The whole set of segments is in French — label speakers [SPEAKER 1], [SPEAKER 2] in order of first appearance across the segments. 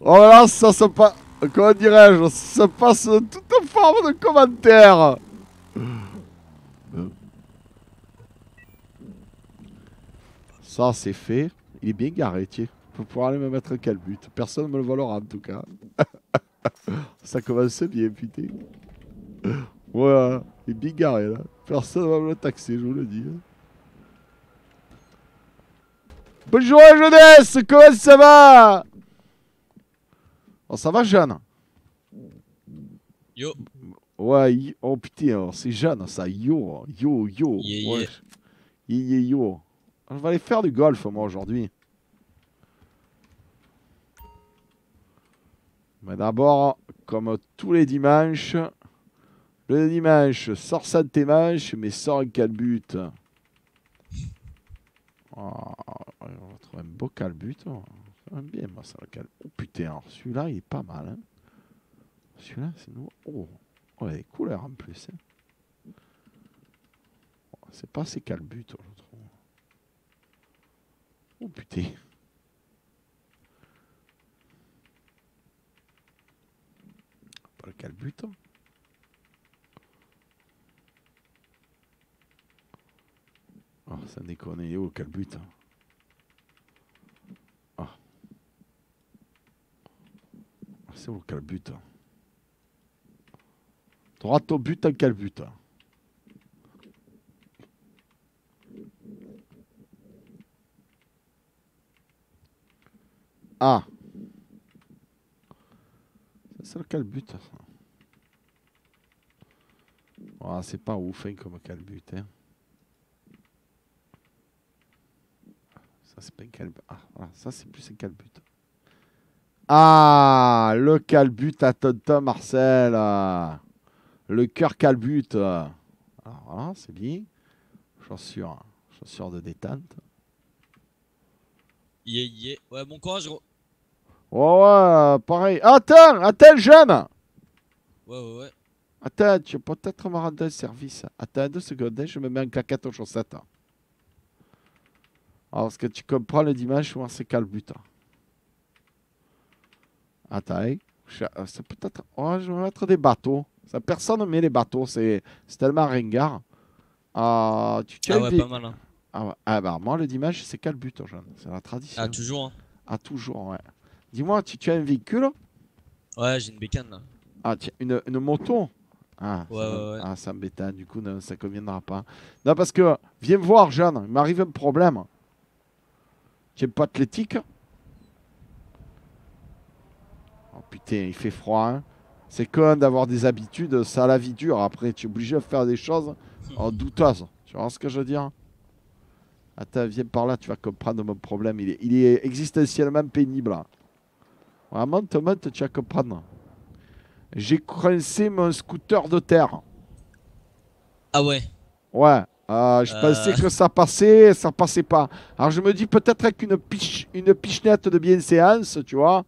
[SPEAKER 1] Oh là là, ça se passe... Comment dirais-je Ça passe toute forme de commentaires Ça, c'est fait. Il est bien garé, tiens. Faut pouvoir aller me mettre quel but. Personne me le volera, en tout cas. ça commence bien, putain. Voilà. Il est bien garé, là. Personne va me le taxer, je vous le dis. Hein. Bonjour jeunesse Comment ça va Oh, ça va, Jeanne Yo. Ouais, oh putain, oh, c'est Jeanne, ça. Yo, yo, yo. Yeah, yo. Je vais aller faire du golf, moi, aujourd'hui. Mais d'abord, comme tous les dimanches, le dimanche, sors ça de tes manches, mais sors un calbut. but ah, on va trouver un beau calbut. Oh. J'aime ah, bien, moi, ça, Oh putain, celui-là, il est pas mal. Hein. Celui-là, c'est nouveau. Oh, il y a des couleurs en plus. Hein. Oh, c'est pas assez calbut, je trouve. Oh putain.
[SPEAKER 2] Pas le calbut. Oh,
[SPEAKER 1] hein. ah, ça déconne. Oh, calbut. Hein. C'est où le calbut Droit au but, un hein calbut. Hein ah C'est le but ça. Ah, c'est pas ouf hein, comme calbut. Hein. Ça c'est pas un calbut. Ah, voilà. ça c'est plus un calbut. Ah, le calbut à Tonton Marcel. Le cœur calbut. Alors ah, voilà, c'est bien. Chaussure, chaussure de détente.
[SPEAKER 3] Yeah, yeah. Ouais, bon courage, gros.
[SPEAKER 1] Ouais, ouais, pareil. Attends, ah, attends, jeune Ouais, ouais, ouais. Attends, tu peux peut-être me rendre un service. Attends deux secondes, hein, je me mets un claquette aux chaussettes. Alors, ce que tu comprends le dimanche ou c'est calbut. Attends. Ah, euh, c'est peut-être. Oh, je vais mettre des bateaux. Ça, personne ne met les bateaux. C'est tellement ringard. Ah, tu ah, hein. ah ouais, pas mal. Ah, bah, moi, le dimanche, c'est quel but, jeune C'est la tradition. Ah, toujours. Hein. Ah, toujours, ouais. Dis-moi, tu, as un véhicule
[SPEAKER 3] Ouais, j'ai une bécane là.
[SPEAKER 1] Ah, tiens, une, moto ah, ouais, ça, ouais, ouais. ah, ça m'étonne, du coup, ça ça conviendra pas. Non, parce que, viens me voir, jeune, il m'arrive un problème. Tu n'es pas athlétique Oh, putain, il fait froid. Hein. C'est con d'avoir des habitudes, ça a la vie dure. Après, tu es obligé de faire des choses en douteuse. Tu vois ce que je veux dire Attends, viens par là, tu vas comprendre mon problème. Il est, existentiellement pénible. Vraiment, monte, tu vas comprendre. J'ai coincé mon scooter de terre. Ah ouais Ouais. Ah, je euh. pensais que ça passait, ça passait pas. Alors je me dis peut-être avec une, piche, une pichenette de bienséance, tu vois.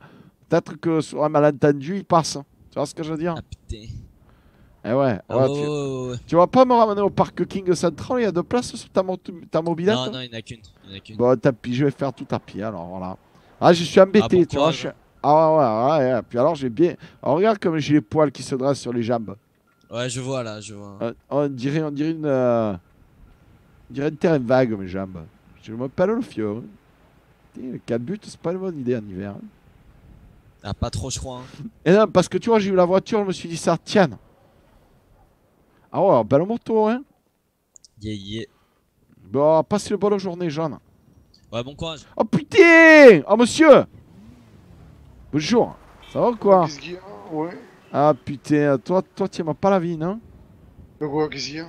[SPEAKER 1] Peut-être que sur un malentendu, il passe. Tu vois ce que je veux dire Ah putain. Eh ouais, oh, tu... vas pas me ramener au parc King Central, il y a deux places sur ta, mo Non, non, il n'y en a qu'une. bon, je vais faire tout à pied alors, voilà. Ah, je suis embêté, ah, tu vois. Ah ouais, ouais, ouais, puis alors j'ai bien. Oh, regarde comme j'ai les poils qui se dressent sur les jambes.
[SPEAKER 3] Ouais, je vois là, je vois. Euh,
[SPEAKER 1] on, dirait, on dirait une. Euh, on dirait une terre vague, mes jambes. Je m'appelle le fieu. Hein. Le 4 buts, c'est pas une bonne idée en hiver. Hein.
[SPEAKER 3] Ah, pas trop, je Hein.
[SPEAKER 1] Et non, parce que tu vois, j'ai eu la voiture, je me suis dit ça, tiens. Ah ouais, belle moto, hein. Yeah, yeah. Bah, passe le bon journée, Jeanne. Ouais, bon courage. Oh putain Ah monsieur Bonjour, ça va ou quoi quest Ouais. Ah putain, toi, toi, tu aimes pas la vie, non Pourquoi Qu'est-ce qu'il y a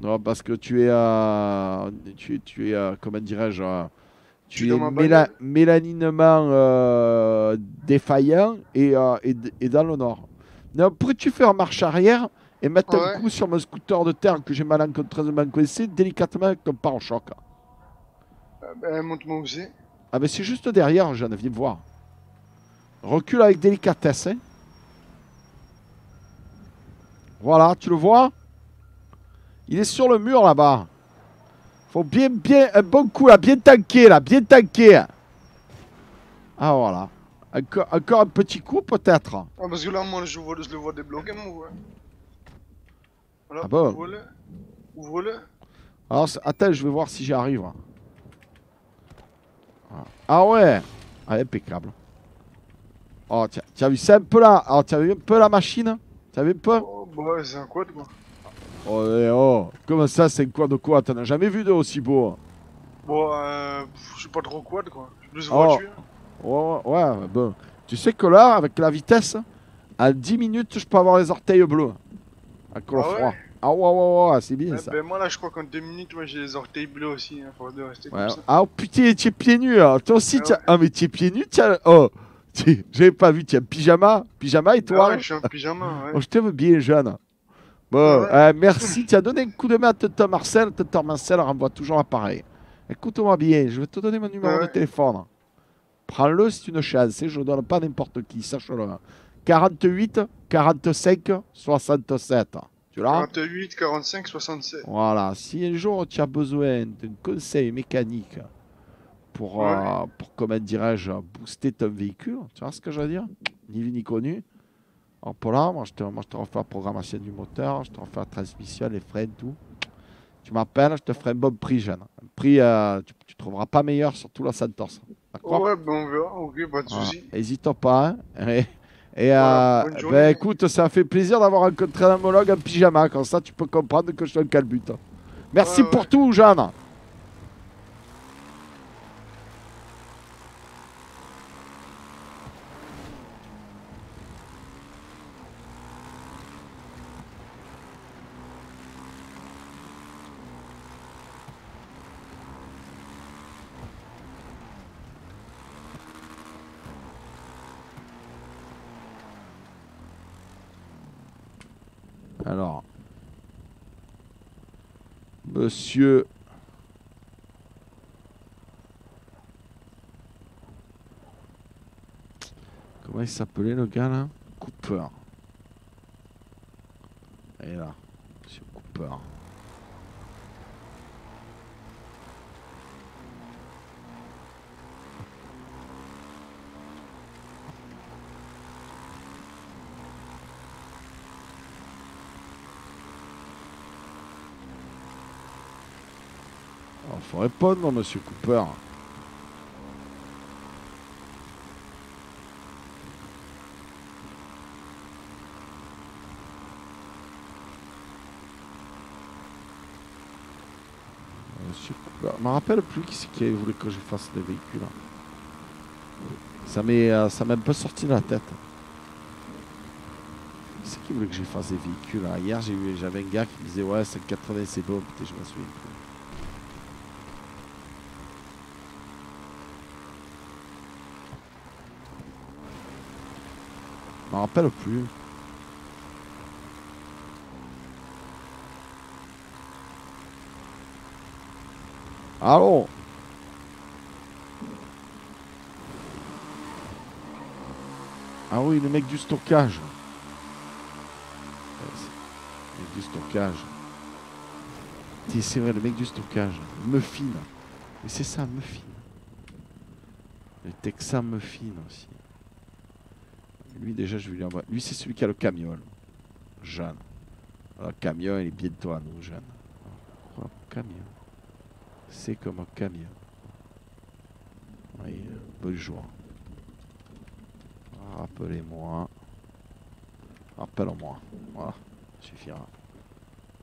[SPEAKER 1] Non, parce que tu es. à... Tu, es, tu es à comment dirais-je tu es mélaninement euh, défaillant euh, et, dans le nord. pourrais tu faire marche arrière et mettre un coup sur mon scooter de terre que j'ai malencontreusement coincé délicatement comme en choc
[SPEAKER 4] euh, ben, moi où c'est.
[SPEAKER 1] Ah ben c'est juste derrière, j'en viens voir. Recule avec délicatesse. Hein. Voilà, tu le vois Il est sur le mur là-bas. Faut bien, bien, un bon coup là, bien tanker là, bien tanker. Ah voilà. Encore, encore un petit coup peut-être. Ah
[SPEAKER 4] parce que là moi je, vois, le vois débloquer moi ouais. ah bon ouvre-le. Ouvre-le.
[SPEAKER 1] Alors attends, je vais voir si j'y arrive. Ah ouais Ah impeccable. Oh tiens, t'as vu ça un peu là Alors t'as vu un peu la machine T'as vu un peu
[SPEAKER 4] Oh bah c'est un quad quoi.
[SPEAKER 1] Oh, eh, oh, comment ça, c'est un quad quoi T'en as jamais vu de aussi beau
[SPEAKER 4] Bon, euh, je sais pas trop quad quoi.
[SPEAKER 2] Plus oh. voiture.
[SPEAKER 1] Ouais, ouais, bon. Tu sais que là, avec la vitesse, à 10 minutes, je peux avoir les orteils bleus. À ah froid. ah ouais, ouais, ouais, c'est bien ça. Ben,
[SPEAKER 4] moi là, je crois qu'en 2 minutes, moi j'ai les orteils bleus aussi. Hein,
[SPEAKER 5] faut de rester
[SPEAKER 1] comme ça. Ah putain, t'es es pieds nus. Hein. Toi aussi, ah, ah mais t'es es pieds nus, tiens. Oh, j'avais pas vu, tu es pyjama. Pyjama et toi ah ouais, je suis en pyjama. Ouais. Oh, je t'aime bien, jeune. Euh, merci. Tu as donné un coup de main à Tom Marcel. Tom Marcel renvoie toujours à Paris. Écoute-moi bien, je vais te donner mon numéro de téléphone. Prends-le si tu ne chasses. Je ne donne pas n'importe qui, sache-le. 48 45 67. Tu l'as
[SPEAKER 4] 48 45 67.
[SPEAKER 1] Voilà. Si un jour tu as besoin d'un conseil mécanique pour, euh, pour comment dirais-je, booster ton véhicule, tu vois ce que je veux dire Ni vu ni connu en Pologne. Moi, je te, moi, je te refais la programmation du moteur, je te refais la transmission, les freins, tout. Tu m'appelles, je te ferai un bon prix jeune. Un prix, euh, tu ne trouveras pas meilleur sur tout la Santos.
[SPEAKER 4] D'accord Ouais, bon, ok, pas de soucis.
[SPEAKER 1] N'hésite pas. Hein. Et, euh, eh ben, écoute, ça fait plaisir d'avoir rencontré un homologue en pyjama. Comme ça, tu peux comprendre que je suis un calbute. Merci pour tout, Jeanne. Alors, monsieur Comment il s'appelait le gars là Cooper. Et là, monsieur Cooper. Il faut répondre, monsieur Cooper. Monsieur Cooper. Je me rappelle plus qui c'est qui voulait que je fasse les véhicules. Hein. Ça m'est euh, un peu sorti de la tête. Qui c'est qui voulait que je fasse des véhicules hein? Hier, j'avais un gars qui me disait Ouais, 580, c'est bon. Putain, je me souviens plus. Je m'en rappelle plus. Allô. Ah oui, le mec du stockage. Euh, le mec du stockage. C'est vrai, le mec du stockage. Muffin. Mais c'est ça, Muffin. Le Texas Muffin aussi. Lui, déjà, je vais lui envoyer. Lui, c'est celui qui a le camion. jeune. Le camion, il est bientôt à nous, jeune. Oh, camion C'est comme un camion. Oui, euh, bonjour. Rappelez-moi. Rappelons-moi. Voilà, suffira.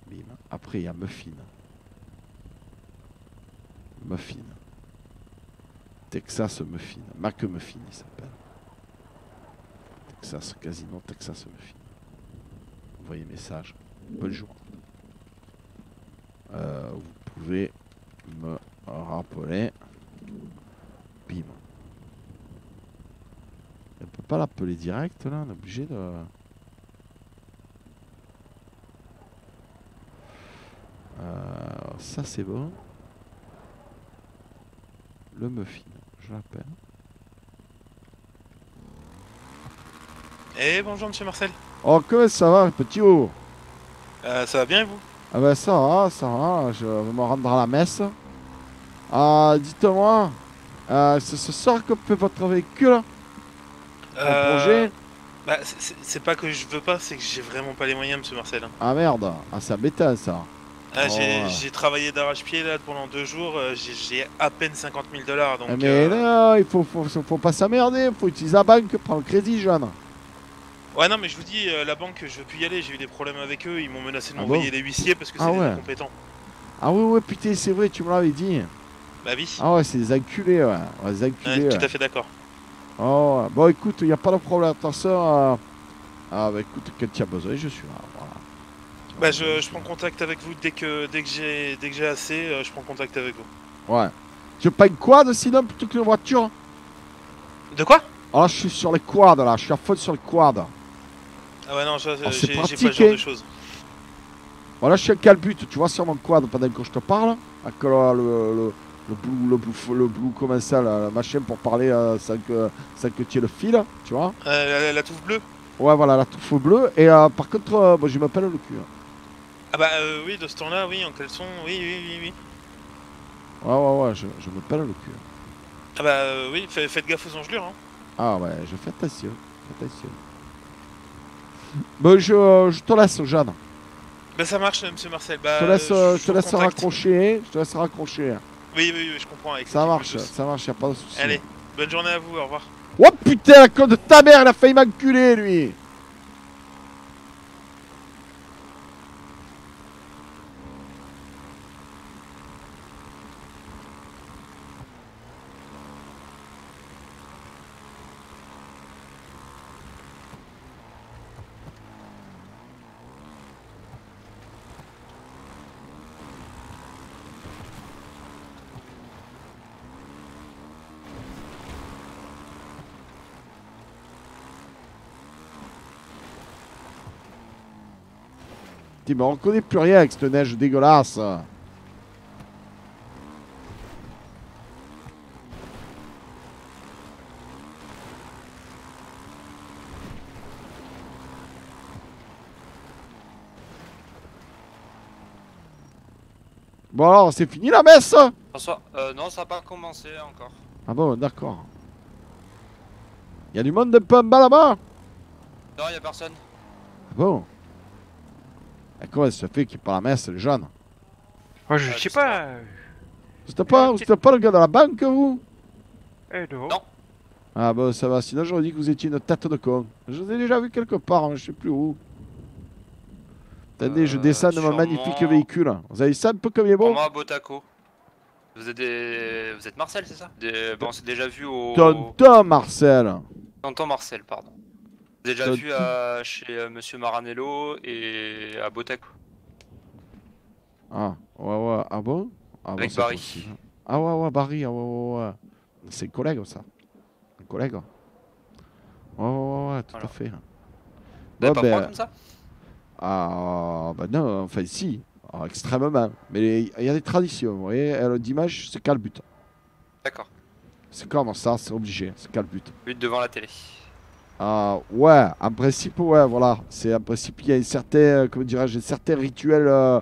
[SPEAKER 1] Bim. Après, il y a Muffin. Muffin. Texas Muffin. Mac Muffin, il s'appelle quasiment Texas muffin Envoyez message. Bonjour. Euh, vous pouvez me rappeler. Bim. On peut pas l'appeler direct là, on est obligé de. Euh, ça c'est bon. Le muffin, je l'appelle.
[SPEAKER 6] Eh bonjour monsieur Marcel.
[SPEAKER 1] Oh que ça va petit haut
[SPEAKER 6] euh, Ça va bien et vous
[SPEAKER 1] Ah ben ça va, ça va, je vais me rendre à la messe. Ah dites-moi, euh, c'est ce soir que fait votre véhicule
[SPEAKER 6] euh... projet bah, c'est pas que je veux pas, c'est que j'ai vraiment pas les moyens, monsieur Marcel. Hein.
[SPEAKER 1] Ah merde, ah, ça bêta ça. Ah, oh, j'ai
[SPEAKER 6] travaillé d'arrache-pied là pendant deux jours, euh, j'ai à peine 50 000 dollars donc. Eh, mais
[SPEAKER 1] non, il faut, faut, pas s'emmerder, faut utiliser la banque, prendre le crédit, jeune.
[SPEAKER 6] Ouais, non, mais je vous dis, euh, la banque, je veux plus y aller, j'ai eu des problèmes avec eux, ils m'ont menacé de ah m'envoyer les des huissiers parce que c'est Ah des
[SPEAKER 1] Ah ouais, ouais, putain, c'est vrai, tu me l'avais dit. Bah oui, Ah ouais, c'est des enculés ouais. Ouais, des enculés ouais. ouais. tout à fait d'accord. Oh, bon, écoute, il n'y a pas de problème. Attention, euh... ah, bah écoute, quand tu as besoin, je suis là. Voilà.
[SPEAKER 6] Bah je, je prends contact avec vous dès que dès que j'ai dès que j'ai assez, euh, je prends contact avec vous.
[SPEAKER 1] Ouais. Tu veux pas une quad sinon plutôt les voiture De quoi Ah, je suis sur les quads là, je suis à fond sur les quads.
[SPEAKER 6] Ah ouais, non, ah, j'ai pas ce genre de choses.
[SPEAKER 1] Voilà, je suis un calbute, tu vois, sur mon quad pendant que je te parle, avec le, le, le, blue, le, comment ça, la, machine pour parler euh, sans, que, sans que tu aies le fil, tu vois.
[SPEAKER 6] Euh, la, touffe bleue
[SPEAKER 1] Ouais, voilà, la touffe bleue. Et euh, par contre, euh, moi, je m'appelle le cul. Hein.
[SPEAKER 6] Ah bah euh, oui, de ce temps-là, oui, en caleçon, oui, oui, oui, oui.
[SPEAKER 1] Ouais, ouais, ouais, je, me pèle le cul. Hein.
[SPEAKER 6] Ah bah oui, faites gaffe aux engelures, hein.
[SPEAKER 1] Ah ouais, je fais attention, attention. Bah, euh, je, te laisse, Jeanne.
[SPEAKER 6] Bah, ça marche, euh, monsieur Marcel. Bah, je te laisse, euh, je te laisse
[SPEAKER 1] raccrocher. Je te laisse raccrocher.
[SPEAKER 6] Oui, oui, oui, je comprends. ça marche, ça
[SPEAKER 1] marche, y'a pas de soucis.
[SPEAKER 6] Allez, bonne journée à vous, au revoir.
[SPEAKER 1] Oh putain, la con de ta mère, elle a failli m'enculer, lui Mais On ne connaît plus rien avec cette neige dégueulasse. Bon alors, c'est fini la messe
[SPEAKER 7] euh, non, ça n'a pas commencé encore.
[SPEAKER 1] Ah bon, d'accord. Il y a du monde de pomme là-bas Non, il a personne. Ah bon à quoi se fait qu'il messe le jeune Moi,
[SPEAKER 7] ah, je sais pas.
[SPEAKER 1] Vous pas, pas le gars de la banque, vous Eh non. non. Ah bah ça va, sinon j'aurais dit que vous étiez une tête de con. Je vous ai déjà vu quelque part, hein, je sais plus où. Attendez, je euh, descends de mon magnifique véhicule. Vous avez ça un peu comme il est beau Moi,
[SPEAKER 8] Botaco. Vous êtes, des... vous êtes Marcel, c'est ça bon, On s'est déjà vu au...
[SPEAKER 1] Tonton Marcel
[SPEAKER 8] Tonton Marcel, pardon. Déjà vu à, chez euh, Monsieur Maranello et à Botec.
[SPEAKER 1] Ah, ouais, ouais, ah bon ah Avec Barry. Ah ouais, ouais, Barry, ah ouais, ouais, ouais. C'est un collègue, ça. Un collègue. Ouais, ouais, ouais, ouais tout à fait. Bah, pas comme ça Ah, bah non, enfin si, ah, extrêmement. Mais il y a des traditions, vous voyez, le dimanche, c'est qu'à le but. D'accord. C'est comme ça, c'est obligé, c'est qu'à le but.
[SPEAKER 7] But devant la télé.
[SPEAKER 1] Ah, ouais, en principe, ouais, voilà. C'est en principe, il y a euh, comment dirais-je, un certain rituel euh,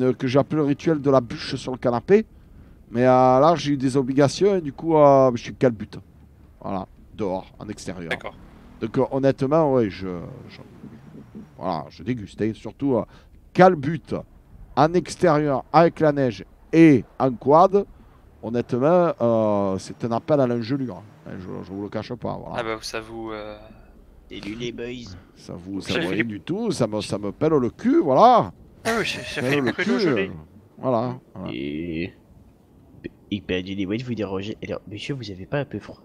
[SPEAKER 1] euh, que j'appelle le rituel de la bûche sur le canapé. Mais à là, j'ai eu des obligations et du coup, je suis calbute. Voilà, dehors, en extérieur. D'accord. Donc, honnêtement, ouais, je, Voilà, je déguste. Et hein. surtout, calbute en extérieur avec la neige et en quad, honnêtement, c'est un appel à l'ingénieur. Hein. Je, je vous le cache pas. Ah
[SPEAKER 7] bah, ça vous. Salut les boys. Ça vous, ça vous rien du
[SPEAKER 1] tout, ça me, ça me pèle le cul, voilà.
[SPEAKER 5] Ah oui, ça, fait le cul.
[SPEAKER 1] voilà, voilà. Et... Et de ben, vous dérangez. Alors, monsieur, vous avez pas un peu froid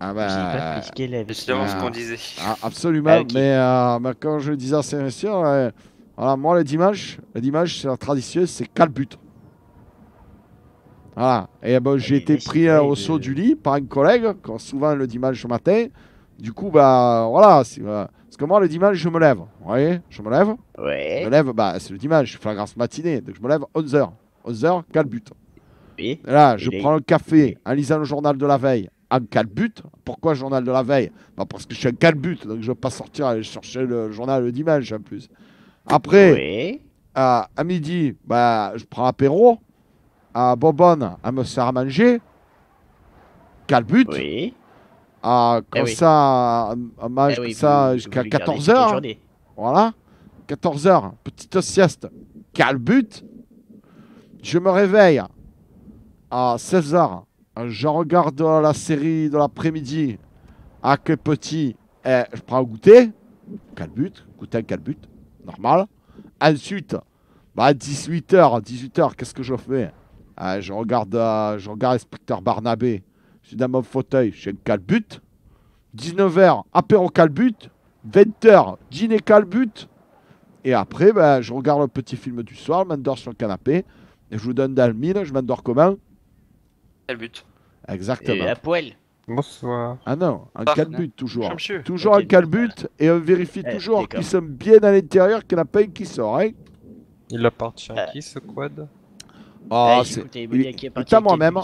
[SPEAKER 1] ah bah... J'ai pas ben, C'est ce qu'on disait. Ah, absolument, ah, euh, mais, quand je disais à Sébastien, euh, voilà, moi le dimanche, le dimanche, c'est la tradition, c'est calbut. Voilà, et ben, ah, j'ai été pris euh, au saut du lit par un collègue, quand souvent le dimanche matin, du coup, bah voilà, parce que moi le dimanche je me lève, vous voyez, je me lève. Je me lève, bah c'est le dimanche, je fais la grâce matinée, donc je me lève 11h. 11h, calbute. Oui. là, je prends le café en lisant le journal de la veille, en calbute. Pourquoi journal de la veille bah, Parce que je suis un calbute, donc je ne vais pas sortir aller chercher le journal le dimanche en plus. Après, oui. à midi, bah, je prends l'apéro. À Bobonne, à me faire à manger. Calbute. Oui comme ça, un ça jusqu'à 14h. Voilà. 14h, petite sieste. Quel but Je me réveille à 16h. Je regarde la série de l'après-midi ah, que Petit eh, je prends un goûter. Quel but Goûter, quel but Normal. Ensuite, bah 18h, 18h, qu'est-ce que je fais eh, Je regarde, euh, je regarde Inspecteur Barnabé c'est dans mon fauteuil, j'ai un calbut. 19h, apéro calbut. 20h, dîner calbut. Et après, ben, je regarde le petit film du soir, je m'endors sur le canapé. Et je vous donne dans le je m'endors comment Calbut. Exactement. Et poêle. Bonsoir. Ah non, un ah, calbut toujours. Toujours un calbut et on vérifie eh, toujours qu'ils sont bien à l'intérieur, qu'il n'y en a pas une qui sort. Hein
[SPEAKER 7] Il appartient à euh. qui ce quad ah, c'est. Est à
[SPEAKER 1] moi-même. Bah,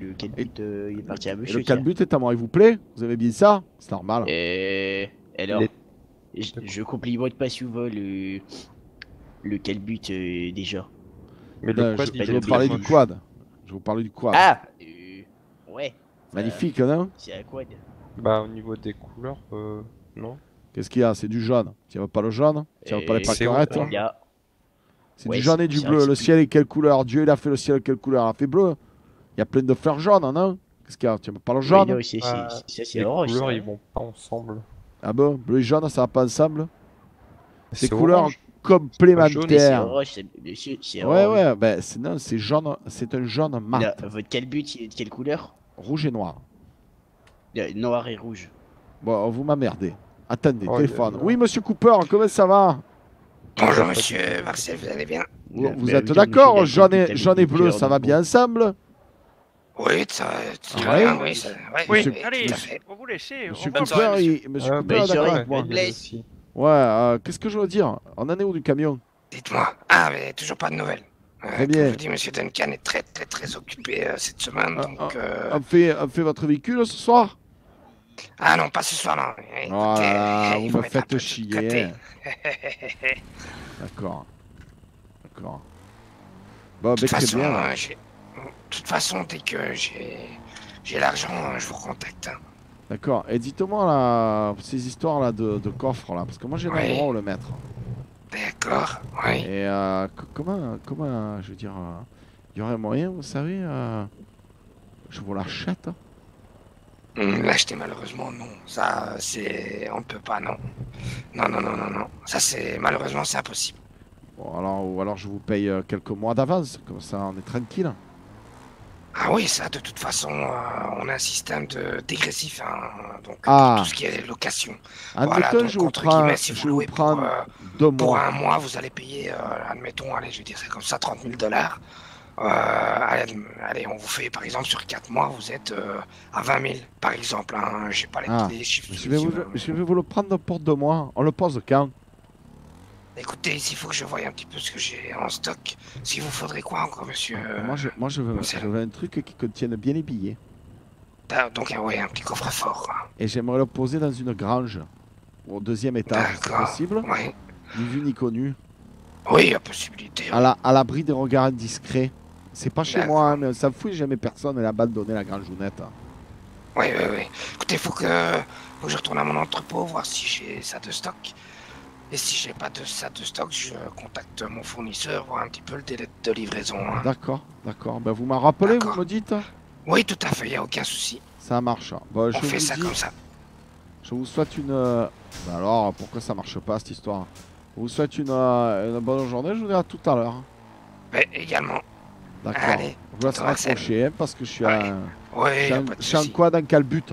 [SPEAKER 1] le calbut, but euh, il est parti à moi, il vous plaît Vous avez bien ça C'est normal. Et Alors. Je, je complimente pas souvent le. Le calbut but euh, déjà. Mais le ben, quad, je, vous parler du quad. Je vous parler du quad. Ah
[SPEAKER 5] euh, Ouais. Magnifique, non hein, hein
[SPEAKER 1] C'est un quad. Bah, au niveau des couleurs, non Qu'est-ce qu'il y a C'est du jaune. Tu veux pas le jaune Tu veux pas les pâquerettes hein. C'est du jaune et du bleu. Le ciel est quelle couleur Dieu, il a fait le ciel quelle couleur Il a fait bleu. Il y a plein de fleurs jaunes, hein, non Qu'est-ce qu'il y a Tu me parles jaune oui, c'est, le Les couleurs, ça, ils hein. vont pas ensemble. Ah bon Bleu et jaune, ça va pas ensemble C'est couleurs orange. complémentaires.
[SPEAKER 7] C'est Ouais, ouais,
[SPEAKER 1] ben, c'est, non, c'est jaune, c'est un jaune mat.
[SPEAKER 9] Euh, quel but il est de quelle couleur Rouge et noir. Euh, noir et rouge.
[SPEAKER 1] Bon, vous m'emmerdez. Attendez, oh, téléphone. oui, monsieur Cooper, comment ça va Bonjour
[SPEAKER 7] monsieur Marcel, vous allez bien Vous, êtes d'accord Jaune et, bleu, ça va
[SPEAKER 1] bien ensemble
[SPEAKER 7] oui, ça, très bien, oui, ça, oui, allez,
[SPEAKER 5] on vous laisse. Monsieur monsieur euh,
[SPEAKER 1] d'accord moi. Ouais, euh, qu'est-ce que je veux dire On en est où du camion
[SPEAKER 7] Dites-moi. Ah, mais toujours pas de nouvelles. Euh, bien. je vous dis, monsieur Duncan est très, très, très occupé cette semaine, ah, donc... On ah,
[SPEAKER 1] fait, on fait votre véhicule ce soir
[SPEAKER 7] ah non, pas ce soir, non. Voilà, eh, oh eh, vous me faites chier.
[SPEAKER 1] D'accord. D'accord. Bon, de bah, toute façon, hein, de
[SPEAKER 7] toute façon, dès que j'ai l'argent, hein, je vous contacte. Hein.
[SPEAKER 1] D'accord. Et dites-moi là, ces histoires là de, coffre, coffres là, parce que moi j'ai le droit de le mettre. D'accord, oui. Et euh, comment, comment, je veux dire, il euh, y aurait moyen, vous savez, euh, je vous l'achète.
[SPEAKER 7] Hum, l'acheter malheureusement non, ça c'est on ne peut pas non. Non non non non non, ça c'est malheureusement c'est impossible.
[SPEAKER 1] Bon alors ou alors je vous paye euh, quelques mois d'avance, comme ça on est tranquille.
[SPEAKER 7] Ah oui ça de toute façon euh, on a un système de dégressif hein. donc euh, ah. tout ce qui est location. Un voilà, je vous prends, si vous louez pour, pour un mois vous allez payer admettons allez je dirais dire comme ça 30 000 dollars. Euh, allez, on vous fait par exemple sur 4 mois, vous êtes euh, à 20 000 par exemple. Hein, ah, je pas les, chiffres. Je vais, vous,
[SPEAKER 1] je vais, vous, le prendre pour de mois. On le pose quand
[SPEAKER 7] Écoutez, s'il faut que je voie un petit peu ce que j'ai en stock, s'il vous faudrait quoi encore, monsieur Moi, je,
[SPEAKER 1] moi je, veux, un truc qui contienne bien les billets.
[SPEAKER 7] Ah, donc, ah ouais, un petit coffre-fort. Hein.
[SPEAKER 1] Et j'aimerais le poser dans une grange, au deuxième étage, si possible. Oui. Ni vu ni connu. Oui, hein. la possibilité. À l'abri des regards discrets. C'est pas chez ben, moi, mais ça fouille jamais personne et a bas de donner la grande jounette. Hein. Oui, oui, oui.
[SPEAKER 7] Écoutez, faut que, faut que je
[SPEAKER 1] retourne à mon entrepôt,
[SPEAKER 7] voir si j'ai ça de stock. Et si j'ai pas de ça de stock, je contacte mon fournisseur, voir un petit peu le délai de livraison. Hein.
[SPEAKER 1] D'accord, d'accord. Ben, vous m'en rappelez, vous me dites Oui, tout à
[SPEAKER 7] fait, il n'y a aucun souci.
[SPEAKER 1] Ça marche. Bon, On je fait ça comme ça. Je vous souhaite une... Euh, ben alors, pourquoi ça marche pas, cette histoire Je vous souhaite une, euh, une bonne journée, je vous dis à tout à l'heure.
[SPEAKER 7] Mais hein. ben, également.
[SPEAKER 1] D'accord. on je se raccrocher hein, parce que je suis à. Oui, je suis en quoi dans quel but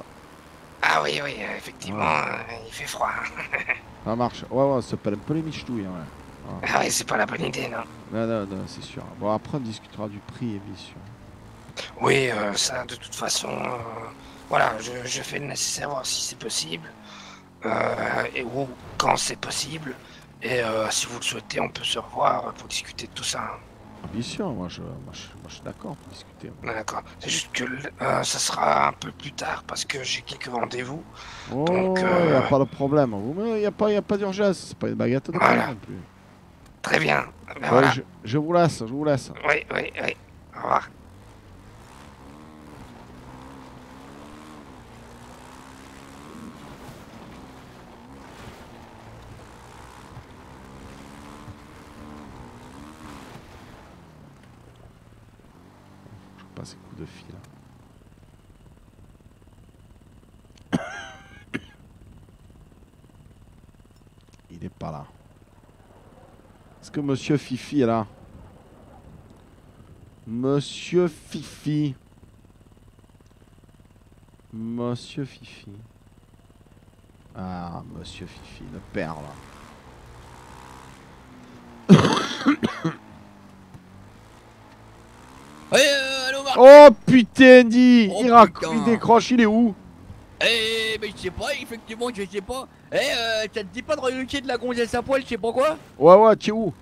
[SPEAKER 7] Ah oui, oui, effectivement, euh, il fait froid.
[SPEAKER 1] ça marche. Ouais, ouais, ça s'appelle un peu les michetouilles. Hein, ah ouais, c'est pas la bonne idée, non Non, non, non, c'est sûr. Bon, après, on discutera du prix, bien sûr. Oui, euh, ça,
[SPEAKER 7] de toute façon, euh, voilà, je, fais le nécessaire voir si c'est possible, et ou quand c'est possible. Et si vous le souhaitez, on peut se revoir pour discuter de tout ça
[SPEAKER 1] ambition, moi je, moi, je, moi, je suis d'accord pour discuter.
[SPEAKER 7] D'accord, c'est juste que euh, ça sera un peu plus tard parce que j'ai quelques rendez-vous. Oh, donc,
[SPEAKER 1] il n'y a euh, pas de problème. Il n'y a pas, y a pas d'urgence, c'est pas une baguette de voilà. non plus. Très bien. je, vous laisse, je vous laisse. Oui, oui, oui. Au revoir. pas ces coups de fil. Il n'est pas là. Est-ce que Monsieur Fifi est là Monsieur Fifi. Monsieur Fifi. Ah, Monsieur Fifi, le là.
[SPEAKER 5] Eh, euh, oh
[SPEAKER 1] putain, dit oh, il, décroche, il est où
[SPEAKER 3] eh, eh, mais je sais pas, effectivement, je sais pas. Eh, euh, ça te dit pas de reluquer de la gonzesse à poil, je sais pas quoi
[SPEAKER 1] Ouais, ouais, t'es où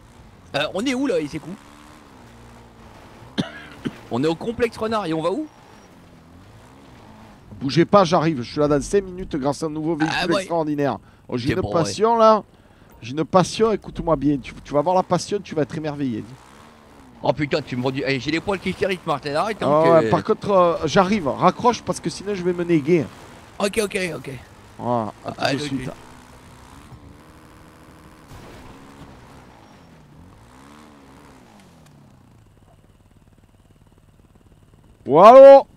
[SPEAKER 3] euh, On est où là, il c'est On est au complexe renard et
[SPEAKER 1] on va où Bougez pas, j'arrive, je suis là dans 5 minutes grâce à un nouveau véhicule ah, extraordinaire. Oh, j'ai une passion là. J'ai une passion, écoute-moi bien. Tu, tu, vas voir la passion, tu vas être émerveillé.
[SPEAKER 3] Oh putain, tu me du. Eh, j'ai les poils qui s'irritent, Martin, arrête. Hein, ah, que... ouais, par
[SPEAKER 1] contre, euh, j'arrive, raccroche parce que sinon je vais me néguer.
[SPEAKER 3] Ok, ok, ok.
[SPEAKER 1] Ah,
[SPEAKER 5] à ah, tout de
[SPEAKER 1] Wow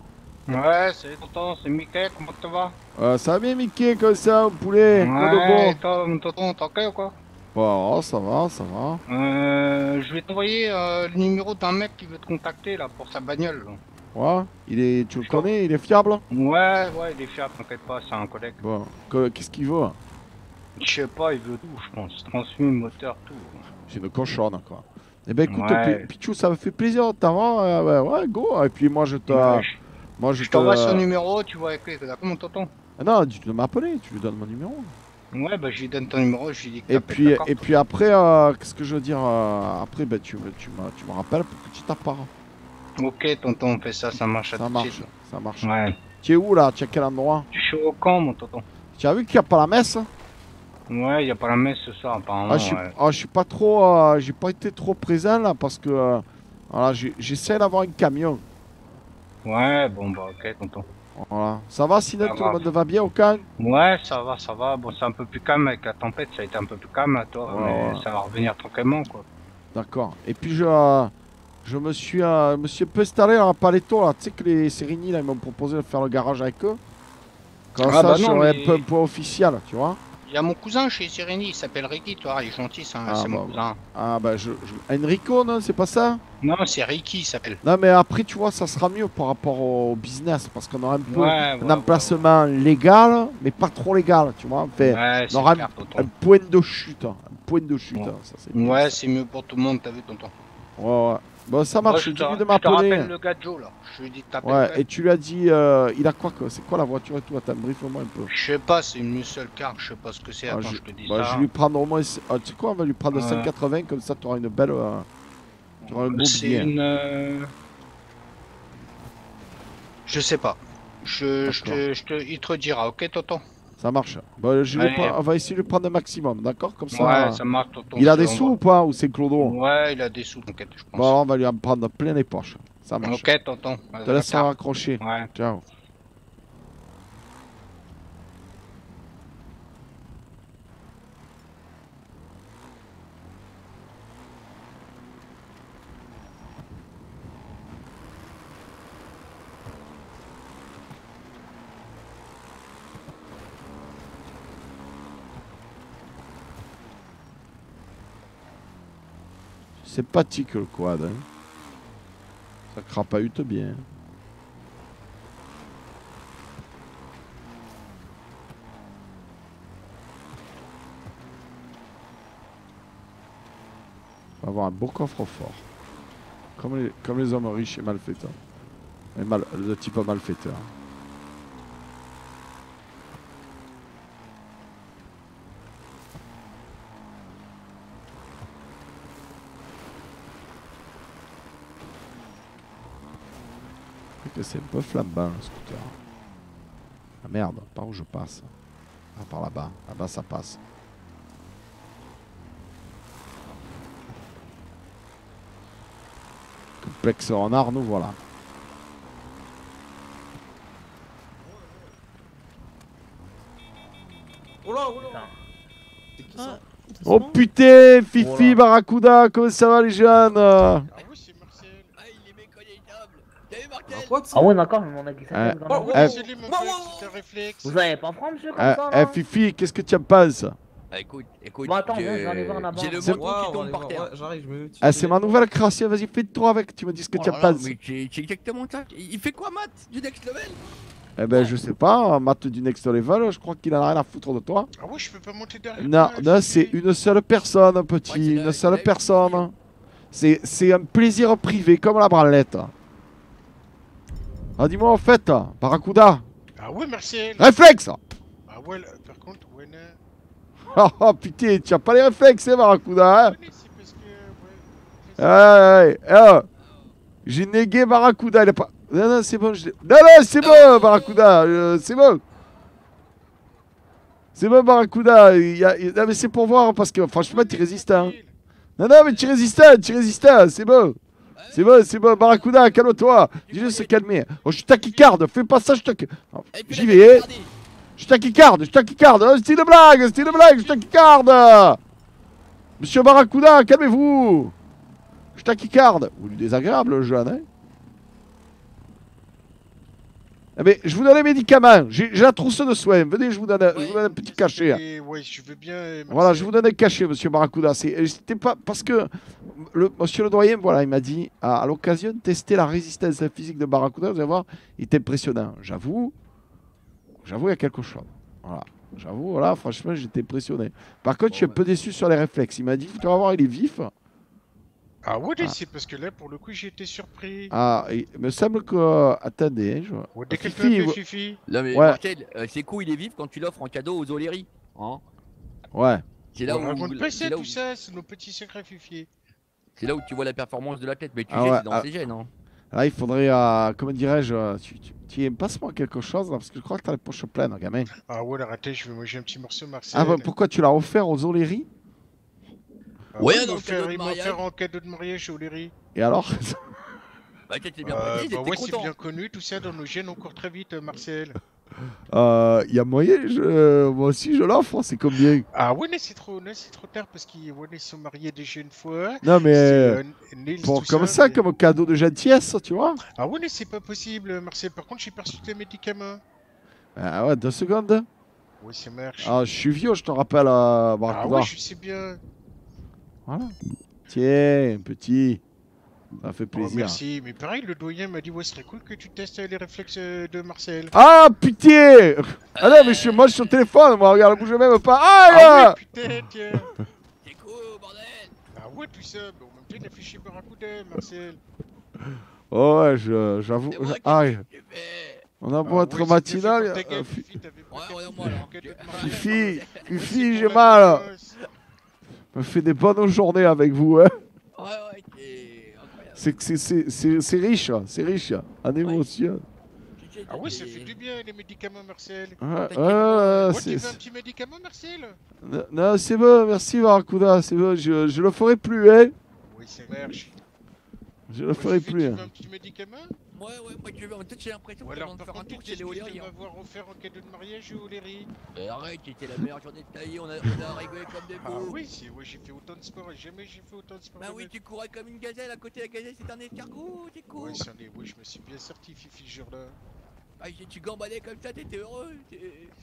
[SPEAKER 10] Ouais, c'est tonton, c'est Mickey, comment tu vas
[SPEAKER 1] euh, Ça va bien Mickey, comme ça, poulet Ouais,
[SPEAKER 10] toi, tonton, t'es ou quoi
[SPEAKER 1] Oh, ça va, ça va.
[SPEAKER 10] Euh, je vais t'envoyer euh, le numéro d'un mec qui veut te contacter là pour sa bagnole.
[SPEAKER 1] Ouais, il est, tu le connais, il est fiable hein Ouais,
[SPEAKER 10] ouais, il est fiable, t'inquiète pas, c'est un collègue.
[SPEAKER 1] Bon, qu'est-ce qu'il veut Je sais pas, il veut tout, je pense. Transmis, moteur, tout. C'est une cochonne, quoi. Eh ben écoute, Pichou, ça me fait plaisir de t'avoir. Euh, ouais, go. Et puis moi, je te. Moi, je, t'envoie son
[SPEAKER 10] numéro, tu vois avec les d'accord, mon tonton
[SPEAKER 1] ah Non, tu dois m'appeler, tu lui donnes mon numéro.
[SPEAKER 10] Ouais, bah je lui donne ton numéro, je lui dis que Et puis,
[SPEAKER 1] et puis après, euh, qu'est-ce que je veux dire euh, Après, bah, tu, tu, me, tu me rappelles pour que tu t'appares. Ok, tonton, on fait ça, ça marche à ça marche, Ça marche, Ouais. Tu es où là Tu es à quel endroit Je suis au camp, mon tonton. Tu as vu qu'il n'y a pas la messe
[SPEAKER 10] Ouais, il n'y a pas la messe ce soir, apparemment. Ah, je
[SPEAKER 1] suis, ah, pas trop. Euh, j'ai pas été trop présent là parce que. voilà, j'essaie d'avoir un camion.
[SPEAKER 10] Ouais, bon, bah ok, tonton.
[SPEAKER 1] Ça va sinon, tout le monde va bien au calme
[SPEAKER 10] Ouais, ça va, ça va. Bon, c'est un peu plus calme avec la tempête, ça a été un peu plus calme, à toi, mais ça va revenir tranquillement, quoi.
[SPEAKER 1] D'accord. Et puis, je, euh, je me suis... Euh, Monsieur installé à Paletto, là, tu sais que les Sérigny, là, ils m'ont proposé de faire le garage avec eux.
[SPEAKER 5] Comme ah, ça, bah j'aurais un peu un
[SPEAKER 1] point officiel, tu vois
[SPEAKER 10] il y a mon cousin chez Sireni, il s'appelle Ricky, toi, il est gentil, ah, c'est mon bah, cousin. Bah.
[SPEAKER 1] Ah bah je, Enrico, non, c'est pas ça
[SPEAKER 10] Non, c'est Ricky, il s'appelle.
[SPEAKER 1] Non mais après, tu vois, ça sera mieux par rapport au business, parce qu'on aura un peu un emplacement légal, mais pas trop légal, tu vois. on aura un, point de chute, hein. un point de chute. ouais, hein, c'est mieux pour tout le monde, t'as vu, tonton. Ouais, ouais. Bon, ça marche, Moi, je de m'appeler. Tu te rappelle le
[SPEAKER 10] gars Joe, là. Je lui dis de t'appeler. Ouais, et
[SPEAKER 1] tu lui as dit, euh, il a quoi C'est quoi la voiture et tout Attends, briefe-moi un peu. Je sais pas, c'est une muscle
[SPEAKER 10] car, je sais pas ce que c'est. Ah, Attends, je... te dis bah,
[SPEAKER 1] Je lui prendre au moins. Ah, tu sais quoi, on va lui prendre un euh. 580, comme ça tu auras une belle. Euh, tu auras un beau C'est
[SPEAKER 10] une. Je sais pas. Je, te, je il te redira, ok, tonton
[SPEAKER 1] ça marche. Bah, je vais On va essayer de prendre le maximum, d'accord Comme ça. Ouais, ça marche. Tonton, il a des sous ou pas Ou c'est Clodo
[SPEAKER 10] Ouais, il a des sous, t'inquiète, je
[SPEAKER 1] bah, pense. Bon, on va lui en prendre plein les poches. Ça marche. Ok, tonton. Te laisse raccrocher. Ouais. Ciao. sympathique le quad. Hein. Ça crapahute bien. On va avoir un beau coffre-fort. Comme les, comme les hommes riches et malfaiteurs. Et mal, le type malfaiteur. c'est un peu flambant le scooter. Ah merde, par où je passe Ah par là-bas, là-bas ça passe. Complexe renard, nous voilà. Ah, oh putain, Fifi, Barracuda, comment ça va les jeunes ah,
[SPEAKER 5] ah, ah ouais, d'accord, mais on a dit ça le réflexe Vous allez pas prendre, monsieur, comme euh, ça Eh,
[SPEAKER 1] Fifi, qu'est-ce que tu en penses bah,
[SPEAKER 3] Écoute, écoute. Bon, attends, j'en ai voir J'ai le mot qui tombe par terre. J'arrive, Ah, c'est ma
[SPEAKER 1] nouvelle création, vas-y, fais-toi avec, tu me dis ce que oh tu as penses. Mais
[SPEAKER 3] c'est exactement ça. Il fait quoi, Matt, du next
[SPEAKER 1] level eh ben je sais pas, Matt du Next Level, je crois qu'il en a rien à foutre de toi. Ah ouais, je peux pas monter derrière. Non, non, c'est une seule personne, petit, une seule personne. C'est un plaisir privé, comme la branlette. Ah, dis-moi en fait, là, Barracuda Ah oui merci Réflexe Ah ouais, par contre, ouais, là... Oh, oh, putain, tu as pas les réflexes, hein, Barracuda hein Ouais, ouais, eh, oh. J'ai négué Barracuda, il est pas... Non, non, c'est bon, je... Non, non, c'est bon, Barracuda, euh, c'est bon c'est bon, Barracuda. Non, mais c'est pour voir, parce que franchement, tu résistes. Hein. Non, non, mais tu résistes, tu résistes, c'est bon. C'est bon, c'est bon, Barracuda, calme-toi. Dis-le se calmer. Oh, je suis taquicarde, fais pas ça, je taquicarde. J'y vais. Je taquicarde, je taquicarde. Style oh, c'est blague, Style de blague, je taquicarde. Monsieur Barracuda, calmez-vous. Je taquicarde. lui désagréable, le jeune, hein. Eh ben, je vous donne les médicaments. J'ai la trousse de soins. Venez, je vous donne, un petit cachet. Hein. Oui, je veux bien. Euh, voilà, je vous donne un cachet, monsieur Barracuda. Euh, c'était pas parce que le monsieur le doyen, voilà, il m'a dit à, l'occasion de tester la résistance physique de Barracuda. Vous allez voir, il est impressionnant. J'avoue, j'avoue, il y a quelque chose. Voilà. J'avoue, voilà, franchement, j'étais impressionné. Par contre, je suis un peu ben. déçu sur les réflexes. Il m'a dit, tu vas voir, il est vif.
[SPEAKER 4] Ah oui, ah. c'est parce que là, pour le coup, j'ai été surpris.
[SPEAKER 1] Ah, il me semble que. Euh, attendez, hein, je vois. Dès suffit. mais ouais. Martel,
[SPEAKER 3] euh, c'est cool, il est vif quand tu l'offres en cadeau aux oléries Hein ouais. C'est là, où...
[SPEAKER 4] c'est là où tu vois la performance de la tête mais tu ah sais c'est dans ah... gènes. Hein.
[SPEAKER 1] Là, il faudrait, euh, comment dirais-je, tu, tu, pas passes-moi quelque chose, là, hein, parce que je crois que t'as les poches pleines, gamin.
[SPEAKER 4] Ah ouais, arrêtez, je vais manger un petit morceau, Marcel. Ah bah,
[SPEAKER 1] pourquoi tu l'as offert aux oléries ah ouais, donc
[SPEAKER 4] ils fait en cadeau de mariage, O'Leary. Et alors Bah, bien euh, bah, ouais, c'est bien connu, tout ça dans nos gènes, on court très vite, euh, Marcel.
[SPEAKER 1] Euh, y a moyen, moi aussi je l'offre, hein, c'est combien Ah ouais,
[SPEAKER 4] mais c'est trop, c'est trop tard parce qu'ils sont mariés déjà une fois. Non mais euh, bon, comme ça, comme
[SPEAKER 1] un cadeau de gentillesse, tu vois
[SPEAKER 4] Ah ouais, mais c'est pas possible, Marcel. Par contre, j'ai perçu tes médicaments.
[SPEAKER 1] Ah ouais, deux secondes.
[SPEAKER 4] Oui, c'est marche.
[SPEAKER 1] Ah, je suis vieux, je t'en rappelle. Euh, ah ouais, je sais bien. Voilà. Tiens, petit. Ça fait oh, plaisir. merci,
[SPEAKER 4] mais pareil, le doyen m'a dit ouais, ce serait cool que tu testes les réflexes de Marcel.
[SPEAKER 1] Ah, putain Ah mais je suis moche sur le téléphone, moi, regarde, bouge même pas. Ah, là ah oui, putain, tiens
[SPEAKER 4] T'es cool, bordel
[SPEAKER 5] Ah ouais, tout ça,
[SPEAKER 4] mais on m'a réfléchir par un coup d'œil,
[SPEAKER 1] Marcel. Oh ouais, j'avoue. Ah, on a beau ah être matinal. Euh, Fifi, Fifi, j'ai mal. On fait des bonnes journées avec vous. Hein ouais, ouais, c'est c'est riche, hein, c'est riche en émotion.
[SPEAKER 4] Ah oui, ça fait du bien les
[SPEAKER 1] médicaments, Marcel. Ah, ah, oh, tu veux un petit médicament, Marcel Non, c'est bon, merci Barakuda, c'est bon, je, je le ferai plus, hein
[SPEAKER 10] Oui,
[SPEAKER 4] c'est vrai. Je le ferai plus. Hein. un
[SPEAKER 1] petit médicament
[SPEAKER 4] Ouais, ouais, moi, tu veux, j'ai l'impression que alors, de faire un tour chez les Tu voir offert en cadeau de mariage, O'Leary Mais arrête, c'était la meilleure journée de ta on a, on rigolé comme des bouts. Ah oui, ouais, j'ai fait autant de sport, jamais j'ai fait autant de sport. Bah oui, tu courais comme une gazelle, à côté de la gazelle, c'est un escargot, T'es cool. Ouais, c'est je me suis bien sorti, Fifi, jure là. Bah, tu gambadais comme ça, t'étais heureux.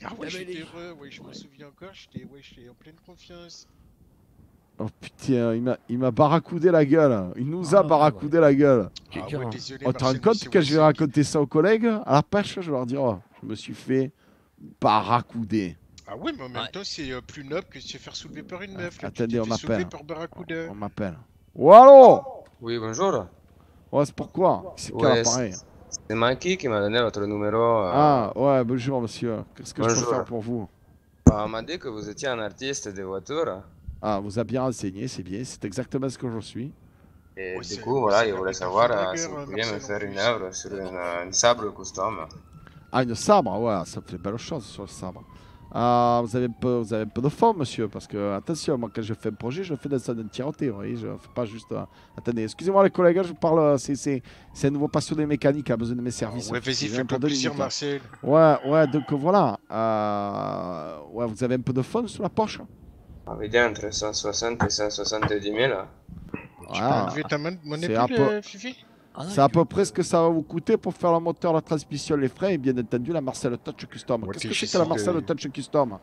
[SPEAKER 4] Ah ouais, j'étais heureux, ouais, je me souviens
[SPEAKER 5] encore, j'étais ouais, en pleine confiance.
[SPEAKER 1] Oh putain, il m'a baracoudé la gueule. Il nous a barracoudé ah, baracoudé la gueule. Ah, ah, désolé, oh, compte que je vais raconter ça aux collègues À la pêche, je vais leur dire oh, je me suis fait baracouder.
[SPEAKER 4] Ah oui, mais en même temps, c'est euh, plus noble que de se faire soulever par une ah, meuf. Attendez, on m'appelle. On
[SPEAKER 1] m'appelle.
[SPEAKER 11] Oui, bonjour.
[SPEAKER 1] Ouais, c'est pourquoi C'est quel appareil
[SPEAKER 11] C'est Mikey qui m'a donné votre numéro. Euh. Ah
[SPEAKER 1] ouais, bonjour monsieur. Qu'est-ce que je peux faire
[SPEAKER 11] pour vous bah, On m'a dit que vous étiez un artiste de voitures.
[SPEAKER 1] Ah, vous a bien renseigné, c'est bien, c'est exactement ce que je suis.
[SPEAKER 11] Et du coup, voilà, il voulait savoir euh, si vous pouviez me faire une œuvre sur une, sabre custom.
[SPEAKER 1] Ah, une sabre, ouais, ça fait belle chose sur le sabre. Ah, vous, avez un peu, de fond, monsieur, parce que, attention, moi, quand je fais un projet, je fais dans une entièreté, vous voyez, je ne fais pas juste... Euh, attendez, excusez-moi, les collègues, hein, je parle, euh, c'est un nouveau passionné mécanique qui a besoin de mes services. Oui, vas-y, fais Marcel. Ouais, ouais, donc voilà, ouais, vous avez un peu de fond sur la poche hein.
[SPEAKER 11] On entre 160 et 170 000.
[SPEAKER 1] Ah, c'est à peu euh, ah, près ce que ça va vous coûter pour faire le moteur, la transmission, les freins et bien entendu la Marcel Touch Custom. Qu'est-ce que c'est que la Marcel Touch Custom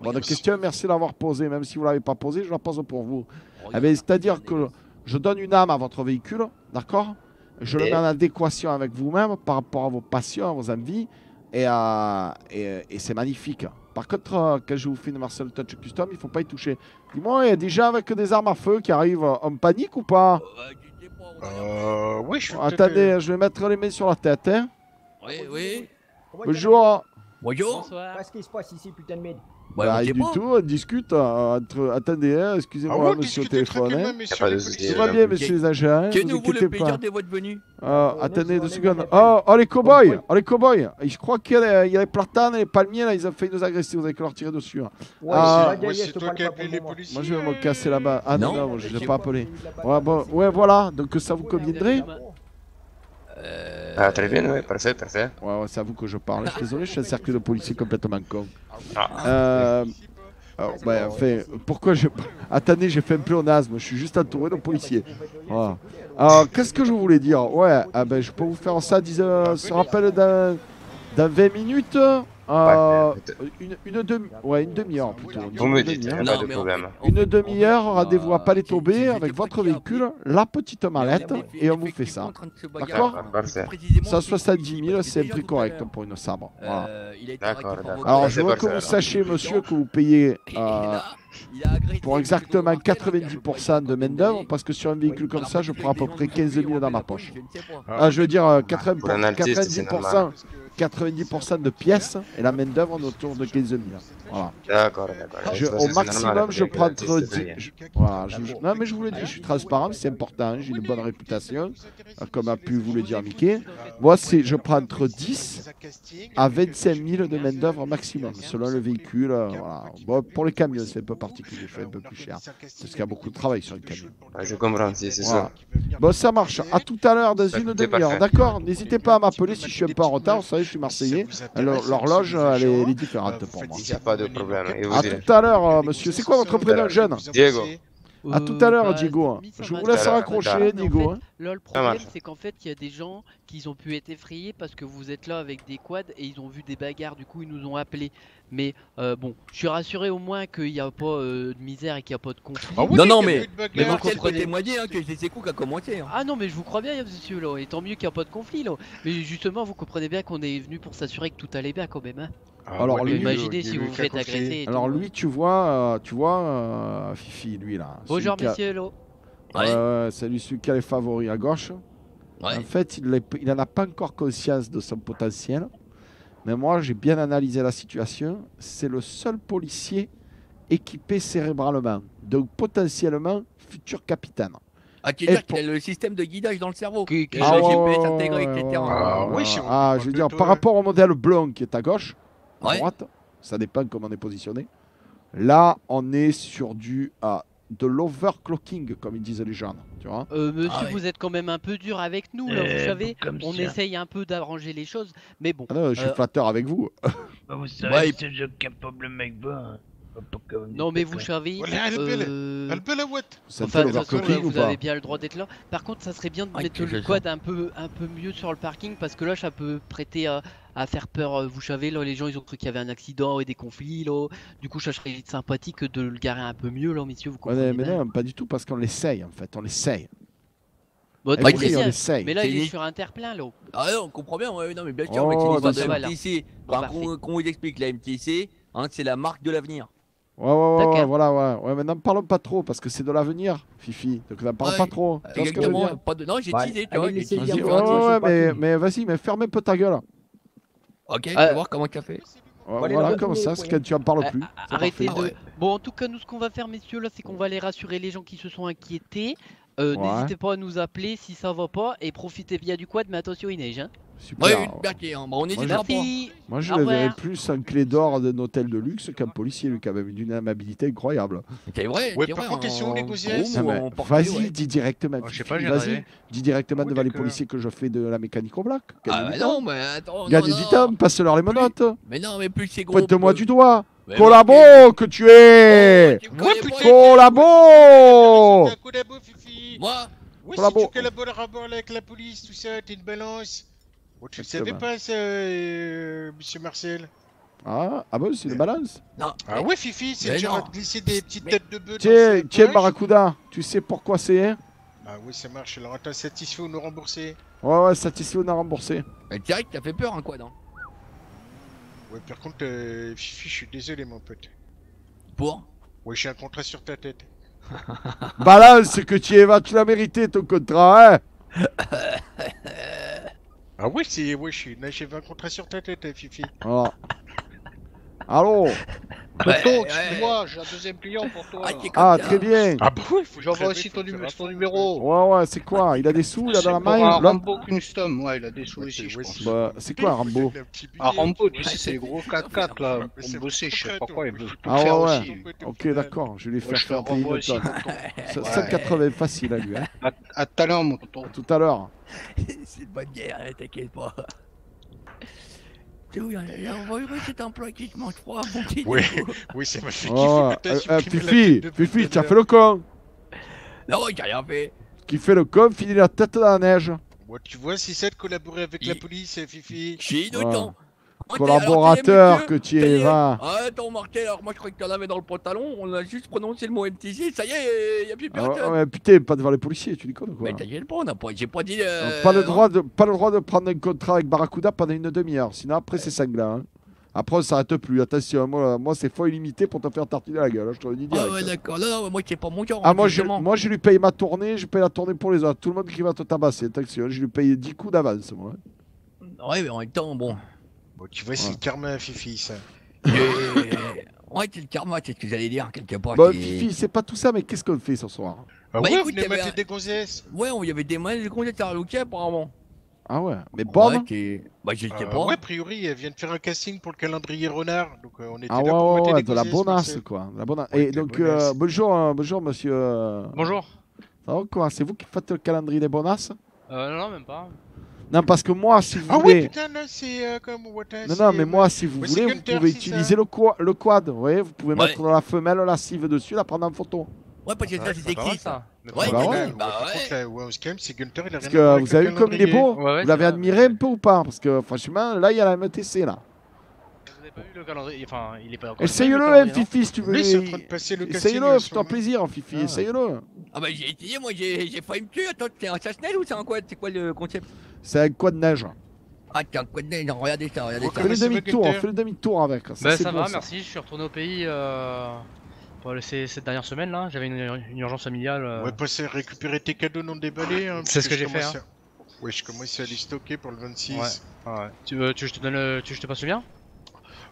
[SPEAKER 1] Bonne question, merci d'avoir posé. Même si vous ne l'avez pas posé, je la pose pour vous. Oh, eh c'est-à-dire que je donne une âme à votre véhicule, d'accord Je le mets en adéquation avec vous-même par rapport à vos passions, à vos envies. Euh, et, et c'est magnifique. Par contre, euh, quand je vous fais une Marcel Touch Custom, il ne faut pas y toucher. Dis-moi, il y a des gens avec des armes à feu qui arrivent. Euh, en panique ou pas Euh. Oui, je suis. Attendez, hein, je vais mettre les mains sur la tête, hein.
[SPEAKER 5] Oui,
[SPEAKER 7] oui. Bonjour. Bonjour. Qu'est-ce qui se passe ici, putain de merde bah, bah, du tout,
[SPEAKER 1] on discute entre. Attendez, hein, excusez-moi, ah monsieur le téléphone. Hein. Tout bien, monsieur les agents. Hein, que nous vous le de venue. Ah, euh, attendez deux secondes. Oh, oh, oh, les cowboys, Oh, les cow Je crois qu'il y, a les platanes et les palmiers, là, ils ont failli nous agresser. Vous avez que leur tirer dessus. Hein. Ouais, ah. c'est toi qui les policiers. Moi, je vais me casser là-bas. Ah non, non je ne l'ai pas appelé. Ouais, ouais, voilà. Donc, ça vous conviendrait
[SPEAKER 11] euh, Ah, très bien, oui, parfait,
[SPEAKER 1] parfait. Ouais, ouais, c'est à vous que je parle. Je suis désolé, je suis un cercle de policiers complètement con. Ah. Euh, euh pourquoi je. Attendez, j'ai fait un peu asthme je suis juste entouré de policiers. Alors, qu'est-ce que je voulais dire Ouais, ah ben, je peux vous faire ça, 10 se rappelle d'un dans 20 minutes euh, une, demi, une demi-heure plutôt. Vous me dites, pas de problème. Une demi-heure, rendez-vous pas les tomber avec votre véhicule, la petite mallette, et on vous fait ça. D'accord 170 ah, 000, c'est le prix correct pour une sabre. Alors je veux que vous sachiez, monsieur, que vous payez euh, pour exactement 90% de main-d'œuvre, parce que sur un véhicule comme ça, je prends à peu près 15 000 dans ma poche. Ah, je veux dire, 80, euh, 90%. 90% de pièces et la main-d'œuvre autour de 15 000. Voilà. D'accord, Au maximum, je prends 10. Je, non, mais je vous le dis, je suis transparent, c'est important. J'ai une bonne réputation, comme a pu vous le dire Mickey. Moi, je prends entre 10 à 25 000 de main-d'œuvre maximum, selon le véhicule. Euh, voilà. Bon, pour les camions, c'est un peu particulier, je fais un peu plus cher. Parce qu'il y a beaucoup de travail sur les camions.
[SPEAKER 11] je comprends, c'est ça.
[SPEAKER 1] Bon, ça marche. À tout à l'heure dans une demi-heure. D'accord N'hésitez pas à m'appeler si je suis un peu en retard. Vous je suis Marseillais. Alors l'horloge, elle, est différente euh, pour moi.
[SPEAKER 11] a pas de problème. Ah, tout
[SPEAKER 1] à l'heure, euh, monsieur. C'est quoi votre prénom, jeune Diego. A tout à l'heure, euh, bah, Diego. Hein. Je vous laisse raccrocher, Diego. Hein. Là, le problème,
[SPEAKER 12] c'est qu'en fait, il y a des gens qui ont pu être effrayés parce que vous êtes là avec des quads et ils ont vu des bagarres. Du coup, ils nous ont appelés. Mais euh, bon, je suis rassuré au moins qu'il n'y a pas euh, de misère et qu'il n'y a pas de conflit. Ah non, non, mais, vous comprenez. hein, que les à hein. Ah non, mais je vous crois bien, monsieur, là. Et tant mieux qu'il n'y a pas de conflit, là. Mais justement, vous comprenez bien qu'on est venu pour s'assurer que tout allait bien quand même. Ah, Alors, lui, imaginez si vous faites agresser. Alors lui,
[SPEAKER 1] tu vois, euh, tu vois, euh, Fifi, lui là. Bonjour monsieur Hello. Euh, lui celui qui a les favoris à gauche. En fait, il n'en a pas encore conscience de son potentiel. Mais moi, j'ai bien analysé la situation. C'est le seul policier équipé cérébralement. Donc, potentiellement, futur capitaine.
[SPEAKER 3] Ah, tu veux dire qu'il a le système de guidage dans le cerveau Qui, qui ah intégré, etc. Ah,
[SPEAKER 1] ah je veux dire, par rapport au modèle blanc qui est à gauche, à droite. Ça dépend comment on est positionné. Là, on est sur du à ah, de l'overclocking, comme ils disent les jeunes. Tu vois euh, monsieur, ah vous
[SPEAKER 12] êtes quand même un peu dur avec nous, vous eh, savez. On essaye un peu d'arranger les choses,
[SPEAKER 1] mais bon. Ah je suis euh, flatteur avec vous. Bah, vous savez, ouais,
[SPEAKER 9] c'est il... capable, le mec bon. Hein. Euh, non mais vous savez, euh, enfin, vous avez bien le
[SPEAKER 12] droit d'être là. Par contre, ça serait bien de ah, mettre le quad un peu, un peu mieux sur le parking parce que là, ça peut prêter à, faire peur. Euh, vous savez, là, les gens, ils ont cru qu'il y avait un accident et des conflits. Là. Du coup, ça serait sympathique de le garer un peu mieux, là, messieurs. Vous comprenez mais non,
[SPEAKER 1] pas du tout parce qu'on l'essaye en fait, on l'essaye. Eh
[SPEAKER 12] mais là, il est sur
[SPEAKER 3] un terre-plein, là. Ah on comprend bien, non, mais bien sûr, Qu'on vous explique, la MTC, hein, c'est la marque de l'avenir.
[SPEAKER 1] Ouais, ouais, ouais, voilà, voilà. Ouais, mais n'en parlons pas trop parce que c'est de l'avenir, Fifi. Donc n'en parle pas trop. pas de... Non, j'ai teasé, tu vois. J'ai ouais, ouais, mais, mais vas-y, mais ferme un peu ta gueule.
[SPEAKER 3] Ok, je euh, va voir comment tu as fait. voilà, comme ça, ce
[SPEAKER 1] que tu en parles plus. Euh, arrêtez
[SPEAKER 12] de. Bon, en tout cas, nous, ce qu'on va faire, messieurs, là, c'est qu'on va aller rassurer les gens qui se sont inquiétés. Euh, n'hésitez pas à nous appeler si ça va pas et profitez bien du quad, mais attention il neige. Hein. Ouais, une baquée,
[SPEAKER 3] hein. on
[SPEAKER 1] est déjà Moi, je le verrais plus un clé d'or d'un hôtel de luxe qu'un policier, lui, qui avait une amabilité incroyable.
[SPEAKER 3] C'est vrai. c'est vrai, contre, question, les Vas-y,
[SPEAKER 1] dis directement. je sais pas, Vas-y, dis directement devant les policiers que je fais de la mécanique au black. Ah non, mais attends. Gagnez Gagne du passe-leur les menottes. Mais non, mais plus c'est gros. Pointe-moi du doigt. Collabo que tu es Oui, putain. moi, Collabo Collabo Moi Moi, si tu
[SPEAKER 4] collabores avec la police, tout ça, t'es une balance. Tu tu savais pas ça, euh, monsieur Marcel
[SPEAKER 1] ah, ah c'est le balance
[SPEAKER 4] Non. Ah ouais, Fifi, c'est genre glisser des petites têtes de
[SPEAKER 1] bœuf. Tiens, tiens, tu sais pourquoi c'est, hein Ah oui, ça marche.
[SPEAKER 4] Alors attends, satisfait ou non remboursé
[SPEAKER 1] Ouais, ouais, satisfait ou non remboursé.
[SPEAKER 4] Mais direct, t'as fait peur, hein, quoi, non Ouais, par contre, euh, Fifi, je suis désolé, mon pote. Pour Ouais, j'ai un contrat sur ta tête.
[SPEAKER 1] balance, que tu es, tu l'as mérité, ton contrat, hein
[SPEAKER 4] Ah oui, c'est... Oui, je suis... J'ai 20 contrats sur ta tête, Fifi.
[SPEAKER 1] Voilà. Allô c'est
[SPEAKER 10] moi j'ai un deuxième client pour toi.
[SPEAKER 1] Ah, ah très bien. Ah
[SPEAKER 10] J'envoie aussi ton, numéro.
[SPEAKER 1] Ouais, ouais, c'est quoi Il a des sous là dans la main Un Rambo
[SPEAKER 10] Custom, ouais, il a des sous ici, bah, c'est quoi Rambo Ah Rambo, tu sais, c'est les gros 4x4 là. me bosser. je sais pas quoi, il veut tout
[SPEAKER 1] Ok, d'accord, je vais lui faire faire une le 780 facile à lui. Hein. À tout à l'heure, mon tonton. tout à l'heure.
[SPEAKER 3] C'est une bonne guerre, hein, t'inquiète pas il a envoyé cet emploi qui se mange froid, mon petit. Oui,
[SPEAKER 1] oui, c'est ma fille oh, qui fait euh, euh Fifi, Fifi, tu as fait le con
[SPEAKER 9] Non, il a rien fait.
[SPEAKER 1] Qui fait le con, finit la tête dans la neige.
[SPEAKER 4] Moi, tu vois, si c'est de collaborer avec la police, eh, Fifi. Je suis
[SPEAKER 1] collaborateur ah, que tu es, va.
[SPEAKER 4] Attends, Martel, alors moi je croyais que t'en avais
[SPEAKER 3] dans le pantalon. On a juste prononcé le mot MTZ, Ça y est, y a plus ah, personne. Ah,
[SPEAKER 1] ouais, putain, pas devant les policiers, tu déconnes quoi. Mais t'as
[SPEAKER 3] le bon, j'ai pas dit. Euh, pas, le droit
[SPEAKER 1] de, prendre un contrat avec Barracuda pendant une demi-heure. Sinon, après, c'est sanglant. Hein. Après, on s'arrête plus. Attention, moi, moi c'est fois illimité pour te faire tartiner la gueule. Hein, je te le dis ah, direct. Ah ouais,
[SPEAKER 3] d'accord. Non, non, moi, c'est pas mon genre. Ah, moi je, moi, je
[SPEAKER 1] lui paye ma tournée, je paye la tournée pour les autres. Tout le monde qui va te tabasser. Attention, je lui paye 10 coups d'avance, moi.
[SPEAKER 3] Ouais, mais en même temps, bon. Bon, tu vois, c'est le karma, Fifi, ça. Ouais, c'est le karma, c'est ce que j'allais dire, quelque part. Fifi, c'est
[SPEAKER 1] pas tout ça, mais qu'est-ce qu'on fait ce soir ah Bah, ouais, écoute, on avait...
[SPEAKER 3] des gonzesses.
[SPEAKER 4] Ouais, on y avait des des gonzesses à Luca, apparemment.
[SPEAKER 1] Ah ouais, mais bon. Hein bah, j'étais ah pas.
[SPEAKER 4] Ouais, a priori, elle vient de faire un casting pour le calendrier renard. Donc, euh, on était ah, là pour ouais, ouais, de la
[SPEAKER 1] bonasse, quoi. La Et donc, euh, bonjour, hein, bonjour, monsieur. Euh, bonjour. Ça va quoi C'est vous qui faites le calendrier des bonasses
[SPEAKER 5] euh, non, même pas.
[SPEAKER 1] Non, parce que moi, si vous ah voulez.
[SPEAKER 5] Ah
[SPEAKER 4] c'est euh, comme
[SPEAKER 1] Non, non, mais euh, moi, si vous voulez, vous pouvez utiliser le, le quad. Vous vous pouvez mettre dans la femelle la cive dessus, la prendre en photo. Ouais, parce que ça ah, c'est qui ça Ouais, ah bah, bah, bah ouais.
[SPEAKER 4] ouais. c'est Parce que vous avez vu comme il est beau Vous l'avez
[SPEAKER 1] admiré un peu ou pas Parce que franchement, là, il y a la METC là.
[SPEAKER 4] Le calendrier, enfin, il est pas encore. Essaye-le,
[SPEAKER 1] Fifi, si tu veux. Essaye-le, fais-toi plaisir, Fifi, essaye-le.
[SPEAKER 3] Ah bah, j'ai essayé, moi, j'ai failli me tuer. Attends, c'est un chasse ou c'est un quoi C'est quoi le concept
[SPEAKER 1] c'est avec quoi de neige
[SPEAKER 3] ah un quoi de neige, regardez ça, regardez ça. Fais le demi-tour, fais
[SPEAKER 1] le demi-tour avec. Ça, bah ça va, merci,
[SPEAKER 3] je suis retourné au pays euh,
[SPEAKER 4] pour cette dernière semaine là, j'avais une, urgence familiale. Euh. Ouais, pour récupérer tes cadeaux non déballés. Hein, c'est ce que, j'ai fait. Hein. Ouais, je commence à les stocker pour le 26. Ouais. Tu veux, tu, je te
[SPEAKER 3] donne
[SPEAKER 1] tu, te passe le mien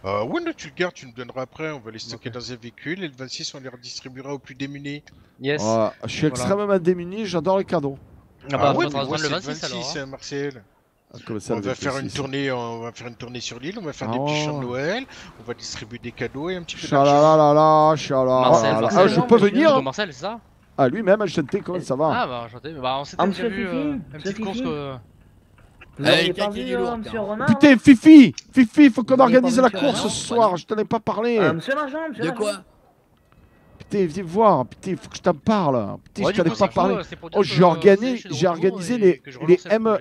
[SPEAKER 4] euh, ouais, non, tu le gardes, tu me donneras après, on va les stocker dans un véhicule et le 26 on les redistribuera aux plus démunis.
[SPEAKER 1] Yes. Ah, je suis extrêmement extrêmement démuni, j'adore les cadeaux. Ah bah, ah ouais, on va se ouais, le 26,
[SPEAKER 4] 26 alors. Hein. hein. Marcel. Ah, on va faire une tournée, on va faire une tournée sur l'île, on va faire oh. des petits ah. chants de Noël, on va distribuer des cadeaux et un petit
[SPEAKER 1] peu Chalalala, la la la Marcel, ah, je peux venir. Marcel, c'est ça Ah lui-même, enchanté, comment ça va Ah
[SPEAKER 4] bah enchanté,
[SPEAKER 10] bah on s'était ah, déjà vu euh,
[SPEAKER 13] une petite course que.
[SPEAKER 1] Hey, hein Putain, Fifi, Fifi, faut qu'on organise la course ce soir. Je t'en ai pas parlé. Ah, monsieur
[SPEAKER 13] Marchand, monsieur De quoi
[SPEAKER 1] Putain, viens voir, putain, faut que je t'en parle. Putain, je t'en ai pas parlé. oh, j'ai organisé, j'ai organisé les, e e les, M,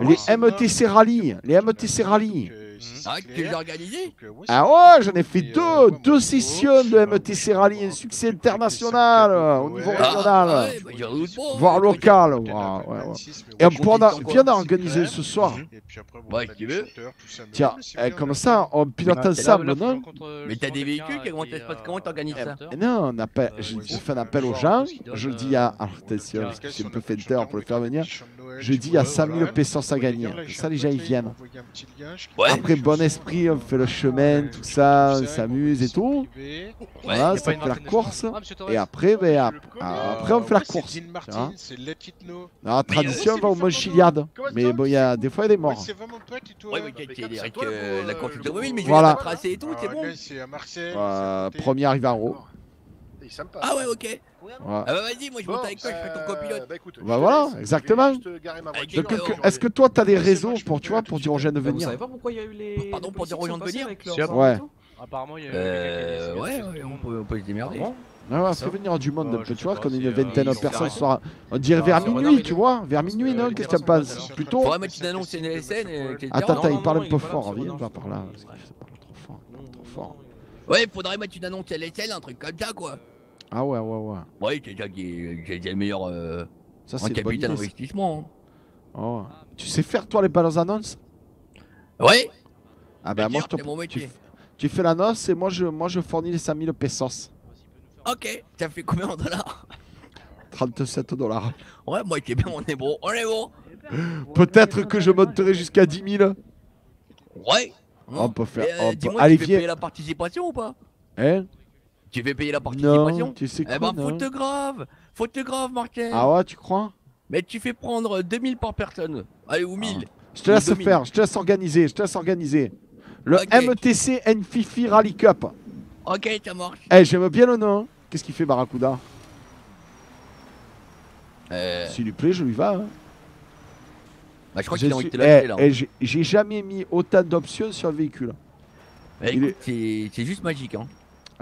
[SPEAKER 1] les MTC Rally. Les MTC Rally.
[SPEAKER 3] Mmh. Euh, ah, tu l'as organisé
[SPEAKER 1] Ah ouais, j'en ai fait euh, deux, deux sessions de hein, MTC Rally, un succès euh, international au niveau régional, ah bah, voire local. Et on vient d'organiser ce soir. Tiens, comme ça, on pilote ensemble, non
[SPEAKER 3] Mais t'as des véhicules, comment t'organises
[SPEAKER 5] eh, ça eh
[SPEAKER 1] Non, on appelle, je fais un appel aux gens, je dis à... Attention, je suis un peu fêteur pour le faire venir. Je dis à 5000 pesos à gagner. Ça, les gens, ils viennent. Après, bon esprit, on fait le chemin, tout ça, on s'amuse et tout. Voilà, ça fait la course. Ah, et après, ben, après on fait la course. la tradition, on va au Mais bon, il y a des fois, il y a des morts.
[SPEAKER 3] Ouais, la euh, mais et tout, ah,
[SPEAKER 1] c'est Premier arrivé en haut.
[SPEAKER 5] Ah ouais, ok. Ah bah vas-y, moi je monte avec toi, je fais ton euh, copilote. Bah,
[SPEAKER 1] bah voilà, exactement. Euh, ah, est-ce que toi t'as des bah, réseaux pour, tu vois, pour dire aux jeunes de venir Vous bah, savez pas pourquoi il y a
[SPEAKER 5] eu les. Pardon, pour dire aux gens de venir Ouais. Apparemment, il y a eu. Euh, ouais, on peut se démerder. Ah ouais, se fait
[SPEAKER 1] venir du monde, tu vois, qu'on est une euh, vingtaine de personnes ce soir. On dirait vers minuit, tu vois, vers minuit, non Qu'est-ce qu'il passe Plutôt. Faudrait mettre une annonce une et. Attends, attends, il parle un peu fort, viens pas par là. Trop fort, trop fort.
[SPEAKER 3] Ouais, faudrait mettre une annonce LSN, un truc comme ça, quoi.
[SPEAKER 1] Ah ouais, ouais, ouais.
[SPEAKER 3] Oui, c'est qui, qui, est le meilleur euh, ça, en capital investissement.
[SPEAKER 1] Hein. Oh. Tu sais faire, toi, les balances annonces Ouais. Ah bah, moi, je te... Tu, tu, fais l'annonce et moi, je, moi, je fournis les 5000 pesos.
[SPEAKER 3] Ok, ça fait combien en dollars
[SPEAKER 1] 37 dollars. Ouais, moi,
[SPEAKER 3] est bien, on est bon. On est bon.
[SPEAKER 1] Peut-être que je monterai jusqu'à 10 000. Ouais. On peut faire. Euh, on Allez, tu fais payer
[SPEAKER 3] la participation ou pas Hein tu fais payer la participation non, tu sais quoi, Eh ben, faut te grave te grave, Ah ouais, tu crois Mais tu fais prendre 2000 par personne. Allez, ou 1000. Ah. Je te laisse faire, je
[SPEAKER 1] te laisse organiser, je te laisse organiser. Le okay. MTC NFIFI Rally Cup.
[SPEAKER 3] Ok, ça marche.
[SPEAKER 1] Eh, j'aime bien le nom. Qu'est-ce qu'il fait, Barracuda euh... S'il lui plaît, je lui va. Hein. Bah, je crois qu'il a envie de te eh, là. Eh, j'ai jamais mis autant d'options sur le véhicule. Bah, écoute, c'est juste magique, hein.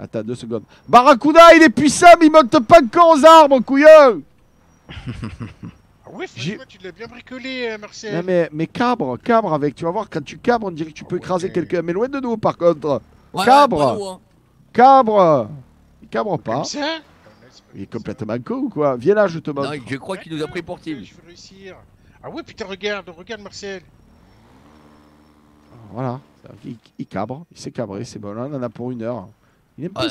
[SPEAKER 1] Attends deux secondes. Barracuda, il est puissant, mais il monte pas de camp aux arbres, couillon Ah ouais, tu l'as bien bricolé, euh, Marcel. Non, mais, cabre, cabre avec. Tu vas voir, quand tu cabres, on dirait que tu peux ah écraser quelqu'un. Mais loin de nous, par contre. cabre hein. Cabre Il cabre pas. il est complètement con ou quoi Viens là, je te montre. Non, je crois qu'il
[SPEAKER 3] nous a pris pour
[SPEAKER 4] team. Je Ah ouais, putain, regarde, regarde, Marcel.
[SPEAKER 1] Voilà, il, cabre, il s'est cabré, c'est bon. Là, hein, on en a pour une heure. Ah,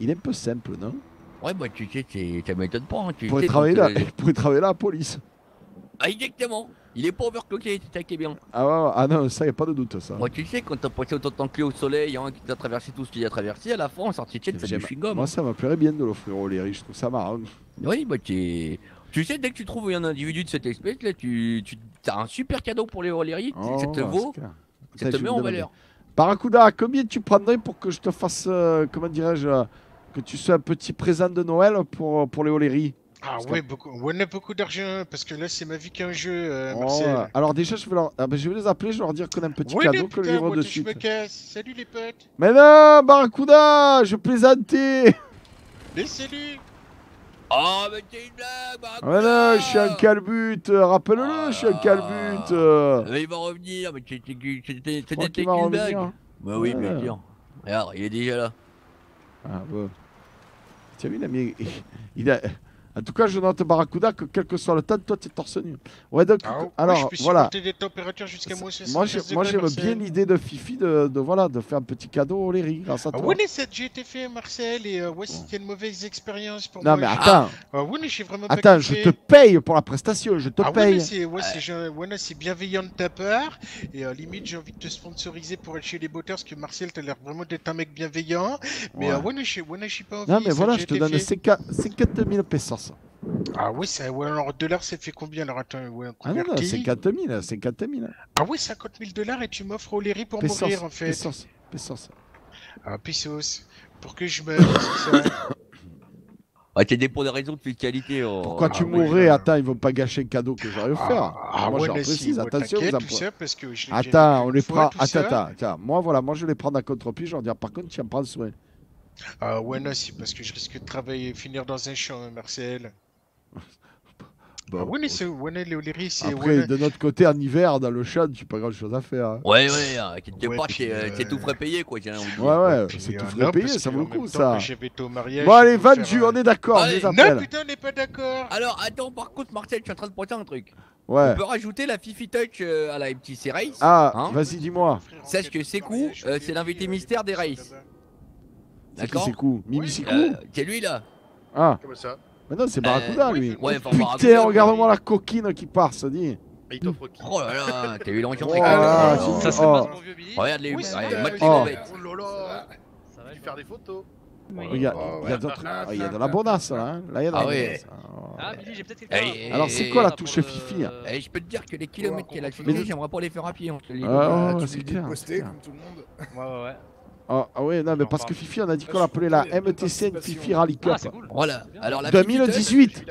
[SPEAKER 1] il est un peu simple. non Ouais, bah tu sais, ça m'étonne pas. Hein, tu il, travailler là, euh, il travailler là à la police.
[SPEAKER 3] Ah, exactement. Il est pas overclocké, c'est ça qui est bien.
[SPEAKER 1] Ah, ouais, ah non, ça, y a pas de doute, ça. Moi,
[SPEAKER 3] tu sais, quand t'as passé autant de temps clé au soleil, hein, qui t'a traversé tout ce qu'il a traversé, à la fin, on sortit de c'est du gomme.
[SPEAKER 1] Moi, hein. ça m'a bien de l'offrir aux riches, je trouve ça marrant. Oui, bah tu tu sais, dès
[SPEAKER 3] que tu trouves un individu de cette espèce, là, tu, tu as un super cadeau pour les Léry, oh, ça te bah, vaut.
[SPEAKER 1] Ça te met en valeur. Barracuda, combien tu prendrais pour que je te fasse, euh, comment dirais-je, euh, que tu sois un petit présent de Noël pour, euh, pour les oléries ah oui,
[SPEAKER 4] on a beaucoup d'argent
[SPEAKER 1] parce que là c'est ma vie qu'un jeu. Oh, alors déjà je vais, ah, ben, je vais les appeler, je vais leur dire qu'on a un petit cadeau que de suite.
[SPEAKER 4] Je Salut les potes.
[SPEAKER 1] Mais non, Barracuda, je plaisantais.
[SPEAKER 4] Mais salut. Oh, mais t'es une
[SPEAKER 1] blague, Voilà, je suis un calbut rappelle-le, je ah. suis un calbut Mais il va
[SPEAKER 3] revenir, mais c'était une blague Bah oui, bien sûr. Regarde, il est déjà là.
[SPEAKER 1] Ah, bon. Tu as vu, il a mis... Il a... En tout cas, je note Barracuda, que quel que soit le temps, toi, tu es torse nu. Ouais, donc, ah alors, moi, je peux voilà.
[SPEAKER 4] des températures jusqu'à moi, moi, j'aime bien l'idée
[SPEAKER 1] de Fifi de, voilà, de faire un petit cadeau aux Léry grâce à ah, toi. Ah, oui, cette j'ai été fait, Marcel, et euh, c'était une mauvaise expérience pour moi. Non, mais ah, attends. je vraiment Attends, je te paye pour la prestation, je te paye.
[SPEAKER 4] Ouais, c'est bienveillant de ta part. Et euh, limite, j'ai envie de te sponsoriser pour aller chez les botteurs, parce que Marcel, t'as l'air vraiment d'être un mec bienveillant. Mais ouais, euh, ouais, je suis pas envie. Non, mais voilà, je te donne 50 000 pesos. Ah oui, ça, ouais, alors dollars, ça fait combien alors attends, ouais, Ah non, non c'est
[SPEAKER 1] 4000, hein, c'est 4000. Hein.
[SPEAKER 4] Ah oui, 50 000 dollars et tu m'offres oléry pour mourir en fait. Pesos, ça. Ah, Pissos, pour que je me...
[SPEAKER 3] Ah, t'es pour des raison de de qualité. Oh. Pourquoi tu ah mourrais
[SPEAKER 1] Attends, ils vont pas gâcher le cadeau que j'aurais offert. Ah, ah moi, ouais, je précise, attention, vous ça, parce que Attends, on les prend. Attends, attends, Moi, voilà, moi, je les prends à contre-pied. Je leur par contre, tu prends le souhait.
[SPEAKER 4] Ah, ouais, non, si, parce que je risque de travailler, et finir dans un champ, hein, Marcel. Bah, Après, de
[SPEAKER 1] notre côté, en hiver, dans le chat, tu pas grand chose à faire. Hein. Ouais, ouais,
[SPEAKER 3] hein, qui pas, bah, c'est tout euh, frais payé, quoi. Ouais, ouais, c'est
[SPEAKER 1] tout frais payé, ça vaut le coup, ça.
[SPEAKER 3] Bon,
[SPEAKER 1] allez, voulu faire on est d'accord, Non, putain, on n'est pas d'accord.
[SPEAKER 3] Alors, attends, par contre, Marcel, je suis en train de penser un truc. Ouais On peut rajouter la Fifi Touch euh, à la MTC Race. Ah, hein vas-y, dis-moi. Sache que Sekou, euh, c'est l'invité mystère des races.
[SPEAKER 1] C'est qui D'accord Sekou Mimi Sekou C'est lui là. Ah, Comment
[SPEAKER 3] ça mais non, c'est euh, Barracuda, lui. Ouais, Putain, regarde-moi
[SPEAKER 1] la coquine qui part, ça dit. il t'offre Oh là là, t'as eu l'enquête. Oh. Oh, de oh. là Ça, c'est pas mon vieux
[SPEAKER 5] Regarde les humains, Ça va lui faire des photos. Ah, ah,
[SPEAKER 1] il y a, de la bonasse là, hein. là il y a de la Ah,
[SPEAKER 9] ah Billy j'ai peut-être eh, Alors c'est quoi
[SPEAKER 1] la eh, touche Fifi eh, Je peux te dire
[SPEAKER 10] que les kilomètres qu'elle a fait, j'aimerais pas les faire à pied. Ah, c'est clair. comme le monde. Ouais ouais ouais.
[SPEAKER 1] Ah, oui, ah ouais, non, mais parce que Fifi, on a dit qu'on l'appelait la MTCN Fifi Rally ah, Cup. Voilà, alors la 2018.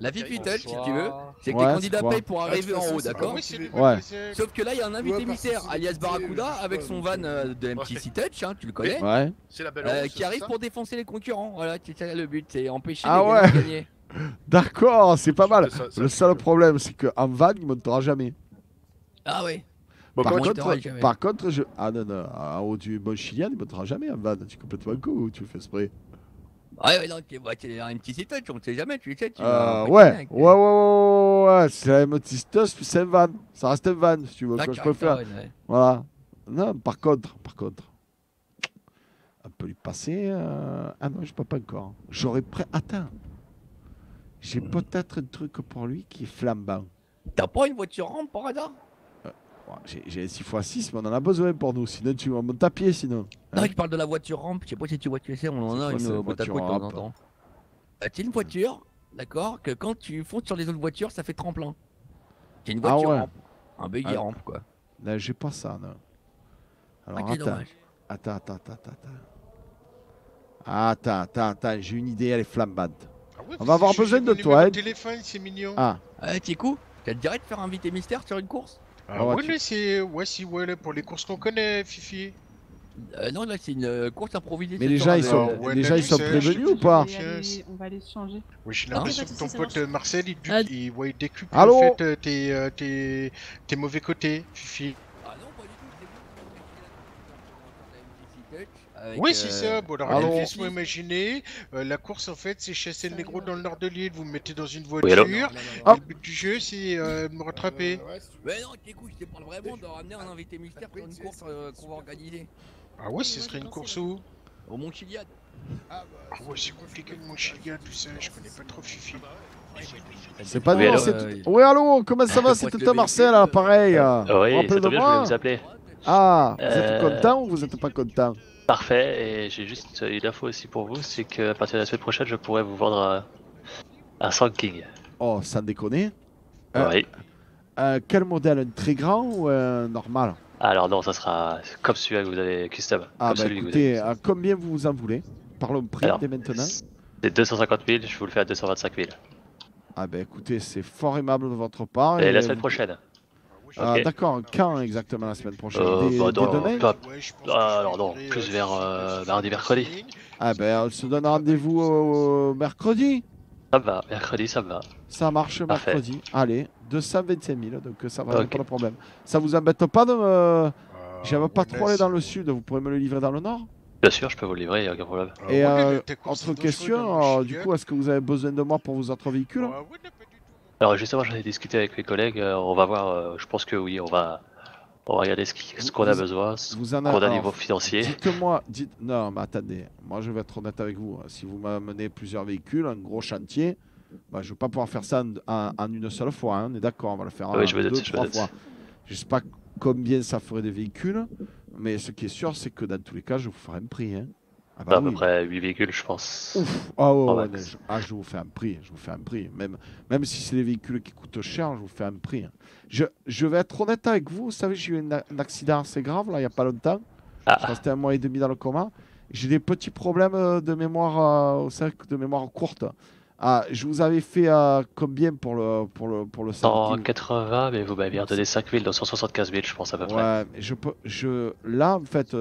[SPEAKER 10] La VIP si tu veux,
[SPEAKER 3] c'est que les candidats payent pour ah, arriver en haut, d'accord Ouais. Sauf que là, il y a un invité mystère, alias Barracuda, avec son van euh, de MTC Touch, hein, tu le connais Ouais. Euh, qui arrive pour défoncer les concurrents. Voilà, c'est ça le but, c'est empêcher les ouais. de gagner.
[SPEAKER 1] D'accord, c'est pas mal. Le seul problème, c'est qu'en van, il ne montera jamais. Ah ouais. Bah, par, contre, par contre, Ah non, non, en haut du bon chilien, il ne mettra jamais un hein, van. Ah tu es complètement coup, tu fais spray.
[SPEAKER 3] Ouais ouais, non, c'est une petite étoile, on ne sait jamais, tu sais. Tu euh, hein. ouais. ouais,
[SPEAKER 1] ouais, ouais, ouais, c'est petit même puis c'est un van. Ça reste un van, si tu veux, que je faire. Voilà. Non, par contre, par contre, on peut lui passer. Euh, ah non, je ne sais pas encore. J'aurais prêt. Attends, j'ai peut-être un truc pour lui qui est flambant.
[SPEAKER 3] T'as pas une voiture en par hasard
[SPEAKER 1] j'ai 6 x 6, mais on en a besoin pour nous. Sinon, tu vas à pied sinon.
[SPEAKER 3] Hein non, il parle de la voiture rampe. Je sais pas si tu vois que sais on en a une euh, boîte à de temps en euh, une voiture, d'accord, que quand tu fonces sur les autres voitures, ça fait tremplin. C'est une ah voiture rampe. Un buggy ah, rampe,
[SPEAKER 1] quoi. Là, j'ai pas ça, non. Alors, ah, attends. attends. Attends, attends, attends, attends. Attends, attends, j'ai une idée, elle est flambante. on va avoir besoin de toi. Hein. téléphone, c'est mignon. Ah.
[SPEAKER 4] Euh, tu t'as le direct de faire un mystère sur une course ah, ouais, tu... c'est si ouais, pour les courses qu'on connaît, Fifi.
[SPEAKER 3] Euh, non, là, c'est une euh, course improvisée. Mais déjà ils sont, euh, ils sont
[SPEAKER 1] prévenus ou pas
[SPEAKER 4] euh, On va aller les changer. Oui, j'ai hein l'impression hein que ton pote Marcel, il, du... il, décupe en fait tes, tes, tes mauvais côtés, Fifi. oui, c'est euh, ça. Bon, alors, laisse moi imaginer, la course en fait, c'est chasser le négro dans le nord de l'île, vous me mettez dans une voiture. Le but du jeu, c'est euh, me rattraper. Euh, mais non, t'écoute, je te parle vraiment de ramener un invité mystère pour une
[SPEAKER 3] course qu'on va organiser.
[SPEAKER 4] Ah ouais, ce serait une course où Au Mont Ah, bah, ah ouais, c'est compliqué le Mont tout ça, je connais pas trop Fifi. Ah bah c'est
[SPEAKER 1] pas oui, c'est. tout. Oui, allô, comment ça ah, va tout à Marcel à l'appareil. Oui, c'est bien, je vais appeler. Ah, vous euh, êtes content ou vous n'êtes pas content
[SPEAKER 14] Parfait, et j'ai juste une info aussi pour vous, c'est à partir de la semaine prochaine, je pourrais vous vendre un, un King.
[SPEAKER 1] Oh, sans déconner euh, Oui. Euh, quel modèle Un très grand ou un normal
[SPEAKER 14] Alors non, ça sera comme celui que vous avez custom. Ah bah écoutez,
[SPEAKER 1] à combien vous en voulez Parlons prix dès maintenant.
[SPEAKER 14] C'est 250 000, je vous le fais à 225 000.
[SPEAKER 1] Ah bah écoutez, c'est fort aimable de votre part. Et, la semaine prochaine ah, d'accord, quand exactement la semaine prochaine euh, bah, des,
[SPEAKER 14] non, plus euh, vers mardi, mercredi.
[SPEAKER 1] Ah ben, on se donne rendez-vous mercredi.
[SPEAKER 14] Ça va, mercredi, ça va.
[SPEAKER 1] Ça marche mercredi. Allez, 225 000, donc euh, ça va, être pas de problème. Ça vous embête pas de me... J'aime pas trop aller dans le sud, vous pourrez me le livrer dans le nord
[SPEAKER 14] Bien sûr, je peux vous le livrer, aucun problème.
[SPEAKER 1] Et autre question, hein, du coup, est-ce que vous avez besoin de moi pour vos autres véhicules
[SPEAKER 14] alors justement, j'en ai discuté avec mes collègues. Euh, on va voir. Euh, je pense que oui, on va. regarder ce qu'on a besoin, ce qu'on a, niveau financier.
[SPEAKER 1] Dites-moi, dites, non, mais attendez, moi je vais être honnête avec vous. Hein. Si vous m'amenez plusieurs véhicules, un gros chantier, bah, je ne vais pas pouvoir faire ça en, une seule fois, hein, on est d'accord, on va le faire en deux, trois fois. Je ne sais pas combien ça ferait des véhicules, mais ce qui est sûr, c'est que dans tous les cas, je vous ferai un prix. Hein. Ah à bah peu
[SPEAKER 14] près 8 véhicules, je
[SPEAKER 1] pense. Ah, ah, je, vous fais un prix, je vous fais un prix. Même, même si c'est des véhicules qui coûtent cher, je vous fais un prix. Je, je vais être honnête avec vous, vous savez, j'ai eu un, accident assez grave, là, il n'y a pas longtemps. Ah. Je un mois et demi dans le coma. J'ai des petits problèmes euh, de mémoire, euh, de mémoire courte. Ah, je vous avais fait euh, combien pour le pour le pour le
[SPEAKER 14] 180, mais vous m'avez donné 5 000, donc 175 000, je pense à peu près. Ouais,
[SPEAKER 1] je je là en fait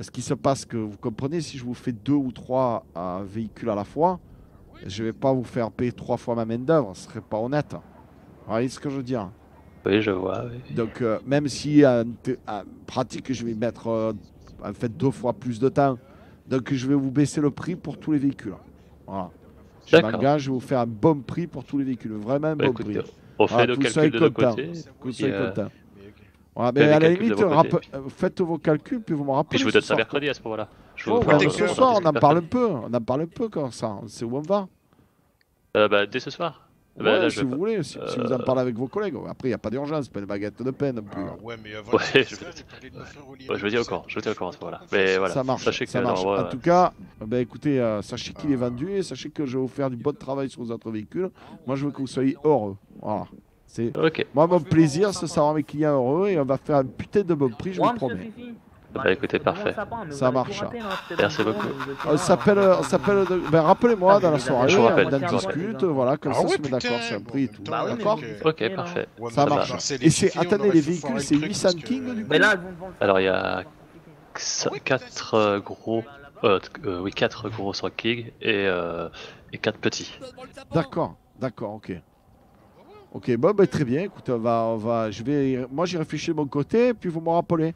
[SPEAKER 1] ce qui se passe que vous comprenez, si je vous fais deux ou trois euh, véhicules à la fois, je vais pas vous faire payer trois fois ma main d'œuvre, ce serait pas honnête. Vous voyez ce que je veux dire Oui, je vois. Donc euh, même si en euh, pratique, je vais mettre en fait deux fois plus de temps, donc je vais vous baisser le prix pour tous les véhicules. Voilà. Je m'engage, je vais vous faire un bon prix pour tous les véhicules, vraiment un bah, bon prix. On fait le calcul de côté mais à la limite, euh, faites vos calculs, puis vous me rappelez. Puis je vous donne ça mercredi à ce moment-là. Je ce soir, on en parle un peu, on en parle un peu comme ça, on sait où on va.
[SPEAKER 14] Euh, bah, dès ce soir. Euh, bah, si vous
[SPEAKER 1] voulez, si, vous en parlez avec vos collègues. Après, il n'y a pas d'urgence, pas une baguette de peine non plus. Ah ouais, mais
[SPEAKER 14] je... vous dis dire encore, je encore à ce moment-là. Mais voilà, ça marche. Sachez en tout
[SPEAKER 1] cas, bah, écoutez, sachez qu'il est ah. vendu et sachez que je vais vous faire du bon travail sur vos autres véhicules. Moi, je veux que vous soyez heureux. Voilà. C'est Moi, mon plaisir, c'est savoir mes clients heureux et on va faire un putain de bon prix, je vous promets.
[SPEAKER 14] Bah écoutez, parfait.
[SPEAKER 1] Ça marche. Merci beaucoup. Euh, ça s'appelle, euh, s'appelle, euh, ben rappelez-moi dans la soirée, on en discute, voilà, comme ah ça on se met d'accord sur le prix et tout, bah
[SPEAKER 14] d'accord Ok, parfait. Ça, marche. Et c'est, attendez, les véhicules, c'est 800 King du coup Alors il y a 4 gros, oui 4 gros 100 King et 4 petits.
[SPEAKER 1] D'accord, d'accord, ok. Ok, Bob ben, très bien. Écoute, va, on va, je vais, moi, j'y réfléchis de mon côté, puis vous me rappelez.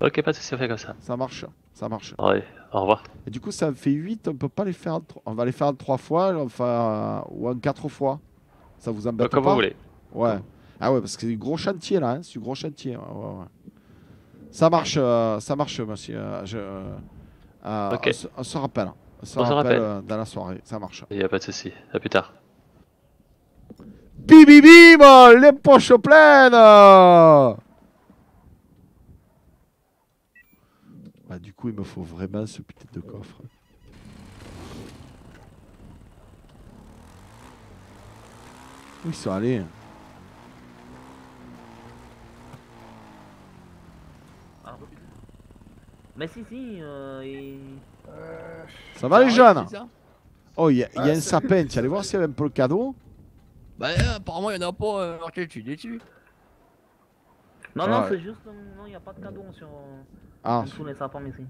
[SPEAKER 14] Ok, pas de soucis, on fait comme ça. Ça marche, ça marche. Ouais, au
[SPEAKER 1] revoir. du coup, ça fait 8, on peut pas les faire, on va les faire en 3 fois, enfin, ou en 4 fois. Ça vous embête pas euh, Comme vous voulez. Ouais. Ah ouais, parce que c'est du gros chantier, là, hein, c'est du gros chantier. Ça marche, euh, ça marche, monsieur. Euh, je, on, se, rappelle. On se rappelle, dans la soirée, ça marche.
[SPEAKER 14] Il n'y a pas de souci. À plus tard.
[SPEAKER 1] Bim, bim, bim, les poches pleines. Bah du coup, il me faut vraiment ce putain de coffre. Où ils sont allés hein?
[SPEAKER 13] ah. Mais si, si. Euh,
[SPEAKER 3] Ça va, les jeunes
[SPEAKER 1] Oh, il y a, un sapin. Tu allais voir s'il y avait un peu le cadeau
[SPEAKER 3] bah, euh, apparemment, il y en
[SPEAKER 13] a pas euh, marqué dessus, dessus. Non, non, c'est juste. Non, il n'y a pas de cadeau sur. Ah. Sous les sapins ici.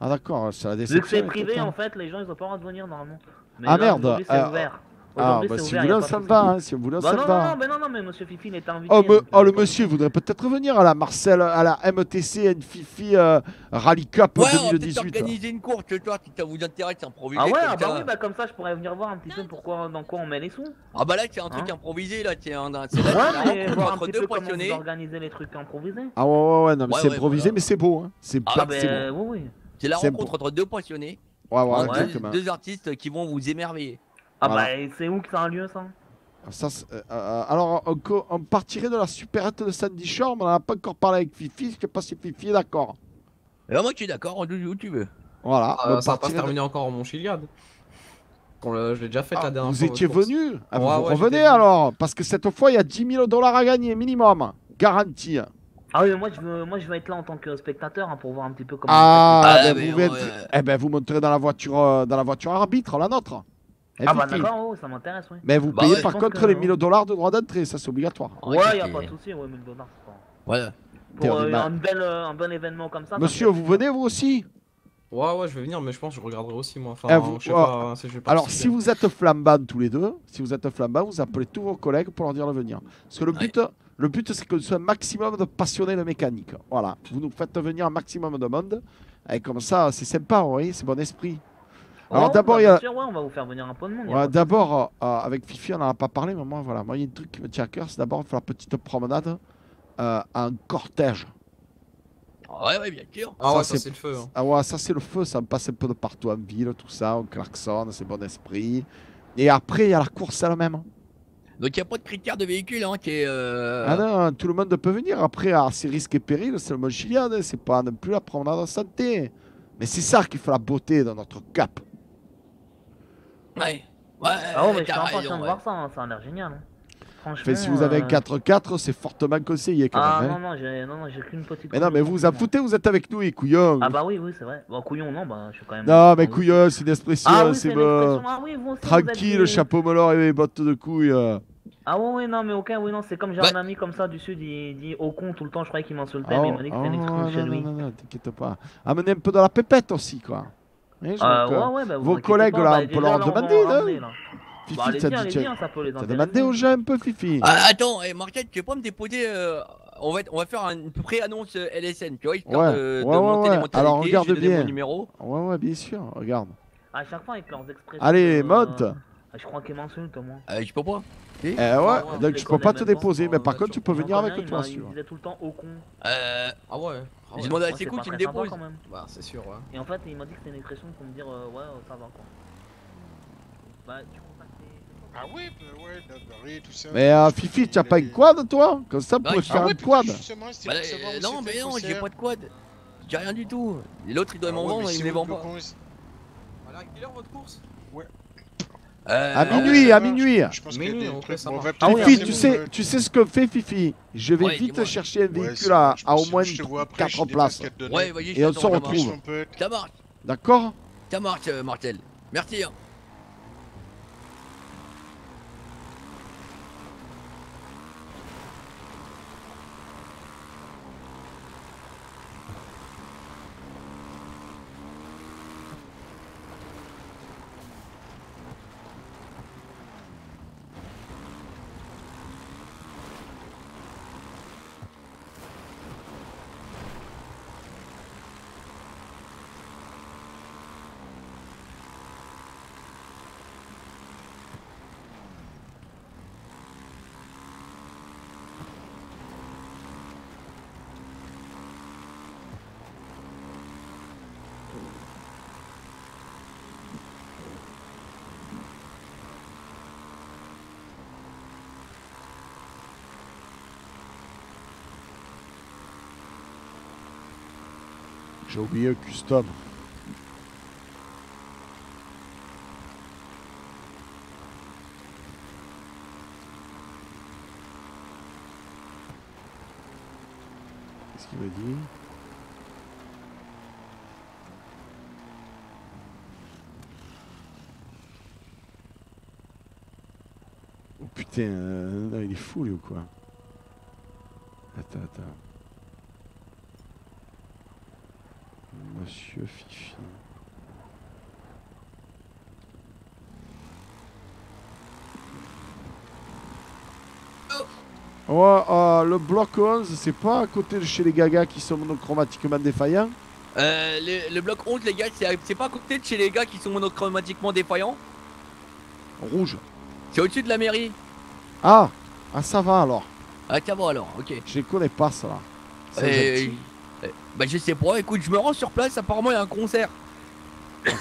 [SPEAKER 1] Ah, d'accord, ça la déception. Vu que c'est privé, en
[SPEAKER 13] fait, les gens, ils ont pas le droit de venir normalement.
[SPEAKER 5] Mais ah merde! c'est euh, ouvert. Ah, bah si vous voulez, ça me va,
[SPEAKER 1] hein, si vous voulez, ça va. Non, mais non, non, mais
[SPEAKER 13] monsieur Fifi n'est pas
[SPEAKER 1] invité. Oh, hein, oh le euh, monsieur voudrait peut-être venir à la Marcel, à la MTC e Fifi euh, Rally Cup 2018. On organiser une course toi soir si
[SPEAKER 3] ça vous intéresse, improvisé. Ah ouais, ah bah oui, bah
[SPEAKER 13] comme ça je pourrais venir voir un petit peu pourquoi, dans quoi on met les sous. Ah bah là c'est un truc hein improvisé, là c'est un. C'est ouais, mais voir un petit les trucs improvisés.
[SPEAKER 1] Ah ouais, ouais, ouais, non, mais c'est improvisé, mais c'est beau, hein. C'est ah bah, c'est beau. C'est la rencontre
[SPEAKER 3] entre deux passionnés. Ouais, ouais, Deux artistes qui vont vous émerveiller. Ah bah, c'est où que ça a lieu ça
[SPEAKER 1] euh, euh, alors, on, partirait de la supérette de Sandy Shore, mais on n'a pas encore parlé avec Fifi. Je sais pas si Fifi est d'accord.
[SPEAKER 3] Et moi, tu es d'accord, on joue où tu veux. Voilà. Ah, on va pas se terminer encore en Montchiliade.
[SPEAKER 13] Je l'ai déjà fait la ah, dernière
[SPEAKER 3] fois. Ah, vous Étiez venu Vous revenez
[SPEAKER 1] alors Parce que cette fois, il y a 10 000 dollars à gagner, minimum. Garantie.
[SPEAKER 13] Ah oui, moi je, veux, moi je vais être là en tant que spectateur hein, pour voir un petit peu comment. Ah, ben, vous, ouais. êtes... eh
[SPEAKER 1] ben, vous monterez dans la voiture, euh, dans la voiture arbitre, la nôtre. Eh, ah bah d'accord,
[SPEAKER 13] oh, ça m'intéresse, oui. Mais vous bah payez par contre les 1000
[SPEAKER 1] dollars de droit d'entrée, ça c'est obligatoire. Ouais, y'a pas de
[SPEAKER 13] soucis, 1000 dollars, c'est pas...
[SPEAKER 1] Ouais. Pour euh, un,
[SPEAKER 13] bel, bon euh, événement comme ça. Monsieur, vous
[SPEAKER 1] venez vous aussi
[SPEAKER 13] Ouais, ouais, je vais venir, mais je pense que je regarderai aussi, moi. Alors si vous
[SPEAKER 1] êtes flambant tous les deux, si vous êtes flambant, vous appelez tous vos collègues pour leur dire de venir. Parce que le but, le but c'est que ce soit un maximum de passionnés de mécanique. Voilà, vous nous faites venir un maximum de monde. Et comme ça, c'est sympa, vous c'est bon esprit.
[SPEAKER 13] Alors d'abord, il y a. on va vous faire venir un peu de monde.
[SPEAKER 1] d'abord, euh, euh, avec Fifi, on n'en a pas parlé, mais moi, voilà. Moi, il y a un truc qui me tient à cœur, c'est d'abord faire la petite promenade euh, à un cortège. Ah ouais, ouais, bien sûr. Ah ouais, ça, c'est le feu. Hein. Ah ouais, ça, c'est le feu. Ça me passe un peu de partout en ville, tout ça. On klaxonne, c'est bon esprit. Et après, il y a la course elle-même.
[SPEAKER 3] Donc, il n'y a pas de critère de véhicule hein, qui Ah
[SPEAKER 1] non, tout le monde peut venir. Après, à ah, risque risques et périls, c'est le mode chilien. Hein, c'est pas non plus la promenade en santé. Mais c'est ça qui fait la beauté dans notre cap.
[SPEAKER 13] Ouais. Ouais, ah oh, mais je suis train de voir ça, hein, ça a l'air génial. Hein. Franchement,
[SPEAKER 1] mais si vous avez un euh, 4-4, c'est fortement conseillé quand ah, même. Ah non,
[SPEAKER 13] non, non, j'ai qu'une petite. Mais non, mais vous
[SPEAKER 1] vous en foutez, vous êtes avec nous, et couillon. Ah bah
[SPEAKER 13] oui, oui, c'est vrai. Bon, couillon, non, bah je suis quand même. Non, mais couillon, c'est une expression, ah, oui, c'est bon. Ah, oui, vous aussi, Tranquille, vous êtes... chapeau
[SPEAKER 1] molor et mes bottes de couilles.
[SPEAKER 13] Ah ouais, ouais, non, mais aucun, oui, non, c'est comme j'ai un ami comme ça du sud, il dit au con tout le temps, je croyais qu'il m'insultait, oh, mais il m'a dit que c'était oh, une ah, excuse
[SPEAKER 1] chez lui. Non, non, non, t'inquiète pas. Amenez un peu de la pépette aussi, quoi. Euh, bah, vos collègues, là, bah, on peut hein. leur demander, là. Fifi, bah, ça dit, T'as hein, demandé aux gens un peu, Fifi. Ah, attends,
[SPEAKER 3] eh, Marquette, tu peux pas me déposer. on, euh, va, on va faire une pré-annonce euh, LSN, tu vois, Ouais, ouais. de, les Alors, regarde bien. Mon numéro.
[SPEAKER 1] Ouais, ouais, bien sûr, regarde.
[SPEAKER 13] À chaque fois, Allez, mode ah, Je crois qu'il toi, moi. je
[SPEAKER 3] peux pas.
[SPEAKER 1] Eh ah, ouais, donc
[SPEAKER 13] je peux pas te déposer, hein. mais par
[SPEAKER 1] contre, tu peux venir avec toi, sûr. Il est
[SPEAKER 13] tout le temps au con. Euh, ah ouais. Oh, J'ai demandé à Sekou qu'il me même. Bah, c'est sûr, ouais. Et en fait, il m'a dit que c'était une expression pour me dire euh, ouais, euh, ça va quoi. Bah, tu contactes bah, Ah oui, bah ouais, Dadbury, bah, bah, tout ça.
[SPEAKER 1] Mais euh, Fifi, t'as pas une quad toi Comme ça, bah, ah faire ah ouais, un quad. Bah,
[SPEAKER 3] euh, non, mais non, j'ai pas de quad. J'ai rien du tout. L'autre, il doit ah m'en vendre il me les vend pas.
[SPEAKER 5] Voilà, quelle heure votre course Ouais,
[SPEAKER 1] euh, à minuit, à minuit. tu sais, tu sais ce que fait Fifi. Je vais vite chercher un véhicule à, au moins 4 places. et on se retrouve. T'as marre. D'accord
[SPEAKER 3] T'as marre, euh, Martel. Merci. Hein.
[SPEAKER 1] J'ai oublié le custom. Qu'est-ce qu'il m'a dit Oh putain, euh, il est fou lui ou quoi Attends, attends. Monsieur Fifi. Oh, oh, le bloc 11, c'est pas à côté de chez les gars qui sont monochromatiquement défaillants
[SPEAKER 3] euh, le, bloc 11, les gars, c'est pas à côté de chez les gars qui sont monochromatiquement défaillants Rouge. C'est au-dessus de la mairie.
[SPEAKER 1] Ah, ah, ça va alors.
[SPEAKER 3] Ah, ça va alors, ok. Je les connais pas, ça. là. Eh, bah je sais pas, écoute, je me rends sur place, apparemment il y a un concert.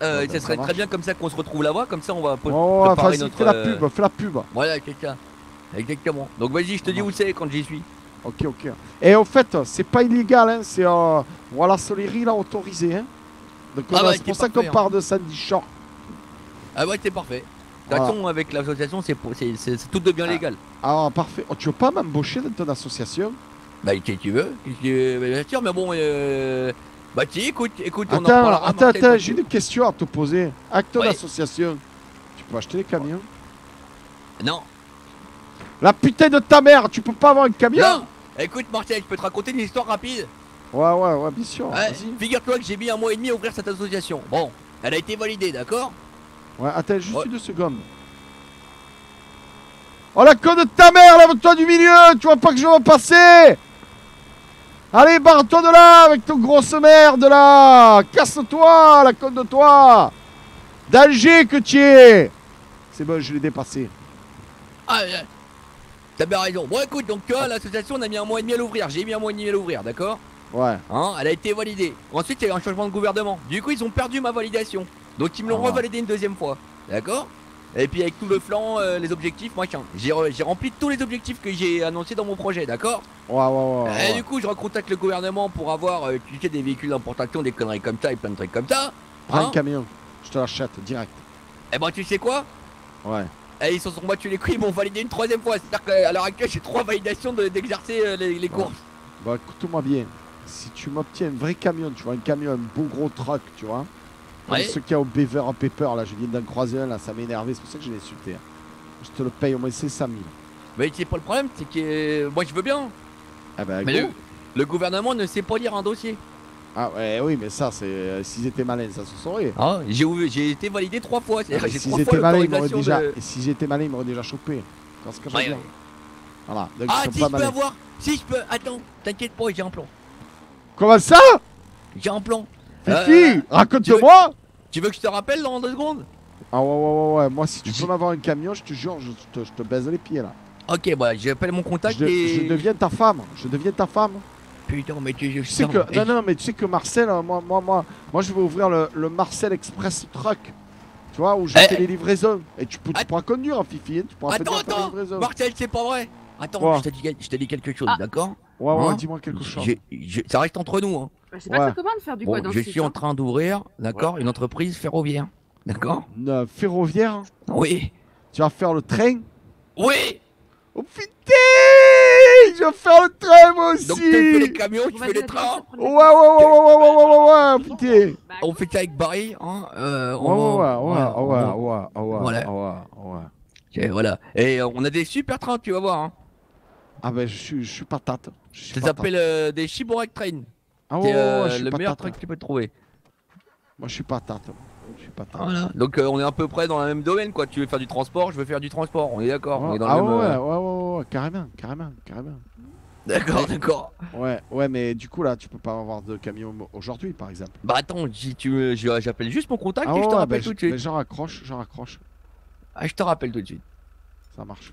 [SPEAKER 3] Euh, ben, ça serait très bien comme ça qu'on se retrouve là-bas, comme ça on va oh, préparer notre... Fais la euh, pub, fais la pub. Voilà, quelqu'un. Exactement. Donc vas-y, je te dis où c'est quand j'y suis.
[SPEAKER 1] Ok, ok. Et en fait, c'est pas illégal, hein, c'est... un. Euh, voilà, Soleri l'a autorisé, hein. Donc ah c'est pour ça qu'on hein. part de Sandy
[SPEAKER 3] Ah ouais, c'est parfait. De toute avec l'association, c'est tout de bien ah. légal.
[SPEAKER 1] Ah, parfait. Oh, tu veux pas m'embaucher dans ton association bah, qu'est-ce que tu veux
[SPEAKER 3] Qu'est-ce que bah, Bien sûr, mais bon. Euh... Bah, tiens, écoute, écoute, attends, on en Attends, attends, j'ai une
[SPEAKER 1] question à te poser. Acte d'association, tu peux acheter des camions Non. La putain de ta mère, tu peux pas avoir un camion Non
[SPEAKER 3] Écoute, Marcel, je peux te raconter une histoire rapide
[SPEAKER 1] Ouais, ouais, ouais, bien sûr.
[SPEAKER 3] Figure-toi que j'ai mis un mois et demi à ouvrir cette association. Bon, elle a été validée, d'accord
[SPEAKER 1] Ouais, attends, juste une seconde. Oh la conne de ta mère, lave-toi du milieu Tu vois pas que je vais passer Allez, barre-toi de là avec ton grosse merde là Casse-toi, la côte de toi D'Alger que tu es C'est bon, je l'ai dépassé.
[SPEAKER 5] Ah,
[SPEAKER 3] t'as bien raison. Bon, écoute, donc l'association, on a mis un mois et demi à l'ouvrir. J'ai mis un mois et demi à l'ouvrir, d'accord Ouais. Hein, elle a été validée. Ensuite, il y a eu un changement de gouvernement. Du coup, ils ont perdu ma validation. Donc, ils me l'ont ah. revalidée une deuxième fois. D'accord et puis avec tout le flanc, euh, les objectifs, moi j'ai rempli tous les objectifs que j'ai annoncés dans mon projet, d'accord
[SPEAKER 1] ouais, ouais, ouais, Et
[SPEAKER 3] du coup, je recontacte le gouvernement pour avoir utilisé euh, des véhicules d'importation, des conneries comme ça et plein de trucs comme ça. Prends hein un camion, je te l'achète direct. Et eh ben tu sais quoi Ouais. Et eh, ils se sont tu les couilles, ils m'ont validé une troisième fois. C'est-à-dire qu'à l'heure actuelle, j'ai trois validations d'exercer euh, les, courses.
[SPEAKER 1] Bah écoute-moi bien, si tu m'obtiens un vrai camion, tu vois, un camion, un gros truck, tu vois ce qu'il y a au Beaver en Pepper, là, je viens d'en croiser un, là, ça m'a énervé, c'est pour ça que je l'ai insulté. Hein. Je te le paye au moins 500 000. Mais c'est pas le problème, c'est
[SPEAKER 3] que euh, moi je veux bien. Ah bah, le, gouvernement ne sait pas lire
[SPEAKER 1] un dossier. Ah ouais, oui, mais ça, c'est si euh, s'ils étaient malins, ça se saurait. Ah, j'ai été validé trois fois. Ah, s'ils étaient malins, ils m'auraient déjà, ah, si j'étais malin, ils m'auraient déjà chopé. Qu'est-ce que ouais, ouais. Voilà. ah, si je peux avoir,
[SPEAKER 3] si je peux, attends, t'inquiète pas, j'ai un plan. Comment ça J'ai un plan. Fifi euh, euh, Raconte-moi tu, veux que je te rappelle dans deux
[SPEAKER 1] secondes Ah ouais, ouais, ouais, ouais. Moi, si tu veux m'avoir un camion, je te jure, je te, je baise les pieds là.
[SPEAKER 3] Ok, bah, j'appelle mon contact je, et. Je deviens ta femme.
[SPEAKER 1] Je deviens ta femme. Putain, mais tu, sais que. Non, non, mais tu sais que Marcel, euh, moi, moi, moi, moi je vais ouvrir le, Marcel Express Truck. Tu vois, où je eh, fais les livraisons. Et tu, peux, tu pourras conduire, hein, Fifi. Hein, tu pourras attends, attends,
[SPEAKER 3] Marcel, c'est pas vrai. Attends, je, t'ai dit quelque chose, ah. d'accord Ouais, ouais, hein dis-moi quelque chose. ça reste entre nous, hein c'est pas ouais. ça commande faire du bon, Je suis en train d'ouvrir, d'accord, une entreprise ferroviaire,
[SPEAKER 1] d'accord. Une ferroviaire Oui. Tu vas faire le train
[SPEAKER 9] Oui. Oh putain Je vais faire le train moi aussi Donc tu fais les camions, tu fais les trains
[SPEAKER 3] Ouais ouais ouais ouais ouais ouais ouais putain On fait ça avec Barry hein euh, Ouais ouais ouais ouais ouais ouais ouais ouais voilà Et on a des super trains tu vas voir hein
[SPEAKER 1] Ah ben je suis, je suis patate Je les
[SPEAKER 3] appelle des Shiborak Train ah euh, le meilleur truc hein. que tu
[SPEAKER 1] peux trouver. Moi, je suis pas tarte. Hein. Je suis pas
[SPEAKER 3] Donc, euh, on est à peu près dans le même domaine, quoi. Tu veux faire du transport, je veux faire du transport. On est d'accord. Ah, euh, ouais,
[SPEAKER 1] ouais, ouais, ouais, carrément, carrément, carrément. D'accord, d'accord. Ouais, ouais, mais du coup là, tu peux pas avoir de camion aujourd'hui, par exemple.
[SPEAKER 3] Bah attends, j'appelle juste mon contact ah et je te rappelle tout de suite.
[SPEAKER 1] J'en raccroche, j'en raccroche Ah, je te rappelle de suite. Ça marche.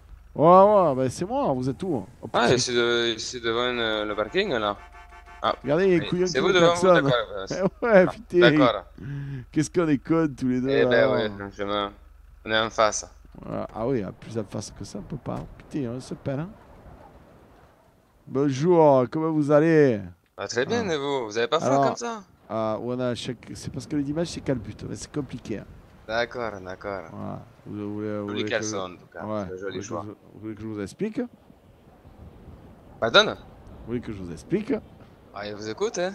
[SPEAKER 1] Ouais, ouais, ben, c'est moi, vous êtes où Ah, c'est
[SPEAKER 11] de, devant euh, le, parking là ah, Regardez les couillons devant vous d'accord.
[SPEAKER 1] ouais, ah, putain. D'accord. Qu'est-ce qu'on est con, tous les deux. Eh ben ouais, on est en face. Ah oui, plus en face que ça, on peut pas. Putain, on se perd. Hein. Bonjour, comment vous allez ah, Très bien, ah. et vous Vous avez pas froid comme ça Ah, on a chaque... C'est parce que les images c'est mais C'est compliqué. Hein.
[SPEAKER 11] D'accord, d'accord. Vous,
[SPEAKER 1] voulez que je... Joli vous, que je vous explique Pardon Vous voulez que je vous explique
[SPEAKER 11] Ah, il vous écoute, hein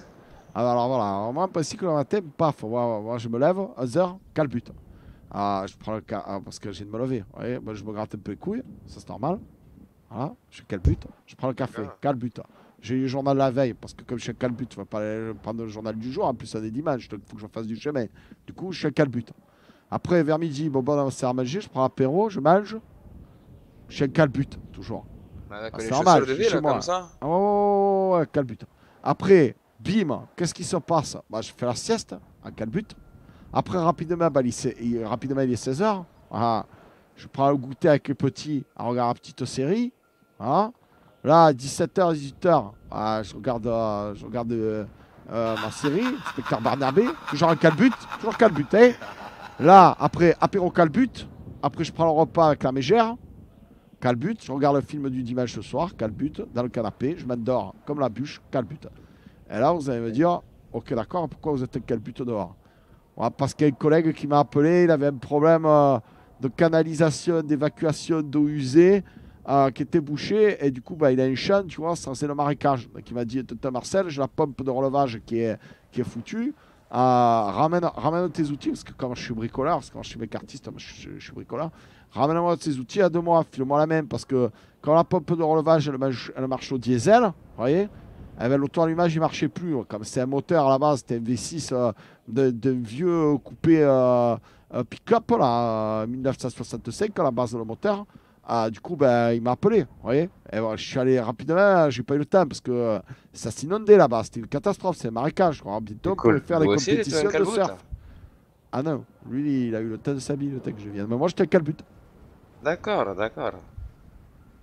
[SPEAKER 1] ah, alors, voilà, moi, si que le matin, paf, moi, moi, je me lève, 11h, quel ah, Je prends le cas, ah, parce que j'ai de me lever, vous voyez je me gratte un peu les couilles, ça c'est normal. Voilà, je suis calbut, je prends le café, calbut. J'ai eu le journal la veille, parce que comme je suis je ne vais pas prendre le journal du jour, en plus ça des dimanches, il faut que je fasse du chemin. Du coup, je suis calbut. Après, vers midi, bon, bon, bah, c'est à manger, je prends un apéro, je mange. Ah, ah, je suis ah, un calbute, toujours. c'est normal, je Comme ça. Oh, Après, bim, qu'est-ce qui se passe bah, Je fais la sieste, un calbute. Après, rapidement, bah, il, est, rapidement il est 16h. je prends le goûter avec les petits, à regarder la petite série. Ah. Là, 17h, 18h, je regarde, je regarde euh, euh, ma série, Spectre Barnabé, toujours un calbut, toujours calbuté. Hein. Là, après apéro calbut, après je prends le repas avec la mégère, calbut, je regarde le film du dimanche ce soir, calbut, dans le canapé, je m'endors comme la bûche, calbut. Et là, vous allez me dire, ok d'accord, pourquoi vous êtes calbut dehors Parce qu'il y a un collègue qui m'a appelé, il avait un problème euh, de canalisation, d'évacuation d'eau usée. Euh, qui était bouché et du coup bah, il a une chaîne, tu vois, c'est le marécage. qui m'a dit, Marcel, j'ai la pompe de relevage qui est, qui est foutue, ah, ramène, ramène tes outils, parce que quand je suis bricoleur, parce que quand je suis mécartiste, je, je, suis bricoleur, ramène-moi tes outils à deux mois, file-moi la même, parce que quand la pompe de relevage, elle, marche au diesel, vous voyez, eh ben, l'auto-allumage, il marchait plus. Hein. Comme c'est un moteur à la base, c'était un V6 euh, d'un de, vieux coupé euh, euh, pick-up, 1965, à la base, de le moteur. Ah, du coup, ben, il m'a appelé. Vous voyez et ben, je suis allé rapidement, j'ai pas eu le temps parce que euh, ça s'inondait là-bas. C'était une catastrophe, c'est un marécage. Quoi. Bientôt, on peut faire les compétitions de surf. Ah non, lui, il a eu le temps de s'habiller le temps que je vienne. Mais moi, j'étais but.
[SPEAKER 11] D'accord, d'accord.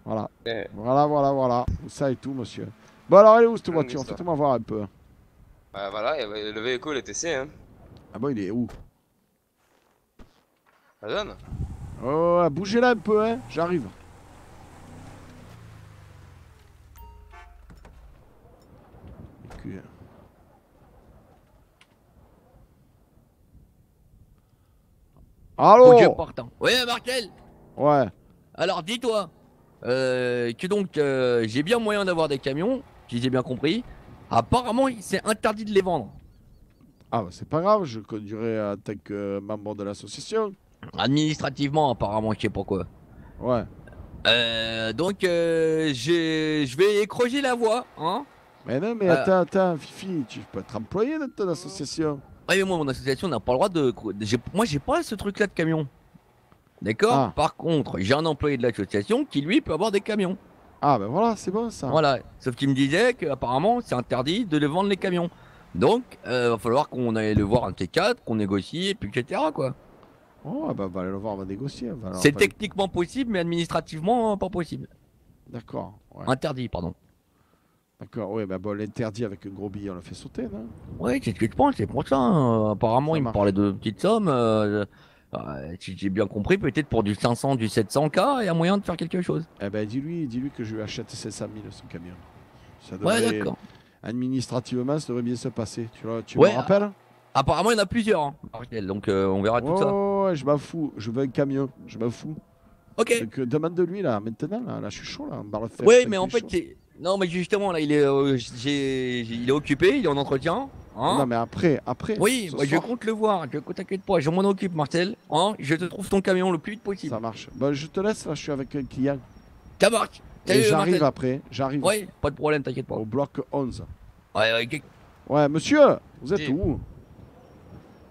[SPEAKER 1] Voilà. Voilà, voilà, voilà. Ça et tout, monsieur. Bon, alors, elle est où cette voiture Faites-moi voir un peu.
[SPEAKER 11] Bah, voilà, le véhicule est ici. Hein. Ah bon, il est où La
[SPEAKER 1] Oh, ah, bougez là un peu, hein. J'arrive. Allô Ouais, hein,
[SPEAKER 3] Markel Ouais. Alors, dis-toi euh, que donc, euh, j'ai bien moyen d'avoir des camions, si j'ai bien compris. Apparemment, c'est interdit de les vendre.
[SPEAKER 1] Ah, bah, c'est pas grave, je conduirai en tant que membre de l'association. Administrativement, apparemment, je sais pourquoi. Ouais. Euh, donc, euh, je vais
[SPEAKER 3] écroger la voie, hein. Mais non, mais euh. attends, attends, Fifi, tu peux être employé dans ton association. Ouais, mais moi, mon association n'a pas le droit de. Moi, j'ai pas ce truc-là de camion. D'accord ah. Par contre, j'ai un employé de l'association qui, lui, peut avoir des camions. Ah, ben voilà, c'est bon ça. Voilà. Sauf qu'il me disait qu'apparemment, c'est interdit de le vendre les camions. Donc, il va falloir qu'on aille le voir un T4, qu'on négocie, et puis etc. quoi. Oh, bah, le voir, on va négocier. c'est techniquement possible, mais administrativement euh, pas possible.
[SPEAKER 1] D'accord. Interdit, pardon. D'accord, ouais, bah, bon, l'interdit avec un gros billet, on le fait sauter, non Oui, c'est ce que c'est pour
[SPEAKER 3] ça. Hein. Apparemment, il me parlait de petites sommes. Euh, euh, si j'ai bien compris, peut-être pour du 500, du 700K, il y a moyen de faire quelque
[SPEAKER 1] chose. Eh ben, dis-lui dis-lui que je lui achète 700 000, son camion. Ouais, d'accord. administrativement, ça devrait bien se passer. Tu, vois tu me rappelles
[SPEAKER 3] Apparemment, il y en a plusieurs. Hein, donc, on
[SPEAKER 1] verra tout ça ouais, je m'en fous. Je veux un camion, je m'en fous. Ok. Euh, demande de lui là, maintenant, là, je suis chaud là. ouais, mais en fait,
[SPEAKER 3] non, mais justement, là, il est, euh, il est occupé, il est en entretien. Hein. non, mais après,
[SPEAKER 5] après. Oui, bah, je
[SPEAKER 3] compte le voir, je t'inquiète pas, je m'en occupe, Martel, hein. je te trouve ton camion le plus vite possible.
[SPEAKER 1] Ça marche. Bah, je te laisse là, je suis avec un client. Ça marche. Et j'arrive après, j'arrive. Ouais, pas de problème, t'inquiète pas. Au bloc 11. Ouais, ouais, ouais monsieur, vous êtes où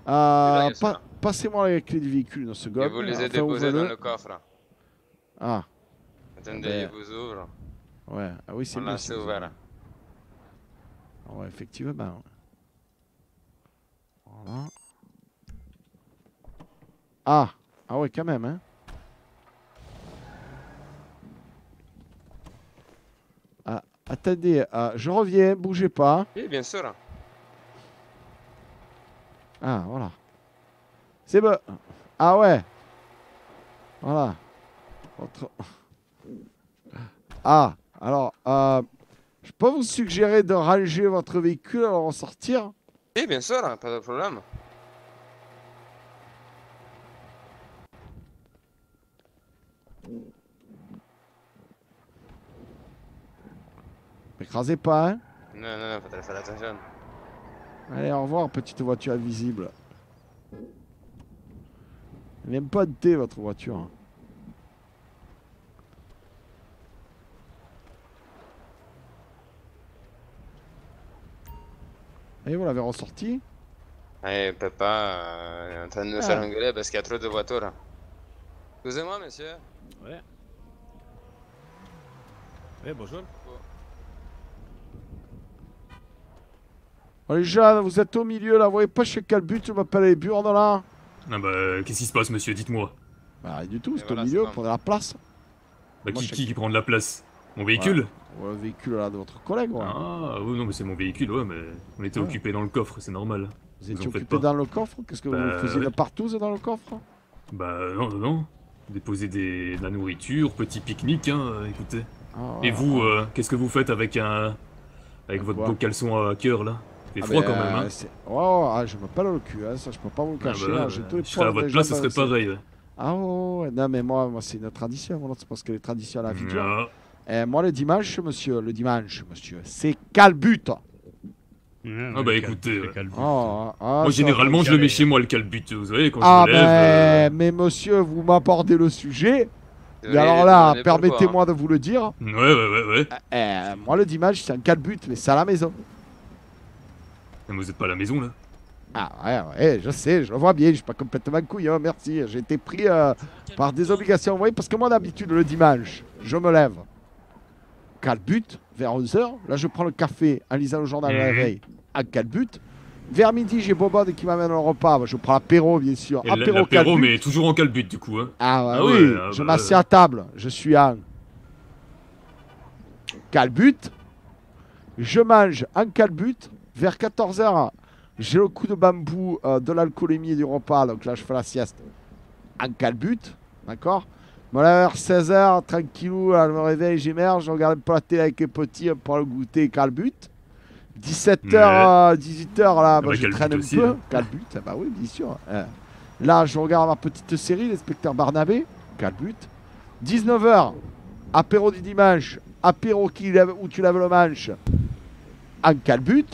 [SPEAKER 1] euh, pas passez-moi les clé du véhicule dans ce Et vous les avez dans le coffre. Ah.
[SPEAKER 11] Attendez, il vous ouvre.
[SPEAKER 1] Ouais, ah oui, c'est bien. c'est ouvert. Ah ouais, effectivement. Voilà. Ah, ah ouais, quand même, hein. Ah, attendez, ah, je reviens, bougez pas. Oui, bien sûr. Ah, voilà. C'est Ah ouais. Voilà. Ah, alors, euh, je peux vous suggérer de ranger votre véhicule alors en sortir
[SPEAKER 11] Oui, bien sûr, hein, pas de problème.
[SPEAKER 1] M'écrasez pas, hein
[SPEAKER 11] Non, non, non, faut faire attention.
[SPEAKER 1] Allez, au revoir, petite voiture invisible. Elle n'aime pas de thé, votre voiture. Hein. Et vous l'avez ressorti
[SPEAKER 11] Eh, papa, elle euh, est en train de nous ah. faire engueuler parce qu'il y a trop de voitures. Excusez-moi, monsieur. Ouais. Ouais, eh, bonjour.
[SPEAKER 1] Oh. Les Jeanne, vous êtes au milieu là, vous voyez pas chez quel but on m'appelle les burnes là
[SPEAKER 8] ah bah, qu'est-ce qui se passe, monsieur Dites-moi.
[SPEAKER 1] Bah, rien du tout, c'est au milieu, prendre la
[SPEAKER 8] place. Bah, qui, qui, qui prend de la place Mon véhicule
[SPEAKER 1] ouais. le véhicule là de votre collègue,
[SPEAKER 8] Ah, oui, non, mais c'est mon véhicule, ouais, mais on était occupé dans le coffre, c'est normal. Vous, étiez occupé dans le coffre Qu'est-ce que vous bah, faisiez
[SPEAKER 1] partout, dans le coffre
[SPEAKER 8] Bah, non, non, non. Déposer des... de la nourriture, petit pique-nique, hein, euh, écoutez. Ah, Et vous, euh, qu'est-ce que vous faites avec un. avec votre beau caleçon à cœur là il ah, froid quand même. Hein. Euh,
[SPEAKER 1] oh, ah, je me pas le cul, hein, ça, je peux pas vous le ah, cacher. Ah je à votre place, ce serait pareil. Ouais. Ah ouais, non, mais moi, moi c'est une tradition. C'est parce que les traditions à la vie. Et moi, le dimanche, monsieur, le dimanche, monsieur, c'est calbut.
[SPEAKER 5] ah bah écoutez, oh,
[SPEAKER 1] moi généralement je
[SPEAKER 8] le mets chez moi le calbut, vous savez, quand je me lève. Mais, euh.
[SPEAKER 1] mais monsieur, vous m'abordez le sujet, et alors là, hein. permettez-moi de vous le dire. Ouais, ouais, ouais. ouais. Eh, eh, moi, le dimanche, c'est un calbut, mais ça à la maison vous n'êtes pas à la maison, là Ah, ouais, je sais, je vois bien, je suis pas complètement couillé hein, merci. J'ai été pris euh, par des obligations, vous voyez, parce que moi, d'habitude, le dimanche, je me lève calbute, vers 11h. Là, je prends le café en lisant le journal mhm. à la veille, à calbute. Vers midi, j'ai Bobod qui m'amène le repas. Bah, je prends l'apéro, bien sûr. L'apéro mais
[SPEAKER 8] toujours en calbute, du coup. Hein. Ah, ouais, ah je ah, m'assieds bah,
[SPEAKER 1] à table. Je suis en calbute. Je mange en calbute. Vers 14h, j'ai le coup de bambou euh, de l'alcoolémie et du repas. Donc là, je fais la sieste en calbut. D'accord Voilà, vers 16h, tranquillou, je me réveille, j'émerge. Je regarde un peu la télé avec les petits euh, pour le goûter calbut. 17h, euh, 18h, là, bah, je traîne un peu. Hein. Calbut, ah bah oui, bien sûr. Hein. là, je regarde ma petite série, l'inspecteur Barnabé. Calbut. 19h, apéro du dimanche, apéro où tu laves le manche, en calbut.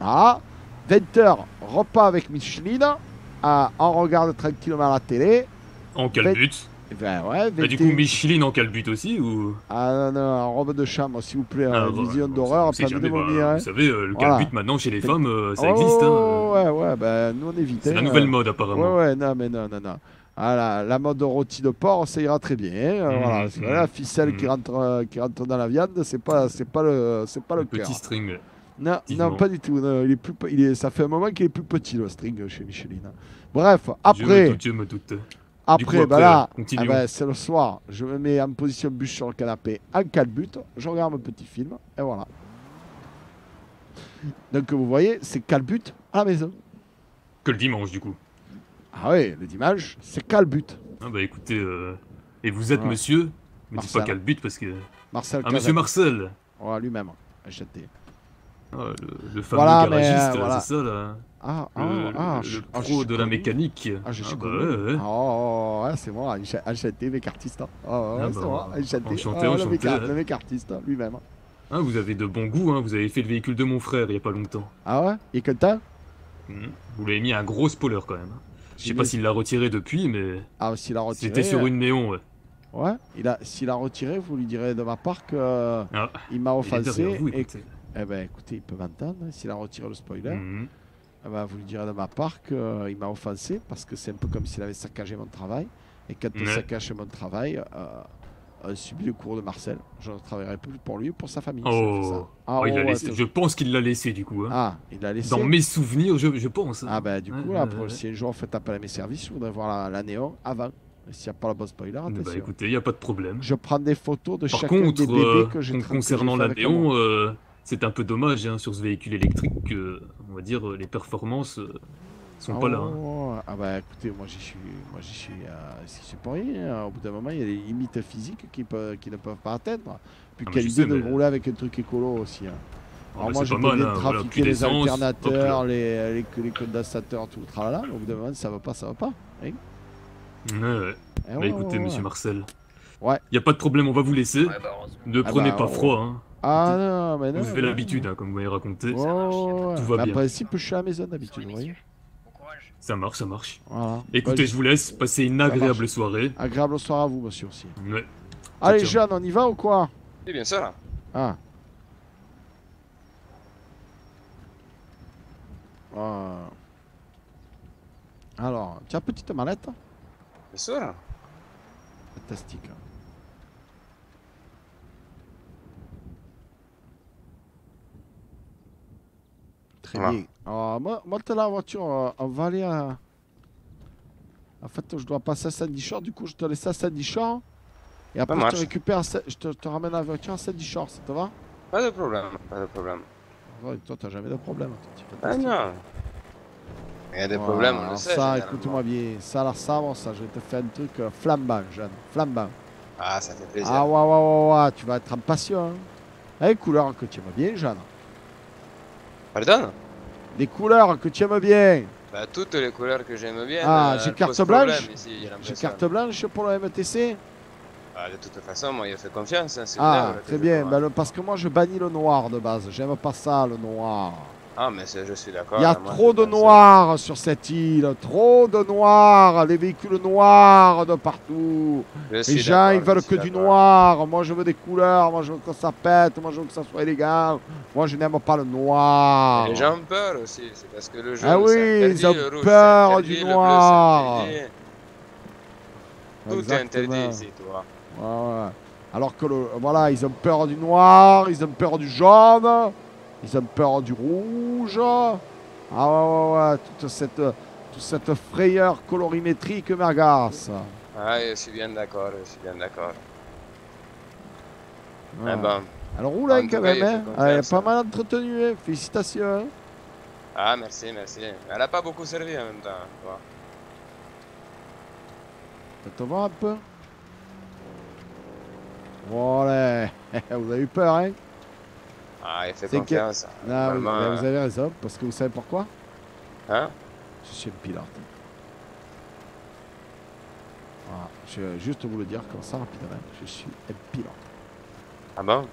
[SPEAKER 1] Ah, 20h, repas avec Micheline. À on regarde tranquillement la télé. En quel but ben ouais, 20... Bah, du coup,
[SPEAKER 8] Micheline en but aussi ou
[SPEAKER 1] Ah non, non, en robe de chambre, s'il vous plaît. Ah, hein, bah, vision bah, d'horreur, pas jamais, de bah, hein. Vous savez, euh, le voilà. calbut maintenant chez les femmes, euh, ça existe. Hein. Euh. Oh, ouais, ouais, ben nous on évite. C'est la hein. nouvelle mode apparemment. Ouais, ouais, non, mais non, non, non. Ah, la, la mode rôti de porc, ça ira très bien. Mmh, voilà, mmh, la ficelle qui, mmh. rentre, qui rentre dans la viande, c'est pas, c'est pas le, c'est pas le, Petit string. Non, pas du tout. il est plus, il est, ça fait un moment qu'il est plus petit le string chez Micheline. Hein. Bref, après. Je me doute. Après, bah euh, ah bah, c'est le soir. Je me mets en position bûche sur le canapé en calbute. Je regarde mon petit film et voilà. Donc vous voyez, c'est calbute à la maison.
[SPEAKER 8] Que le dimanche du coup.
[SPEAKER 1] Ah oui, le dimanche, c'est calbute.
[SPEAKER 8] Ah bah écoutez, euh, et vous êtes monsieur, mais Marcel. pas calbute parce que. Marcel. Ah monsieur Marcel. Ouais,
[SPEAKER 1] lui-même, acheté. Ah, le, fameux garagiste, c'est ça là. Ah, ah le, ah,
[SPEAKER 8] pro ah, de la mécanique. Ah, je suis bah, ouais,
[SPEAKER 1] ouais. Oh, oh, oh c'est moi, HLT, mec artiste. Hein. Oh, oh bah c'est Enchanté, enchanté. Le, mec, artiste, hein, lui-même. Hein. Ah,
[SPEAKER 8] vous avez de bons goûts, hein. vous avez fait le véhicule de mon frère il n'y a pas longtemps.
[SPEAKER 1] Ah ouais Et que t'as
[SPEAKER 8] hmm. Vous l'avez mis à un gros spoiler quand même. Je sais pas s'il l'a retiré depuis, mais. Ah, s'il l'a retiré. C'était sur euh, une
[SPEAKER 1] néon, ouais. Ouais, s'il a... l'a retiré, vous lui direz de ma part que
[SPEAKER 5] il m'a offensé. Il est vous, Et...
[SPEAKER 1] Eh ben écoutez, il peut m'entendre, hein. s'il a retiré le spoiler, mhm. eh ben, vous lui direz de ma part qu'il euh, m'a offensé parce que c'est un peu comme s'il avait saccagé mon travail. Et quand tout saccage mon travail, euh, on subit le cours de Marcel. Je ne travaillerai plus pour lui ou pour sa famille. Oh. je
[SPEAKER 8] pense qu'il l'a laissé du coup. Hein. Ah, il l'a laissé. Dans mes
[SPEAKER 1] souvenirs, je, je pense. Hein. Ah ben du coup, si un jour en fait appel à mes services, je voudrais voir la, néon avant. S'il n'y a pas le bon spoiler, eh ben, attention. Bah écoutez, il n'y a pas de problème. Je prends des photos de chaque chacun des bébés euh, que j'ai Concernant la néon,
[SPEAKER 8] c'est un peu dommage hein, sur ce véhicule électrique que, on va dire, les performances euh,
[SPEAKER 1] sont pas là. Hein. Oh, ah bah écoutez, moi j'y suis, moi j'y suis, euh, pas rien. Hein. Au bout d'un moment, il y a des limites physiques qui, ne peuvent pas atteindre. Puis qu'il ah, quelle idée de rouler avec un truc écolo aussi. Hein. Ah, Alors moi j'ai mal, de hein, trafiquer les alternateurs, les, les, condensateurs, tout le tralala. Au bout d'un moment, ça va pas, ça va pas. ouais,
[SPEAKER 8] ouais. Eh bah, écoutez, monsieur Marcel. Ouais. Il n'y a pas de problème, on va vous laisser. Bah, ne ah prenez bah, pas froid. Hein. Ah non, mais non. Vous avez l'habitude, hein, comme vous m'avez raconté. ça marche, Tout va bien. Après, si,
[SPEAKER 1] à la maison d'habitude, vous voyez.
[SPEAKER 8] Ça marche, ça marche.
[SPEAKER 1] Écoutez, je vous laisse. passer une agréable soirée. Agréable soirée à vous, monsieur aussi. Ouais. Allez, Jeanne, on y va ou quoi Eh bien, ça ah. là. Ah. Alors, tiens, petite mallette. C'est ça Fantastique. Hein. Ah, moi voilà. moi, la voiture, on va aller à... En fait, je dois passer à Sandy du coup, je te laisse à Sandy Et après, je te je te, ramène la voiture à Sandy ça te va
[SPEAKER 11] Pas de problème, pas de problème.
[SPEAKER 1] toi, t'as jamais de problème. ah non.
[SPEAKER 11] Il y a des problèmes, on Ça, écoute-moi
[SPEAKER 1] bien. Ça, la ça, je vais te faire un truc euh, flambant, jeune, Flambant.
[SPEAKER 11] Ah, ça fait plaisir. Ah, ouais,
[SPEAKER 1] ouais, ouais, ouais. Tu vas être impatient. Hein. Eh, couleur que tu aimes bien, jeune Pardon Des couleurs que tu aimes bien.
[SPEAKER 11] Bah, toutes les couleurs que j'aime bien. Ah, euh, j'ai carte blanche J'ai carte
[SPEAKER 1] blanche pour le MTC
[SPEAKER 11] bah, De toute façon, moi, il fait confiance. Hein, ah, très bien.
[SPEAKER 1] Bah, parce que moi, je bannis le noir de base. J'aime pas ça, le noir.
[SPEAKER 11] Ah, mais je suis d'accord. Il y a trop de noir
[SPEAKER 1] sur cette île, trop de noir. les véhicules noirs de partout. les gens, ils veulent que du noir. Moi, je veux des couleurs. Moi, je veux que ça pète. Moi, je veux que ça soit élégant. Moi, je n'aime pas le noir. les gens ont
[SPEAKER 11] peur aussi. C'est parce que le jeu. Ah oui, ils ont peur du noir. Tout est
[SPEAKER 1] interdit ici, toi. Ouais, Alors que le, voilà, ils ont peur du noir, ils ont peur du jaune. Ils ont peur du rouge. Ah ouais, ouais, ouais, toute cette, toute cette frayeur colorimétrique, Mergas.
[SPEAKER 11] Ah, je suis bien d'accord, je suis bien d'accord.
[SPEAKER 1] Ouais. Alors, ah roule hein, quand même, hein. Elle est pas mal entretenue, hein. félicitations.
[SPEAKER 11] Ah, merci, merci. Elle a pas beaucoup servi en même temps.
[SPEAKER 1] Bon. peut un peu. Voilà, vous avez eu peur, hein ah, il fait confiance. Que... Hein, non, vous, vous hein. avez raison, parce que vous savez pourquoi Hein Je suis le pilote. Ah, je vais juste vous le dire comme ça rapidement. Je suis un pilote. Ah bon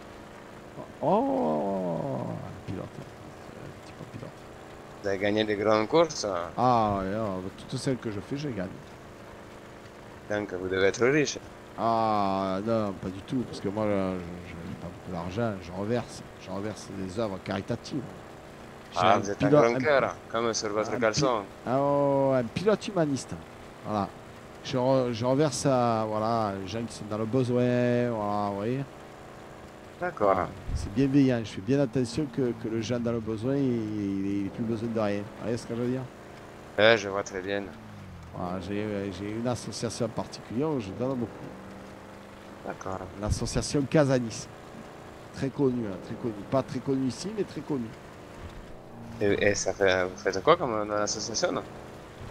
[SPEAKER 1] Oh, oh, oh,
[SPEAKER 11] oh un pilote. Un petit peu pilote. Vous avez gagné des grandes courses hein?
[SPEAKER 1] Ah, oui, toutes celles que je fais, je gagne.
[SPEAKER 11] Donc vous devez être riche.
[SPEAKER 1] Ah non, pas du tout, parce que moi, je n'ai pas beaucoup d'argent, je reverse je renverse des œuvres caritatives. Ah, vous êtes un grand cœur, hein,
[SPEAKER 11] comme sur votre caleçon.
[SPEAKER 1] Ah, oh, un pilote humaniste. Voilà. Je, renverse à euh, voilà, les gens qui sont dans le besoin. Voilà, vous voyez. D'accord. C'est bienveillant. Je fais bien attention que, le jeune dans le besoin, il n'ait plus besoin de rien. Vous voyez ce que je veux dire Je vois très bien. Euh, j'ai une association particulière où je donne beaucoup. D'accord. L'association Casanis très connu, hein, très connu. Pas très connu ici, mais très connu.
[SPEAKER 11] Et, ça fait, euh, vous faites quoi comme euh, association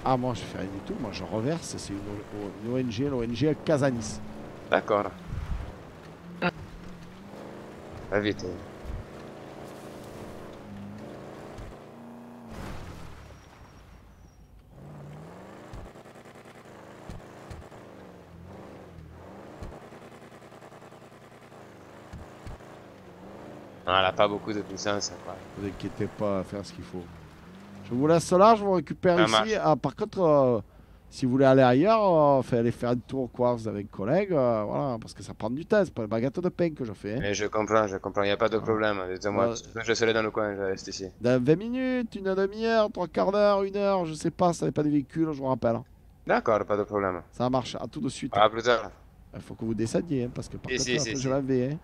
[SPEAKER 1] Ah, moi je fais rien du tout, moi je reverse, c'est une, ONG, l'ONG Casanis.
[SPEAKER 11] D'accord. Va ah. vite. Hein. Ah, elle a pas beaucoup de puissance. Ne
[SPEAKER 1] vous inquiétez pas, faire ce qu'il faut. Je vous laisse là, je vous récupère ici. Ah, par contre, euh, si vous voulez aller ailleurs, euh, allez faire un tour quoi, vous collègues. Euh, voilà, parce que ça prend du temps, c'est pas le bagatelle de pain que je fais. Hein. Mais
[SPEAKER 11] je comprends, je comprends, il n'y a pas de ah. problème. Dites-moi, je serai dans le coin, je reste ici.
[SPEAKER 1] Dans 20 minutes, une demi-heure, trois quarts d'heure, une heure, je sais pas, ça n'est pas de véhicule, je vous rappelle.
[SPEAKER 11] D'accord, pas de problème.
[SPEAKER 1] Ça marche, à tout de suite. À plus tard. Il faut que vous descendiez, hein, parce que par contre, je vais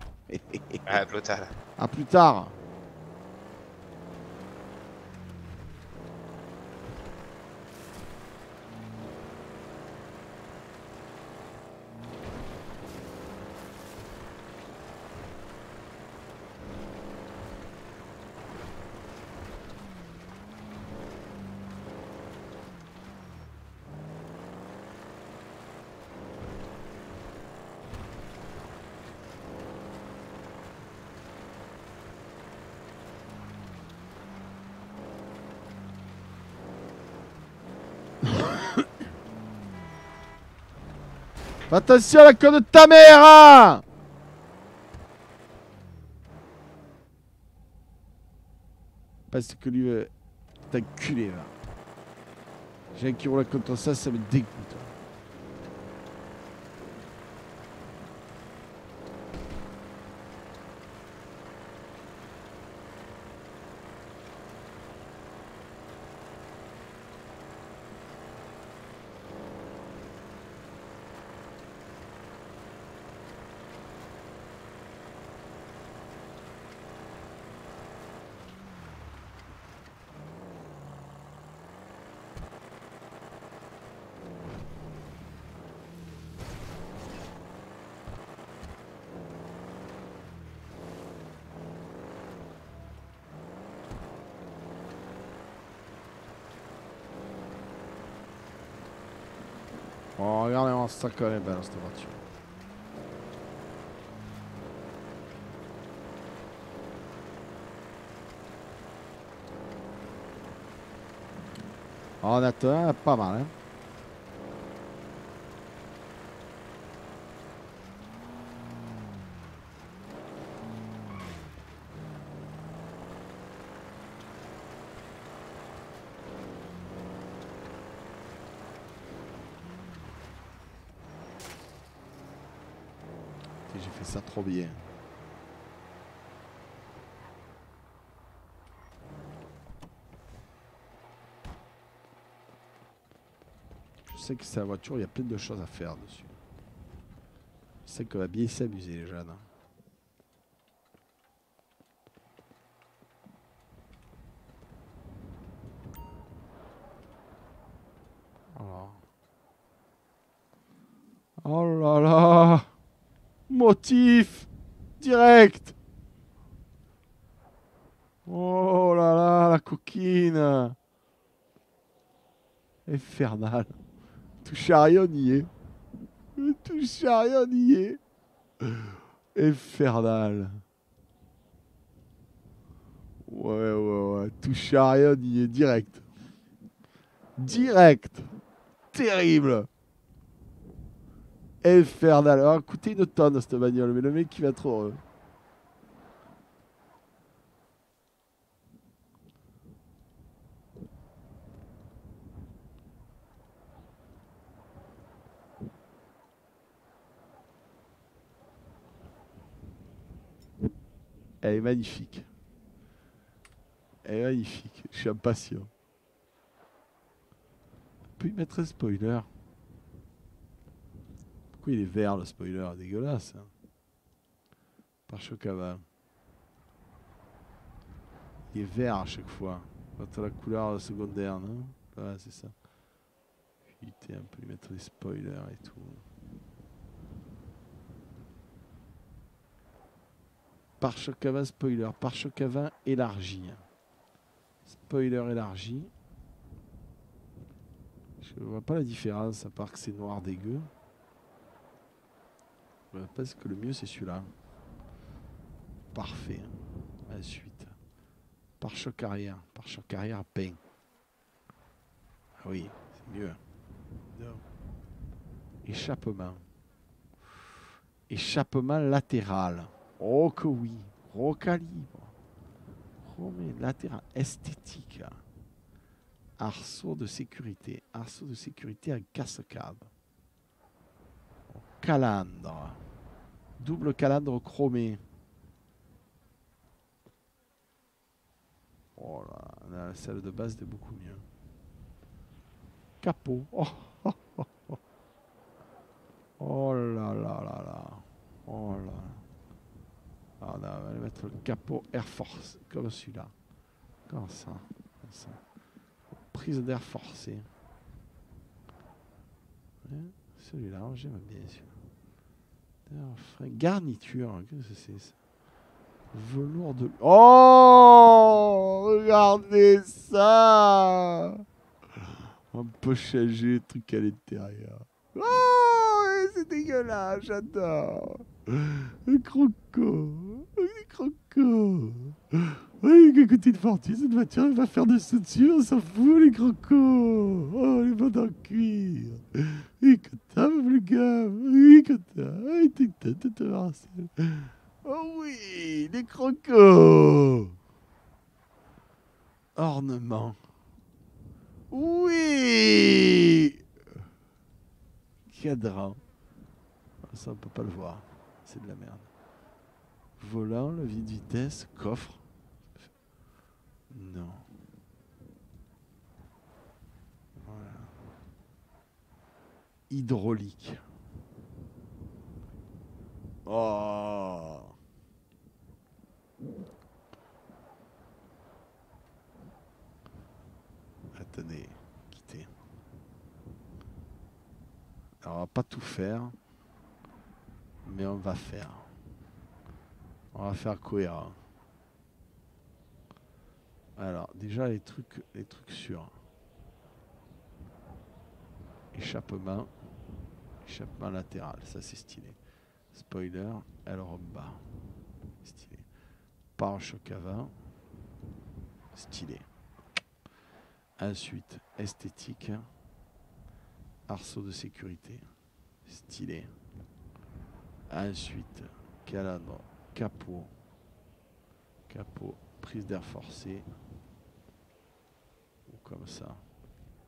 [SPEAKER 1] à plus tard. À plus tard. Attention à la conne de ta mère Parce que lui, euh, t'as culé là. J'ai un qui roule contre ça, ça me dégoûte. staccare bene sto faccio. Ho detto, eh, pa male. Je sais que c'est la voiture, il y a plein de choses à faire dessus. Je sais qu'on va bien s'amuser les jeunes. Hein. infernal. Touche à rien, y est. Touche à rien, y est. Infernal. Ouais, ouais, ouais. Touche à rien, y est direct. Direct. Terrible. Infernal. Alors, écoutez une tonne cette bagnole, mais le mec il va trop heureux. Elle est magnifique. Elle est magnifique. Je suis impatient. On peut y mettre un spoiler. Pourquoi il est vert le spoiler Dégueulasse. Hein. Par chocaval. Il est vert à chaque fois. Quand la couleur secondaire, non Voilà, c'est ça. on peut lui mettre des spoilers et tout. Par choc avant, spoiler. Par choc avant élargi. Spoiler élargi. Je ne vois pas la différence, à part que c'est noir dégueu. Ben, parce que le mieux, c'est celui-là. Parfait. Ensuite, la suite. choc arrière. Par choc arrière peint. Ah oui, c'est mieux. Non. Échappement. Échappement latéral. Oh que oui, Rocalibre. calibre, latéral, esthétique, arceau de sécurité, arceau de sécurité à casse-cab, calandre, double calandre chromé. Oh là, de base est beaucoup mieux. Capot. Oh, oh, oh, oh, oh, là là là là. Oh là. Ah, on va mettre le capot Air Force, comme celui-là. Comme ça. Comme ça. Prise d'air forcée. Hein. Celui-là, j'aime bien celui Garniture, hein, qu'est-ce que c'est ça Velours de... Oh Regardez ça On peut changer les trucs à l'intérieur. Oh
[SPEAKER 5] C'est dégueulasse, j'adore
[SPEAKER 1] Le croco les crocos. Oui, il a coûté fortune cette voiture, elle va faire des dessus, on s'en fout les crocos. Oh, les bandes en cuir. Oui, content, le gars. Oui, tu Oui, t'es Marcel. Oh oui, les crocos. Ornement. Oui. Cadran. Ça, on peut pas le voir. C'est de la merde. Volant, levier de vitesse, coffre. Non. Voilà. Hydraulique. Oh Attendez, quittez. Alors on va pas tout faire, mais on va faire. On va faire cohérent. Alors, déjà les trucs, les trucs sûrs. Échappement. Échappement latéral, ça c'est stylé. Spoiler, elle bas. Stylé. Pare-choc Stylé. Ensuite, esthétique. Arceau de sécurité. Stylé. Ensuite, calandre capot. Capot, prise d'air forcée. Ou comme ça.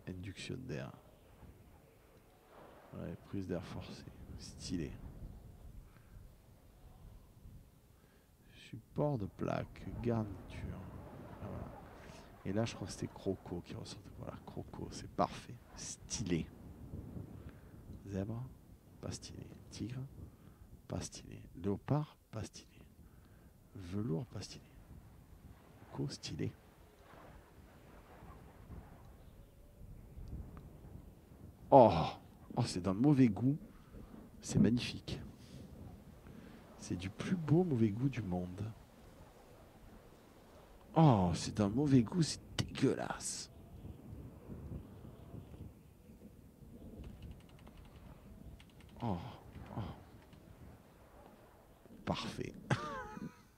[SPEAKER 1] Induction d'air. prise d'air forcée. Stylé. Support de plaque, garniture. Ah, Et là, je crois que c'était Croco qui ressortait. Voilà, Croco, c'est parfait. Stylé. Zèbre, pas stylé. Tigre, pas stylé. Léopard, pas stylé velours stylé. Co stylé. Oh, oh c'est d'un mauvais goût. C'est magnifique. C'est du plus beau mauvais goût du monde. Oh, c'est d'un mauvais goût, c'est dégueulasse. Oh, oh. Parfait.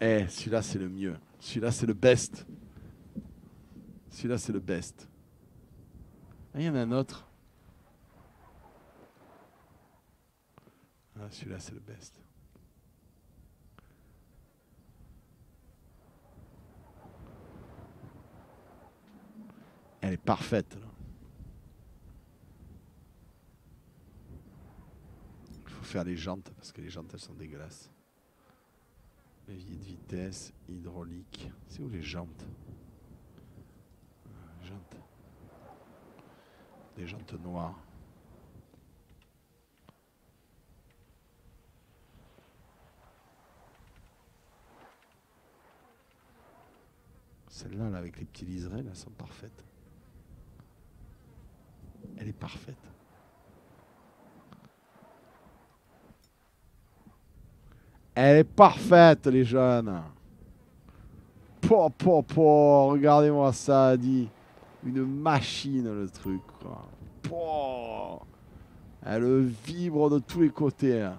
[SPEAKER 1] Eh, celui-là, c'est le mieux. Celui-là, c'est le best. Celui-là, c'est le best. Ah, il y en a un autre. Ah, celui-là, c'est le best. Elle est parfaite. Il faut faire les jantes, parce que les jantes, elles sont dégueulasses de vitesse, hydraulique. C'est où les jantes euh, Jantes. Des jantes noires. Celle-là, là, avec les petits liserés, là, sont parfaites. Elle est parfaite. Elle est parfaite, les jeunes. Po, po, po. Regardez-moi ça, dit. Une machine, le truc. Quoi. Po. Elle vibre de tous les côtés. Hein.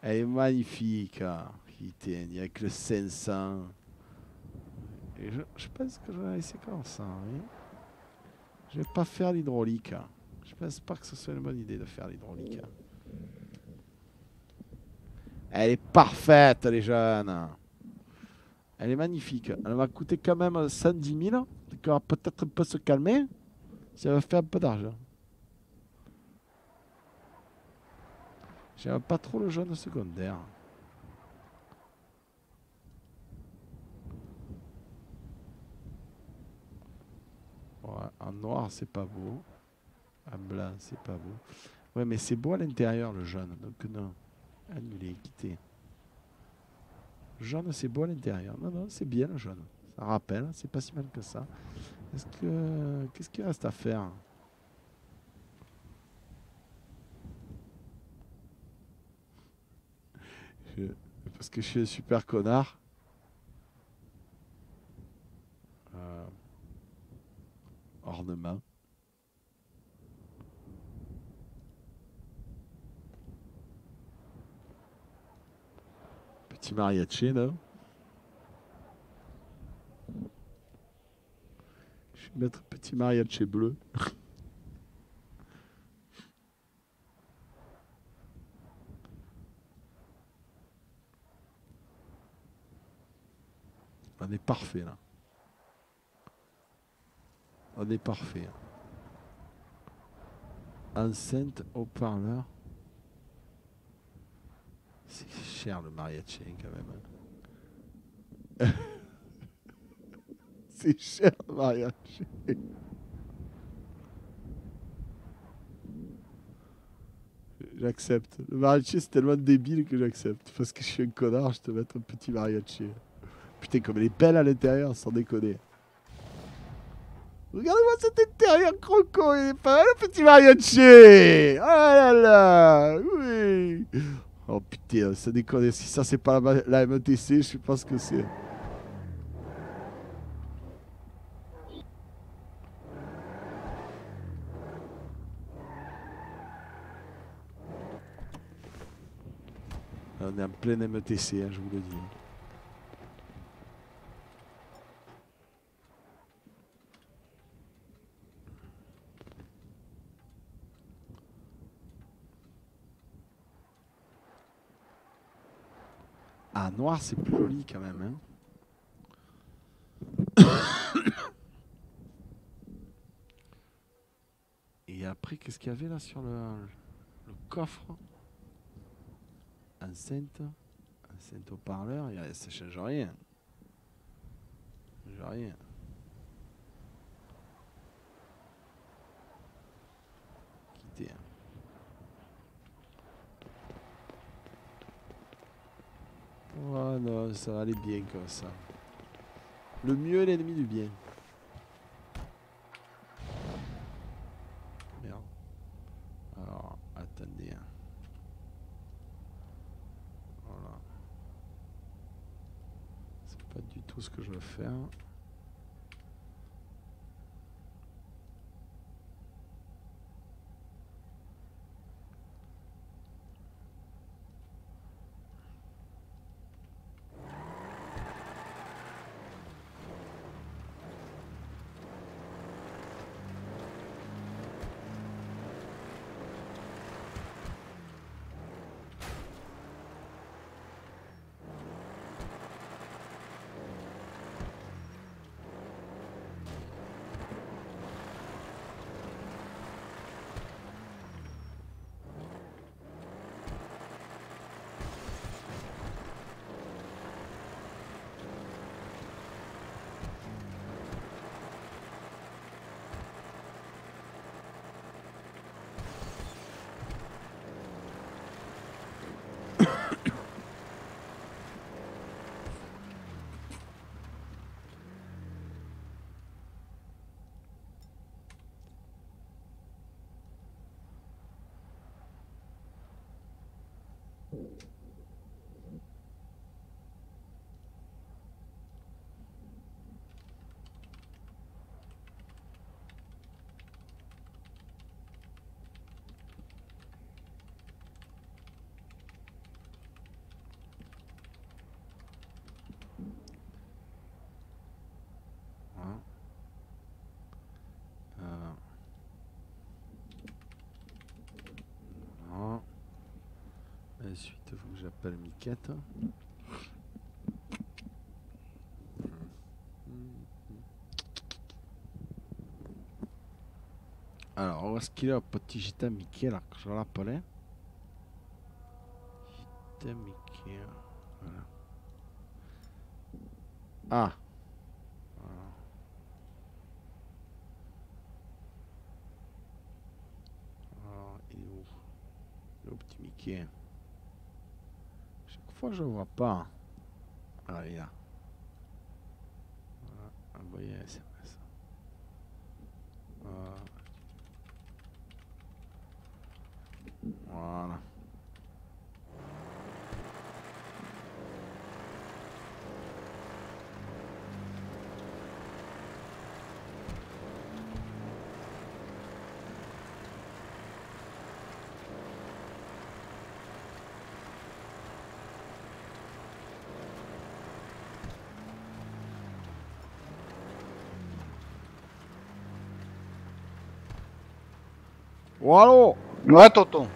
[SPEAKER 1] Elle est magnifique. a hein, avec le 500. Et je, pense que vais vais laisser comme ça. Oui. Hein. Je vais pas faire l'hydraulique. Je pense pas que ce soit une bonne idée de faire l'hydraulique. Elle est parfaite, les jeunes. Elle est magnifique. Elle va coûter quand même 110 000. Donc, peut-être peu se calmer. Ça va faire un peu d'argent. J'aime pas trop le jeune secondaire. Ouais, en noir, c'est pas beau. Un blanc, c'est pas beau. Ouais, mais c'est beau à l'intérieur, le jaune. Donc, non. Annulé, ah, quitter. Jaune, c'est beau à l'intérieur. Non, non, c'est bien le jaune. Ça rappelle, hein, c'est pas si mal que ça. Est-ce que. Qu'est-ce qu'il reste à faire Parce que je suis super connard. Euh, ornement. Petit mariachi, là. Je vais mettre petit mariachi bleu. On est parfait, là. On est parfait. Enceinte, haut-parleur. C'est cher le mariachi hein, quand même. Hein.
[SPEAKER 5] C'est cher le mariachi.
[SPEAKER 1] J'accepte. Le mariachi c'est tellement débile que j'accepte. Parce que je suis un connard, je te mets un petit mariachi. Putain, comme elle est belle à l'intérieur, sans déconner. Regardez-moi cet intérieur croco, il est pas mal le petit mariachi Oh là là Oui Oh putain, ça déconne. Si ça c'est pas la METC, je sais pas ce que c'est.
[SPEAKER 5] On est en pleine
[SPEAKER 1] METC, hein, je vous le dis. Ah, noir, c'est plus joli quand même. Hein. Et après, qu'est-ce qu'il y avait là sur le, coffre Enceinte. Enceinte au parleur, ça change rien. Ça change rien. Oh non, ça va aller bien comme ça. Le mieux est l'ennemi du bien. Merde. Alors, attendez. Hein. Voilà.
[SPEAKER 2] C'est pas du tout ce que je veux faire. la suite, il faut que j'appelle Miquette.
[SPEAKER 1] Alors, on est-ce qu'il est, petit à Mickey, là, que je l'appelais
[SPEAKER 2] je vois pas.
[SPEAKER 1] Bon, allô Ouais, tonton.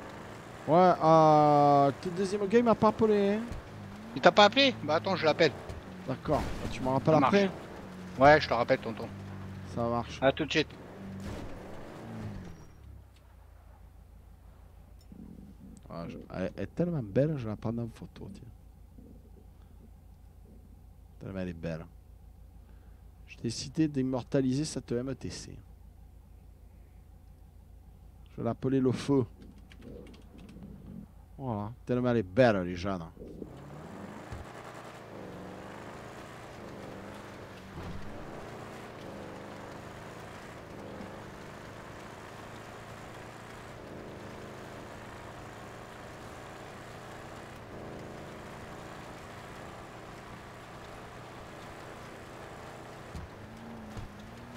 [SPEAKER 1] Ouais, euh. T'es deuxième gars, il m'a pas appelé, hein. Il t'a pas appelé Bah attends, je l'appelle. D'accord, bah, tu m'en rappelles après Ouais, je te rappelle, tonton. Ça marche. À tout de suite. Ah, elle est tellement belle, je vais la prendre en photo, tiens. Tellement elle est belle. Je décidé d'immortaliser cette MTC. E je vais l'appeler le feu. Voilà, tellement elle est belle, les jeunes.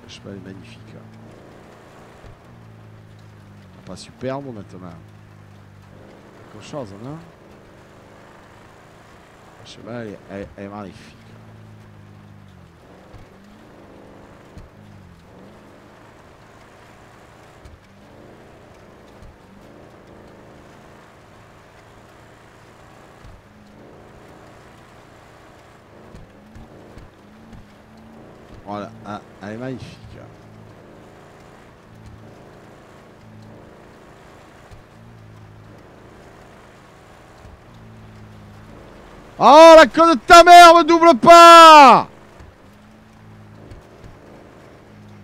[SPEAKER 1] Je sais pas, elle est magnifique. Hein pas super bon maintenant. Quelque chose, non Le cheval est, est magnifique. Voilà, ah, elle est magnifique. Oh, la queue de ta mère me double pas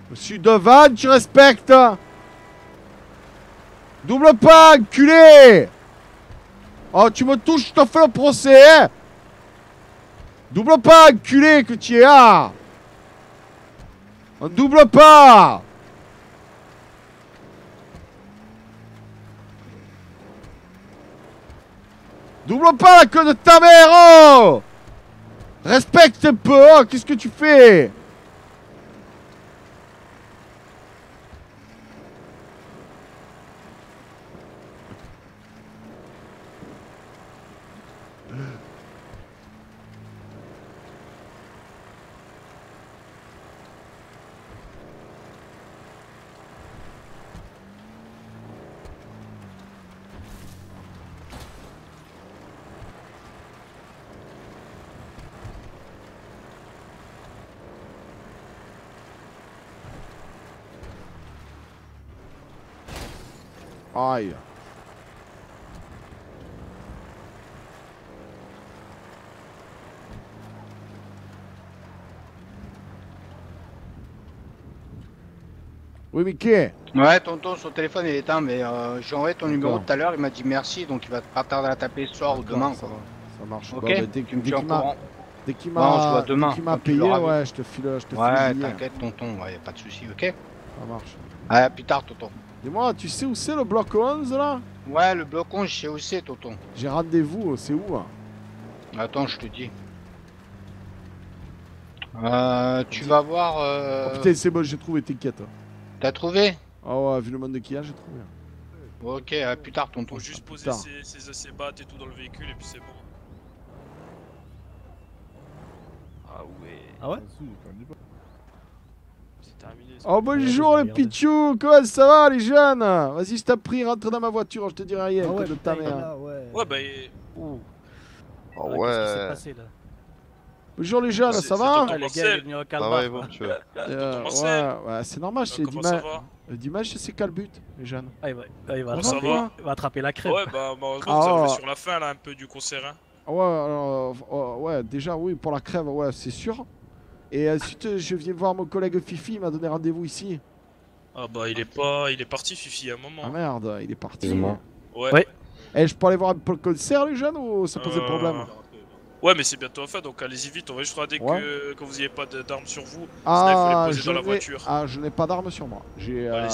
[SPEAKER 1] Je suis devant, tu respectes Double pas, enculé Oh, tu me touches, je te fais le procès hein. Double pas, enculé, que tu es là hein. On oh, double pas vois pas la queue de ta mère, oh Respecte un peu, oh, Qu'est-ce que tu fais Aïe. Oui, Mickey. Ouais,
[SPEAKER 10] tonton, son téléphone est éteint, mais euh, j'ai envoyé ton numéro tout à l'heure, il m'a dit merci, donc il va pas tarder à taper ce soir ou demain. Ça, quoi.
[SPEAKER 1] ça marche. Ok. dès qu'il qu demain dès qu'il m'a payé, ouais, je te file, je te ouais, file. Ouais, t'inquiète, tonton, ouais, a pas de souci, ok. Ça marche. Ouais plus tard, tonton. Dis-moi, tu sais où c'est le bloc
[SPEAKER 10] 11 là Ouais, le bloc 11, je sais où c'est, tonton.
[SPEAKER 1] J'ai rendez-vous, euh, c'est où hein Attends, je te dis. Euh, tu vas
[SPEAKER 10] voir. Euh... Oh, putain, c'est
[SPEAKER 1] bon, j'ai trouvé, t'inquiète. T'as trouvé Oh, ouais, vu le monde de Kia, j'ai trouvé. Hein.
[SPEAKER 10] Ok, à plus tard, tonton. juste poser ses, ses, battes et tout dans le véhicule et puis c'est bon. Ah ouais Ah ouais
[SPEAKER 1] Oh bonjour les Pichou, comment ça va les jeunes Vas-y, je t'ai rentre dans ma voiture, je te dirai rien, de ah ta mère.
[SPEAKER 5] ouais. ouais, bah. Oh, ah ouais. Ah, qu'est-ce qui s'est passé là Bonjour les jeunes, ça va euh, ouais,
[SPEAKER 1] ouais, c'est normal, c'est Dimanche. Dimash, c'est qu'à le but, les jeunes. Ah, il va, attraper, la crève Ouais, bah, bah ça ah, sur
[SPEAKER 9] la fin là, un peu du concert. Hein.
[SPEAKER 1] Euh, ouais, déjà, oui, pour la crève, ouais, c'est sûr. Et ensuite, je viens voir mon collègue Fifi, il m'a donné rendez-vous ici.
[SPEAKER 6] Ah bah il est pas, il est parti Fifi à un moment. Ah
[SPEAKER 1] merde, il est parti. Ouais. Et eh, je peux aller voir un peu le concert les jeunes ou ça pose euh, problème
[SPEAKER 6] Ouais mais c'est bientôt à fait donc allez-y vite, on va juste regarder que, vous n'ayez pas d'armes sur vous, ah, sinon dans la voiture.
[SPEAKER 1] Ah je n'ai pas d'armes sur moi. J'ai euh,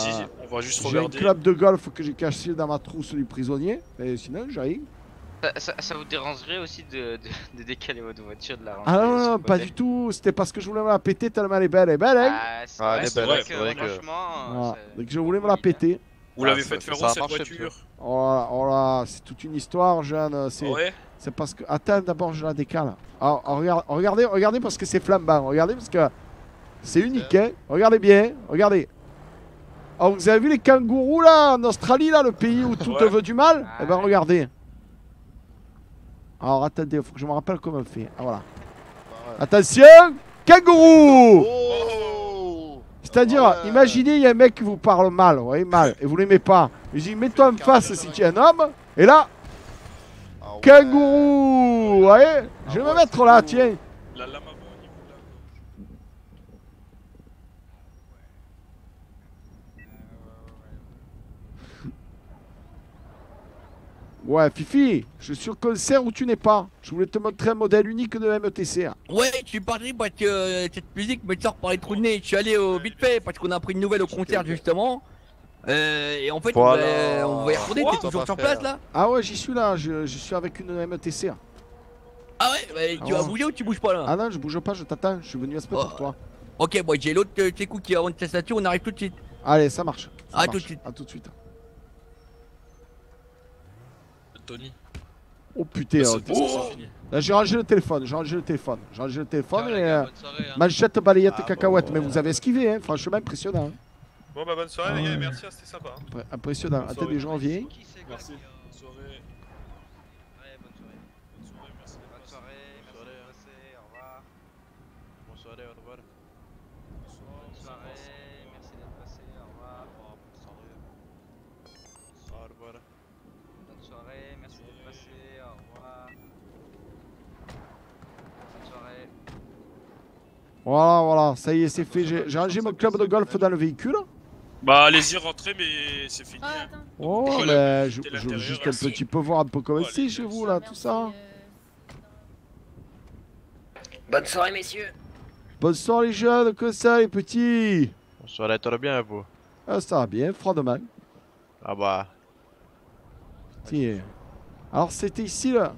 [SPEAKER 1] on va juste regarder. J'ai un club de golf que j'ai caché dans ma trousse du prisonnier, et sinon j'arrive.
[SPEAKER 12] Ça, vous dérangerait aussi de, décaler votre voiture de la Ah non, pas du
[SPEAKER 1] tout, c'était parce que je voulais me la péter tellement elle est belle, elle est belle, hein
[SPEAKER 5] Ah, c'est vrai,
[SPEAKER 1] Donc je voulais me la péter. Hein. Vous l'avez ah, fait faire cette voiture Oh, oh là, c'est toute une histoire, Jeanne, euh, c'est... C'est parce que... Attends, d'abord je la décale. Alors, regardez, regardez, parce que c'est flambant, regardez parce que... C'est unique, hein Regardez bien, regardez. Oh, vous avez vu les kangourous, là, en Australie, là, le pays où tout te veut du mal ah, Eh ben, regardez. Alors attendez, faut que je me rappelle comment on fait. Ah, Attention Kangourou oh C'est-à-dire, imaginez, il y a un mec qui vous parle mal, vous voyez, mal, et vous l'aimez pas. Il dit, mets-toi en face si tu es un homme, et là, ah kangourou,
[SPEAKER 5] je vais ah me mettre là, tiens.
[SPEAKER 1] Ouais, Fifi, je suis sur concert où tu n'es pas. Je voulais te montrer un modèle unique de METC
[SPEAKER 3] Ouais, je suis parti parce que euh, cette musique me sort par les trous de nez. Je suis allé au vite parce qu'on a pris une nouvelle au concert justement. Euh, et en fait, euh, on, va, y retourner. T'es toujours sur place là
[SPEAKER 1] Ah ouais, j'y suis là. Je, suis avec une METC
[SPEAKER 3] Ah ouais, bah, ah tu vas bouger
[SPEAKER 1] ou tu bouges pas là Ah non, je bouge pas, je t'attends. Je suis venu à ce oh. pour toi. Ok, moi j'ai l'autre
[SPEAKER 3] t'es qui est avant de ta On arrive tout de suite.
[SPEAKER 1] Allez, ça marche. A à, Tout de suite. à tout de suite. Oh putain, oh, oh j'ai rangé le téléphone, j'ai rangé le téléphone, j'ai rangé le téléphone et euh, hein. manchette, balayette, ah, cacahuète, mais vous avez esquivé, hein. franchement impressionnant. Hein.
[SPEAKER 6] Bon bah bonne soirée les gars, merci, c'était sympa. Impressionnant, attendez, janvier. Merci.
[SPEAKER 1] Voilà, voilà, ça y est, c'est fait. J'ai rangé mon club de golf dans le véhicule.
[SPEAKER 6] Bah, allez-y, rentrez, mais c'est fini.
[SPEAKER 1] Oh, hein. oh là ben, je, veux juste un petit peu voir un peu comment c'est chez vous, là, tout ça. Euh,
[SPEAKER 9] Bonne soirée, messieurs.
[SPEAKER 1] Bonne soirée, les jeunes, que ça, les petits
[SPEAKER 9] Bonsoir, ah, ça va bien, vous
[SPEAKER 1] Ça va bien, froid demain. Ah bah... Tiens. Alors, c'était ici, là.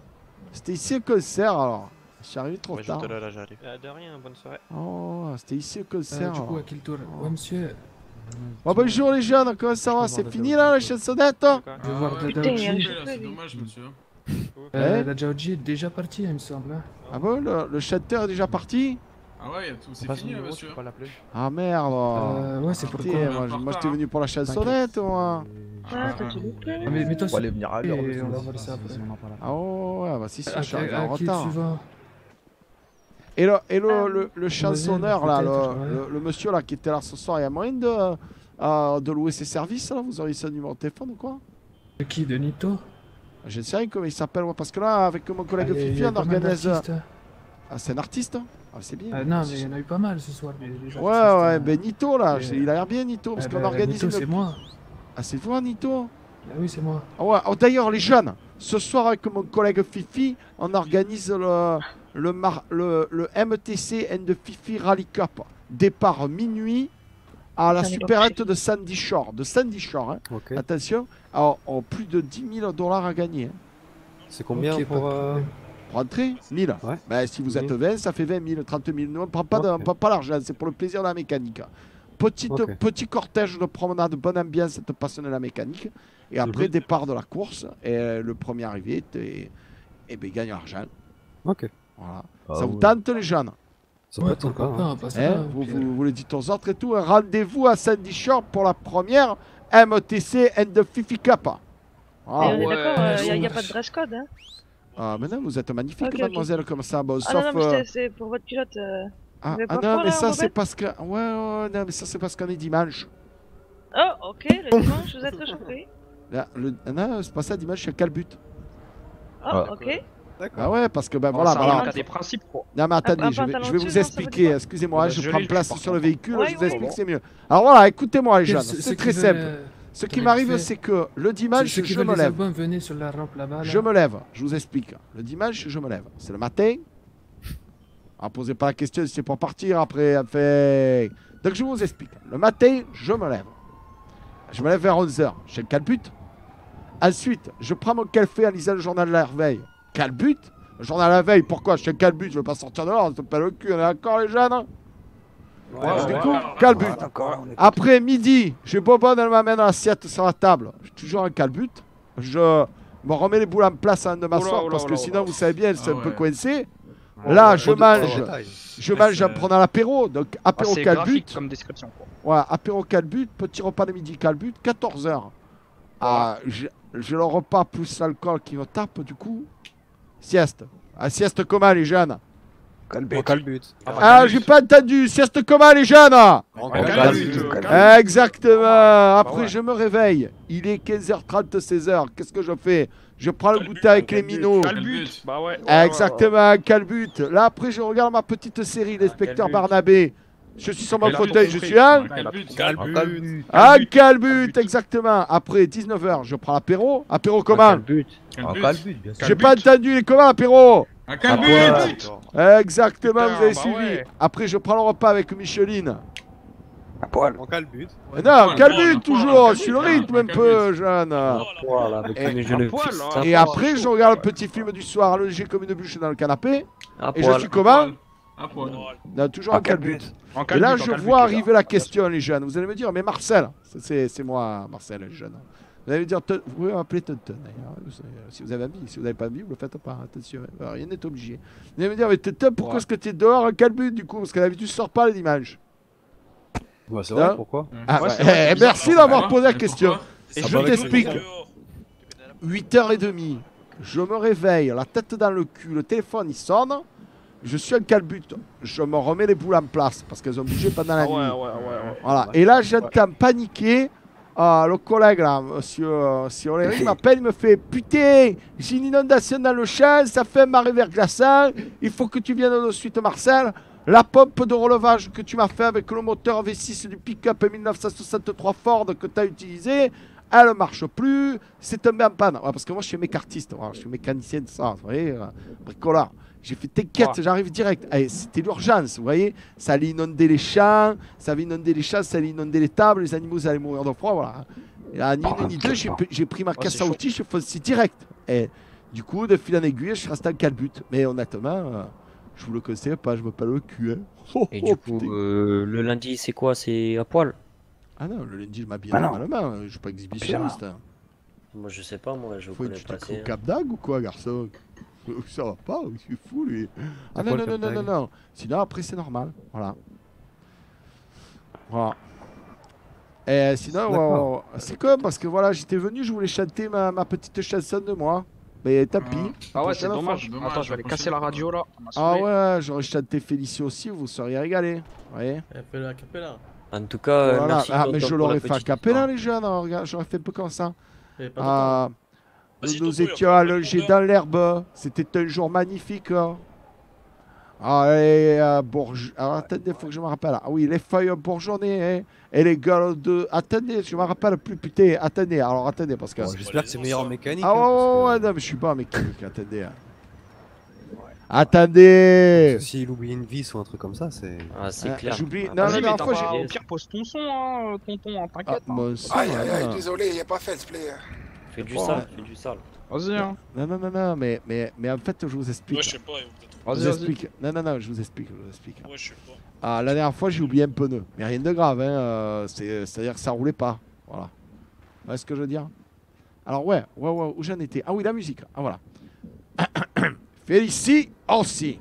[SPEAKER 1] C'était ici le concert, alors. Je suis arrivé trop ouais, tard. Là,
[SPEAKER 6] là, j'arrive. Euh, de rien, bonne soirée.
[SPEAKER 1] Oh, c'était ici au concert. Euh, du coup, à quel tour oh. monsieur. Oh, bonjour les jeunes, comment ça va C'est fini là la sonnette hein? Je vais voir ah, Dada
[SPEAKER 5] C'est dommage, monsieur. Hein. Euh, la
[SPEAKER 1] Jaoji est déjà partie, il me semble. Hein. Ah bon Le, le chanteur est déjà parti Ah ouais, c'est fini, monsieur. Ah merde euh, Ouais, c'est pourquoi Moi, moi j'étais venu pour la chansonnette, moi
[SPEAKER 7] euh, ah, t'as
[SPEAKER 5] mais loupé on va aller venir à l'heure.
[SPEAKER 1] Ah ouais, bah si, si, je suis en retard. Tu vas et le, ah, chansonneur, là, le, monsieur là, qui était là ce soir, il y a moyen de, euh, louer ses services Vous auriez son numéro de téléphone ou quoi De qui De Nito Je ne sais rien comment il s'appelle, parce que là, avec mon collègue ah, Fifi, on organise. Euh, ah, c'est un artiste hein. ah, c'est bien. non, mais il y en
[SPEAKER 8] a eu pas mal ce soir. ouais, ouais, ben
[SPEAKER 1] Nito là, il a l'air bien Nito, parce qu'on bah, organise. Nito, c'est moi. Ah, c'est toi Nito ah oui, c'est moi. Ah ouais. Oh, d'ailleurs, les jeunes, ce soir avec mon collègue Fifi, on organise le, le, le, MTC and Fifi Rally Cup. Départ minuit à la supérette de Sandy Shore. De Sandy Shore, hein. attention. plus de 10 000 dollars à gagner. Hein. C'est combien euh, pour, entrer 1000 ben, Si vous êtes 20, ça fait 20 000, 30 000. on ne prend pas, l'argent, c'est pour le plaisir de la mécanique. Petite, Petit cortège de promenade, bonne ambiance, cette passionne la mécanique. Et après, départ de la course. Et le premier arrivé, et, et eh ben, gagne l'argent. Ok.
[SPEAKER 5] Voilà. Ah ça vous tente
[SPEAKER 1] les jeunes ça ouais, peut hein. hein, vous, le dites aux autres et tout. Rendez-vous à Sandy Shore pour la première MTC and the Fifi Cup. Ah, ah on est d'accord, il n'y a, pas de dress code. Hein. ah, mais vous êtes magnifique, mademoiselle, comme ça. ah, Non, euh,
[SPEAKER 5] c'est pour votre pilote.
[SPEAKER 13] Euh,
[SPEAKER 1] ah, ah non, mais ça, c'est parce que. Ouais, non, mais ça, c'est parce qu'on est dimanche.
[SPEAKER 5] Oh, ok, le dimanche, vous êtes réchauffé.
[SPEAKER 1] Là, le... Non, c'est pas ça, dimanche, c'est Calbut.
[SPEAKER 5] Oh, ok. Ah ouais, parce que ben voilà. Bah, des principes. Quoi. Non, mais attendez, ah, je vais, vous expliquer. Excusez-moi, bah, je prends place sur le véhicule, je vous
[SPEAKER 1] explique, c'est mieux. Alors voilà, écoutez-moi, les jeunes, c'est très simple. Ce qui m'arrive, c'est que le dimanche, je me lève. Je me lève, je vous explique. Le dimanche, je me lève. C'est le matin. Ne ah, posez pas la question si c'est pour partir après. Donc je vous explique. Le matin, je me lève. Je me lève vers 11h. J'ai le calput. Ensuite, je prends mon café en lisant le journal de la veille. Calbut J'en ai la veille, pourquoi Je un Calbut, je veux pas sortir dehors, c'est pas le cul, on est d'accord les jeunes hein du coup, calbut. Après midi, j'ai Bobonne, elle m'amène l'assiette sur la table. J'ai toujours un calbut. Je me remets les boules en place à un de ma soeur parce que sinon, vous savez bien, elle s'est ah un peu coincée.
[SPEAKER 5] Là, je mange, je mange en prenant l'apéro. Donc, apéro calbut. comme description.
[SPEAKER 1] Ouais, apéro calbut, petit repas de midi calbut, 14h. Ah, J'ai le repas plus l'alcool qui me tape, du coup, Sieste. à ah, sieste commun les jeunes. Calbut. Ah, ah j'ai pas entendu. Sieste commun les jeunes. Exactement. Après, je me réveille. Il est 15h30, 16h. Qu'est-ce que je fais je prends le goûter avec les minots. Calbut. Bah Exactement, ouais, Calbut. Là, après, je regarde ma petite série, l'inspecteur ah, Barnabé. Je suis sur mon fauteuil, je suis un.
[SPEAKER 10] Calbut. Calbut. Ah,
[SPEAKER 1] Calbut, exactement. Après 19h, je prends l'apéro. Apéro commun ah, J'ai pas entendu les communs, Apéro Un euh, but. Exactement, vous avez bah suivi. Après, je prends le repas avec Micheline. Un poil.
[SPEAKER 5] En calbut. Eh non, calbut toujours, sur le rythme
[SPEAKER 1] un peu, Jeanne. Hein.
[SPEAKER 5] Et après, je
[SPEAKER 1] regarde le petit film du soir, allongé comme une bûche dans le canapé. Et je suis comment non, toujours en calbut. Et là, je vois arriver la question, les jeunes. Vous allez me dire, mais Marcel, c'est moi, Marcel, les jeunes. Vous allez me dire, vous pouvez appeler Tonton d'ailleurs. Hein, euh, si vous avez envie, si vous n'avez pas envie vous le faites pas, hein, attention. Hein. rien n'est obligé. Vous allez me dire, mais Tonton, pourquoi est-ce que tu es dehors un euh, calbut du coup Parce que d'habitude, tu sors pas les ah,
[SPEAKER 5] Bah, c'est vrai, pourquoi ah, eh, Merci d'avoir posé la question. je t'explique.
[SPEAKER 1] 8h30, je me réveille, la tête dans le cul, le téléphone il sonne, je suis un calbut, je me remets les boules en place parce qu'elles ont bougé pendant la ah
[SPEAKER 5] nuit.
[SPEAKER 1] voilà. Et là, j'entends paniquer. Ah, le collègue là, monsieur, si il m'appelle, il me fait Putain, j'ai une inondation dans le champ, ça fait un marais vert glaçant, il faut que tu viennes de suite, Marcel. La pompe de relevage que tu m'as fait avec le moteur V6 du pick-up 1963 Ford que tu as utilisé, elle ne marche plus, c'est un en panne. Ah, parce que moi, je suis mécartiste, je suis mécanicien de ça, vous voyez, euh, j'ai fait tes quêtes, j'arrive direct. Eh, c'était l'urgence, vous voyez Ça allait inonder les champs, ça allait inonder les chasses, ça allait inonder les tables, les animaux allaient mourir de froid, voilà. Et ni une ni deux, j'ai pris ma casse à outils, je direct. Eh, du coup, de fil en aiguille, je reste resté 4 buts. Mais honnêtement, euh, je vous le conseille pas, je me pas le cul. Hein. Oh, Et oh, du coup, euh, le lundi, c'est quoi C'est à poil Ah non, le lundi, je m'habille la bah normalement, euh, je suis pas exhibitionniste. Hein.
[SPEAKER 14] Moi, je sais pas, moi, je voulais passer. Tu au Cap
[SPEAKER 1] d'Ag ou quoi, garçon ça va pas, il est fou lui. Ah non, non, non, non, non, Sinon, après, c'est normal. Voilà. Voilà. Et sinon, c'est comme parce que voilà, j'étais venu, je voulais chanter ma, petite chanson de moi. Mais tapis. tapis. Ah. ah ouais, c'est dommage.
[SPEAKER 3] Attends, je vais aller casser la radio
[SPEAKER 6] là.
[SPEAKER 1] Ah ouais, j'aurais chanté Félicie aussi, vous seriez régalé, Vous voyez
[SPEAKER 6] eh,
[SPEAKER 12] En tout cas,
[SPEAKER 1] euh, ah, mais je l'aurais fait à Capella, les jeunes. Hein, j'aurais fait un peu comme ça.
[SPEAKER 5] Euh,
[SPEAKER 1] nous nous étions allongés dans l'herbe. C'était un jour magnifique. Allez, hein. ah, euh, Bourge... attendez, faut que je me rappelle. Ah oui, les feuilles bourgeonnées hein. et les gueules de. Attendez, je me rappelle plus, putain. Attendez, alors attendez, parce que. J'espère
[SPEAKER 6] que c'est meilleur en mécanique. Ah hein, ouais,
[SPEAKER 1] hein, ouais, non, mais je suis pas en mécanique, attendez. Hein. Attendez S'il oublie une vis ou un truc comme ça, c'est. Ah, c'est ah, clair. J'oublie. Non, ah, non, non, fois, j'ai. Au
[SPEAKER 10] pire, pose ton son, hein, euh, tonton, hein, t'inquiète. Ah, aïe, aïe, aïe, désolé, il a pas fait, ce plaît Fais
[SPEAKER 2] du sale, fais du sale. Vas-y hein.
[SPEAKER 1] Non non non non mais mais mais en fait je vous explique. Ouais, je sais pas. Je vous explique. Non non non, je vous explique, je vous explique. je sais pas. Ah, la dernière fois, j'ai oublié un pneu, mais rien de grave hein, euh, c'est-à-dire que ça roulait pas. Voilà. Vous voyez ce que je veux dire Alors ouais, ouais ouais, où j'en étais Ah oui, la musique. Ah voilà. Félicie aussi.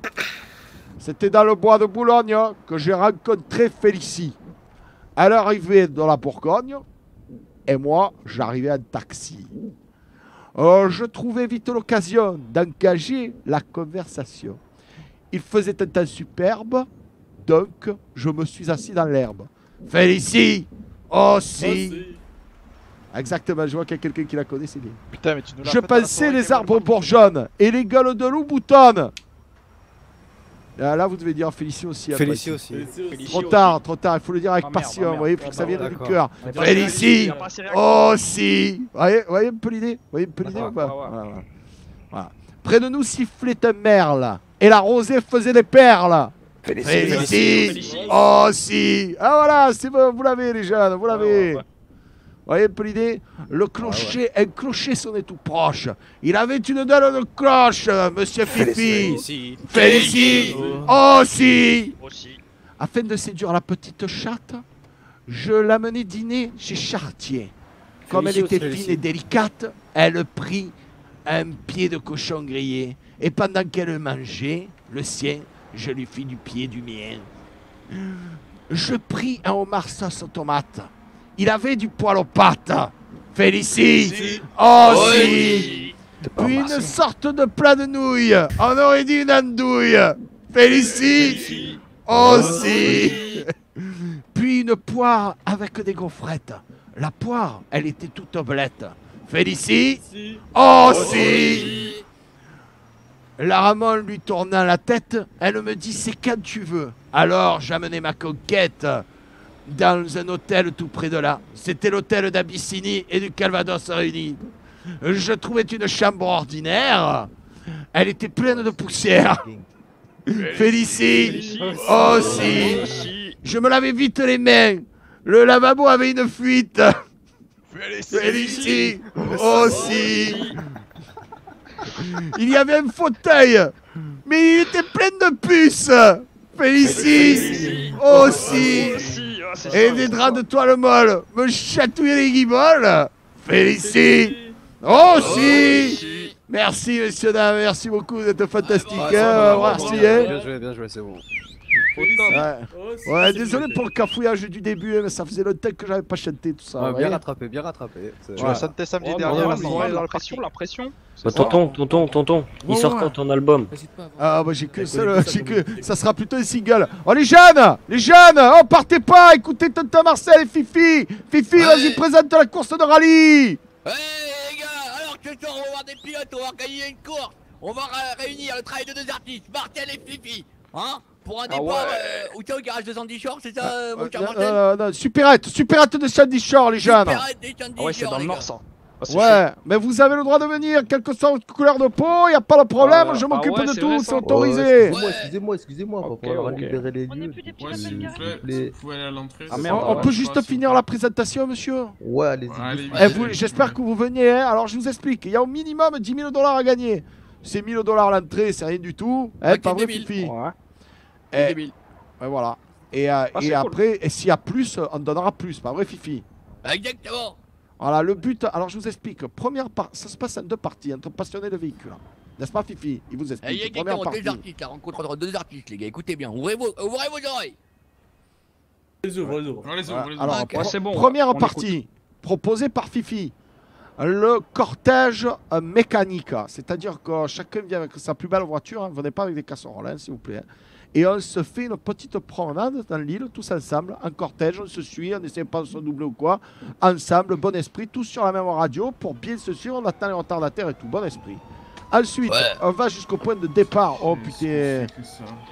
[SPEAKER 1] C'était dans le bois de Boulogne que j'ai rencontré Félicie. Elle arrivait dans la Bourgogne, et moi, j'arrivais en taxi. Euh, je trouvais vite l'occasion d'engager la conversation. Il faisait un temps superbe, donc je me suis assis dans l'herbe. Félicie Oh si oh, !» Exactement, je vois qu'il y a quelqu'un qui la connaît, c'est bien. je pensais les arbres bourgeonnes et les gueules de loup boutonnent. Ah, là, vous devez dire Félicie aussi. Félicie aussi. trop tard, trop
[SPEAKER 5] tard. Il faut le dire avec ah, passion. Ah, vous voyez, il que ça vienne du cœur. Félicie aussi. Vous voyez, vous voyez un peu
[SPEAKER 1] l'idée Vous voyez un peu l'idée ou pas Près de nous sifflait un merle. Et la rosée faisait des perles. Félicie, aussi. Ah voilà, c'est bon, vous l'avez les jeunes, vous l'avez voyez, l'idée, Le clocher, un clocher sonnait tout proche. Il avait une dalle de cloche, monsieur Fifi. Félicie. Aussi. Aussi. Afin de séduire la petite chatte, je l'amenais dîner chez Chartier. Comme elle était fine et délicate, elle prit un pied de cochon grillé. Et pendant qu'elle mangeait
[SPEAKER 9] le sien, je lui fis du pied du mien.
[SPEAKER 1] Je pris un homard sauce tomate il avait du poil aux pattes. Félicie Oh si Puis une sorte de plat de nouilles. On aurait dit une andouille. Félicie Oh si Puis une poire avec des gaufrettes. La poire, elle était toute oblette Félicie Oh si La Ramon lui tourna la tête, elle me dit c'est quand tu veux. Alors j'amenais ma coquette dans un hôtel tout près de là. C'était l'hôtel d'Abyssinie et du Calvados réunis. Je trouvais une chambre ordinaire. Elle était pleine de poussière. Félicie aussi. Je me lavais vite les mains. Le lavabo avait une fuite. Félicie aussi. Il y avait un fauteuil, mais il était plein de puces. Félicie aussi. Ah, Et des draps de toile molle me chatouiller les guibolles
[SPEAKER 5] Félicie
[SPEAKER 1] Oh, oh si Merci, messieurs, dames, merci beaucoup, d'être ah, fantastique. Hein, merci. Bien
[SPEAKER 11] joué, bien joué, c'est bon.
[SPEAKER 5] Hein. Ouais. Oh, ouais, désolé
[SPEAKER 1] pour le cafouillage du début, hein, mais ça faisait longtemps que j'avais pas chanté tout ça. Ouais, bien rattrapé, bien rattrapé. Tu l'as chanté samedi dernier, la pression, la pression.
[SPEAKER 3] Bah, tonton, tonton, tonton, il sort quand ton album Ah, bah j'ai
[SPEAKER 1] que ça, j'ai que ça sera plutôt un single. Oh les jeunes, les jeunes, oh partez pas, écoutez Tonton Marcel et Fifi. Fifi, vas-y, présente la course de rallye. Hey
[SPEAKER 5] les
[SPEAKER 3] gars, alors ce soir on va voir des pilotes, on va gagner une course. On va réunir le travail de deux artistes, Marcel et Fifi. Hein pour un ah départ au garage de Sandy Shore, c'est ça, euh, euh, mon euh,
[SPEAKER 1] non, Superette, Superette de Sandy Shore, les jeunes. Superette de
[SPEAKER 3] Sandy ah ouais, c'est dans le nord, hein.
[SPEAKER 1] ah, ouais, mais vous avez le droit de venir, quelle que soit votre couleur de peau, y'a pas de problème, ah, je m'occupe de tout, c'est autorisé. Excusez-moi,
[SPEAKER 4] excusez-moi, excusez-moi,
[SPEAKER 2] on va libérer les lieux. aller à l'entrée. on peut juste
[SPEAKER 1] finir la présentation, monsieur
[SPEAKER 4] Ouais, allez-y.
[SPEAKER 2] Eh, j'espère
[SPEAKER 1] que vous venez, hein. alors je vous explique, il y a au minimum 10 000 dollars à gagner. C'est 1000 dollars l'entrée, c'est rien du tout. Eh, et, eh, voilà. Et, euh, ah, après, et s'il y a plus, on donnera plus. Pas vrai, Fifi Exactement. Voilà, le but. Alors, je vous explique. Première partie. ça se passe en deux parties, entre passionnés de véhicules. N'est-ce pas, Fifi Il vous explique. Il y a deux artistes,
[SPEAKER 3] hein. rencontre deux artistes, les gars.
[SPEAKER 1] Écoutez bien, ouvrez vos,
[SPEAKER 3] ouvrez oreilles. Les les Alors, bon, première
[SPEAKER 1] partie, proposée par Fifi le cortège euh, mécanique. C'est-à-dire que chacun vient avec sa plus belle voiture. ne hein. Venez pas avec des casseroles, hein, s'il vous plaît. Et on se fait une petite promenade dans l'île, tous ensemble, en cortège, on se suit, on essaie pas de se doubler ou quoi. Ensemble, bon esprit, tous sur la même radio, pour bien se suivre, on attend les retardataires et tout, bon esprit. Ensuite, on va jusqu'au point de départ. Oh putain. Euh,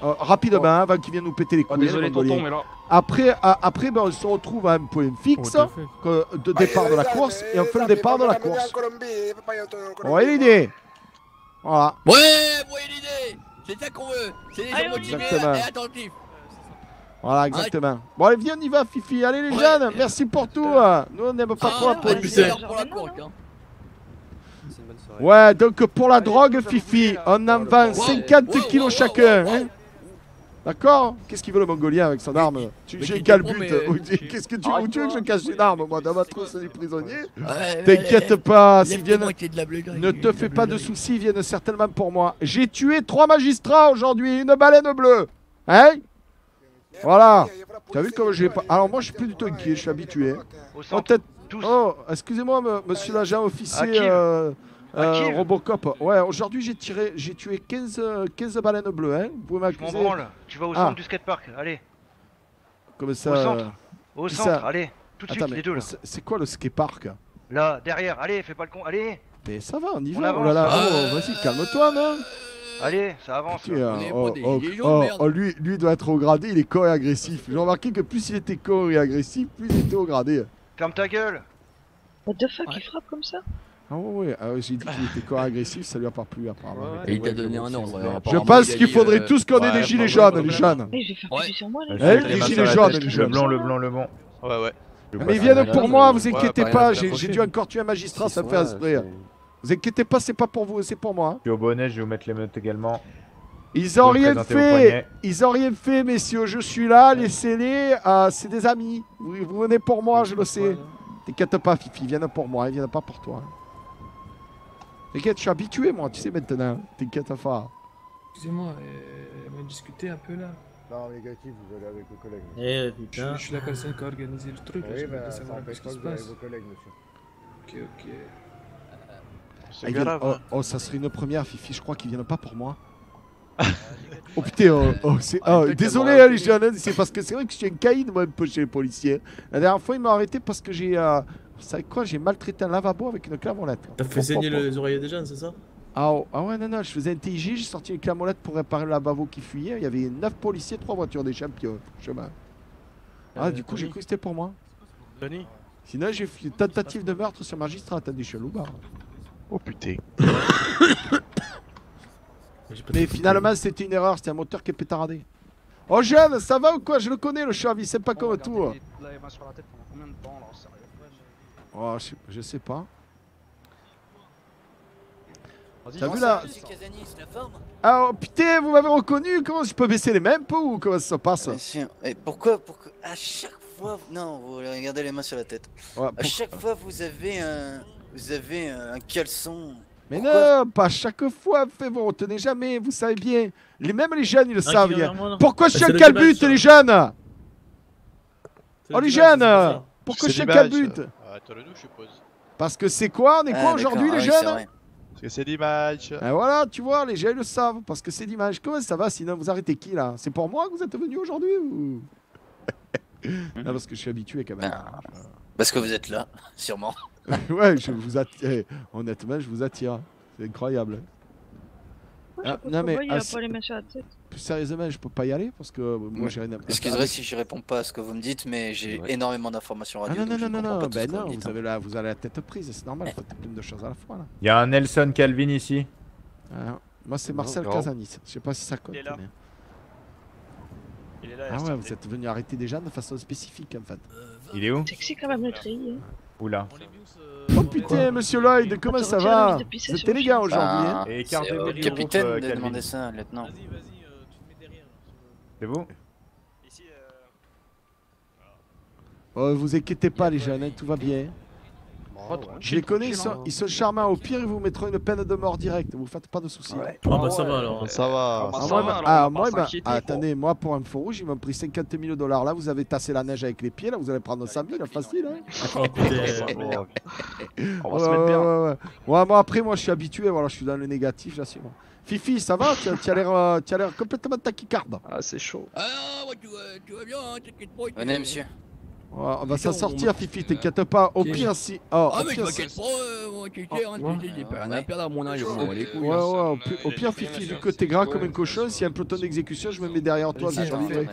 [SPEAKER 1] rapidement, oh. Hein, avant qu'il vienne nous péter les ah, couilles. Hein, après, après ben, on se retrouve à un point fixe de départ de la course et on fait le départ de la course. voyez l'idée. Voilà. Ouais, voyez l'idée.
[SPEAKER 3] C'est ça qu'on veut. C'est les gens motivés et attentifs.
[SPEAKER 1] Voilà, ah, exactement. Bon, allez, viens, on y va, Fifi. Allez, les jeunes, merci pour tout. Hein. Nous, on n'aime pas trop ah, pour la courte, hein. Ouais, donc pour la drogue, Fifi, on en vend 50 kilos chacun. Hein. D'accord Qu'est-ce qu'il veut le Mongolien avec son arme j'ai le but euh, Qu'est-ce que tu, veux que je cache une arme Moi, ma c'est des prisonniers. T'inquiète pas, s'ils Ne te fais pas de soucis, ils viennent certainement pour moi. J'ai tué trois magistrats aujourd'hui, une baleine bleue. Hein Voilà. T'as vu comme j'ai pas. Alors, moi, je suis plus du tout inquiet, je suis habitué. Oh, oh, excusez-moi, monsieur l'agent officier. Euh, Robocop. Ouais, aujourd'hui j'ai tiré, j'ai tué 15, 15 baleines bleues. Hein. Vous pouvez m'accuser. Je Tu vas au ah. centre du
[SPEAKER 9] skatepark. Allez.
[SPEAKER 1] Comme ça. Au centre. Euh, au centre. Allez. Tout de suite les deux là. C'est quoi le skatepark
[SPEAKER 9] Là, derrière. Allez, fais pas le con. Allez.
[SPEAKER 5] Mais
[SPEAKER 1] ça va,
[SPEAKER 9] on y
[SPEAKER 5] va. Oh là là. Oh, ah.
[SPEAKER 1] vas-y, calme-toi, non
[SPEAKER 5] Allez, ça avance. Putain, hein. oh, oh, oh, oh,
[SPEAKER 1] lui, lui doit être au gradé, il est corps et agressif. J'ai remarqué que plus il était corps et agressif, plus il était au gradé. Ferme ta gueule What the fuck, il frappe comme ça ah oui, oui. j'ai ah, dit qu'il était corps agressif, ça lui a pas plu apparemment. Et il t'a donné un ordre. Je pense qu'il faudrait euh, tous qu'on ait des gilets jaunes, les jeunes. les
[SPEAKER 5] gilets jaunes, les Le blanc,
[SPEAKER 1] le blanc, le blanc. Ouais, ouais. Mais ils viennent pour moi, vous inquiétez pas, j'ai dû encore tuer un magistrat, ça me fait esprit. Vous inquiétez pas, c'est pas pour vous, c'est pour moi. Je suis au bonnet, je vais vous mettre les notes également. Ils ont rien fait, ils ont rien fait, messieurs, je suis là, laissez-les, euh, c'est des amis. Vous venez pour moi, je le sais. T'inquiète pas, Fifi, ils viennent pour moi, ils viennent pas pour toi. T'inquiète, je suis habitué, moi, tu sais maintenant. T'inquiète à hein, faire. Excusez-moi, euh,
[SPEAKER 8] on va un peu là.
[SPEAKER 11] Non, négatif, vous allez avec vos collègues.
[SPEAKER 1] Eh,
[SPEAKER 8] je, suis la personne qui a organisé
[SPEAKER 1] le truc. je vais bah, pas ça ce se passe. Vos
[SPEAKER 9] collègues, monsieur. Ok, ok.
[SPEAKER 1] C'est grave. Oh, hein. oh, ça serait une première, Fifi, je crois qu'ils viennent pas pour moi. Ah, oh putain, oh, euh, oh, oh désolé hein, les jeunes, c'est parce que c'est vrai que je suis un caïd moi un peu chez les policiers. La dernière fois, ils m'ont arrêté parce que j'ai euh, savez quoi, j'ai maltraité un lavabo avec une clamolette. T'as fait saigner les oreillers des jeunes, c'est ça ah, oh, ah ouais, non, non, je faisais un TIG, j'ai sorti une clamolette pour réparer le lavabo qui fuyait. Il y avait 9 policiers, 3 voitures des champions, euh, chemin. Ah, euh, du coup, j'ai cru que c'était pour moi. Tony Sinon, j'ai fait une tentative de meurtre sur magistrat, t'as des bar. Oh putain. Mais finalement, hein. c'était une erreur, c'était un moteur qui est pétardé. Oh jeune, ça va ou quoi Je le connais le chef, il sait pas comme tout. Oh, je, sais pas. T'as vu là Ah oh, putain, vous m'avez reconnu Comment je peux baisser les mêmes ou comment ça passe euh, Et pourquoi, pourquoi À chaque
[SPEAKER 5] fois, non,
[SPEAKER 12] vous regardez les mains sur la tête. à chaque fois, vous avez un, vous avez un
[SPEAKER 1] caleçon. Mais non, pas à chaque fois, fait, vous retenez jamais, vous savez bien. Les mêmes les jeunes, ils le ah, savent. Bien. Pourquoi suis un but les jeunes Oh les jeunes Pourquoi je un but? le nous, je suppose. Parce que c'est quoi On est quoi ah, aujourd'hui, ah les jeunes hein
[SPEAKER 6] Parce que c'est dimanche. Et ah,
[SPEAKER 1] voilà, tu vois, les jeunes le savent. Parce que c'est dimanche. Comment ça va sinon Vous arrêtez qui là C'est pour moi que vous êtes venu aujourd'hui ou... non, parce que je suis habitué quand même.
[SPEAKER 10] parce que vous êtes là, sûrement.
[SPEAKER 1] ouais, je vous attire. Eh, honnêtement, je vous attire. C'est incroyable.
[SPEAKER 5] Ah, non mais il a pas les mains sur tête
[SPEAKER 1] Sérieusement, je peux pas y aller parce que euh, moi j'ai rien à Excusez-moi si
[SPEAKER 12] je réponds pas à ce que vous me dites, mais j'ai énormément
[SPEAKER 10] d'informations ah, radio. Ah, non, non,
[SPEAKER 1] non, non, non, ben non, vous, avez hein. la, vous avez la tête prise, c'est normal, il faut plein de choses à la fois
[SPEAKER 10] Il y a un Nelson Calvin ici. Euh, moi c'est Marcel Casanis,
[SPEAKER 1] je sais pas si ça compte. Il est là. ah ouais, vous êtes venu arrêter des gens de façon spécifique en fait. il est où Sexy
[SPEAKER 13] quand même le tri. Hein.
[SPEAKER 1] Oula. Oh putain, monsieur Lloyd, comment ça va Vous êtes gars
[SPEAKER 5] aujourd'hui. Ah. Hein Et euh, capitaine demandez de demander
[SPEAKER 12] ça, lieutenant. Vas-y, vas-y, euh, tu
[SPEAKER 5] mets derrière. Hein, C'est
[SPEAKER 1] bon Ici, euh... Oh, vous inquiétez pas les jeunes, hein, tout va bien.
[SPEAKER 5] Je les connais, ils sont charmants.
[SPEAKER 1] Au pire, ils vous mettront une peine de mort directe. Vous faites pas de soucis. Ah bah ah, ça
[SPEAKER 6] va alors. Ça va. Ah,
[SPEAKER 1] moi, attendez, moi pour un faux rouge, ils m'ont pris 50 000 dollars. Là, vous avez tassé la neige avec les pieds. Là, vous allez prendre 100 000, facile. Hein. Oh, on va se mettre bien. moi après, moi je suis habitué. Voilà, je suis dans le négatif, bon Fifi, ça va Tu as, euh, l'air complètement taquicarde Ah, c'est chaud. Ah, euh, tu,
[SPEAKER 5] vas bien, hein,
[SPEAKER 10] Venez, monsieur.
[SPEAKER 1] Ouais, on va s'en sortir, Fifi, t'inquiète pas. Au pire, si. Oh, ah, mais je euh, m'inquiète ah, hein, pas,
[SPEAKER 10] moi, tu
[SPEAKER 3] sais, pas On à perdre à mon âge, moi, les couilles. Ouais, hein. ouais,
[SPEAKER 1] au pire, Fifi, vu que t'es gras comme un cochon, s'il y a un peloton d'exécution, je me mets derrière toi, mais j'ai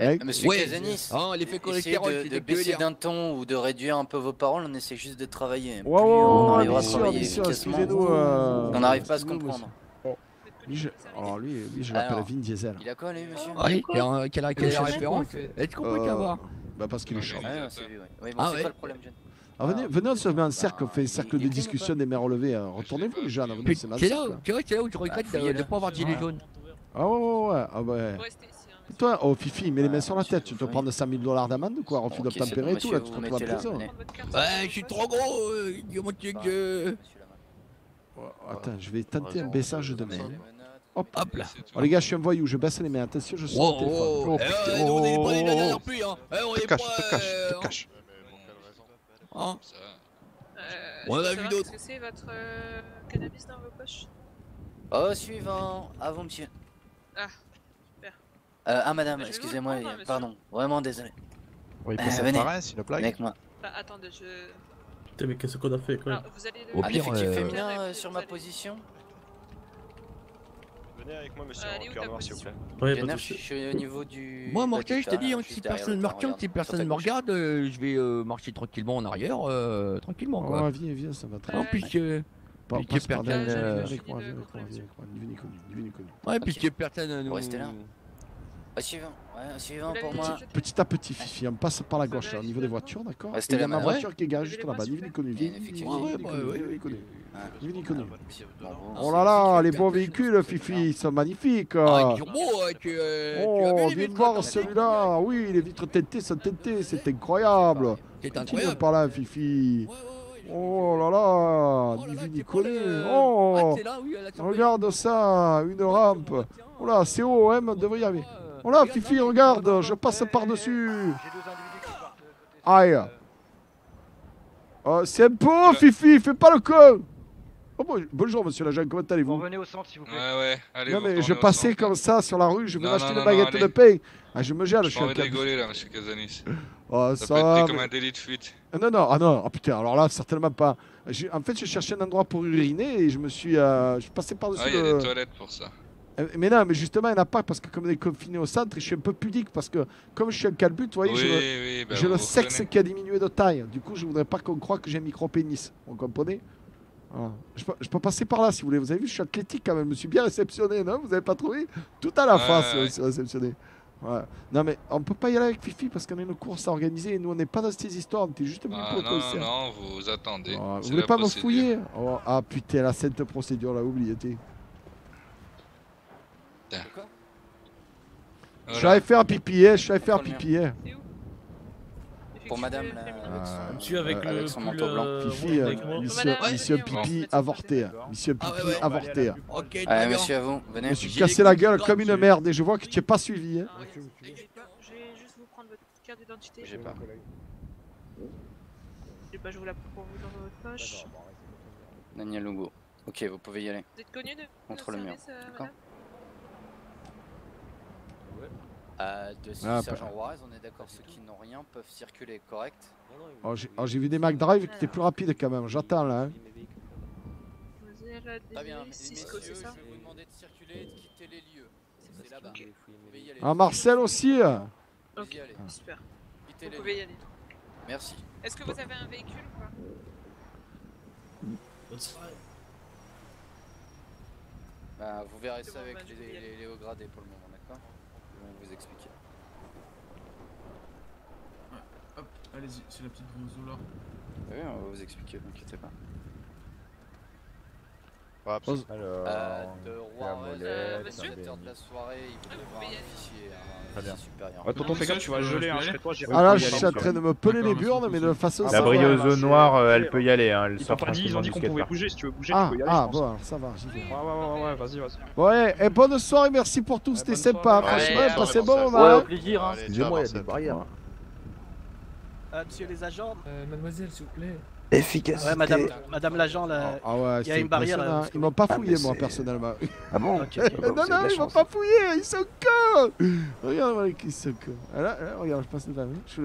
[SPEAKER 1] eh, ah, Monsieur Casanis,
[SPEAKER 3] oh, l'effet de, de
[SPEAKER 12] baisser d'un ton ou de réduire un peu vos paroles, on essaie juste de travailler. Wow, on arrivera à travailler
[SPEAKER 1] efficacement. Euh, on n'arrive pas à se comprendre. Oh, lui, je... Alors oh, lui, lui je l'appelle Vin Diesel. Il a quoi lui monsieur ah, oui. Euh, Quelle référence Est-ce qu'on peut voir bah parce qu'il est chiant. Ah, ouais, bon, ah pas le problème, ah, venez, ah. venez, on se met un bah, cercle, on fait cercle de discussion des mers relevées. Hein. Retournez-vous, les jeunes. C'est là,
[SPEAKER 3] qui est là où je bah, regrette de ne pas avoir dit les jaunes.
[SPEAKER 1] Ah ouais, ouais, ouais. Ah ouais. Hein, Toi, oh Fifi, mets les mains sur la tête, tu te prends 100 000 dollars d'amende ou quoi Refus d'obtempérer et tout, là, tu te retrouves en prison.
[SPEAKER 3] Ouais, je suis trop gros, euh, bah, que.
[SPEAKER 1] Attends, je vais tenter un baissage de mail. Hop, Hop ah, là. Oh, les gars, je suis un voyou, je baisse les mains. Attention, je suis oh, oh, oh, est te
[SPEAKER 7] cache, euh,
[SPEAKER 5] te On hein
[SPEAKER 1] euh, a vu d'autres.
[SPEAKER 12] Euh, oh, suivant, avant-monsieur. Ah, Euh, ah, madame, bah, excusez-moi, pardon, vraiment désolé.
[SPEAKER 2] Oui, moi. Bah, attendez, je... Putain, mais qu'est-ce qu'on a fait, quoi ah, ah, Au pire, féminin
[SPEAKER 12] sur ma position Venez avec moi, monsieur, euh, s'il vous plaît. je Moi, je t'ai dit, hein, si personne me me
[SPEAKER 3] regarde, euh, je vais euh, marcher tranquillement en arrière, tranquillement viens,
[SPEAKER 1] viens, ça va très bien. que. personne. là. Petit, à petit, Fifi, on hein, passe par la gauche, hein, au niveau des voitures, d'accord Il y a ma voiture qui est garée juste là-bas, niveau
[SPEAKER 5] Oh là là, les bons
[SPEAKER 1] véhicules, Fifi, ils sont magnifiques. Oh, viens voir celui-là. Oui, les vitres teintées sont teintées, c'est incroyable. on par là, Fifi. Oh là là, divine iconée. Euh, oh, ah, regarde ça, une rampe. Oh là, c'est haut, hein, devrait y arriver. Oh là, Fifi, regarde, je passe par-dessus. Aïe. Oh, c'est un peu Fifi, fais pas le con. Oh, bonjour, monsieur l'agent, comment allez-vous Revenez au centre, s'il vous plaît. Ouais, ouais, allez, Non, mais je passais comme ça sur la rue, je vais acheter des baguette de pain. Ah, je me gère, je suis en train rigoler,
[SPEAKER 10] là, monsieur Casanis.
[SPEAKER 1] Oh, ça, ça peut comme un délit de fuite. Ah, non, non, ah non, ah, putain, alors là, certainement pas. En fait, je cherchais un endroit pour uriner et je me suis. Euh, je passais par-dessus. Ah, il toilettes pour ça. Euh, mais non, mais justement, il n'y en a pas parce que comme on est confiné au centre, je suis un peu pudique parce que comme je suis un calbut, vous voyez, ben, j'ai, le, sexe qui a diminué de taille. Du coup, je voudrais pas qu'on croie que j'ai un micro-pénis. Vous comprenez je, peux, passer par là si vous voulez. Vous avez vu, je suis athlétique quand même. Je me suis bien réceptionné, non Vous n'avez pas trouvé Tout à la ouais, je me suis réceptionné. Non, mais on peut pas y aller avec Fifi parce qu'on a une course à organiser et nous on n'est pas dans ces histoires, on était juste ah pour non, non, non,
[SPEAKER 10] vous attendez. vous voulez pas me
[SPEAKER 1] fouiller oh, Ah putain, la sainte procédure, là, oublié.
[SPEAKER 10] Euh, euh, je Voilà. faire pipi, un pipillet, faire pipi. un où Pour madame, là, avec son, avec, manteau blanc. Fifi, monsieur, Pipi
[SPEAKER 1] avorté. Hein. Monsieur ah, Pipi ouais, avorté. ok, Allez, monsieur, à vous, venez. Je me suis cassé la gueule comme une merde et je vois que tu n'es pas suivi. Hein. Ah,
[SPEAKER 5] je vais juste vous prendre votre carte d'identité. J'ai pas.
[SPEAKER 13] J'ai pas, je vous la prends vous dans votre
[SPEAKER 3] poche.
[SPEAKER 1] Daniel
[SPEAKER 10] Lugo, Ok, vous pouvez y aller. Vous êtes connu de Contre le mur. Euh, d'accord.
[SPEAKER 12] Euh, de Sergent ah, bah. on est d'accord, ceux qui n'ont rien peuvent circuler, correct
[SPEAKER 1] oh, J'ai oh, vu des Mac Drive qui étaient plus rapides quand même, j'attends là. Hein.
[SPEAKER 12] Euh, Très bien, messieurs, je vais vous demander de circuler et de quitter les lieux. C'est là-bas.
[SPEAKER 1] Ah, Marcel aussi
[SPEAKER 12] Ok, super. Vous pouvez y aller. Merci.
[SPEAKER 7] Est-ce que vous avez un véhicule ou pas
[SPEAKER 10] Bah, vous verrez ça avec bah, les, les, les hauts gradés pour le moment
[SPEAKER 11] expliquer.
[SPEAKER 2] hop, allez-y, c'est la petite bronzo là.
[SPEAKER 7] Oui, on va vous expliquer, ne vous inquiétez pas alors bah, euh, de roi, monsieur de
[SPEAKER 2] la soirée, il
[SPEAKER 5] peut ah, Très bien. supérieur. Ouais, tonton, fais gaffe, tu vas geler, hein, chez je suis en train de me peler les burnes,
[SPEAKER 1] mais de façon. La brilleuse bah, noire, bah, euh, elle peut y aller, hein, elle sort Ils ont dit qu'on pouvait bouger, si
[SPEAKER 5] tu veux bouger, ah, tu peux y aller. Ah, bon,
[SPEAKER 1] ça va, j'y vais. Ouais, ouais, ouais, vas-y, vas-y. Ouais, et bonne soirée, merci pour tout, c'était sympa. Franchement, c'est bon, on Ouais, plaisir, hein. Excusez-moi, il y a des barrières.
[SPEAKER 4] Euh, monsieur les agents. Euh, mademoiselle, s'il vous plaît
[SPEAKER 1] efficace Ouais, madame,
[SPEAKER 14] madame l'agent,
[SPEAKER 2] là, ah, ah
[SPEAKER 1] il y a une barrière. Là, ils m'ont pas fouillé, moi, personnellement. Ah bon hein. Non, non, non ils m'ont
[SPEAKER 4] pas fouillé, ils sont
[SPEAKER 1] cons Regarde, moi ils sont regarde, je passe devant eux. Je suis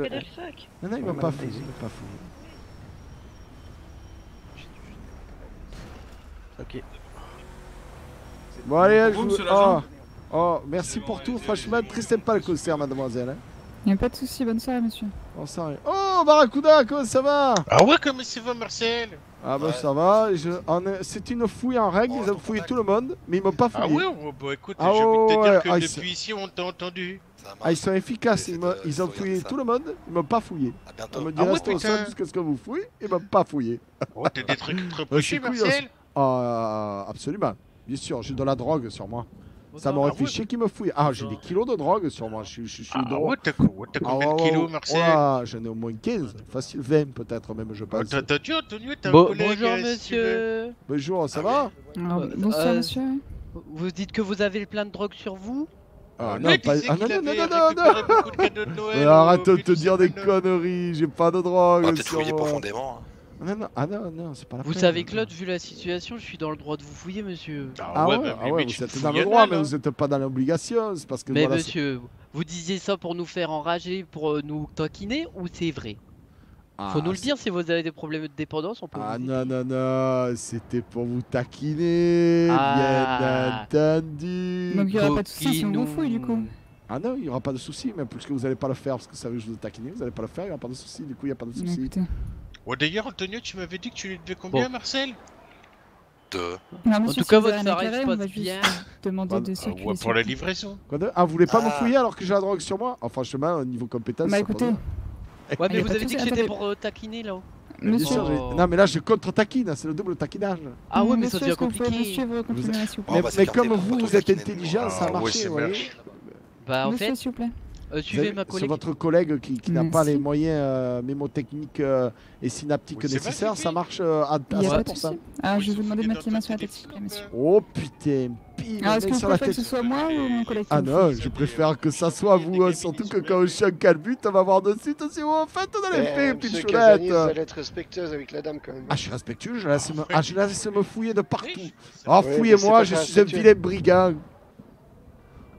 [SPEAKER 1] Non, non, ils m'ont pas fouillé, ils m'a pas fouillé. Ok. Bon, allez, Oh, oh merci pour tout. Franchement, très sympa le concert, mademoiselle. Hein. Y'a pas de soucis, bonne soirée monsieur. Bonne soirée. Oh Barracuda, comment ça va Ah ouais,
[SPEAKER 4] comment ça va Marcel
[SPEAKER 1] Ah bah ça va, c'est une fouille en règle, oh, ils ont fouillé tout le monde, mais ils m'ont pas fouillé. Ah ouais, oh, bah écoute, je ah j'ai te dire que ah, depuis ici on t'a entendu. Ah ils sont efficaces, ils, ont fouillé tout le monde, ils m'ont pas fouillé.
[SPEAKER 5] On me dit reste jusqu'à
[SPEAKER 1] ce que vous fouillez, ils m'ont pas fouillé. Oh t'as des trucs
[SPEAKER 5] trop Marcel
[SPEAKER 1] Ah absolument, bien sûr, j'ai de la drogue sur moi. Ça m'aurait bah fait chier qu'il me fouille. Ah, j'ai des kilos de drogue sur moi. Je, suis je, ah, ouais, t'as combien de ah, kilos, j'en ai au moins 15. Facile, 20 peut-être même, je pense.
[SPEAKER 4] Bonjour, monsieur.
[SPEAKER 1] Bonjour, ça ah, va ah, euh, Bonsoir, euh, monsieur.
[SPEAKER 12] Vous dites que vous avez plein de drogue sur vous
[SPEAKER 1] ah, non, non, non, non,
[SPEAKER 12] non, non,
[SPEAKER 1] Arrête de te dire des conneries, j'ai pas de drogue. sur profondément. Hein. Ah, ah non, non c'est pas la Vous savez,
[SPEAKER 12] Claude, vu la situation, je suis dans le droit de vous fouiller, monsieur. Ah, ah, ah ouais, mais, vous êtes dans le droit, hein, mais vous
[SPEAKER 1] n'êtes pas dans l'obligation. Mais monsieur,
[SPEAKER 12] vous disiez ça pour nous faire enrager, pour euh, nous taquiner, ou c'est vrai Faut nous le dire si vous avez des problèmes de dépendance, on peut. Ah
[SPEAKER 1] non, non, non, c'était pour vous taquiner, bien entendu. Donc il n'y aura pas de soucis si on vous fouille du coup. Ah non, il n'y aura pas de soucis mais puisque vous n'allez pas le faire, parce que vous veut que je vous ai taquiné, vous n'allez pas le faire, il n'y aura pas de souci, du coup il n'y a pas de souci.
[SPEAKER 4] Ouais, D'ailleurs, Antonio, tu m'avais dit que tu lui devais combien, Marcel Deux. Non, tout cas, votre on va bien.
[SPEAKER 1] demander de euh, ouais, Pour la livraison. Quoi de Ah, vous voulez pas ah. me fouiller alors que j'ai la drogue sur moi Enfin, chemin, au niveau compétence. Bah écoutez, Ouais, mais vous avez
[SPEAKER 12] dit que j'étais pour euh, taquiner là. haut monsieur, Non,
[SPEAKER 1] mais là, je contre-taquine, hein, c'est le double taquinage. Ah oui, mais ça devient compliqué. suivre, mais comme vous, vous êtes ah, bah, intelligent, ça a ah, marché,
[SPEAKER 5] Bah, en fait,
[SPEAKER 12] euh,
[SPEAKER 1] c'est votre collègue qui, n'a pas les moyens euh, mémotechniques euh, et synaptiques nécessaires. Ça marche euh, à, à 100%.
[SPEAKER 10] Ah, je vais vous demander de mettre les mains sur la tête, monsieur.
[SPEAKER 1] Oh putain, pile ah, Est-ce que vous préférez que ce
[SPEAKER 10] soit moi ou mon collègue Ah non,
[SPEAKER 1] je préfère que ça soit vous. surtout que quand je un calbut, on va voir de suite aussi vous oh, en fait, on a les eh, faits, petite chouette Vous allez
[SPEAKER 10] être respectueuse avec la dame quand même. Ah, je suis
[SPEAKER 1] respectueux, je laisse me, ah, laisse me fouiller de partout. Ah, fouillez-moi, je suis un vilain brigand.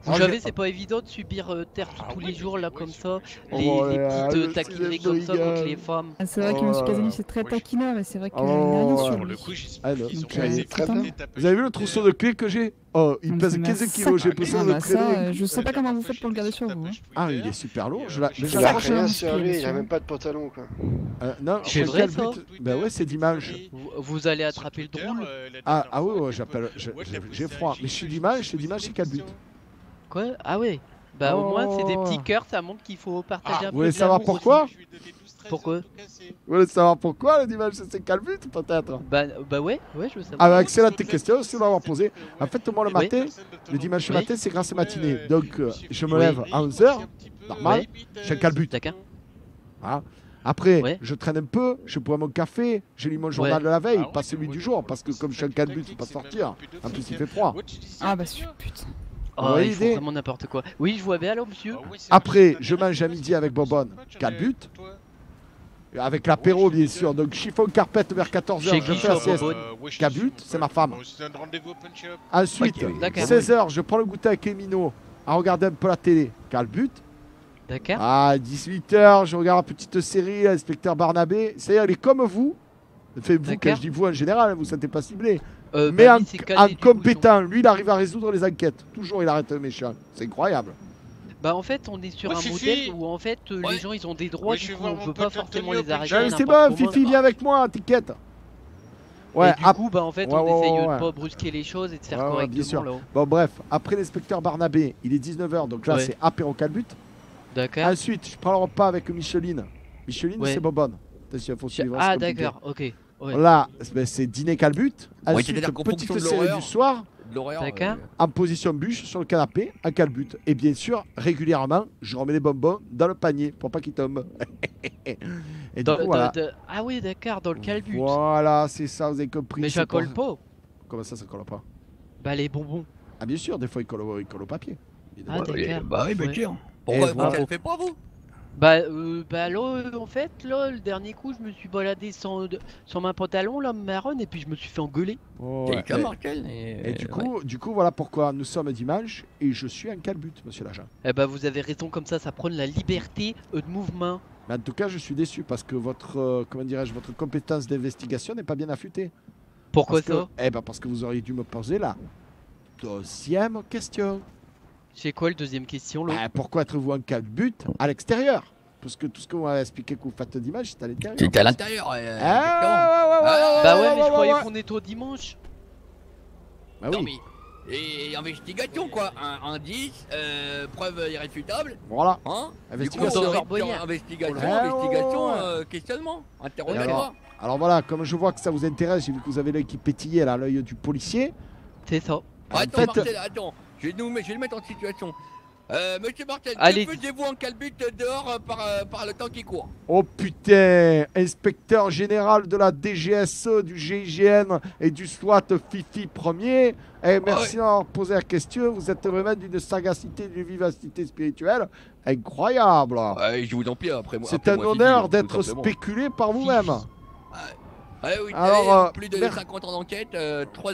[SPEAKER 1] Vous savez,
[SPEAKER 12] c'est pas évident de subir euh, Terre ah tous les jours là comme ça, les, oh, petites euh, taquineries comme ça contre
[SPEAKER 1] les femmes. Ah, c'est vrai que oh, M. Kazani
[SPEAKER 5] c'est très taquinard, mais c'est vrai que. j'ai rien sur
[SPEAKER 1] lui. Vous avez vu le trousseau de clés que j'ai Oh, il ah, pèse 15 kilos, j'ai besoin le bah, traîneau. Je
[SPEAKER 3] sais pas comment vous faites pour le garder sur vous. Hein.
[SPEAKER 1] Ah, il est super lourd, je l'ai. Il a a même pas de pantalon quoi. Euh, non, c'est vrai ça Bah ouais, c'est d'image.
[SPEAKER 12] Vous, allez attraper le drone
[SPEAKER 1] Ah, ah ouais, j'appelle, j'ai froid. Mais je suis d'image, je suis d'image, c'est 4 buts. Ah ouais Bah au moins, c'est des petits oh.
[SPEAKER 12] cœurs, ça montre qu'il faut partager ah, un peu. Vous voulez savoir pourquoi
[SPEAKER 1] Pourquoi Vous voulez savoir pourquoi le dimanche c'est calbut peut-être bah, bah ouais, ouais, je veux savoir. Ah, excellente bah, question, questions, c'est m'avoir posé. En fait, moins le matin, le dimanche matin, c'est grâce à matinée. Donc, euh, je me lève à 11h, normal, j'ai un calbut Après, je traîne un peu, je bois mon café, je lis mon journal de la veille, ah, pas celui du jour, parce que comme je suis un calbut je peux pas sortir. En plus, il fait froid.
[SPEAKER 12] Ah bah putain.
[SPEAKER 1] Oh, vraiment
[SPEAKER 12] n'importe quoi. Oui, je vois ah bien, alors, monsieur.
[SPEAKER 1] Après, je mange à midi avec Bobonne. 4 Avec l'apéro, bien sûr. Donc, chiffon, carpette vers 14h. Je fais la sieste. 4 euh, c'est ma femme. Ensuite, 16h, je prends le goûter avec Emino à regarder un peu la télé. 4 D'accord. À 18h, je regarde la petite série, l'inspecteur Barnabé. C'est-à-dire, elle est comme vous. Fait vous, quand je dis vous en général, hein, vous ne sentez pas ciblé. Euh, mais en, compétent, lui, il arrive à résoudre les enquêtes. Toujours, il arrête les méchant. C'est incroyable.
[SPEAKER 12] Bah en fait on est sur un modèle où en fait euh, les gens ils ont des droits du coup, on peut pas forcément les arrêter. C'est bon Fifi
[SPEAKER 1] viens avec moi t'inquiète. Ouais, du coup bah en fait on essaye de pas
[SPEAKER 12] brusquer les choses et de faire correctement là
[SPEAKER 1] Bon bref, après l'inspecteur Barnabé, il est 19h donc là c'est apéro calbut. D'accord. Ensuite je parlerai pas avec Micheline. Micheline c'est Bobonne. Attention faut suivre. Ah d'accord, ok. Là, ben, c'est Dîner Calbut. Ensuite, petite série du soir. En position bûche sur le canapé, à calbut. Et bien sûr, régulièrement, je remets les bonbons dans le panier pour pas qu'ils tombent.
[SPEAKER 12] Ah oui, d'accord, dans le calbut.
[SPEAKER 1] Voilà, c'est ça, vous avez compris. Mais ça colle pas. Comment ça, ça colle pas Bah, les bonbons. Ah, bien sûr, des fois, ils collent, au papier. Ah, bah,
[SPEAKER 12] bah oui, bien bah, sûr. Pourquoi eh, vous ne le faites pas, vous bah, euh, bah là, euh, en fait, là, le dernier coup, je me suis baladé sans, sans ma pantalon, l'homme marron, et puis je me suis fait engueuler.
[SPEAKER 1] Oh, et, du euh, coup, du coup, voilà pourquoi nous sommes dimanche et je suis un calbut, monsieur l'agent.
[SPEAKER 12] Eh bah, vous avez raison, comme ça, ça prône la liberté de mouvement.
[SPEAKER 1] Mais en tout cas, je suis déçu parce que votre, comment dirais-je, votre compétence d'investigation n'est pas bien affûtée. Pourquoi ça Eh ben, parce que vous auriez dû me poser la deuxième question. C'est quoi le deuxième question l'autre bah, Pourquoi trouvez-vous un cas de but à l'extérieur parce que tout ce qu'on m'a expliqué qu'on faites dimanche, c'est à l'intérieur. C'était à l'intérieur. Euh, ah, ah bah ouais, mais je croyais
[SPEAKER 3] qu'on était au dimanche. Bah oui. non, mais. Et investigation quoi, un indice, euh, preuve irréfutable. Voilà. Hein investigation. investigation, ah, investigation, euh, questionnement, interrogatoire.
[SPEAKER 1] Alors, voilà, comme je vois que ça vous intéresse, j'ai vu que vous avez l'œil qui pétillait là, l'œil du policier. C'est ça. attends, Marcel,
[SPEAKER 3] attends, je vais, le mettre en situation. Euh, monsieur Martin, Allez. que vous en calbute dehors euh, euh, par, le temps qui court
[SPEAKER 1] Oh putain Inspecteur général de la DGSE, du GIGN et du SWAT Fifi Premier, Eh ah merci d'avoir posé la question, vous êtes vraiment d'une sagacité, d'une vivacité spirituelle incroyable
[SPEAKER 3] Je vous en prie, après moi. C'est un honneur hein, d'être spéculé
[SPEAKER 1] par vous-même. Ah oui, Alors, euh, plus de 50 ans d'enquête, 3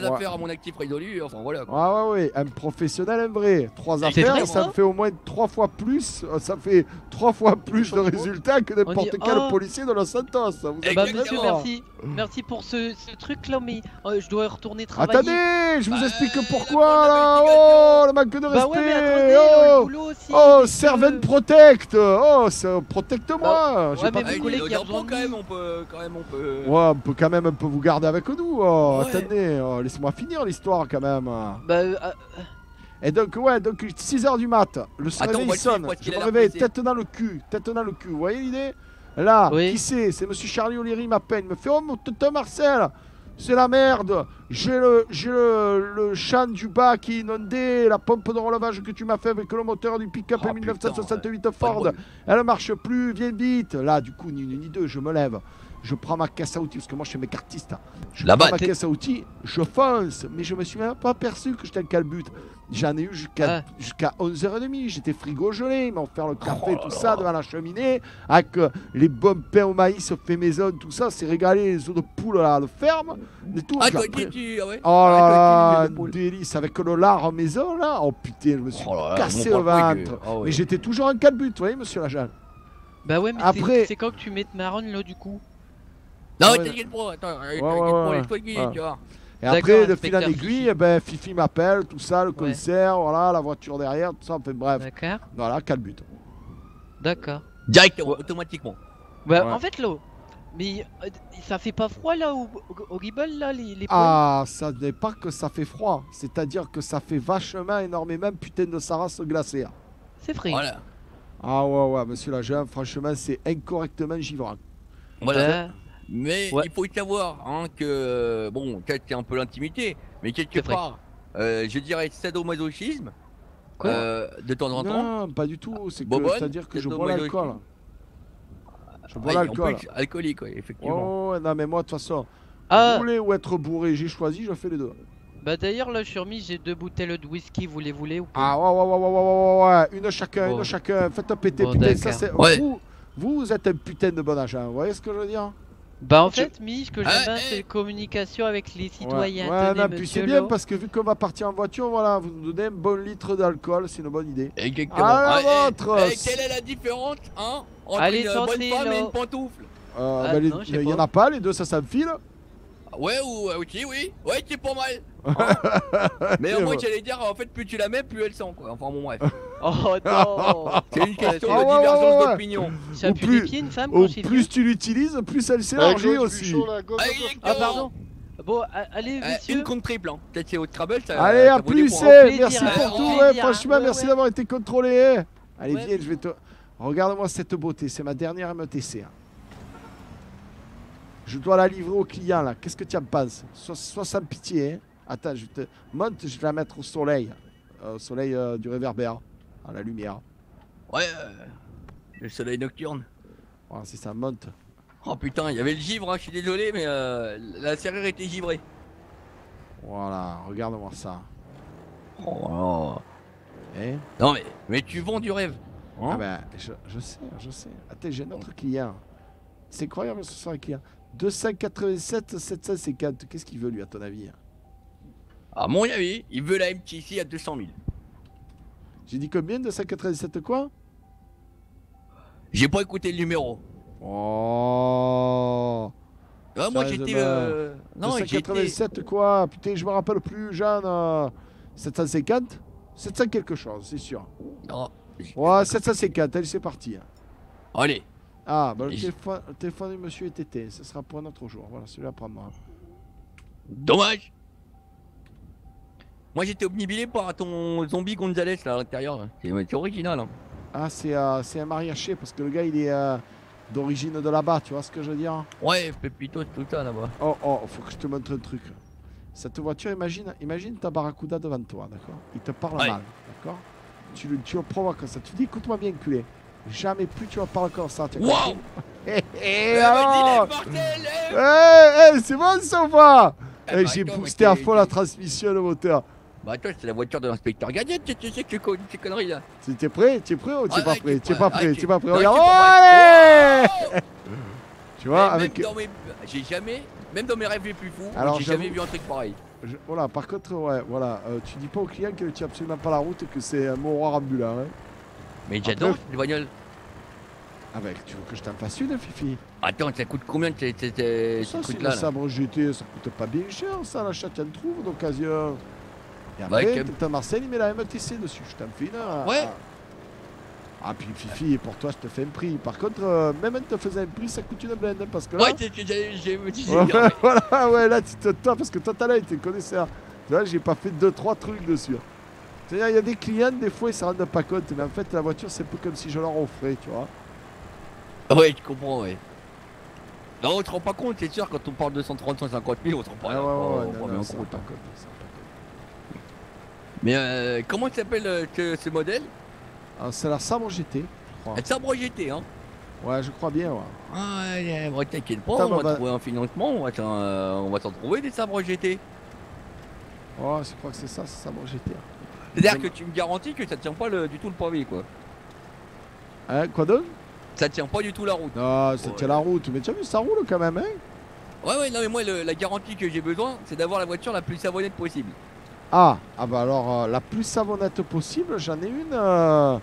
[SPEAKER 1] euh, affaires à mon
[SPEAKER 3] actif résolu, enfin voilà. Quoi.
[SPEAKER 1] Ah ouais, ouais, un professionnel, un vrai. 3 affaires, ça me fait au moins 3 fois plus, euh, ça fait 3 fois plus de résultats que n'importe quel oh. policier de Los Santos. Vous bah, monsieur, merci.
[SPEAKER 12] Merci pour ce, ce truc là, mais euh, je dois retourner
[SPEAKER 1] ah, travailler. Attendez, je vous bah, explique euh, pourquoi là. Oh, le manque de bah respect. oh, le oh ça oh, protect. Oh, euh, protecte-moi. Bah, J'ai Ouais, mais ah, couler.
[SPEAKER 13] quand même, on peut quand même Ouais,
[SPEAKER 1] on peut quand même un peu vous garder avec nous. Oh, attendez, oh, laissez-moi finir l'histoire quand même. Bah ah. Et donc, ouais, donc 6h du mat, le Attends, sonne, je me réveille tête dans le cul, tête dans le cul, vous voyez l'idée Là, qui c'est C'est monsieur Charlie O'Leary m'appelle. Il me fait Oh mon Marcel c'est la merde J'ai le, le, le, champ du bas qui est inondé, la pompe de relevage que tu m'as fait avec le moteur du pick-up 1968 ah, Ford, Elle ne marche plus, viens vite Là, du coup, ni une ni deux, je me lève, je prends ma caisse à outils, parce que moi je suis cartistes je prends ma caisse à outils, je fonce, mais je me suis même pas aperçu que j'étais un calbute. J'en ai eu jusqu'à jusqu'à 11h30. J'étais frigo gelé. Ils m'ont fait le oh café, tout ça, devant la cheminée, avec euh, les bons pains au maïs fait maison, tout ça. C'est régalé les œufs de poule là, à la ferme. Et tout. Ah, ah, ouais. Oh ah, avec le lard en maison là. Oh putain, je me suis oh cassé le ventre. Ah mais j'étais toujours en buts, vous voyez, monsieur Lajal. Bah ouais, mais Après... c'est
[SPEAKER 12] quand que tu mets de marron là du coup
[SPEAKER 1] Non, t'inquiète pas, attends, t'inquiète pas, toi tu vois. Et après, de fil en aiguille, ben, Fifi m'appelle, tout ça, le concert, voilà, la voiture derrière, tout ça, enfin bref. D'accord. Voilà, 4 buts.
[SPEAKER 3] D'accord. Direct, automatiquement. Bah, en
[SPEAKER 12] fait, l'eau. Mais euh, ça fait pas froid là au, au, là les, Ah, ça
[SPEAKER 1] n'est pas que ça fait froid, c'est-à-dire que ça fait vachement énormément putain de sa race glacée. C'est frais. Ah ouais ouais, monsieur l'agent, franchement c'est incorrectement givrant. Voilà.
[SPEAKER 3] Mais il faut y savoir hein, que, bon, peut-être c'est un peu l'intimité, mais quelque part, euh, je dirais sadomasochisme. Quoi euh, de temps en temps. Non, pas du tout. C'est à dire que je bois l'alcool.
[SPEAKER 1] Je bois ouais, ah, l'alcool.
[SPEAKER 3] Alcoolique, ouais,
[SPEAKER 12] effectivement.
[SPEAKER 1] Oh, non, mais moi, de toute façon, ah. rouler ou être bourré, j'ai choisi, je fais les deux.
[SPEAKER 12] Bah d'ailleurs là je suis remis j'ai deux bouteilles de whisky, vous les voulez ou pas
[SPEAKER 1] Ah ouais ouais ouais ouais ouais ouais une chacun, une à chacun, faites un pété, putain ça c'est... Vous, vous êtes un putain de bon agent, vous voyez ce que je veux dire bah en fait, ce que ah, j'aime eh. c'est
[SPEAKER 12] la communication avec les citoyens. Ouais, ouais non, puis c'est bien
[SPEAKER 1] parce que vu qu'on va partir en voiture, voilà, vous nous donnez un bon litre d'alcool, c'est une bonne idée. Exactement. Ah, la ah, et, eh, eh, Quelle
[SPEAKER 3] est la différence, hein, entre Allez, une bonne femme et une pantoufle
[SPEAKER 1] euh, ben, y en a pas, les deux, ça, ça me file
[SPEAKER 3] Ouais, ou ok euh, oui. Ouais, c'est pas mal.
[SPEAKER 1] Mais au moins, j'allais
[SPEAKER 3] dire, en fait, plus tu la mets, plus elle sent, quoi. Enfin, bon, bref. Oh
[SPEAKER 12] non C'est une question ah de divergence d'opinion. Ça pue une femme Plus
[SPEAKER 1] tu l'utilises, plus elle s'élargit aussi.
[SPEAKER 12] Ah pardon Bon, allez, c'est euh, Une
[SPEAKER 3] contre triple, hein. Peut-être c'est trouble, Allez, à plus, hein. eh, merci hein. pour tout, franchement, merci
[SPEAKER 1] d'avoir été contrôlé. Eh. Allez, viens, je vais te. Regarde-moi cette beauté, c'est ma dernière MTC. Je dois la livrer au client là. Qu'est-ce que tu en penses sois, sois, sans pitié. Attends, je te monte, je vais la mettre au soleil, au soleil euh, du réverbère à la lumière. Ouais, euh, le soleil nocturne. Voilà, c'est ça, monte.
[SPEAKER 3] Oh putain, il y avait le givre, hein, je suis désolé, mais euh, la serrure était givrée.
[SPEAKER 1] Voilà, regarde-moi ça. Oh. oh. Eh non mais, tu vends du rêve. ah hein ben, je, sais, je sais. Attends, ah, j'ai un autre client. C'est incroyable ce soir, un client. 287 754, qu'est-ce qu'il veut lui à ton avis
[SPEAKER 3] À mon avis, il veut la MTC à 200 000.
[SPEAKER 1] J'ai dit combien De 297 quoi
[SPEAKER 3] J'ai pas écouté le numéro.
[SPEAKER 1] Oh. Ah, moi j'étais. Euh... Non, 297 quoi Putain, je me rappelle plus, Jeanne. 750 euh, 700 quelque chose, c'est sûr. Ouais, 750, allez, c'est parti. Hein. Allez. Ah, bah, le, téléphone, du monsieur est été, ce sera pour un autre jour. Voilà, celui-là, prends-moi. Dommage
[SPEAKER 3] moi j'étais obnubilé par ton zombie Gonzalez là à l'intérieur. C'est original. Hein.
[SPEAKER 1] Ah, c'est euh, c'est un mariaché parce que le gars il est euh, d'origine de là-bas, tu vois ce que je veux dire hein. Ouais, Pépito, tout ça là-bas. Oh, oh, faut que je te montre un truc. Cette voiture, imagine, imagine ta barracuda devant toi, d'accord Il te parle mal, d'accord tu, le, tu provoques comme hein, ça. Tu dis écoute-moi bien, culé. Jamais plus tu vas parler comme ça. Tu wow Hé hé Hé c'est bon ça ou pas eh, eh, bah, J'ai boosté à fond la transmission le moteur. Bah toi c'est la voiture de l'inspecteur
[SPEAKER 3] Gagnette, tu, sais que tu connais ces conneries là.
[SPEAKER 1] T'es prêt T'es prêt ou t'es ah, pas, prêt T'es ah, pas prêt, t'es pas prêt. Regarde, Tu vois, avec.
[SPEAKER 3] J'ai jamais, même dans mes rêves les plus fous, j'ai jamais vu un truc pareil.
[SPEAKER 1] Voilà, par contre, ouais, voilà, euh, tu dis pas au client que tu tient absolument pas la route et que c'est un mouroir ambulant. Hein. Mais j'adore les voignoles. Ah ben, tu veux que je t'en fasse une, Fifi
[SPEAKER 3] Attends, ça coûte combien que Ça, c'est le sabre
[SPEAKER 1] GT, ça coûte pas bien cher, ça, la chatte, elle trouve d'occasion. Et après, t'as Marcel, il met la MTC dessus. Je t'en fais une. Ouais. Ah, puis Fifi, pour toi, je te fais un prix. Par contre, euh, même en te faisant un prix, ça coûte une blinde. Hein, parce que là, ouais, j'ai dit Voilà, ah ouais, là, tu te toi, Parce que toi, t'as là, t'es connaisseur. Là, j'ai pas fait 2-3 trucs dessus. Hein. C'est-à-dire, il y a des clients, des fois, ils s'en rendent pas compte. Mais en fait, la voiture, c'est un peu comme si je leur offrais, tu vois.
[SPEAKER 3] Ah ouais, je comprends, ouais. Non, on te rend pas compte, c'est sûr, quand on parle de 130, 150 000, on te rend pas, ah compte ouais, ouais, ouais, on compte. Hein. Mais euh, comment il s'appelle euh, ce, modèle
[SPEAKER 1] ah, C'est la Sabre GT, je crois. La
[SPEAKER 3] sabre GT, hein Ouais, je crois bien, ouais. Ah, euh, bon, t'inquiète pas, on va bah, bah. trouver un financement, on va t'en euh, trouver des sabres GT.
[SPEAKER 1] Oh, je crois que c'est ça, c'est Sabre GT. Hein.
[SPEAKER 3] C'est-à-dire que tu me garantis que ça tient pas du tout le pavé,
[SPEAKER 1] quoi. Hein, quoi d'autre Ça tient pas du tout la route. Non, ça tient la route, mais tu as vu, ça roule quand même, hein
[SPEAKER 3] Ouais, ouais, non, mais moi, la garantie que j'ai besoin, c'est d'avoir la voiture la plus savonnette possible.
[SPEAKER 1] Ah, ah bah alors, euh, la plus savonnette possible, j'en ai une. Euh,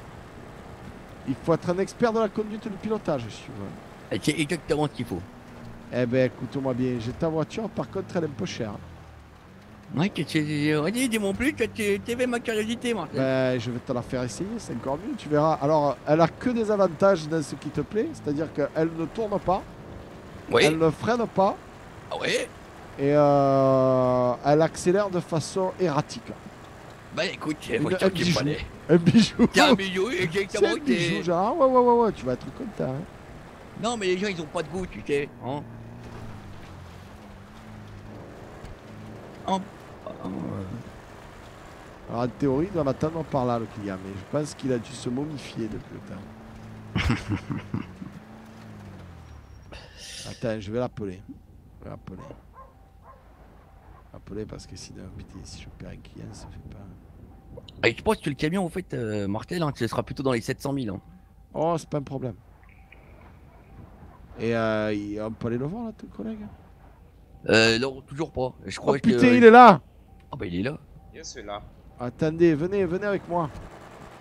[SPEAKER 1] il faut être un expert de la conduite et du pilotage, je suis C'est exactement ce qu'il faut. Eh ben, écoute-moi bien, j'ai ta voiture, par contre, elle est un peu chère. Ouais, dis-moi
[SPEAKER 3] plus, tu t'es ma curiosité, moi.
[SPEAKER 1] Ben, je vais te la faire essayer, c'est encore mieux, tu verras. Alors, elle a que des avantages dans ce qui te plaît, c'est-à-dire qu'elle ne tourne pas, oui. elle ne freine pas, ah ouais. Et euh, elle accélère de façon erratique.
[SPEAKER 3] Bah écoute, c'est un, un bijou.
[SPEAKER 1] Un bijou. un
[SPEAKER 3] bijou, exactement. un bijou,
[SPEAKER 1] genre, ah, ouais, ouais, ouais, ouais, tu vas être content. Hein.
[SPEAKER 3] Non, mais les gens, ils ont pas de goût, tu sais. Hein
[SPEAKER 1] hein. Ah, Alors, en théorie, il doit m'attendre par là, le client, mais je pense qu'il a dû se momifier depuis le temps. Attends, je vais l'appeler. Je vais l'appeler. Appelez parce que si d'un si je perds un client, ça fait pas.
[SPEAKER 3] Ah, et tu pense que le camion, en fait, euh, Martel, hein, tu seras plutôt dans les 700 000. Hein.
[SPEAKER 1] Oh, c'est pas un problème.
[SPEAKER 3] Et euh,
[SPEAKER 1] on peut aller le voir, là, ton collègue Euh, non, toujours pas. Je crois oh, que... putain, il euh, est là Ah, oh, bah, il est là. Il est là. Attendez, venez, venez avec moi.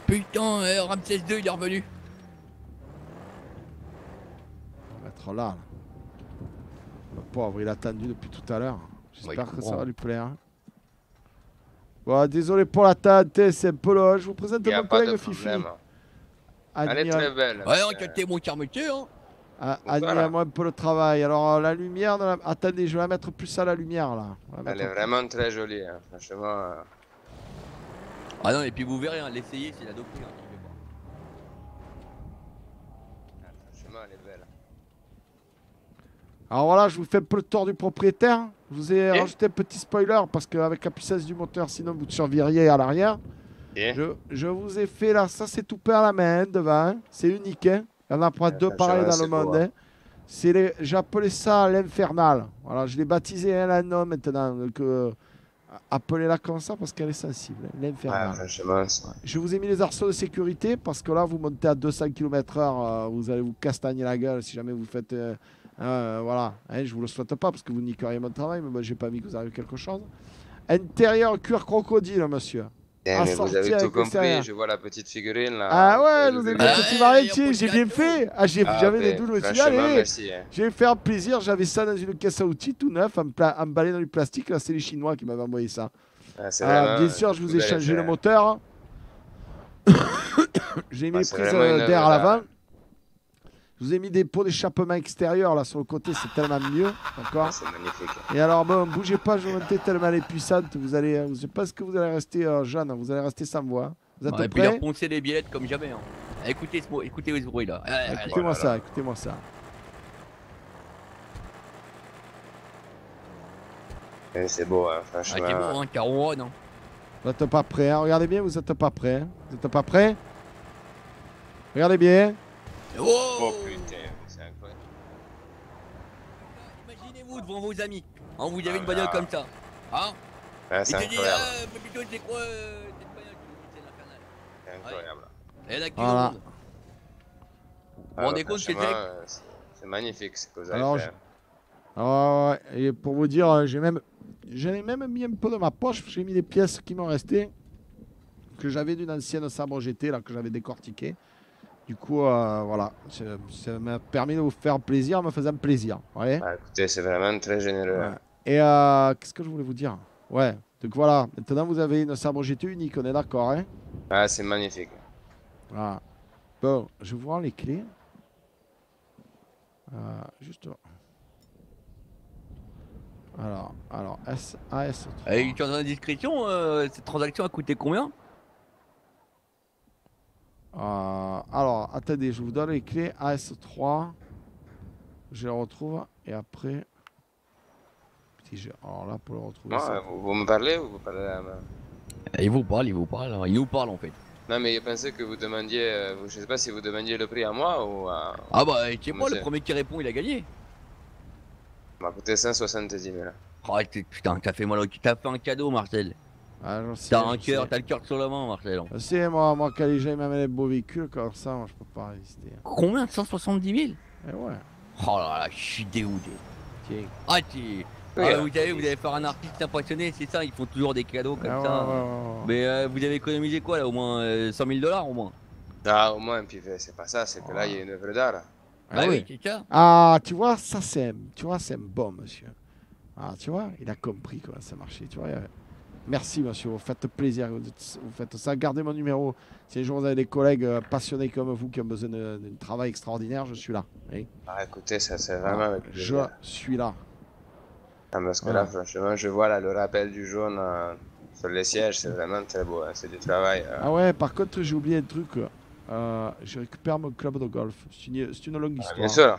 [SPEAKER 1] Putain,
[SPEAKER 3] euh, Ramsès 2, il est revenu.
[SPEAKER 1] On va être là, là. Le pauvre, il a attendu depuis tout à l'heure. J'espère que ça va lui plaire. Bon, bah, désolé pour la tâte, c'est Polo. Hein. Je vous présente mon collègue Fifi. Hein.
[SPEAKER 3] Elle est très belle. Ouais, t'es mon carmetier, hein.
[SPEAKER 1] Ah, un un peu le travail. Alors, euh, la lumière, la... attendez, je vais la mettre plus à la lumière là. Elle est vraiment
[SPEAKER 3] très jolie, hein. franchement. Euh. Ah non, et puis vous verrez, hein, l'essayer, c'est la doctrine. Hein.
[SPEAKER 1] Alors voilà, je vous fais un peu le tort du propriétaire. Je vous ai rajouté un petit spoiler parce qu'avec la puissance du moteur, sinon vous surviriez à l'arrière. Je, je, vous ai fait là, ça c'est tout à la main devant. Hein. C'est unique. Hein. Il y en a pas deux pareils dans le monde. Hein. Les... J'appelais ça l'infernal. Voilà, je l'ai baptisé la nom maintenant. Que euh, Appelez-la comme ça parce qu'elle est sensible. L'infernal. je vous ai mis les arceaux de sécurité parce que là, vous montez à 200 km/h. Euh, vous allez vous castagner la gueule si jamais vous faites. Euh, euh, voilà, eh, je vous le souhaite pas parce que vous niqueriez mon travail, mais moi j'ai pas mis que vous arrivez quelque chose. Intérieur cuir crocodile, monsieur. ah, vous avez tout compris, je vois la petite figurine là. Ah ouais, nous avons le petit ah, j'ai bien fait. Ah, ah, j'avais des doutes bah, aussi. me hein. J'ai plaisir. J'avais ça dans une caisse à outils tout neuf, emballé dans du plastique. Là, c'est les Chinois qui m'avaient envoyé ça. Ah, euh, bien sûr, je vous ai changé le moteur. j'ai bah, mis prise euh, d'air à l'avant. Je vous ai mis des pots d'échappement extérieur là sur le côté, c'est tellement mieux. D'accord C'est magnifique. Et alors, bon, bougez pas, je Joventé, tellement elle est puissante. Vous allez, euh, je sais pas ce que vous allez rester euh, Jeanne, jeune, vous allez rester sans voix. Vous êtes prêt On va pouvoir
[SPEAKER 3] poncer des billettes comme jamais. Hein. Eh, écoutez ce, écoutez bruit là. Eh, écoutez-moi ça,
[SPEAKER 1] écoutez-moi ça.
[SPEAKER 11] Eh, c'est beau, hein, ah, franchement.
[SPEAKER 3] Ah, c'est beau, hein, non hein.
[SPEAKER 1] Vous êtes pas prêts, hein regardez bien, vous êtes pas prêts. Vous êtes pas prêts Regardez bien.
[SPEAKER 3] Oh,
[SPEAKER 11] putain, oh, c'est incroyable.
[SPEAKER 3] Imaginez-vous devant vos amis, hein, vous avez ah une bagnole comme ça. Hein ah, c'est incroyable. Ah, euh,
[SPEAKER 5] incroyable.
[SPEAKER 11] Et là, voilà. Vous vous rendez bah, compte c'est magnifique ce que vous avez fait.
[SPEAKER 1] Alors, hein. et pour vous dire, euh, j'ai même, même mis un peu de ma poche, j'ai mis des pièces qui m'ont resté, que j'avais d'une ancienne sabre GT là que j'avais décortiquée. Du coup, euh, voilà, ça m'a permis de vous faire plaisir en me faisant plaisir.
[SPEAKER 11] Ah, écoutez, c'est vraiment très généreux. Hein.
[SPEAKER 1] Et euh, qu'est-ce que je voulais vous dire Ouais, donc voilà, maintenant vous avez une sabre GT unique, on est d'accord, hein
[SPEAKER 11] Ah, c'est magnifique.
[SPEAKER 1] Voilà. Bon, je vais voir les clés. Euh, juste Alors, alors, S, AS. Et une
[SPEAKER 3] discrétion, cette transaction a coûté combien
[SPEAKER 1] euh, alors, attendez, je vous donne les clés AS3. Je les retrouve et après. Alors là, pour le retrouver. Euh,
[SPEAKER 11] vous, me parlez ou vous parlez à ma... Euh,
[SPEAKER 3] il vous parle, il vous parle, hein, il nous parle en fait.
[SPEAKER 11] Non, mais je pensais que vous demandiez. Euh, je sais pas si vous demandiez le prix à moi ou à. Ah bah, qui moi, le premier qui répond, il a gagné. Il m'a coûté 170 000.
[SPEAKER 3] Oh, putain, t'as fait, fait un cadeau, Marcel. Ah, t'as un cœur, t'as le cœur sur la main, Marcel.
[SPEAKER 1] Je ah, moi, moi, quand les gens m'amènent des beaux véhicules comme ça, moi, je peux pas résister. Hein.
[SPEAKER 3] Combien 170 000 Eh ouais. Oh là là, je suis dégoûté. Tiens. Ah, tu. Ah, eh, vous savez, vous allez faire un artiste impressionné, c'est ça, ils font toujours des cadeaux comme ça. Mais euh, vous avez économisé quoi là Au moins 100 euh, 000 dollars au moins
[SPEAKER 11] Ah, au moins, puis euh, c'est pas ça, c'est que là, il y a une œuvre d'art.
[SPEAKER 3] Ah, oui,
[SPEAKER 1] Ah, tu vois, ça c'est tu vois, c'est bon monsieur. Ah, tu vois, il a compris comment ça marchait, tu vois. Il Merci, monsieur. Vous faites plaisir. Vous faites ça. Gardez mon numéro. Si les jours vous avez des collègues euh, passionnés comme vous qui ont besoin d'un travail extraordinaire, je suis là.
[SPEAKER 11] Ah, écoutez, ça c'est vraiment. je suis là. Ah, parce que là, franchement, je vois là, le rappel du jaune euh, sur les sièges, c'est vraiment très beau. Hein. C'est du travail. Euh. Ah ouais,
[SPEAKER 1] par contre, j'ai oublié un truc. je récupère mon club de golf. C'est une, longue ah, histoire. Ah, bien sûr.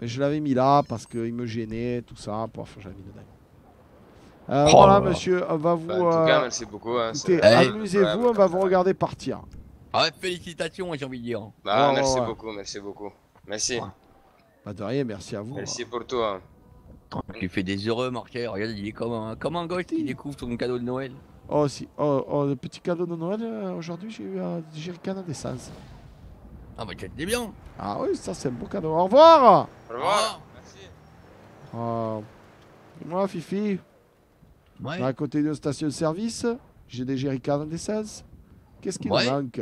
[SPEAKER 1] Mais je l'avais mis là parce qu'il me gênait, tout ça. Pour... Enfin, j'avais mis dedans. Euh, oh. voilà, monsieur, on va bah, vous. en tout cas, euh, merci beaucoup. Hein, amusez-vous, on va vous regarder partir.
[SPEAKER 11] Ah, félicitations, j'ai envie de dire. Bah, merci beaucoup, merci beaucoup. Merci.
[SPEAKER 1] Pas de rien, merci à vous.
[SPEAKER 3] Merci pour toi. Tu fais des heureux, Marquet. Regarde, il est comme un, comme gosse, il découvre son cadeau de Noël.
[SPEAKER 1] Oh, si. Oh, oh le petit cadeau de Noël, euh, aujourd'hui, j'ai eu canard des d'essence.
[SPEAKER 3] Ah, bah, tu bien. Ah, oui, ça, c'est un
[SPEAKER 1] beau cadeau. Au revoir.
[SPEAKER 3] Au revoir. Merci.
[SPEAKER 1] Oh. Ah. moi, Fifi. À côté de station-service, j'ai des jerrycans 26. Qu'est-ce qu'il ouais. manque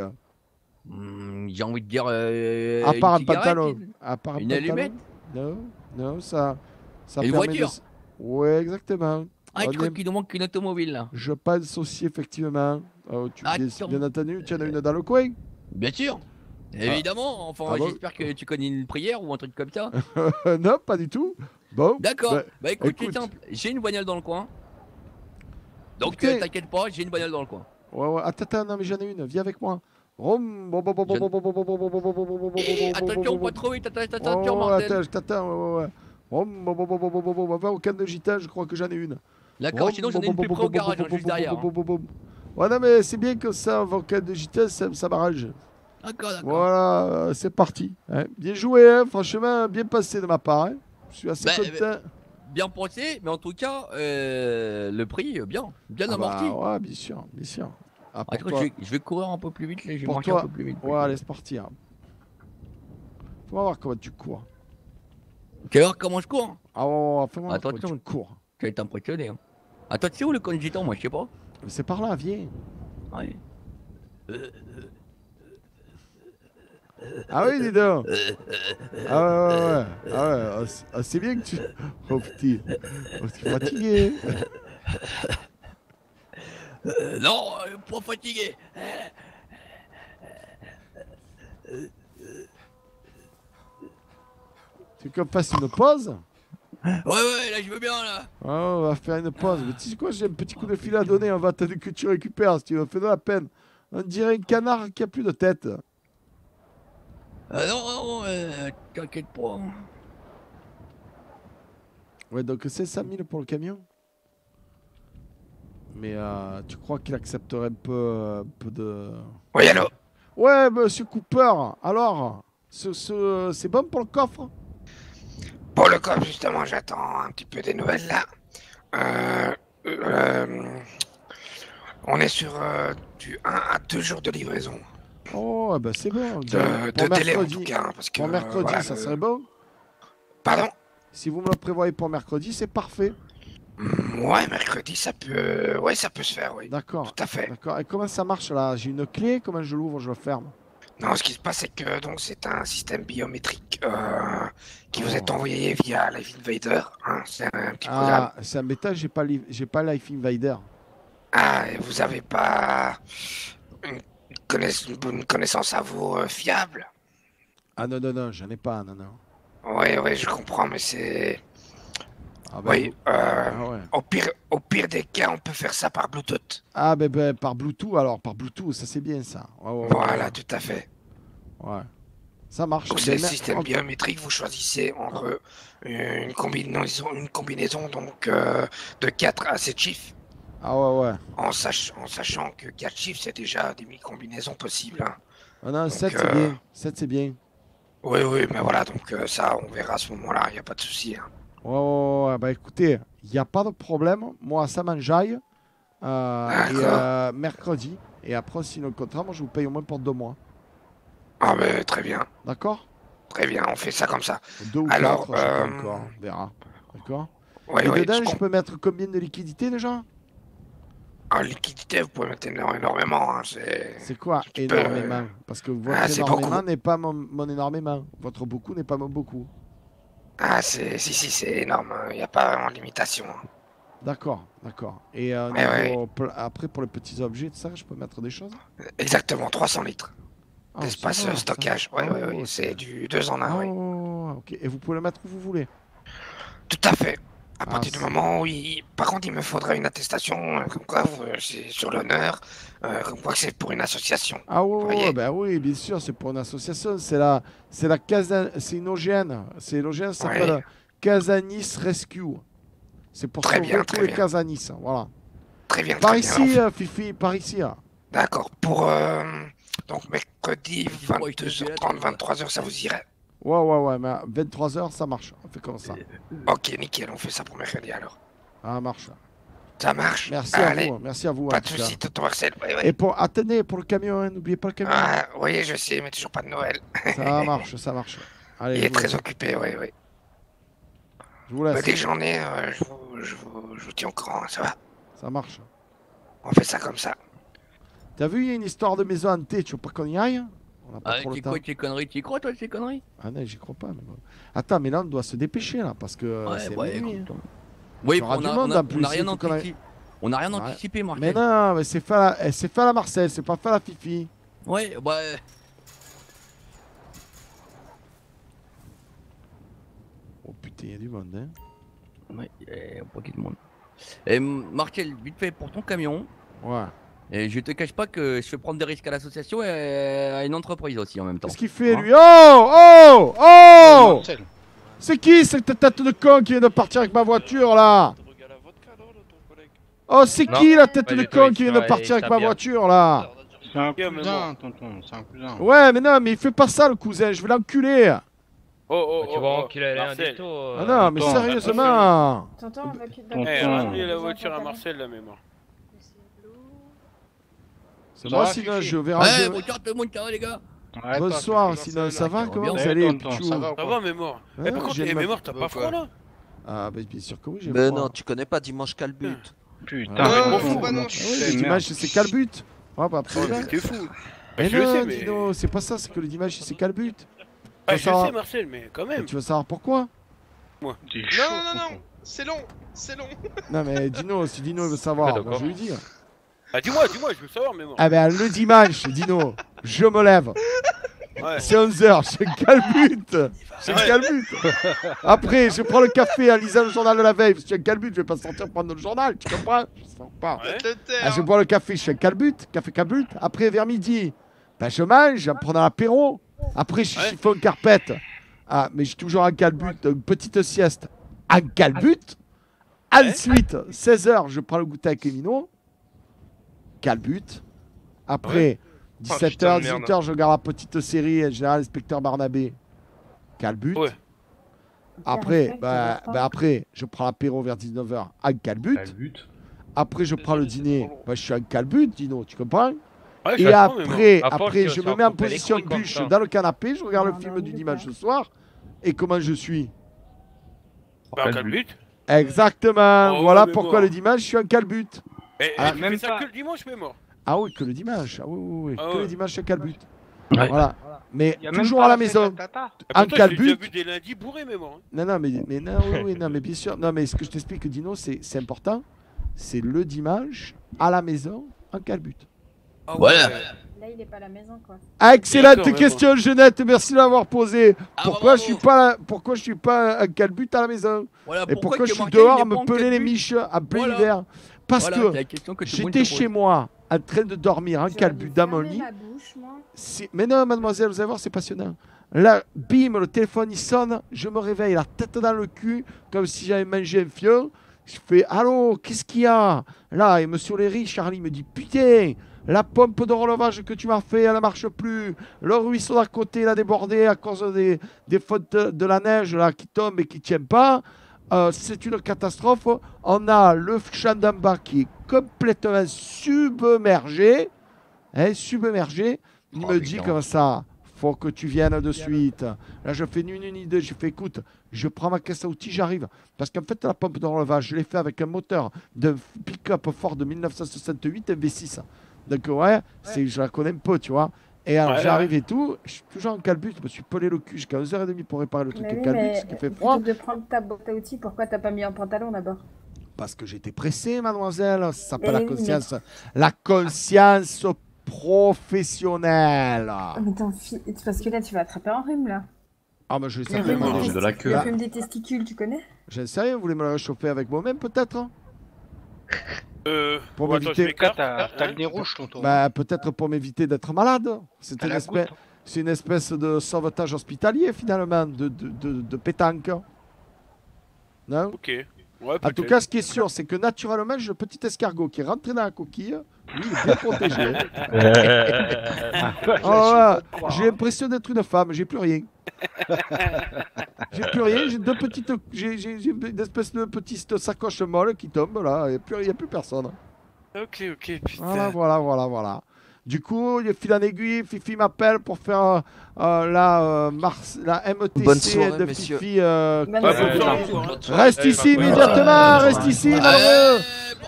[SPEAKER 3] hmm, J'ai envie de dire. Euh, à part un pantalon. À part une allumette
[SPEAKER 1] Non, non, ça. ça une voiture Ouais, exactement. Ah, tu crois qu'il nous manque une automobile là. Je pense aussi, effectivement. Oh, tu, ah, bien, entendu, tu en as euh, une dans le coin Bien sûr ah. Évidemment, enfin, ah j'espère
[SPEAKER 3] que tu connais une prière ou un truc comme ça.
[SPEAKER 1] non, pas du tout. Bon. D'accord. Ben, bah, écoute,
[SPEAKER 3] J'ai une bagnole dans le coin. Donc t'inquiète pas, j'ai une bagnole dans le coin.
[SPEAKER 1] Ouais, ouais, attends, attends, non, mais j'en ai une, viens avec moi. Attends, bon, bon, Attention, pas trop
[SPEAKER 3] vite, attends, attends, attends, attends,
[SPEAKER 1] Attends, ouais, ouais, Rom, bon, bon, bon, bon, bon, bon, bon, va au camp de gita, je crois que j'en ai une. D'accord, sinon j'en ai une plus près au garage, juste derrière. Ouais, non, mais c'est bien que ça, au de gita, ça m'arrange. D'accord, d'accord. Voilà, c'est parti. Bien joué, franchement, bien passé de ma part. Je suis assez content
[SPEAKER 3] bien pensé, mais en tout cas, euh, le prix, euh, bien, bien ah bah, amorti.
[SPEAKER 1] ouais, bien sûr, bien sûr. Après ah,
[SPEAKER 3] je, vais, courir un peu plus vite, les je vais un peu plus
[SPEAKER 1] vite. ouais, laisse partir. Hein. Faut voir comment tu cours. Tu voir
[SPEAKER 3] comment je cours hein Ah tu cours. Tu vas être impressionné. Hein. tu sais où le congiton, moi, je
[SPEAKER 1] sais pas. C'est par là, vieille euh, ah oui, dis donc euh, euh, Ah ouais, ouais, ouais. Euh, ah ouais. Oh, oh, c'est bien que tu... Oh petit, oh, petit fatigué
[SPEAKER 3] Non, pas fatigué
[SPEAKER 1] Tu veux qu'on fasse une pause Ouais, ouais,
[SPEAKER 5] là je veux bien là
[SPEAKER 1] On va faire une pause. Mais tu sais quoi, j'ai un petit coup de fil à donner, on va attendre que tu récupères si tu veux, fais de la peine. On dirait un canard qui a plus de tête. Euh, non,
[SPEAKER 3] non, euh,
[SPEAKER 1] Ouais, donc c'est 5000 pour le camion. Mais euh, tu crois qu'il accepterait un peu, euh, peu de. Oui, allô Ouais, monsieur Cooper, alors, c'est ce, bon pour le coffre
[SPEAKER 7] Pour le coffre, justement, j'attends un petit peu des nouvelles là. euh, on est sur du 1 à 2 jours de livraison. Oh, ah bah
[SPEAKER 1] c'est bon. De, en que, pour mercredi, ça euh, serait beau. Pardon Si vous me le prévoyez pour mercredi, c'est parfait.
[SPEAKER 7] Mm, ouais, mercredi, ça peut, ouais, ça peut se faire, oui.
[SPEAKER 1] D'accord. Tout à fait. D'accord. Et comment ça marche là J'ai une clé. Comment je l'ouvre Je le ferme
[SPEAKER 7] Non, ce qui se passe, c'est que donc c'est un système biométrique euh, qui vous oh. est envoyé via Life Invader. Hein, c'est un petit ah,
[SPEAKER 1] C'est un bêta. J'ai pas, j'ai pas Life Invader.
[SPEAKER 7] Ah, et vous avez pas une connaissent une connaissance à vous euh, fiable Ah non, non,
[SPEAKER 1] non, j'en ai pas, non, non.
[SPEAKER 7] Oui, oui, je comprends, mais c'est. Ah, ben, oui, euh, ah, au, pire, au pire des cas, on peut faire ça par Bluetooth.
[SPEAKER 1] Ah ben, ben par Bluetooth alors, par Bluetooth, ça c'est bien ça.
[SPEAKER 7] voilà, tout à fait.
[SPEAKER 1] Ouais. Ça marche. C'est le système
[SPEAKER 7] biométrique, vous choisissez entre euh, une combinaison, une combinaison donc, de 4 à 7 chiffres ah ouais, ouais. En, sachant en sachant que 4 chiffres, c'est déjà des mille-combinaisons possibles. Hein. Ah non,
[SPEAKER 1] 7, c'est euh, bien. c'est bien.
[SPEAKER 7] Oui, oui, mais voilà, donc euh, ça, on verra à ce moment-là, il n'y a pas de souci. Hein.
[SPEAKER 1] Ouais, ouais, bah écoutez, il n'y a pas de problème. Moi, ça m'enjaille. Euh, euh mercredi. Et après, sinon le contrat, moi, je vous paye au moins pour deux mois.
[SPEAKER 7] Ah, ben, très bien. D'accord Très bien, on fait ça comme ça. Deux ou Alors, quatre, encore, on verra. D'accord Et dedans, je, je
[SPEAKER 1] peux mettre combien de liquidités déjà
[SPEAKER 7] en ah, liquidité, vous pouvez mettre énormément. Hein, c'est quoi énormément euh, Parce que votre ah, énormément
[SPEAKER 1] n'est pas mon, mon, énormément. Votre beaucoup n'est pas mon beaucoup.
[SPEAKER 7] Ah, si, si, c'est énorme. Hein. Il n'y a pas vraiment de limitation. Hein.
[SPEAKER 1] D'accord, d'accord.
[SPEAKER 7] Et euh,
[SPEAKER 1] après, pour les petits objets, ça, je peux mettre des choses
[SPEAKER 5] Exactement, 300
[SPEAKER 1] litres. Ah, d'espace euh, stockage. Oui, oui, oui. C'est du 2 en 1. oui. Et vous pouvez le mettre où vous voulez
[SPEAKER 7] Tout à fait. À partir du moment où il... Par contre, il me faudrait une attestation, euh, comme quoi, euh, sur l'honneur, euh, comme quoi c'est pour une association.
[SPEAKER 1] Ah oui, ouais, bah oui, bien sûr, c'est pour une association. C'est la, c'est la c'est une OGN. C'est l'OGN, ça s'appelle euh, Casanis Rescue. C'est pour très bien, les Casanis, voilà.
[SPEAKER 7] Très bien. Par ici,
[SPEAKER 1] Fifi, par ici.
[SPEAKER 7] D'accord. Pour donc mercredi 22h30, 23h, ça vous irait
[SPEAKER 1] Ouais, ouais, ouais, mais à 23h, ça marche. On fait comme ça.
[SPEAKER 7] Euh, ok, nickel, on fait ça pour mercredi alors. Ah, marche. Ça marche. Merci à vous. Merci à vous. Pas de soucis, Toto Marcel. Ouais, ouais.
[SPEAKER 1] Et pour attendez pour le camion, hein, n'oubliez pas le camion. Ah, oui, je
[SPEAKER 7] sais, mais toujours pas de Noël. ça marche, ça marche. Il est très occupé, oui, oui. Je vous laisse. Bah, j'en ai, euh, je, vous, je, tiens au cran, hein, ça va. Ça marche. On fait ça comme ça.
[SPEAKER 1] T'as vu, il y a une histoire de maison hantée, tu veux pas qu'on y aille
[SPEAKER 3] ah, trop quoi tes conneries Tu crois toi tes conneries
[SPEAKER 1] Ah non, j'y crois pas. Attends, mais là on doit se dépêcher là parce que euh, ouais, c'est bah, Oui, on a, on rien anticipé. On a rien anticipé, Marcel. Mais non, mais c'est fait, à la... Eh, fait c'est pas fait à la Fifi.
[SPEAKER 3] Ouais, bah. Euh. Oh putain, y'a du monde, hein. Ouais, y'a pas de monde. Et Marcel, vite fait pour ton camion. Ouais. Et je te cache pas que je fais prendre des risques à l'association et euh, à une entreprise aussi en même temps. Qu'est-ce qu'il
[SPEAKER 1] fait hein lui Oh Oh Oh C'est qui cette tête de con qui vient de partir avec ma voiture là Oh c'est qui la tête de con qui vient de partir avec ma voiture là
[SPEAKER 10] C'est un cousin tonton, c'est un cousin.
[SPEAKER 1] Ouais mais non mais il fait pas ça le cousin, je vais l'enculer
[SPEAKER 2] Oh oh bah, oh, tu oh. l'air euh. Ah non
[SPEAKER 1] mais sérieusement Tonton, on va quitter
[SPEAKER 5] eh,
[SPEAKER 2] la voiture à Marcel la mémoire.
[SPEAKER 5] Moi bah, Sinon, je verrai. Ouais, regarde
[SPEAKER 3] le monde, ça les gars.
[SPEAKER 1] Bonsoir, Sinon, ça va Comment vous allez Ça va, mort.
[SPEAKER 5] Mais par contre, mort, t'as pas froid là
[SPEAKER 1] Ah, bah, bien sûr que oui, j'ai froid. Mais non, tu connais pas Dimanche Calbut. Putain, mais fou, bah non. Dimanche, c'est Calbut. Ah, bah, t'es fou. Mais non, Dino, c'est pas ça, c'est que le dimanche, c'est Calbut. Ah, je sais, Marcel, mais quand même. Tu veux savoir pourquoi
[SPEAKER 5] Moi.
[SPEAKER 2] Non, non, non, c'est long, c'est long.
[SPEAKER 1] non, mais Dino, si Dino veut savoir, bah, je vais lui dire. Bah, dis-moi, dis-moi,
[SPEAKER 6] je veux savoir,
[SPEAKER 2] mais Ah ben le
[SPEAKER 1] dimanche, Dino, je me lève. C'est 11h, je calbute Je calbute Après, je prends le café à lisant le journal de la veille, parce que je calbute, je vais pas sortir prendre le journal, tu comprends Je sors pas. Hein. Ah, je bois le café, je un calbute, café calbute. Après, vers midi, ben, je mange, je prends un apéro. Après, je ouais. chiffon carpette. Ah, mais j'ai toujours un calbute, une petite sieste. Un calbute Ensuite, 16h, je prends le goûter avec les Calbut. Après, 17h, ah, 18h, je regarde la petite série Général Inspecteur Barnabé. Calbut.
[SPEAKER 5] Après, bah,
[SPEAKER 1] bah, après, je prends l'apéro vers 19h à Calbut. Après, je prends le dîner. Bah, je suis un Calbut, Dino, tu comprends Et après, après je me mets en position de bûche dans le canapé, je regarde le film du dimanche soir. Et comment je suis Un Calbut Exactement. Oh, voilà pourquoi le dimanche, je suis un Calbut. Mais ah, tu
[SPEAKER 2] fais ça que le dimanche, mais
[SPEAKER 1] Ah oui, que le dimanche. Ah oui, ah que le dimanche, c'est calbut. Voilà. Mais toujours à la maison. Ah, un calbut. vu des lundis bourrés, mais hein. Non, non, mais, non, oui, non, mais bien sûr. Non, mais ce que je t'explique, Dino, c'est important. C'est le dimanche, à la maison, un calbut. Ah voilà. Là, il n'est pas à la maison, quoi. Excellente question, Jeunette, Merci de l'avoir posée. pourquoi, je suis pas pourquoi je suis pas un calbut à la maison Et pourquoi, je suis dehors à me peler les miches à plein voilà. hiver parce que, j'étais chez moi en train de dormir un calbu lit. Mais non, mademoiselle, vous allez voir, c'est passionnant. Là, bim, le téléphone sonne, je me réveille, la tête dans le cul, comme si j'avais mangé un fion. Je fais Allô, qu'est-ce qu'il y a Là, et monsieur Léry, Charlie me dit Putain, la pompe de relevage que tu m'as fait, elle ne marche plus. Le ruisseau d'à côté, il a débordé à cause des, fautes de, la neige là, qui tombe et qui ne tient pas. Euh, c'est une catastrophe. On a le Chandamba qui est complètement submergé. Hein, Il oh, me dit comme ça faut que tu viennes de suite. Là, je fais une idée, Je fais écoute, je prends ma caisse à outils, j'arrive. Parce qu'en fait, la pompe d'enlevage, je l'ai fait avec un moteur d'un pick-up fort de 1968 MV6. Donc, ouais, ouais. je la connais un peu, tu vois. Et alors, j'arrive et tout, je suis toujours en calbut, je me suis polé le cul jusqu'à 11h30 pour réparer le truc de calbut, ce qui fait froid. de
[SPEAKER 13] prendre ta boîte à outils, pourquoi t'as pas mis un pantalon d'abord
[SPEAKER 1] Parce que j'étais pressé, mademoiselle, ça s'appelle la conscience. La conscience professionnelle. Ah,
[SPEAKER 13] mais
[SPEAKER 12] parce que là, tu vas attraper en rhume, là.
[SPEAKER 1] Ah, bah je vais simplement Le de la queue. Le rhume
[SPEAKER 12] des testicules, tu connais
[SPEAKER 1] J'en sais rien, vous voulez me la réchauffer avec moi-même, peut-être hein euh, pour peut-être pour m'éviter d'être malade. Hein. C'est une, espèce... de sauvetage hospitalier, finalement, de, de, pétanque. Non Ok. en tout cas, ce qui est sûr, c'est que naturellement, j'ai le petit escargot qui est rentré dans la coquille. Bien protégé. Ah, ah, j'ai l'impression d'être une femme, j'ai plus rien. j'ai plus rien, j'ai deux petites. J'ai une espèce de petite sacoche molle qui tombe là, il n'y a plus personne.
[SPEAKER 5] Ok, ok, putain.
[SPEAKER 1] Voilà, voilà, voilà. Du coup, il fil en aiguille, Fifi m'appelle pour faire euh, euh, la, euh, Mars, la MTC de Fifi.
[SPEAKER 5] Reste ici immédiatement, reste ici, malheureux.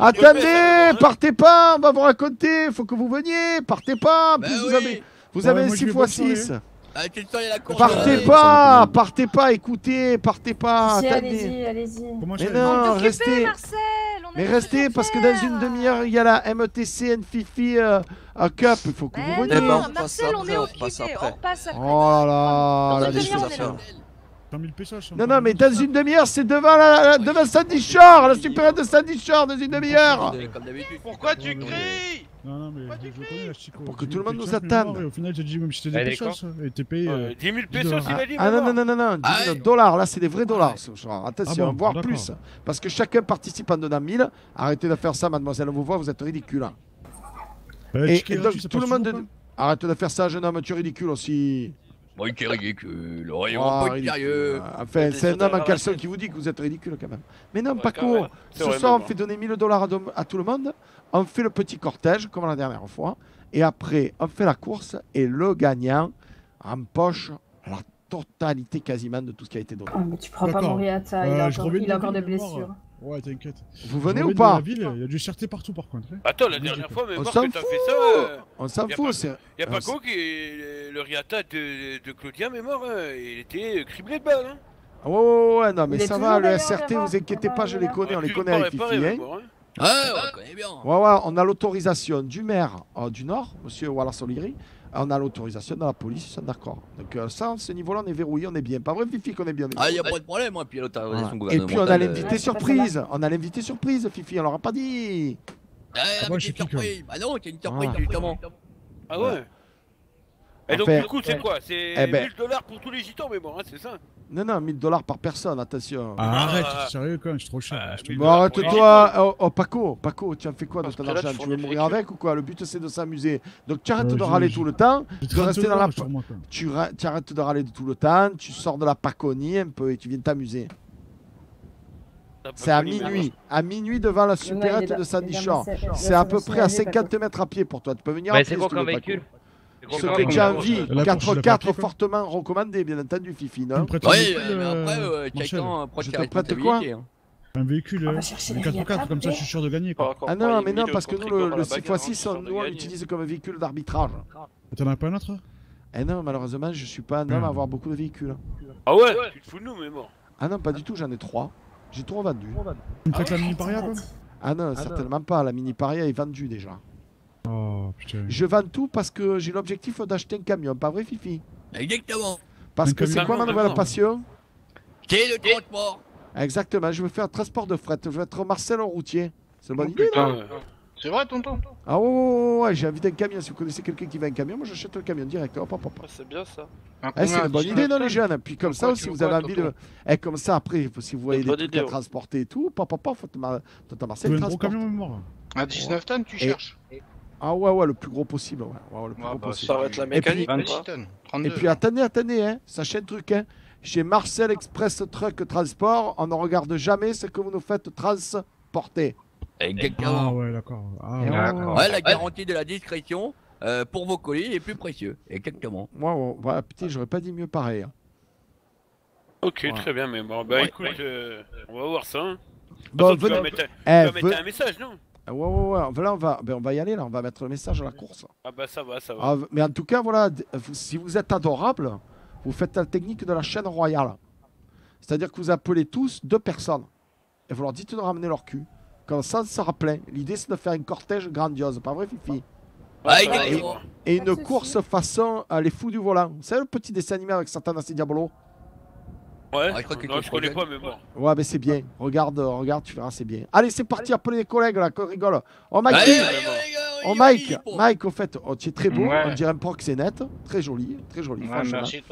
[SPEAKER 1] Attendez, partez pas, on va vous raconter, faut que vous veniez, partez pas, bah vous avez, vous avez 6 x 6.
[SPEAKER 2] Partez euh, pas,
[SPEAKER 1] partez pas, écoutez, partez pas, si, attendez.
[SPEAKER 13] Allez-y, allez-y.
[SPEAKER 3] Mais non, restez. Marcel,
[SPEAKER 1] mais restez parce que dans une demi-heure, il y a la METC NFIFI à euh, Cup, il faut que vous ben veniez.
[SPEAKER 5] Marcel, on, on, est occupé, on passe après. Oh là là, la là, 5000 pesos. Non,
[SPEAKER 1] non, mais dans une demi-heure, c'est devant la, devant Sandy Shore, la supérette de Sandy Shore, dans une demi-heure.
[SPEAKER 2] Pourquoi tu
[SPEAKER 5] cries non, non, mais Pour que tout le monde nous attende. Au
[SPEAKER 1] final, j'ai dit, même si t'es des pesos, et t'es payé. 10 euh, 000 euh, pesos, c'est dit. Ah non, non, non, non, non, 10 000 dollars, là, c'est des vrais ah, dollars. Attention, ah voire plus. Parce que chacun participe en donnant 1000. Arrêtez de faire ça, mademoiselle, on vous voit, vous êtes ridicule.
[SPEAKER 5] Bah, et tout le monde.
[SPEAKER 1] Arrêtez de faire ça, jeune homme, tu es ridicule aussi.
[SPEAKER 3] Moi, qui est ridicule. le royaume pas ridicule. Hein. Enfin, c'est un homme en caleçon qui vous dit que vous
[SPEAKER 1] êtes ridicule quand même. Mais non, pas court. ce soir, on fait donner 1000 dollars à, tout le monde, on fait le petit cortège, comme la dernière fois, et après, on fait la course, et le gagnant empoche la totalité quasiment de tout ce qui a été donné. Ah, mais tu pourras pas mourir à taille. Euh, il a encore, des blessures. Ouais, t'inquiète. Vous venez ou pas Il y a
[SPEAKER 4] du CRT partout par contre. Hein.
[SPEAKER 2] Attends, la dernière fois, mais on s'en fout. Fait ça, euh, on s'en fout. Il a pas con que le Riata
[SPEAKER 6] de, de Claudia mais mort. Hein. Il était criblé de balles. Hein.
[SPEAKER 1] Ouais, ouais, ouais, non, mais ça va, le SRT, vous inquiétez pas, je les connais, on ah, les connaît avec les Ouais, ouais, on connaît bien. Ouais, ouais, on a l'autorisation du maire euh, du Nord, monsieur Wallace Oliri on a l'autorisation de la police, d'accord. Donc euh, ça, à ce niveau-là, on est verrouillé, on est bien. Pas vrai, Fifi, qu'on est bien. Ah, il a pas
[SPEAKER 3] de problème, moi, puis l'autorisation
[SPEAKER 1] Et puis on a euh, l'invité surprise, on a l'invité surprise, Fifi, on leur a pas dit. Ah, ah moi, je suis surpris. Bah non, t'es une surprise, ah. justement.
[SPEAKER 2] Ah ouais. Et donc, du coup, c'est quoi C'est 1000 eh ben- dollars pour tous les gitans, mais bon, hein, c'est ça
[SPEAKER 1] non, non, 1000 dollars par personne, attention. Ah, ah, arrête, ah, sérieux, quand je suis trop
[SPEAKER 4] cher. bon, arrête-toi,
[SPEAKER 1] euh, oh, oh, Paco, Paco, tu en fais quoi dans ton argent Tu veux mourir avec ou quoi Le but c'est de s'amuser. Donc tu arrêtes de râler tout le temps, de rester dans la. Tu, arrêtes de râler tout le temps, tu sors de la paconie un peu et tu viens t'amuser.
[SPEAKER 5] C'est à minuit,
[SPEAKER 1] à minuit devant la supérette de Sandy Shore. C'est à peu près à 50 mètres à pied pour toi. Tu peux venir. C'est quoi comme véhicule
[SPEAKER 5] ce que envie 4-4
[SPEAKER 1] x fortement recommandé, bien entendu, Fifi Tu Oui, euh, mais après, euh, quelqu'un euh, prête Quoi hein. un véhicule euh, un 4x4, comme ça je suis sûr de gagner. Quoi. Ah non, mais non, parce que nous, le, 6x6, on l'utilise comme véhicule d'arbitrage. T'en as pas un autre Eh non, malheureusement, je suis pas un homme hein. à avoir beaucoup de véhicules. Ah ouais,
[SPEAKER 8] Tu te fous de nous, mais mort.
[SPEAKER 1] Ah non, pas du tout, j'en ai 3. J'ai vendu. Tu Une prêtes la mini paria, quoi ah, ah non, certainement pas, la mini paria est vendue déjà. Oh, je vends tout parce que j'ai l'objectif d'acheter un camion, pas vrai, Fifi
[SPEAKER 9] Exactement. Parce que c'est quoi ma nouvelle passion
[SPEAKER 1] C'est le transport. Exactement, je veux faire un transport de fret. Je veux être Marcel en routier. C'est bonne oh, idée, C'est vrai, tonton Ah ouais, j'ai envie d'un camion. Si vous connaissez quelqu'un qui veut un camion, moi j'achète le camion direct. Ah,
[SPEAKER 5] c'est bien ça. Eh, c'est une bonne idée, non, les jeunes Puis comme ça, aussi, vous avez envie de.
[SPEAKER 1] Et eh, comme ça, après, si vous voyez des trucs à transporter et tout, papa, faut te tonton Marcel transporte. un camion moi À 19 tonnes, tu cherches. Ah ouais, ouais, le plus gros possible. Ouais. le plus gros bah, possible. Ça va être la mécanique. Et puis, attendez, attendez, hein, sachez un truc. Hein. Chez Marcel Express Truck Transport, on ne regarde jamais ce que vous nous faites transporter. Exactement. Ah ouais, d'accord. Ah, ouais, la
[SPEAKER 3] garantie de la discrétion euh, pour vos colis est plus précieux. Exactement. Moi,
[SPEAKER 1] ouais, j'aurais pas dit mieux pareil. Hein.
[SPEAKER 3] Ok,
[SPEAKER 6] très bien, mais bon, bah écoute, euh, on va voir ça. Hein.
[SPEAKER 1] Bon, bah, venez... Eh, tu, vas mettre, un message, non ah, ouais, ouais, ouais. on va, ben, on va y aller, là. On va mettre le message à la course.
[SPEAKER 6] Ah bah ça va, ça va. Ah,
[SPEAKER 1] mais en tout cas, voilà, euh, si vous êtes adorable, vous faites la technique de la chaîne royale. C'est-à-dire que vous appelez tous deux personnes et vous leur dites de ramener leur cul. Comme ça, ça sera plein. L'idée, c'est de faire une cortège grandiose, pas vrai, Fifi Ouais Et une course façon à Les Fous du Volant. vous savez le petit dessin animé avec Satan et Diabolo
[SPEAKER 6] Ouais, ah, je, connais pas, mais bon.
[SPEAKER 1] Ouais, mais c'est bien. Regarde, euh, regarde, tu verras, c'est bien. Allez, c'est parti, appelez les collègues là, qu'on rigole. Oh, ma Allez, Oh, Mike, Mike, au fait, oh, tu es très beau. On dirait un net, Très joli, très joli. Ouais, merci,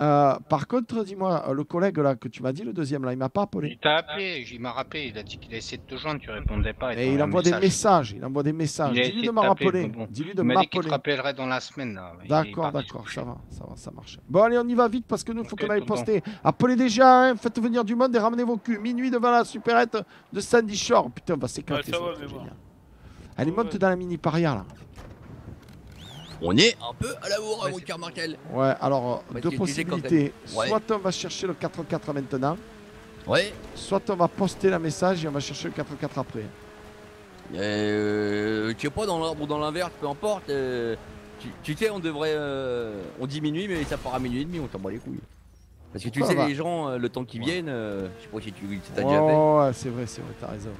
[SPEAKER 1] Euh, par contre, dis-moi, euh, le collègue là que tu m'as dit, le deuxième là, il m'a pas appelé. Il t'a
[SPEAKER 10] appelé, il m'a rappelé. Il a dit qu'il a essayé de te joindre, tu répondais pas. Et, il envoie des messages.
[SPEAKER 1] Il envoie des messages. Dis-lui de m'appeler, Dis-lui de m'appeler.
[SPEAKER 10] dans la semaine.
[SPEAKER 1] D'accord, d'accord, ça va, ça va, ça marche. Bon, allez, on y va vite parce que nous, il faut qu'on aille poster. Appelez déjà, hein, faites venir du monde et ramenez vos culs. Minuit devant la supérette de Sandy Shore. Putain, on va s'éclater. Elle monte dans la mini paria là. On est un
[SPEAKER 3] peu à l'amour bourre, mon Markel. Ouais, alors bah, deux possibilités. Soit
[SPEAKER 1] on va chercher le 4-4 maintenant. Ouais. Soit on va poster la message et on va chercher le 4-4 après.
[SPEAKER 3] Euh, tu es pas dans l'ordre ou dans l'inverse, peu importe. Euh, tu, sais, on devrait. Euh, on diminue mais ça part à minuit et demi, on t'en bat les couilles. Parce que tu sais, les gens, le temps qu'ils viennent, je sais pas si tu t'as déjà fait. Ouais,
[SPEAKER 1] c'est vrai, c'est vrai, t'as raison.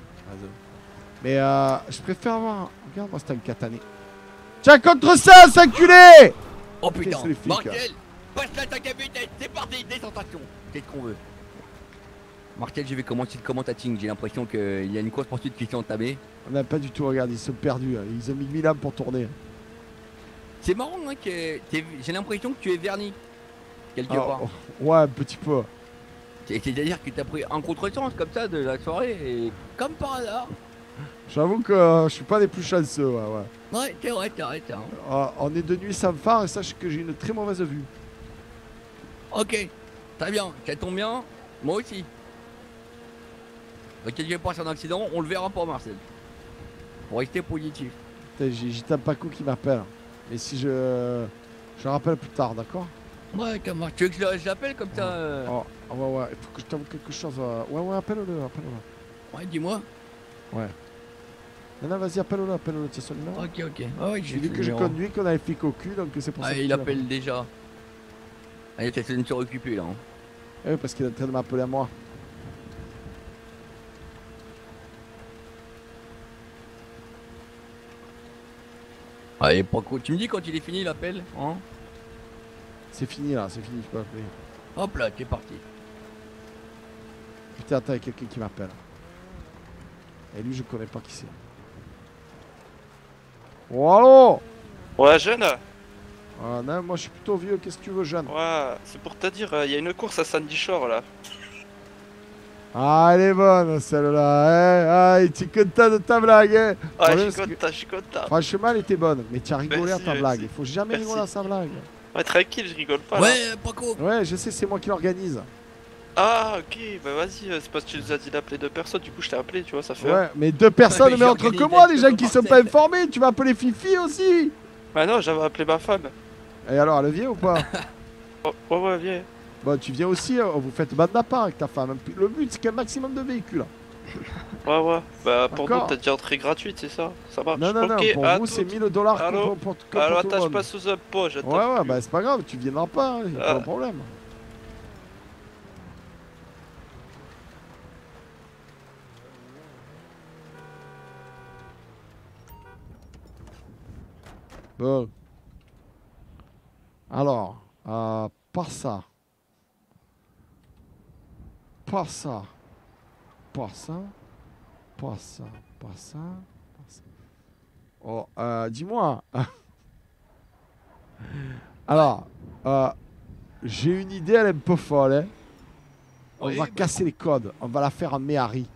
[SPEAKER 1] Mais euh, je préfère avoir... Regarde-moi un catané. Tiens, contre ça, culé Oh putain, Martel Passe-la ta c'est c'est parti, désentation Qu'est-ce qu'on veut Martel, je vais
[SPEAKER 3] commencer le commentating, j'ai l'impression qu'il y a une course poursuite qui s'est entamée.
[SPEAKER 1] On n'a pas du tout, regarde, ils sont perdus, hein. ils ont mis 1000 âmes pour tourner.
[SPEAKER 3] C'est marrant hein, que j'ai l'impression que tu es verni, quelque ah, part. Oh,
[SPEAKER 1] ouais, un petit peu.
[SPEAKER 3] C'est-à-dire que t'as pris un contre-sens comme ça de la soirée, et comme par hasard,
[SPEAKER 1] J'avoue que euh, je suis pas des plus chanceux, ouais, ouais.
[SPEAKER 3] Ouais, t'es vrai, t'es vrai, euh,
[SPEAKER 1] on est de nuit sans phare et sache que j'ai une très mauvaise vue. Ok, très bien, ça tombe bien, moi aussi.
[SPEAKER 3] qu'il quelque part, c'est un accident, on le verra pour Marcel.
[SPEAKER 1] Pour rester positif. j'ai pas Paco qui m'appelle. Mais si je. Je le rappelle plus tard, d'accord
[SPEAKER 3] Ouais, comment Tu veux que je l'appelle comme ça euh
[SPEAKER 1] oh, ah ouais, ouais, il faut que je t'envoie quelque chose. Ouais, ouais, appelle-le, appelle-le. Ouais, dis-moi. Ouais. Non, vas-y, appelle-le, appelle-le, tiens son numéro. Ok, ok. Ah j'ai vu que je conduis qu'on avait au cul donc c'est pour ça. Ah, il appelle déjà.
[SPEAKER 3] Ah, il est peut de se récupérer là. Hein.
[SPEAKER 1] Eh oui, parce qu'il est en train de m'appeler à moi.
[SPEAKER 3] Allez, ah, pour pas Tu me dis quand il est fini l'appel hein C'est
[SPEAKER 1] fini là, c'est fini, je peux appeler.
[SPEAKER 3] Hop là, tu es parti.
[SPEAKER 1] Putain, attends, il y a quelqu'un qui m'appelle. Et lui, je connais pas qui c'est. Allô, Ouais, jeune ah, non, Moi, je suis plutôt vieux, qu'est-ce que tu veux, jeune
[SPEAKER 6] Ouais, c'est pour te dire, il y a une course à Sandy Shore, là.
[SPEAKER 1] Ah, elle est bonne, celle-là, hein Ah, tu content de ta blague, hein. ah, Ouais, je suis content, je suis content. Franchement, elle était bonne, mais tu as rigolé à ta blague. Il faut jamais rigoler à sa blague. Ouais, tranquille, je rigole pas, Ouais, pas Paco Ouais, je sais, c'est moi qui l'organise. Ah ok,
[SPEAKER 6] bah vas-y, euh, c'est parce que tu nous as dit d'appeler deux personnes, du coup je t'ai appelé, tu vois, ça fait... Ouais, mais deux personnes, mais, entre que moi, les gens qui sont
[SPEAKER 1] pas informés, tu vas appeler Fifi aussi
[SPEAKER 6] Bah non, j'avais appelé ma femme.
[SPEAKER 1] Et alors, elle vient ou pas
[SPEAKER 6] oh, Ouais, oh, ouais, viens.
[SPEAKER 1] Bah tu viens aussi, hein, vous faites bande à part avec ta femme. Le but, c'est qu'il y ait un maximum de véhicules. Hein.
[SPEAKER 6] Ouais, ouais, bah pour nous, t'as déjà entrée gratuite, c'est ça Ça marche Non, non, non, pour vous, c'est
[SPEAKER 1] 1000 dollars pour, pour, pour, Alors, attache pas sous un pot, j'attends. Ouais, ouais, bah c'est pas grave, tu viendras pas, hein, pas de ah. problème. Bon. Alors, euh, pas ça. Pas ça. Pas ça. Pas ça. Pas ça. Oh, euh, dis-moi. Alors, euh, j'ai une idée, elle est un peu folle. Hein. On va bah, casser les codes. On va la faire en méhari.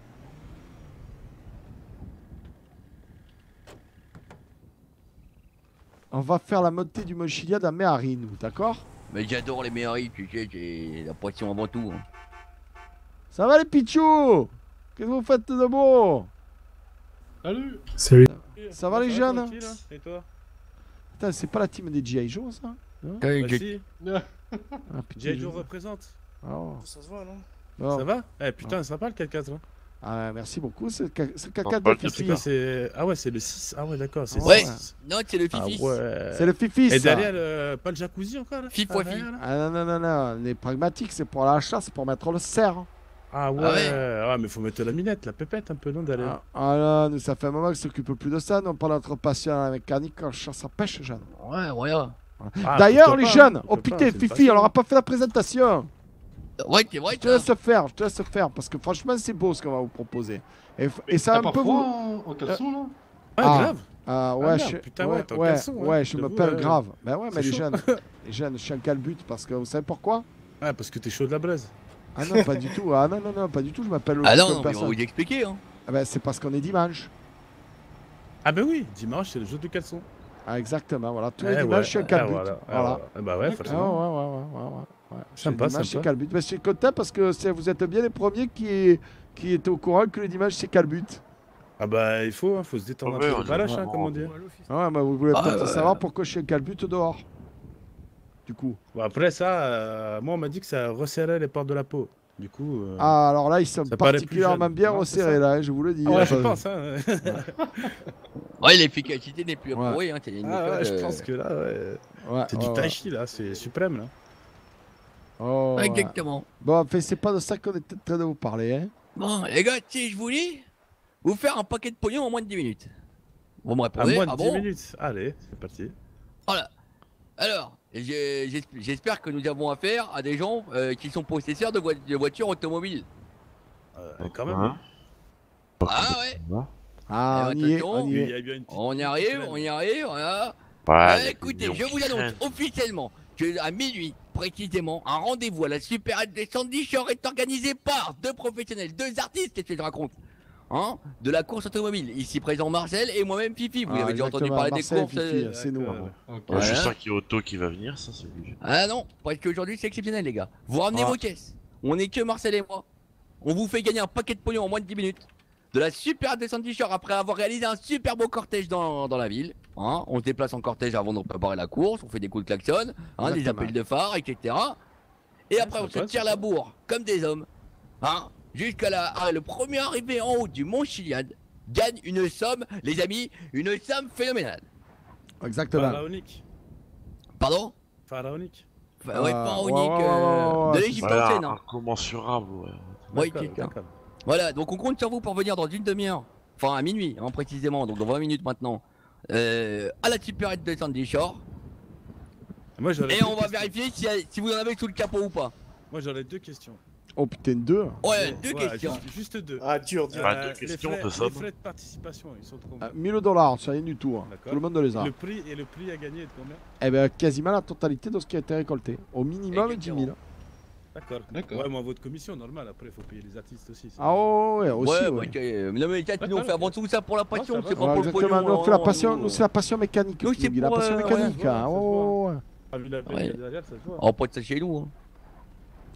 [SPEAKER 1] On va faire la montée du Mochilia à Méhari, nous, d'accord
[SPEAKER 3] Mais j'adore les Méhari, tu sais, j'ai la poisson avant tout. Hein.
[SPEAKER 1] Ça va les Pichou Qu'est-ce que vous faites de beau Salut Salut Ça va les jeunes
[SPEAKER 6] hein. Et toi
[SPEAKER 1] Putain, c'est pas la team des G.I. Joe, ça hein non bah si.
[SPEAKER 2] Ah, Joe représente. Ah. Ça se voit,
[SPEAKER 1] non Ça va Eh putain, ça ah. le 4-4,
[SPEAKER 2] hein ah, merci beaucoup. C'est caca de Fifi. Ah ouais, c'est le 6. Ah ouais, d'accord. c'est ah Ouais. Non, c'est le ah Fifi. C'est le Fifi. Et derrière, euh, pas le jacuzzi encore là Fifi. Ah,
[SPEAKER 1] ah non, non, non, non. est pragmatiques, c'est pour l'achat C'est pour mettre le cerf. Ah ouais, ah mais faut mettre la minette, la pépette un peu, non, d'aller. Ah, là, nous, ça fait un moment que s'occupe plus de ça, non pas notre passion mécanique Quand chasse à pêche, jeune.
[SPEAKER 3] Ouais, ouais. D'ailleurs, les jeunes, oh putain, Fifi, on leur
[SPEAKER 1] pas fait la présentation. Tu ouais, je te laisse faire, je laisse faire, parce que franchement, c'est beau ce qu'on va vous proposer. Et, et ça un peu vous.
[SPEAKER 5] En, en caleçon, là euh,
[SPEAKER 1] ah, ah, grave. Ah, ah ouais, ah, je, putain, ouais, ouais, caleçon, ouais, ouais je m'appelle grave. Ben ouais, mais les jeunes, les jeunes, je suis un calbut parce que vous savez pourquoi Ouais ah, parce que t'es chaud de la braise. Ah non, pas du tout. Ah non, non, non, pas du tout. Je m'appelle. Ah non, mais on va vous expliquer. Hein. Ah ben, c'est parce qu'on est dimanche.
[SPEAKER 2] Ah ben oui, dimanche, c'est
[SPEAKER 1] le jour du caleçon. Ah exactement, voilà. Tous eh les dimanches, je suis eh un calbut. voilà. Bah ouais, ben forcément. Ah, ouais, ouais, ouais, ouais. Ouais, sympa, sympa. Calbut. Ben, je suis content parce que vous êtes bien les premiers qui, qui étaient au courant que les images c'est Calbut.
[SPEAKER 6] Ah bah il faut, il hein, faut se
[SPEAKER 1] détendre un peu Pas lâche, hein, comment dire. Ouais, vous voulez ah, savoir pourquoi je suis Calbut dehors.
[SPEAKER 6] Du coup. après ça, euh, moi on m'a dit que ça resserrait les portes de la peau. Du coup. Euh, ah, alors là, ils sont particulièrement bien
[SPEAKER 1] resserrés, là, hein, je vous le dis. Ah ouais, hein. je pense.
[SPEAKER 2] ouais. l'efficacité n'est plus approuvée. Ouais. Hein, ah, ouais, je euh, pense que là, ouais.
[SPEAKER 1] c'est du chi là, c'est suprême, là. Oh, Exactement. Bon, mais c'est pas de ça qu'on est en train de vous parler. Hein.
[SPEAKER 3] Bon, les gars, si je vous lis, vous faire un paquet de pognon en moins de 10 minutes. Vous me En moins de 10 ah minutes
[SPEAKER 6] Allez, c'est parti.
[SPEAKER 3] Voilà. Alors, j'espère que nous avons affaire à des gens euh, qui sont possesseurs de, voitures automobiles. Euh, quand même. Hein
[SPEAKER 1] ah ouais hein. Ah, eh, on, y
[SPEAKER 3] on, y arrive, on y arrive, voilà.
[SPEAKER 10] Bah, écoutez, je vous annonce
[SPEAKER 3] officiellement que à minuit, précisément, un rendez-vous à la supérette des Sandwichers est organisé par deux professionnels, deux artistes, qu'est-ce que je raconte Hein de la course automobile. Ici présent Marcel et moi-même Fifi, Vous ah, avez déjà entendu parler des courses. Euh,
[SPEAKER 5] c'est nous. Hein. Je suis
[SPEAKER 6] qu'il y a auto qui va venir, ça c'est
[SPEAKER 5] Ah
[SPEAKER 3] non, parce qu'aujourd'hui c'est exceptionnel les gars. Vous ramenez ah. vos caisses. On est que Marcel et moi. On vous fait gagner un paquet de pognon en moins de 10 minutes de la super descente du après avoir réalisé un super beau cortège dans, la ville. Hein. On se déplace en cortège avant de préparer la course, on fait des coups de klaxon, hein, des appels de phare, etc. Et après, on se tire la bourre comme des hommes. Hein. Jusqu'à la, ah, le premier arrivé en haut du mont Chiliad gagne une somme, les amis, une somme phénoménale.
[SPEAKER 9] Exactement.
[SPEAKER 6] Pharaonique. Pardon ah, Pharaonique.
[SPEAKER 9] ouais, pharaonique. Euh, de l'Égypte voilà, ancienne. Incommensurable,
[SPEAKER 3] voilà, donc on compte sur vous pour venir dans une demi-heure, enfin à minuit, hein, précisément, donc dans 20 minutes maintenant, euh, à la supérette de Sandy Shore. et on va vérifier si,
[SPEAKER 6] vous en avez sous le capot ou pas. Moi j'en ai deux questions.
[SPEAKER 1] Oh putain, deux Ouais, deux questions.
[SPEAKER 6] Juste, deux. Ah, dur, dur. Ah, deux euh, questions, deux sommes. Les frais de participation, ils sont 1000 ah, dollars, c'est rien du tout. Hein. Tout le monde les a. Le prix, et le prix à gagner est de combien
[SPEAKER 1] Eh bien quasiment la totalité de ce qui a été récolté. Au minimum, 10 000.
[SPEAKER 6] D'accord. Ouais, moi votre commission, normal. Après, il faut payer les artistes aussi. Ah
[SPEAKER 1] ouais, aussi. Ouais, ouais. mais bah,
[SPEAKER 3] euh, Non, mais t'inquiète, nous, on fait avant tout ça pour la passion, c'est pas pour le pognon. Nous, on fait la euh, passion, nous, euh,
[SPEAKER 1] c'est la passion mécanique. Nous, c'est la passion mécanique. Oh, ouais. On peut ça chez nous. Hein.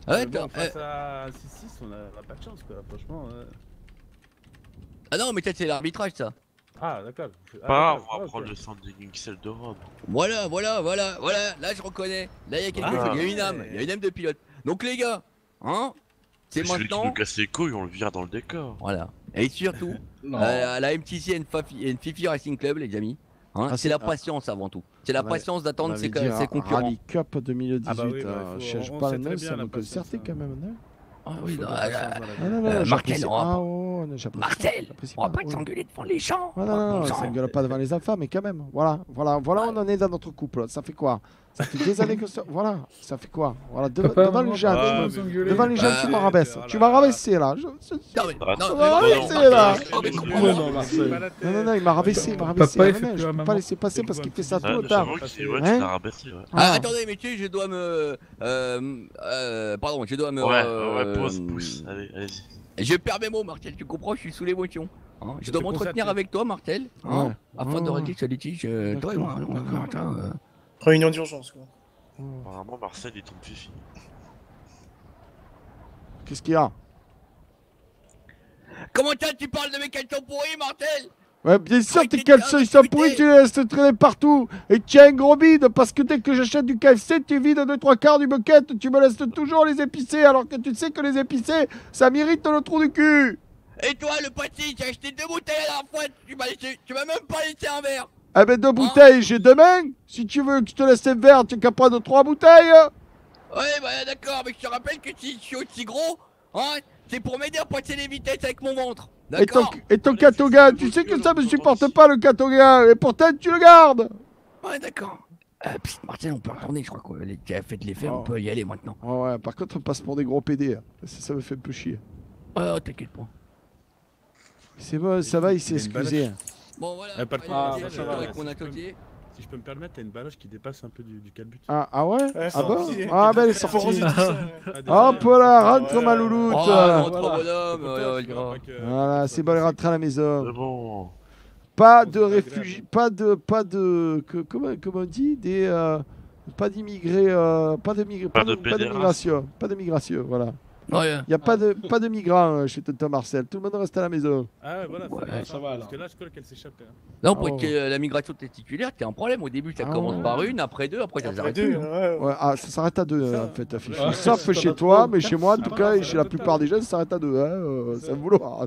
[SPEAKER 1] Ah ouais, bon, face
[SPEAKER 6] à 6-6, on a pas de chance, quoi, franchement.
[SPEAKER 3] Ah non, mais peut-être c'est l'arbitrage, ça.
[SPEAKER 6] Ah, d'accord. Ah, pas on va prendre
[SPEAKER 3] le centre de de d'Europe. Voilà, voilà, voilà, voilà. Là, je reconnais. Là, il y a quelque chose. Ah. Il y a une âme. Il y a une âme de pilote. Donc les gars, hein
[SPEAKER 6] C'est maintenant. Celui qui nous casse les couilles, on le vire dans le
[SPEAKER 1] décor.
[SPEAKER 14] Voilà.
[SPEAKER 3] Et surtout, euh, à la MTC and Fifi, une Fifi Racing Club, les amis.
[SPEAKER 5] Hein,
[SPEAKER 1] ah, c'est la ah. patience
[SPEAKER 3] avant tout.
[SPEAKER 5] C'est la patience d'attendre ses, ah, ses, concurrents. Rally
[SPEAKER 1] Cup 2018, ah bah oui, bah, euh, faut, euh, cherche pas le c'est un peu quand hein. même. Non hein. ah oui, non, non, non... Martel, oh, on va pas pas s'engueuler devant les gens. Non, non, non, on s'engueule pas devant les enfants, mais quand même. Voilà, voilà, voilà, on en est dans notre couple. Ça fait quoi ça fait des années que ça. Voilà, ça fait quoi Voilà, devant, les devant les jeunes, ah, tu m'as rabaissé. Tu m'as rabaissé là. Tu
[SPEAKER 5] Non,
[SPEAKER 1] non, rabaissé là. Non, non, il m'a rabaissé, il m'a rabaissé. je peux pas laisser passer parce qu'il fait ça tout le ah, tard. Hein ah. ah, attendez, mais tu sais, je dois
[SPEAKER 3] me. Euh, euh, pardon, je dois me. Ouais, euh, ouais, pousse, pousse. Allez, allez-y. Je perds mes mots, Martel, tu comprends, je suis sous l'émotion. Hein, je dois m'entretenir avec toi, Martel, hein, de régler ce
[SPEAKER 1] litige, toi et moi. Hein, Réunion d'urgence,
[SPEAKER 6] quoi.
[SPEAKER 5] Apparemment, Marcel est tombé
[SPEAKER 6] fifi.
[SPEAKER 1] Qu'est-ce qu'il y a Comment ça, tu parles de mes caleçons pourris, Marcel Ouais, bien sûr, tes caleçons sont pourris, tu les laisses traîner partout. Et tu as un gros bide, parce que dès que j'achète du KFC, tu vides deux, trois quarts du bucket, tu me laisses toujours les épicés, alors que tu sais que les épicés, ça m'irrite le trou du cul. Et toi, le tu j'ai acheté deux bouteilles à la fois, tu m'as même pas laissé un verre. Eh ben deux bouteilles, j'ai deux mains. Si tu veux, que tu te laisses les verres, tu es qu'à prendre trois bouteilles.
[SPEAKER 3] Ouais, bah d'accord, mais je te rappelle que si je suis aussi gros, hein, c'est pour m'aider à pointer les vitesses avec mon ventre.
[SPEAKER 1] Et ton, et ton katoga, tu sais que ça me supporte pas le katoga, et pourtant tu le gardes Ouais, d'accord. Euh, petite Martin, on peut retourner, je crois qu'on les, faites les faire, on oh. peut y aller maintenant. Ouais ah ouais, par contre, on passe pour des gros PD, hein. ça, me fait un peu chier. Oh, t'inquiète pas. C'est bon, ça va, il s'est excusé.
[SPEAKER 5] Bon voilà, Si
[SPEAKER 6] je peux me permettre, t'as une balage qui dépasse un peu du, du calbut. Ah, ah ouais, Ah bon Ah
[SPEAKER 1] bah elle est sortie ah, Hop là, rentre ma louloute oh, Voilà, c'est bon, rentre à la maison. bon pas de réfugiés, pas de, pas de, comment, comment on dit, des, euh, euh, pas d'immigrés, pas de,
[SPEAKER 5] pas, pas
[SPEAKER 1] pas de voilà. Oh, il n'y a pas, de, pas de migrants euh, chez Tonton Marcel. Tout le monde reste à la maison. Ah, voilà, ça, ouais.
[SPEAKER 3] ça va. Parce que là, je crois qu'elle s'échappait. Hein. Non, pour oh. que euh, la migration testiculaire, as un problème. Au début, ça ah, commence par une, après deux, après, ça s'arrête. deux. Hein. Hein.
[SPEAKER 1] Ouais, ah, ça s'arrête à deux, en fait, Sauf chez toi, mais chez moi, en tout cas, et chez la plupart des jeunes, ça s'arrête à deux. Hein. un euh, vouloir.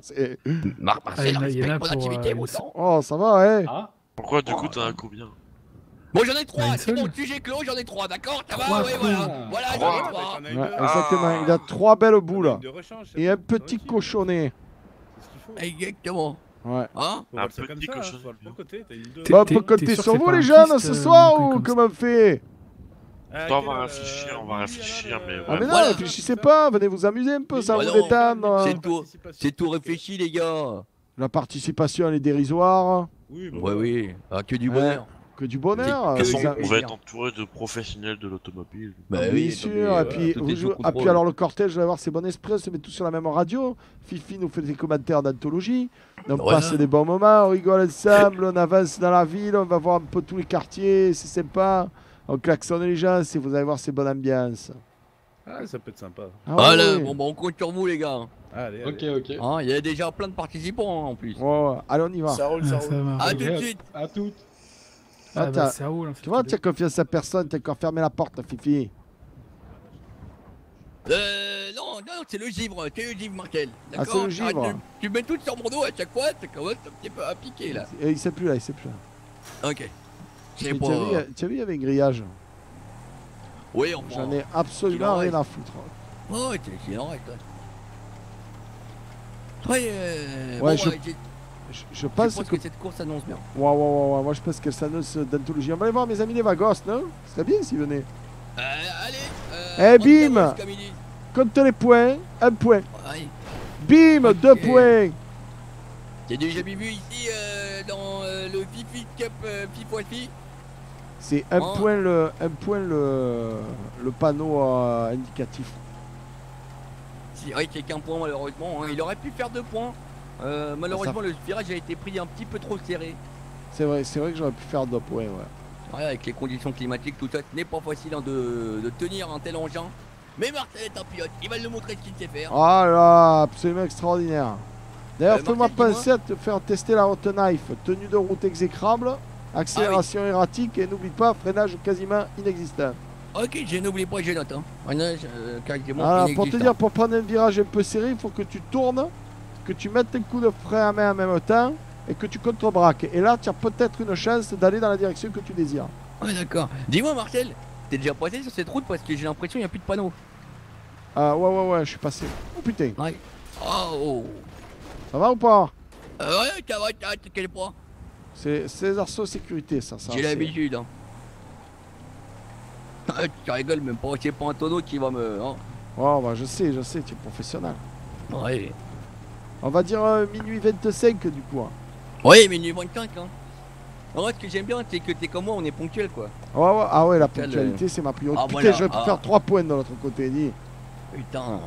[SPEAKER 1] Marc Marcel, ah, respecte mon activité, Oh, ça va, ouais. Ah. Pourquoi, du
[SPEAKER 5] oh, coup, t'as un combien
[SPEAKER 1] Bon, j'en ai trois, c'est bon, tu
[SPEAKER 3] j'ai clos, j'en ai trois, d'accord Ça va, oui, voilà, voilà, j'en ai
[SPEAKER 1] trois. Ah. exactement, il a trois belles boules. là, Et un petit cochonnet.
[SPEAKER 5] Exactement. Ouais. Hein Un bah, petit cochonnet. Bah, peut compter sur vous,
[SPEAKER 1] les jeunes, ce euh, soir, ou comment on fait
[SPEAKER 5] ah, on va euh, réfléchir, on va
[SPEAKER 1] réfléchir, mais... Ah mais non, réfléchissez pas, venez vous amuser un peu, ça vous détendre. C'est
[SPEAKER 3] tout, c'est tout réfléchi, les gars.
[SPEAKER 1] La participation, elle est dérisoire.
[SPEAKER 5] Oui, oui. Ah, que du hein bonheur
[SPEAKER 1] que du bonheur. Euh, on va être
[SPEAKER 6] entouré de professionnels de l'automobile.
[SPEAKER 5] Bah, ah, oui, sûr.
[SPEAKER 1] et euh, ah, puis, alors le cortège va voir ses bons esprits, on se met tous sur la même radio. Fifi nous fait des commentaires d'anthologie. On passe des bons moments, on rigole ensemble, on avance dans la ville, on va voir un peu tous les quartiers, c'est sympa. On klaxonne les gens, si vous allez voir, c'est bonne ambiance.
[SPEAKER 3] Ah, ça peut être sympa. Ah allez, bon, bah, on compte sur vous, les gars. Allez, Ok, ok. Hein, il y a déjà plein de participants hein, en plus.
[SPEAKER 1] allez, on y va. Ça roule, ça roule.
[SPEAKER 3] à tout de suite. À tout
[SPEAKER 1] tu vois, tu as confiance à personne, t'as encore fermé la porte, Fifi.
[SPEAKER 3] Euh, non, non, c'est le givre, c'est le givre, Markel Ah, c'est le givre. tu, mets tout sur mon dos à chaque fois, ça commence un petit peu à piquer là.
[SPEAKER 1] Il, sait plus là, il sait plus
[SPEAKER 3] là. Ok. Tu as,
[SPEAKER 1] vu, il y avait un grillage.
[SPEAKER 3] Oui, on J'en ai
[SPEAKER 1] absolument rien à foutre.
[SPEAKER 3] Oh, ouais, c'est normal,
[SPEAKER 5] toi. je
[SPEAKER 1] je, pense que... cette course s'annonce bien. ouais ouais ouais. moi je pense qu'elle s'annonce d'anthologie. On va aller voir mes amis des Vagos, non Ce serait bien s'ils venaient. Euh, allez, euh, Eh bim Compte les points, un point. Bim, deux points J'ai
[SPEAKER 3] déjà vu ici euh, dans euh, le Fifi Cup
[SPEAKER 1] C'est un, oh. point le, un point le, le panneau indicatif.
[SPEAKER 3] C'est vrai qu'il n'y a qu'un point malheureusement, hein. il aurait pu faire deux points. Euh, malheureusement, le virage a été pris un petit peu trop serré.
[SPEAKER 1] C'est vrai, c'est vrai que j'aurais pu faire dop, ouais, Avec les conditions
[SPEAKER 3] climatiques, tout ça, ce n'est pas facile hein, de, tenir un tel engin. Mais Marcel est un pilote, il va nous montrer ce qu'il sait faire.
[SPEAKER 1] Ah là, absolument extraordinaire. D'ailleurs, fais-moi euh, penser à te faire tester la route knife, tenue de route exécrable, accélération ah erratique et n'oublie pas, freinage quasiment inexistant.
[SPEAKER 3] Ok, je n'oublie pas, je note. Hein. Euh, pour te dire,
[SPEAKER 1] pour prendre un virage un peu serré, il faut que tu tournes que tu mettes tes coups de frein à main en même temps et que tu contrebraques. Et là, tu as peut-être une chance d'aller dans la direction que tu désires.
[SPEAKER 3] Ouais, d'accord. Dis-moi, Marcel, t'es déjà passé sur cette route parce que j'ai l'impression qu'il n'y a plus
[SPEAKER 1] de panneaux. Ah, ouais, ouais, ouais, je suis passé. Oh putain. Ouais. Oh. Ça va ou pas
[SPEAKER 3] euh, Ouais, ça va, ça va, quel point
[SPEAKER 1] C'est les arceaux sécurité, ça, ça. J'ai l'habitude, hein. Ah, tu rigoles même pas, c'est pas un tonneau qui va me. Hein. Oh, bah, je sais, je sais, tu es professionnel. Ouais. On va dire euh, minuit 25 du coup. Hein. Oui,
[SPEAKER 3] minuit 25 Hein. En vrai, ce que j'aime bien, c'est que t'es comme moi, on est ponctuel quoi.
[SPEAKER 1] Ouais, ouais, ah ouais, la ponctualité euh. c'est ma priorité. Ah, Putain, je vais ah. faire 3 points de l'autre côté, dis. Putain.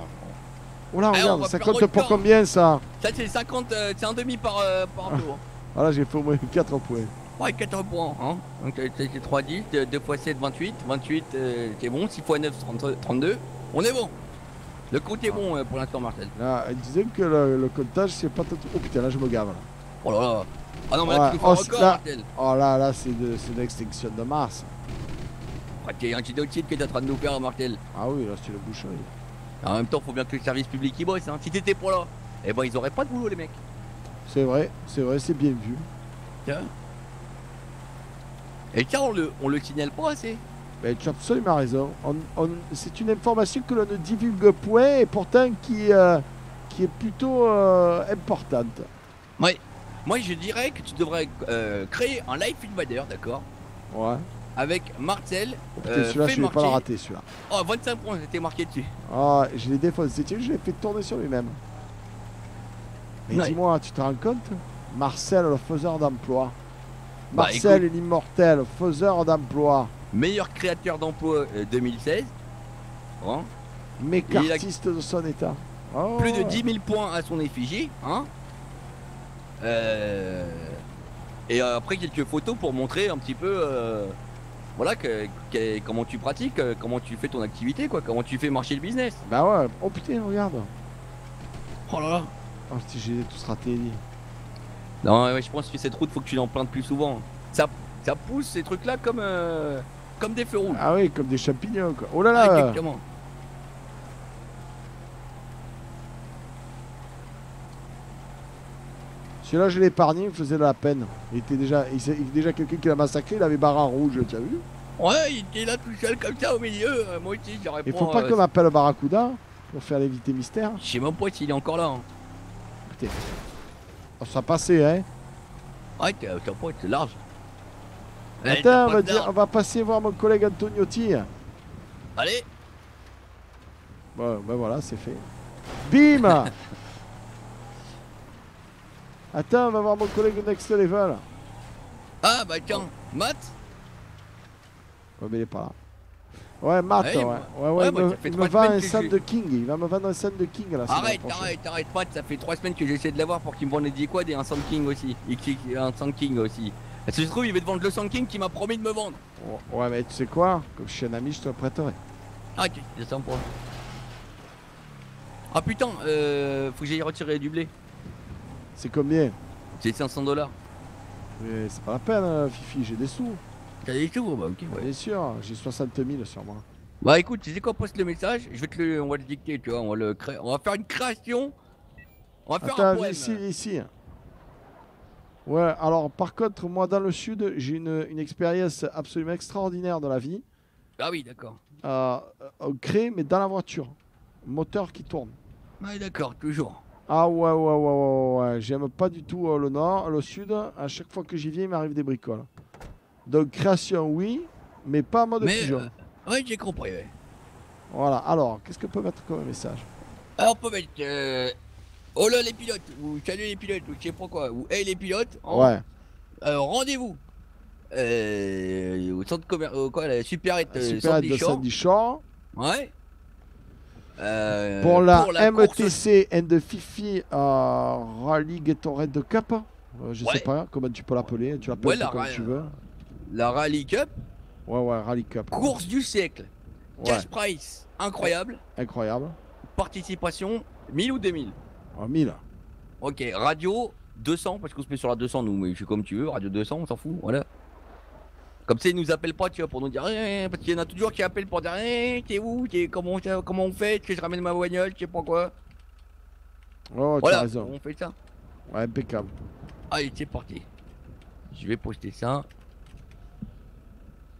[SPEAKER 3] Oh là, eh, regarde, ça compte pour hein. combien ça Ça, c'est 50, euh, c'est un demi par, par jour. Ah. Hein.
[SPEAKER 1] Voilà, j'ai fait au moins 4 points.
[SPEAKER 3] Ouais, 4 points. Hein. Donc, c'est 3, 10, 2 x 7, 28. 28, c'est bon. 6 x 9, 32. On est bon. Le compte est ah. bon euh, pour l'instant, Martel.
[SPEAKER 1] Ah, là, disait que le, comptage, c'est pas tout. Oh putain, là, je me gave. Là. Oh là là. Ah non, mais là, tu oh, encore, Martel Oh là là, c'est de, de l'extinction de Mars.
[SPEAKER 3] Ah, t'es antidotique que t'es en train de nous faire, Martel. Ah oui, là, c'est le bouchon. En même temps, faut bien que le service public y bosse. Hein. Si t'étais pour là, et eh ben, ils auraient pas de boulot, les mecs.
[SPEAKER 1] C'est vrai, c'est vrai, c'est bien vu. Tiens.
[SPEAKER 3] Et tiens, on le, on le signale pas assez.
[SPEAKER 1] Ben tu as absolument raison. c'est une information que l'on ne divulgue point et pourtant qui, euh, qui est plutôt euh, importante. Oui.
[SPEAKER 3] Moi, je dirais que tu devrais euh, créer un live Invader, d'accord Ouais. Avec Marcel. Oh, putain, celui-là, je ne vais pas le rater, celui-là. Oh, 25 points, j'étais marqué dessus.
[SPEAKER 1] Oh, je l'ai défoncé. Tu je l'ai fait tourner sur lui-même. Mais dis-moi, tu te rends compte Marcel, le faiseur d'emploi. Bah, Marcel, l'immortel, faiseur d'emploi
[SPEAKER 3] meilleur créateur d'emploi 2016. Euh, hein. Mais qu'artiste
[SPEAKER 1] de son état.
[SPEAKER 3] Oh, plus de 10 000 points à son effigie. Hein. Euh, et après quelques photos pour montrer un petit peu euh, voilà que, comment tu pratiques, comment tu fais ton activité, quoi, comment tu fais marcher le business.
[SPEAKER 1] Bah ouais, oh putain, regarde. Oh là là. Oh j'ai tout raté.
[SPEAKER 3] Non, je pense que cette route, faut que tu l'en plus souvent. Ça, ça pousse ces trucs-là comme comme des feux rouges.
[SPEAKER 1] Ah oui, comme des champignons. Quoi. Oh là là Exactement. Celui-là, je l'ai épargné, il me faisait de la peine. Il était déjà, il, il déjà quelqu'un qui l'a massacré, il avait barre rouge, t'as vu
[SPEAKER 3] Ouais, il était là tout seul comme ça au milieu. Euh, moi aussi, j'aurais Il faut pas euh, qu'on
[SPEAKER 1] appelle Barracuda pour faire l'éviter mystère. Je
[SPEAKER 3] sais même pas s'il est encore là. Hein. Écoutez,
[SPEAKER 1] oh, ça passé, hein
[SPEAKER 3] Ouais, un pas, c'est large. Attends, on va, dire,
[SPEAKER 1] on va, passer voir mon collègue Antoniotti. Allez Bon, ben voilà, c'est fait. Bim Attends, on va voir mon collègue Next Level. Ah, bah quand Matt Ouais, mais il est pas là. Ouais, Matt, ah ouais. Ouais, ouais, il me, vend un Sand de King. Il va me vendre un Sand de King là. Arrête,
[SPEAKER 3] arrête, arrête, Matt. Ça fait trois semaines que j'essaie de l'avoir pour qu'il me vende des quads et un Sand King aussi. Et un Sand King aussi. Si je trouve, il va te vendre le Sun King qui m'a promis de me vendre.
[SPEAKER 1] Ouais, mais tu sais quoi Comme je suis un ami, je te le prêterai.
[SPEAKER 3] Ah, ok, j'ai 100 points. Ah putain, euh, faut que j'aille retirer du blé.
[SPEAKER 1] C'est combien C'est 500 dollars. Mais c'est pas la peine, euh, Fifi, j'ai des sous. T'as des sous Bah ok, ouais. Bien sûr, j'ai 60 000 sur moi. Bah écoute, tu sais quoi, poste le
[SPEAKER 3] message, je vais te le, on va le dicter, tu vois, on va le créer, on va faire une création, on va faire un poème. ici,
[SPEAKER 1] ici. Ouais, alors par contre, moi dans le sud, j'ai une, une expérience absolument extraordinaire dans la vie. Ah oui, d'accord. Euh, mais dans la voiture. Moteur qui tourne.
[SPEAKER 3] Ah ouais, d'accord, toujours.
[SPEAKER 1] Ah ouais, ouais, ouais, ouais, ouais. J'aime pas du tout euh, le nord, le sud. À chaque fois que j'y viens, il m'arrive des bricoles. Donc création, oui, mais pas en mode mais, euh, j'ai compris, Voilà, alors, qu'est-ce que peut mettre comme message
[SPEAKER 3] alors, On peut mettre euh, Oh là les pilotes Ou salut les pilotes Ou je sais pas quoi Ou hey les pilotes hein. Ouais. Euh, rendez-vous euh, au centre commercial, au euh, quoi, la super Super de
[SPEAKER 1] Saint-Dichon. Ouais.
[SPEAKER 9] pour, la
[SPEAKER 1] MTC METC Fifi Rally Gatorade Red Cup. je sais pas comment tu peux l'appeler. Tu l'appelles comme tu veux. La Rally Cup. Ouais, ouais, Rally Cup. Course du siècle. Cash
[SPEAKER 3] price incroyable. Incroyable. Participation 1000 ou 2000. 1000. Ah, ok, radio 200, parce qu'on se met sur la 200, nous, mais je suis comme tu veux, radio 200, on s'en fout, voilà. Comme ça, ils nous appellent pas, tu vois, pour nous dire rien, eh, eh, eh, parce qu'il y en a toujours qui appellent pour dire rien, t'es où, comment, comment on fait, que je ramène ma bagnole, je sais pas quoi.
[SPEAKER 1] Oh, voilà, on
[SPEAKER 3] fait ça. Ouais, impeccable. Allez, c'est parti. Je vais poster ça.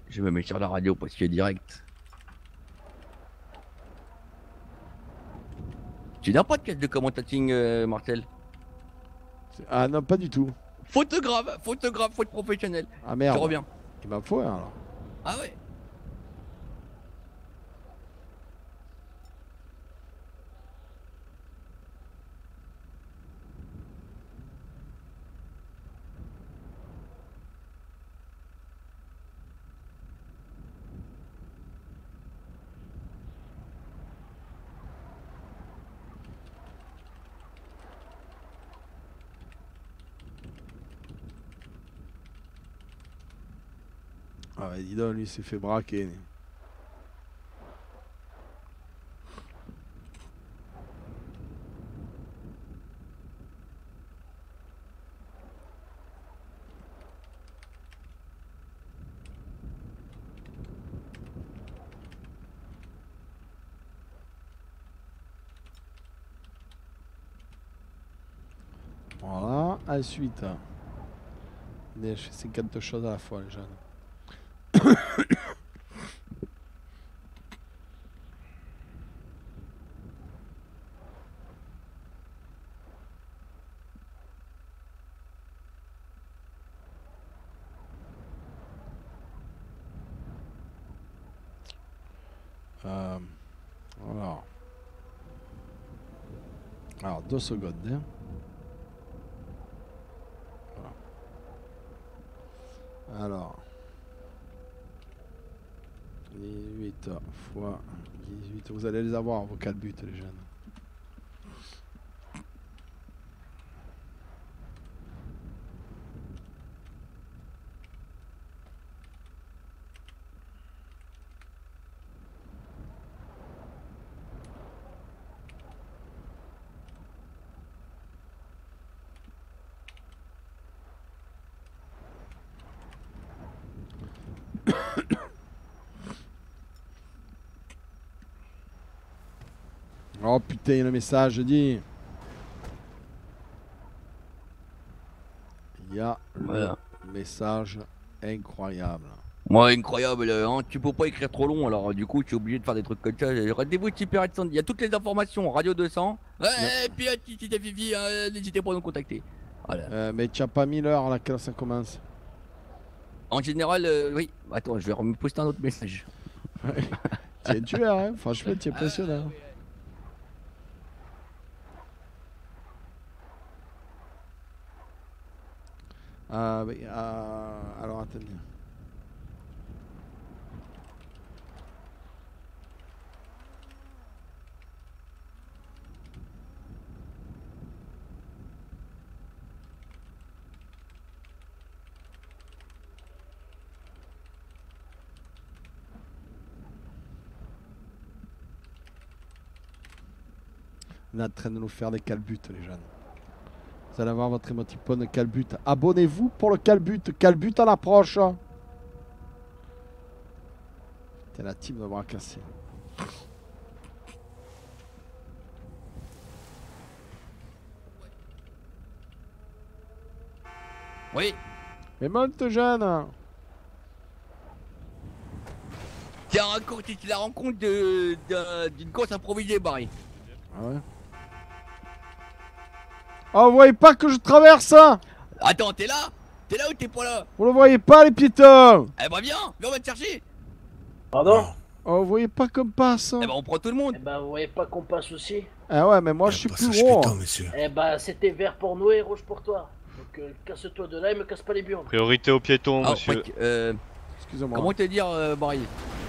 [SPEAKER 3] Je vais me mettre sur la radio parce que direct. Tu n'as pas de caisse de commentating, euh,
[SPEAKER 1] Ah non, pas du tout.
[SPEAKER 3] Photographe, photographe, faute professionnel Ah merde. Je reviens.
[SPEAKER 1] Eh ben, tu m'as hein, alors. Ah ouais Ah bah dis donc, lui, s'est fait braquer. Voilà, à suite ensuite, c'est hein. quatre choses à la fois, les jeunes. Voilà euh, alors. Alors, deux secondes. Hein. fois 18. Vous allez les avoir, vos 4 buts, les jeunes. le message dit. Il y a message
[SPEAKER 3] incroyable. Moi, incroyable, hein. tu peux pas écrire trop long, alors du coup, tu es obligé de faire des trucs comme ça. Rendez-vous Super il y a toutes les informations, Radio 200. et puis, si t'es Vivi, euh, n'hésitez pas à nous contacter.
[SPEAKER 1] Euh, mais tu as pas mis l'heure à laquelle ça commence
[SPEAKER 3] En général, euh, oui. Attends, je vais me un autre message. tu es hein. franchement, tu
[SPEAKER 1] es impressionnant. à Euh, alors attendez. On est en train de nous faire des calbutes, les jeunes. Vous allez avoir votre émoticône Calbut. Abonnez-vous pour le Calbut. Calbut à approche T'es la team de bras cassés. Oui. Mais monte jeune. C'est
[SPEAKER 3] la rencontre de d'une course improvisée, Barry.
[SPEAKER 1] Ah ouais. Oh, vous voyez pas que je traverse hein
[SPEAKER 3] Attends, t'es là T'es là ou t'es pas
[SPEAKER 1] là Vous le voyez pas, les piétons
[SPEAKER 9] Eh bah viens, viens, on va te chercher
[SPEAKER 1] Pardon Oh, vous voyez pas qu'on passe hein Eh bah
[SPEAKER 9] on prend tout le monde Eh bah vous voyez pas qu'on passe aussi
[SPEAKER 1] Ah ouais, mais moi je suis eh, plus gros hein.
[SPEAKER 9] Eh bah c'était vert pour nous et rouge pour toi Donc euh, casse-toi de là et me casse pas les burnes
[SPEAKER 3] Priorité aux piétons, ah, monsieur euh... Excusez-moi Comment te dire, euh,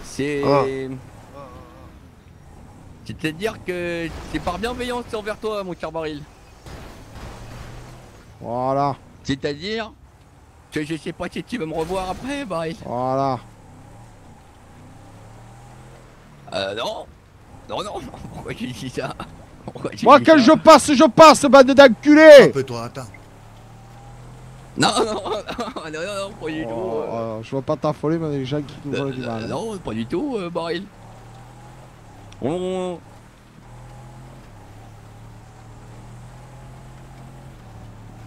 [SPEAKER 3] C'est... C'est-à-dire que c'est par bienveillance envers toi, mon cher Baril. Voilà. C'est-à-dire que je sais pas si tu veux me revoir après,
[SPEAKER 1] Barry. Voilà.
[SPEAKER 3] Euh, non. Non, non, pourquoi j'ai dit ça pourquoi Moi, dit quand je
[SPEAKER 1] passe, je passe, bande d'enculé Un peu toi, attends.
[SPEAKER 3] Non, non, non, non, non, pas du tout. Oh, oh, je vois pas t'affoler, mais les gens qui nous du mal. Hein. Non, pas du tout, euh, Baril. Oh, On...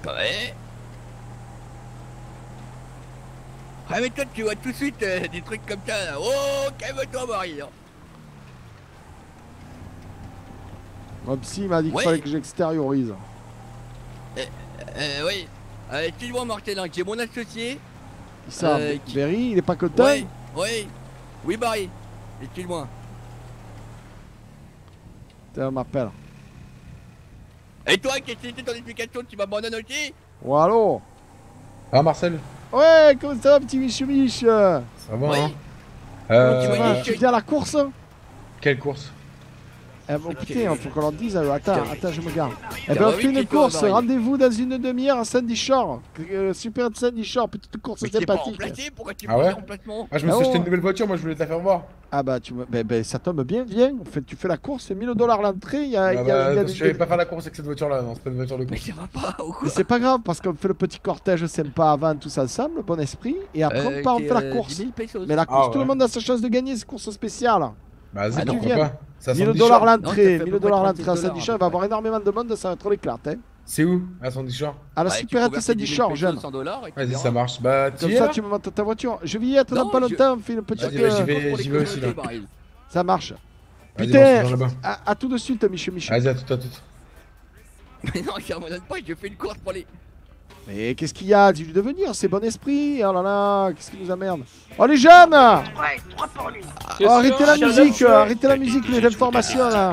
[SPEAKER 3] Ouais. Ah mais toi tu vois tout de suite euh, des trucs comme ça Oh calme-toi Marie hein.
[SPEAKER 1] Mon psy m'a dit qu'il fallait que j'extériorise. Euh,
[SPEAKER 3] euh, euh oui. Euh, Excuse-moi Marcelin, j'ai mon associé.
[SPEAKER 1] Il ça euh, il est pas que Oui,
[SPEAKER 3] oui. Oui Barry. Excuse-moi. Tu m'appelles. Et toi qui c'était ton éducation, tu
[SPEAKER 1] m'abandonnes aussi Ou alors Ah Marcel Ouais, comment ça va petit Michou Mich Ça va hein euh... tu viens à la course hein Quelle course eh bon, putain, faut qu'on leur dise, euh, attends, attends, je me garde. Eh ben, on bah fait une course, rendez-vous dans une demi-heure à Sandy Shore. Euh, super Sandy Shore, petite course sympathique. Ah ouais Ah, je me suis ah acheté une nouvelle voiture, moi je voulais te la faire voir. Ah bah, tu... Bah, bah, ça tombe bien, viens. tu fais la course, c'est 1000 dollars l'entrée. Ah y a, bah, y a, y a je vais pas faire la
[SPEAKER 2] course avec cette voiture-là, non, c'est pas une voiture de course. Mais ça va
[SPEAKER 1] pas, ou quoi c'est pas grave, parce qu'on fait le petit cortège sympa avant, tous ensemble, bon esprit, et après on euh, part, on fait la euh, course. Mais la ah course, tout le monde a sa chance de gagner, cette course spéciale. Bah, vas-y, bah, pas 1000 dollars l'entrée, 1000 dollars l'entrée à saint duchamp il va avoir énormément de monde, ça va être l'éclate, hein. C'est où À Sandichor ah, À la Super-Atlantique Superette Dichor, jeune. Vas-y, ça marche. Bah, tu Comme ça, tu me montes ta voiture. Je vais y dans pas longtemps, fais le petit. J'y vais aussi là. Ça marche. Putain, à tout de suite, Michel Michel. Vas-y, à tout, à tout.
[SPEAKER 3] Mais non, je moi pas, je fais une
[SPEAKER 9] course pour les.
[SPEAKER 1] Mais qu'est-ce qu'il y a Dis-lui de venir, c'est bon esprit Oh là là, qu'est-ce qui nous emmerde Oh les jeunes
[SPEAKER 5] arrêtez la musique,
[SPEAKER 1] arrêtez la musique, les informations là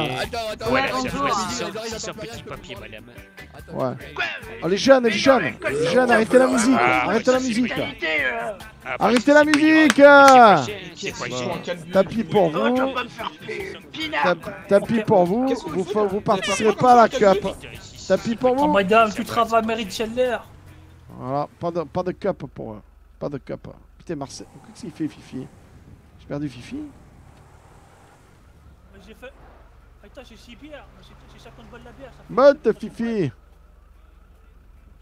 [SPEAKER 1] ouais, Oh les jeunes, les jeunes jeunes, arrêtez la musique Arrêtez la musique Arrêtez la musique Tapis pour vous Tapis pour vous, vous participerez pas à la cup Tapis pour moi Oh madame, tu travailles
[SPEAKER 14] à Mary Chandler
[SPEAKER 1] Voilà, pas de, pas de cup pour eux. Pas de cup. Putain, Marseille... qu'est-ce qu'il fait, Fifi J'ai perdu Fifi
[SPEAKER 14] J'ai fait... Attends, j'ai 6 bières, j'ai 50 balles la bière, ça
[SPEAKER 1] fait... Mode, Fifi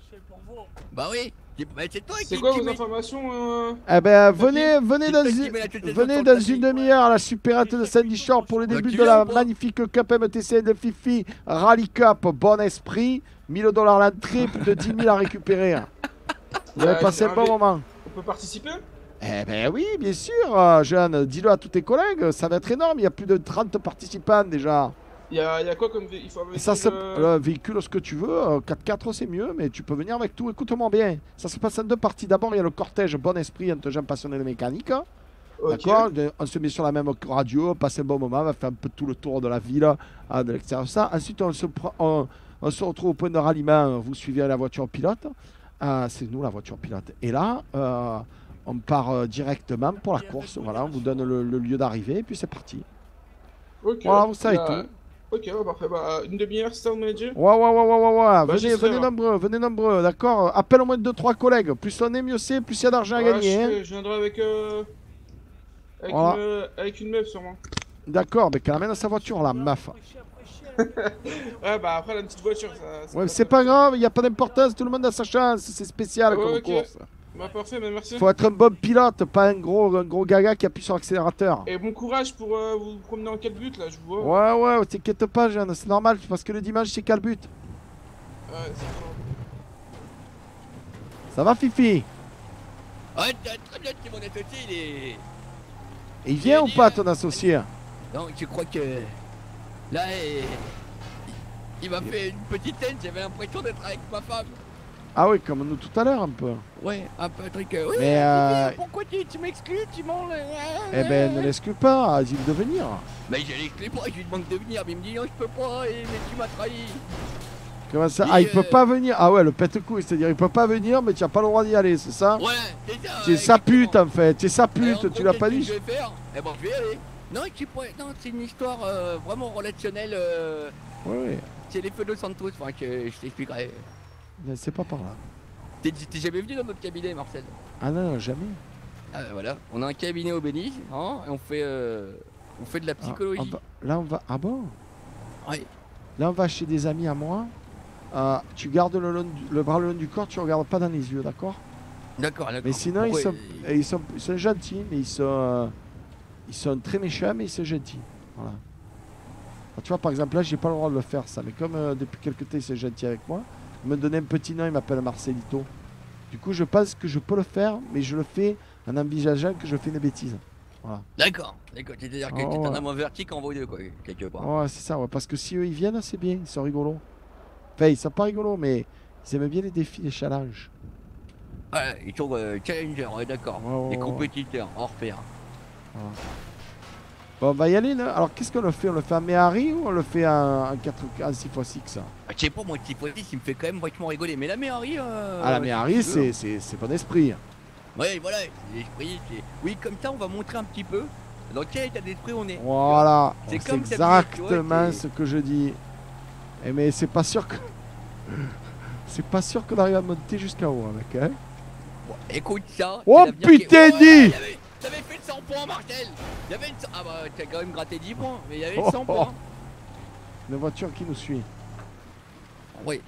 [SPEAKER 3] C'est pour vous Bah oui bah, c'est quoi vos informations
[SPEAKER 1] Eh ben bah, venez, venez dans une, venez dans une demi-heure à la super de Sandy Shore pour le début bah, de la magnifique Cup MTC e de Fifi Rally Cup. Bon esprit, 1000 dollars la trip de 10 000 à récupérer. Vous avez passé un bon moment.
[SPEAKER 2] On peut participer
[SPEAKER 1] eh ben oui, bien sûr, euh, jeune. Dis-le à tous tes collègues, ça va être énorme. Il y a plus de 30 participants déjà.
[SPEAKER 2] Il y, a quoi comme véhicule euh, le...
[SPEAKER 1] véhicule ce que tu veux, 4x4 c'est mieux, mais tu peux venir avec tout. Écoute-moi bien, ça se passe en deux parties. D'abord il y a le cortège bon esprit entre gens passionnés de mécanique. Hein. On se met sur la même radio, on passe un bon moment, on va faire un peu tout le tour de la ville, hein, de l'extérieur. Ça. Ensuite on se, se retrouve au point de ralliement, vous suivez la voiture pilote. Ah, c'est nous la voiture pilote. Et là, euh, on part euh, directement pour la course. Voilà, on vous donne le, lieu d'arrivée et puis c'est parti. Voilà, vous savez tout.
[SPEAKER 2] Ok, ouais, parfait. Bah, une demi-heure, c'est ça, on m'a dit Ouais, ouais, ouais, ouais, ouais. ouais. Bah, venez, venez nombreux,
[SPEAKER 1] venez nombreux, d'accord Appelle au moins 2-3 collègues. Plus on est, mieux c'est, plus il y a d'argent à gagner. Je, hein. je
[SPEAKER 2] viendrai avec, euh, euh, avec, une, meuf, sûrement.
[SPEAKER 1] D'accord, mais qu'elle amène à sa voiture, la meuf.
[SPEAKER 2] ouais, bah après, la petite voiture, ça. ouais,
[SPEAKER 1] c'est pas grave, il n'y a pas d'importance, tout le monde a sa chance, c'est spécial comme course.
[SPEAKER 2] Bah, bah merci. Faut être
[SPEAKER 1] un bon pilote, pas un gros, un gros gaga qui appuie sur l'accélérateur.
[SPEAKER 2] Et bon courage pour euh, vous promener en 4 buts là, je vous vois.
[SPEAKER 1] Ouais, ouais, t'inquiète pas, Jeanne, c'est normal parce que le dimanche c'est 4 buts. Ouais, c'est Ça va, Fifi Ouais, ah,
[SPEAKER 3] très bien que mon associé il est.
[SPEAKER 1] Il vient ou pas ton associé
[SPEAKER 3] Non, je crois que. Là, il, il m'a fait une petite haine, j'avais l'impression d'être avec ma femme.
[SPEAKER 1] Ah oui, comme nous tout à l'heure un peu.
[SPEAKER 3] Ouais, un ah, Patrick, un euh, oui, mais euh, pourquoi tu, tu tu m'enlèves euh, Eh ben, ne
[SPEAKER 1] l'excuse pas, dis-le de venir.
[SPEAKER 3] Mais je l'exclus pas, je lui demande de venir, mais il me dit non, je peux pas, et, mais tu m'as trahi.
[SPEAKER 1] Comment ça Ah, il peut pas venir Ah ouais, le pète-couille, c'est-à-dire il peut pas venir, mais tu as pas le droit d'y aller, c'est ça Ouais, c'est ça. C'est sa pute en fait, c'est sa pute, tu l'as pas dit. Je vais faire, eh ben, je
[SPEAKER 3] vais Non, c'est une histoire vraiment relationnelle. Ouais, ouais. C'est les feux de Santos, enfin, que je t'expliquerai.
[SPEAKER 1] C'est pas par là.
[SPEAKER 3] T'es jamais venu dans notre cabinet, Marcel Ah non, jamais. Ah ben voilà, on a un cabinet au Béni, hein, et on fait, euh, on fait de la ah, psychologie. Ah bah,
[SPEAKER 1] là, on va. Ah bon Là, on va chez des amis à moi. Ah, tu gardes le, bras le long du corps, tu regardes pas dans les yeux, d'accord D'accord, d'accord. Mais sinon, ils, sont, Ils, sont, gentils, mais ils sont, euh, ils sont très méchants, mais ils sont gentils. Voilà. tu vois, par exemple, là, j'ai pas le droit de le faire, ça. Mais comme euh, depuis quelques temps, ils sont gentils avec moi, me donner un petit nom, il m'appelle Marcelito. Du coup, je pense que je peux le faire, mais je le fais en envisageant que je fais une bêtise. Voilà.
[SPEAKER 3] D'accord, d'accord. C'est-à-dire que oh, t'es un vertique en deux quoi, quelque part. Ouais, c'est
[SPEAKER 1] ça, Parce que si eux ils viennent, c'est bien, ils sont rigolos. Enfin, ils sont pas rigolos, mais ils aiment bien les défis, les challenges.
[SPEAKER 3] Ouais, ils trouvent euh, challengers, ouais, d'accord. Oh, les compétiteurs, hors pair.
[SPEAKER 1] Bon, on va y aller Alors, qu'est-ce qu'on le fait On le fait à Méhari ou on le fait à, 4, 6x6 Je
[SPEAKER 3] sais pas, moi, 6x6, il me fait quand même vachement rigoler. Mais la Méhari. Euh, ah, la Méhari,
[SPEAKER 1] c'est bon esprit.
[SPEAKER 3] Ouais, voilà, l'esprit. Oui, comme ça, on va montrer un petit peu dans quel état d'esprit on est. Voilà, c'est exactement ce
[SPEAKER 1] que je dis. Et eh, mais c'est pas sûr que. c'est pas sûr qu'on arrive à monter jusqu'à haut, hein, mec. Hein bon, écoute ça. Oh putain, dit T'avais fait le 100 points, Martel y avait Ah bah, t'as quand même gratté 10 points, mais il y avait 100 points. La voiture qui nous suit.
[SPEAKER 3] Oui.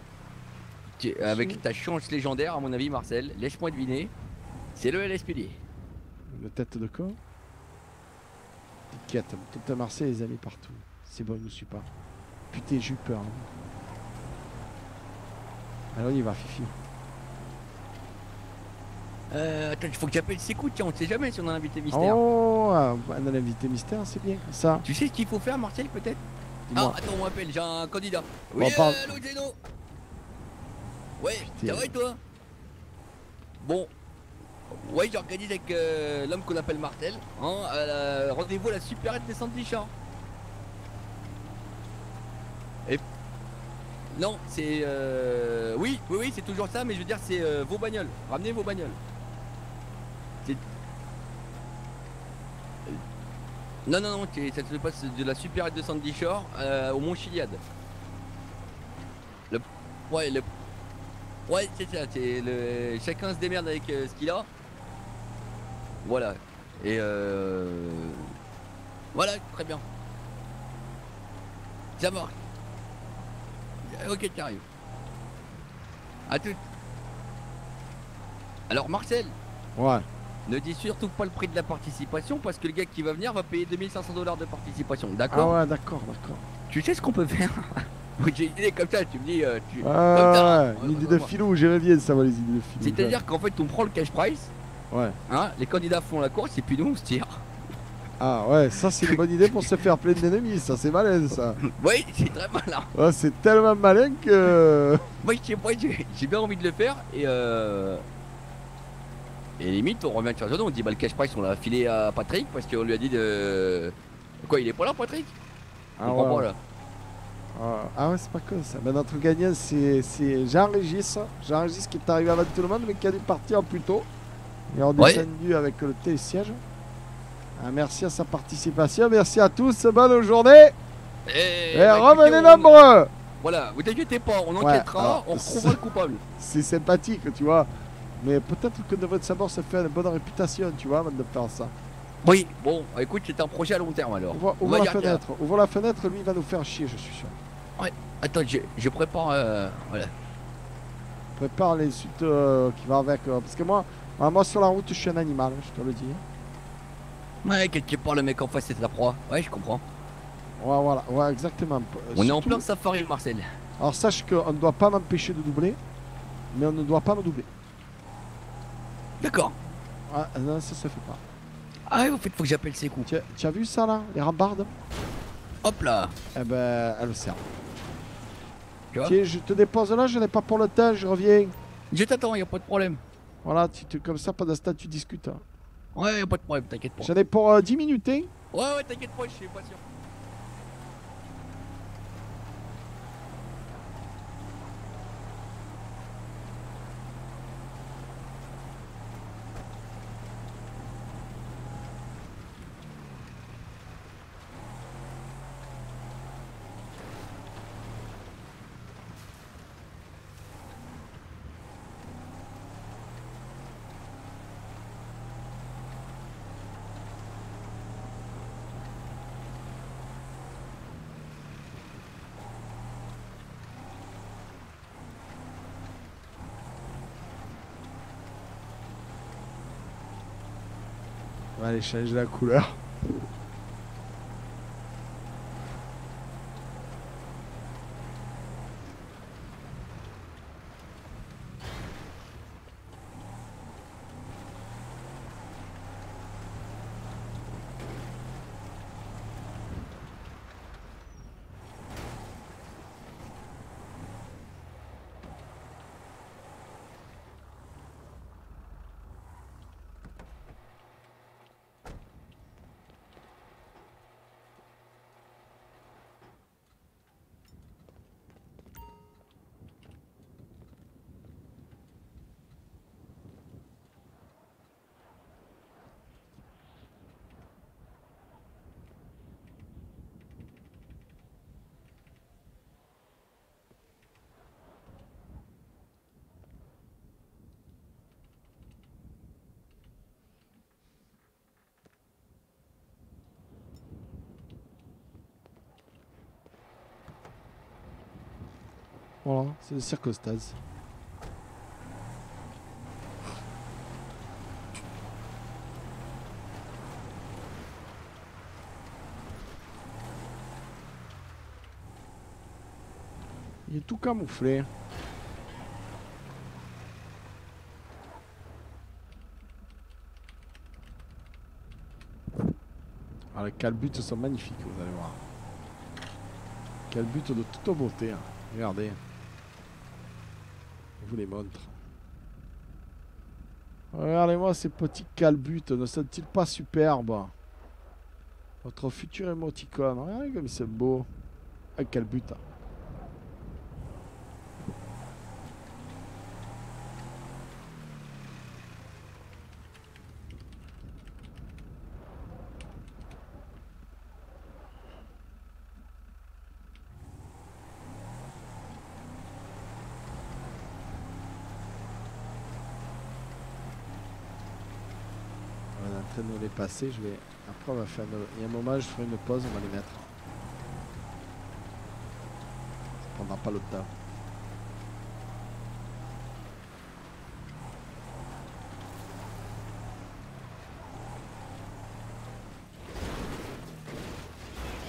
[SPEAKER 3] Avec ta chance légendaire, à mon avis, Marcel, laisse-moi deviner, c'est le LSPD.
[SPEAKER 1] Le tête de corps T'inquiète, tout Marcel Marseille, les amis partout. C'est bon, il nous suit pas. Putain, j'ai eu peur. Hein. Alors on y va, Fifi. Euh,
[SPEAKER 3] attends, il faut que j'appelle Sekou, tiens, on ne sait jamais si on a un invité mystère.
[SPEAKER 1] Oh, a invité mystère, c'est bien, ça. Tu sais ce qu'il faut faire, Martel, peut-être Ah, attends,
[SPEAKER 3] on m'appelle, j'ai un candidat. Oui, allô, euh, Ouais, ça va toi Bon, ouais, j'organise avec euh, l'homme qu'on appelle Martel. Hein, Rendez-vous à la supérette des Sandwichants. Hein. Et. Non, c'est. Euh, oui, oui, oui, c'est toujours ça, mais je veux dire, c'est vos bagnoles. Ramenez vos bagnoles. Non, non, non, ça se passe de la super de Sandy Shore euh, au Mont Chiliade. Le... Ouais, le... Ouais, c'est ça, c'est le... chacun se démerde avec euh, ce qu'il a. Voilà. Et euh... Voilà, très bien. Ça marche. Euh, ok, t'arrives. A tout. Alors, Marcel Ouais. Ne dis surtout pas le prix de la participation parce que le gars qui va venir va payer 2500 dollars de participation, ah d'accord Ah ouais,
[SPEAKER 1] d'accord, d'accord. Tu sais ce qu'on peut faire
[SPEAKER 3] J'ai une idée comme ça, tu me dis. Euh, ah, ouais, hein, une idée de filou,
[SPEAKER 1] j'aimerais bien ça les idées de filou. C'est-à-dire
[SPEAKER 3] qu'en fait, on prend le cash price. Ouais. Hein, les candidats font la
[SPEAKER 1] course et puis nous on se tire. Ah ouais, ça c'est une bonne idée pour se faire plein d'ennemis, ça c'est malin ça. Oui, c'est très malin. c'est tellement malin que. Moi j'ai
[SPEAKER 3] bien envie de le faire et euh. Et limite, on revient sur le on dit bah le cash price on l'a filé à Patrick parce qu'on lui a dit de. Quoi, il est pas là, Patrick ah, ouais. là.
[SPEAKER 1] Ah, ah ouais, c'est pas con ça. Mais notre gagnant, c'est Jean-Régis. Jean-Régis qui est arrivé avant tout le monde, mais qui a dû partir plus tôt.
[SPEAKER 3] Et on descendu
[SPEAKER 1] avec le télésiège. siège. Ah, merci à sa participation. Merci à tous. Bonne journée. Eh, Et, bah, revenez nombreux.
[SPEAKER 3] Voilà, vous inquiétez pas, on enquêtera, on trouvera le coupable.
[SPEAKER 1] C'est sympathique, tu vois. Mais peut-être que de votre savoir ça fait une bonne réputation, tu vois, de faire ça.
[SPEAKER 3] Oui, bon, bah, écoute, c'est un projet à long terme alors. Ouvre, la fenêtre,
[SPEAKER 1] ouvre la fenêtre, lui il va nous faire chier, je suis sûr.
[SPEAKER 3] Ouais, attends, je, prépare. Euh, voilà.
[SPEAKER 1] Prépare les suites euh, qui va avec. Euh, parce que moi, moi sur la route, je suis un animal, je te le dis.
[SPEAKER 3] Ouais, quelque part, le mec en face, c'est la proie. Ouais, je comprends.
[SPEAKER 1] Ouais, voilà, ouais, exactement. On est en plein
[SPEAKER 3] safari, Marcel.
[SPEAKER 1] Alors, sache qu'on ne doit pas m'empêcher de doubler, mais on ne doit pas me doubler. D'accord. Ah, non, ça se fait pas. Ah ouais, fait, faut que j'appelle ces coups. Tu as vu ça là Les rambardes Hop là Eh ben, elle sert. Tiens, je te dépose là, je n'ai pas pour le temps, je reviens. Je t'attends, y'a a pas de problème. Voilà, tu, te comme ça, pas d'instant, tu discutes. Hein. Ouais Ouais, y'a a pas de problème, t'inquiète pas. J'en ai pour 10 euh, minutes, hein
[SPEAKER 3] Ouais, ouais, t'inquiète pas, je suis pas sûr.
[SPEAKER 1] Allez, change la couleur. Voilà, c'est le circostase. Il est tout camouflé. Ah, les calbutes sont magnifiques, vous allez voir. Calbutes de toute beauté. Hein. Regardez vous les montre. Regardez-moi ces petits calbutes, ne sont-ils pas superbes Votre futur émoticône, regardez comme c'est beau. Un hein. je vais. Après, on va faire. Une... Il y a un moment, je ferai une pause, on va les mettre. Ça prendra pas le temps.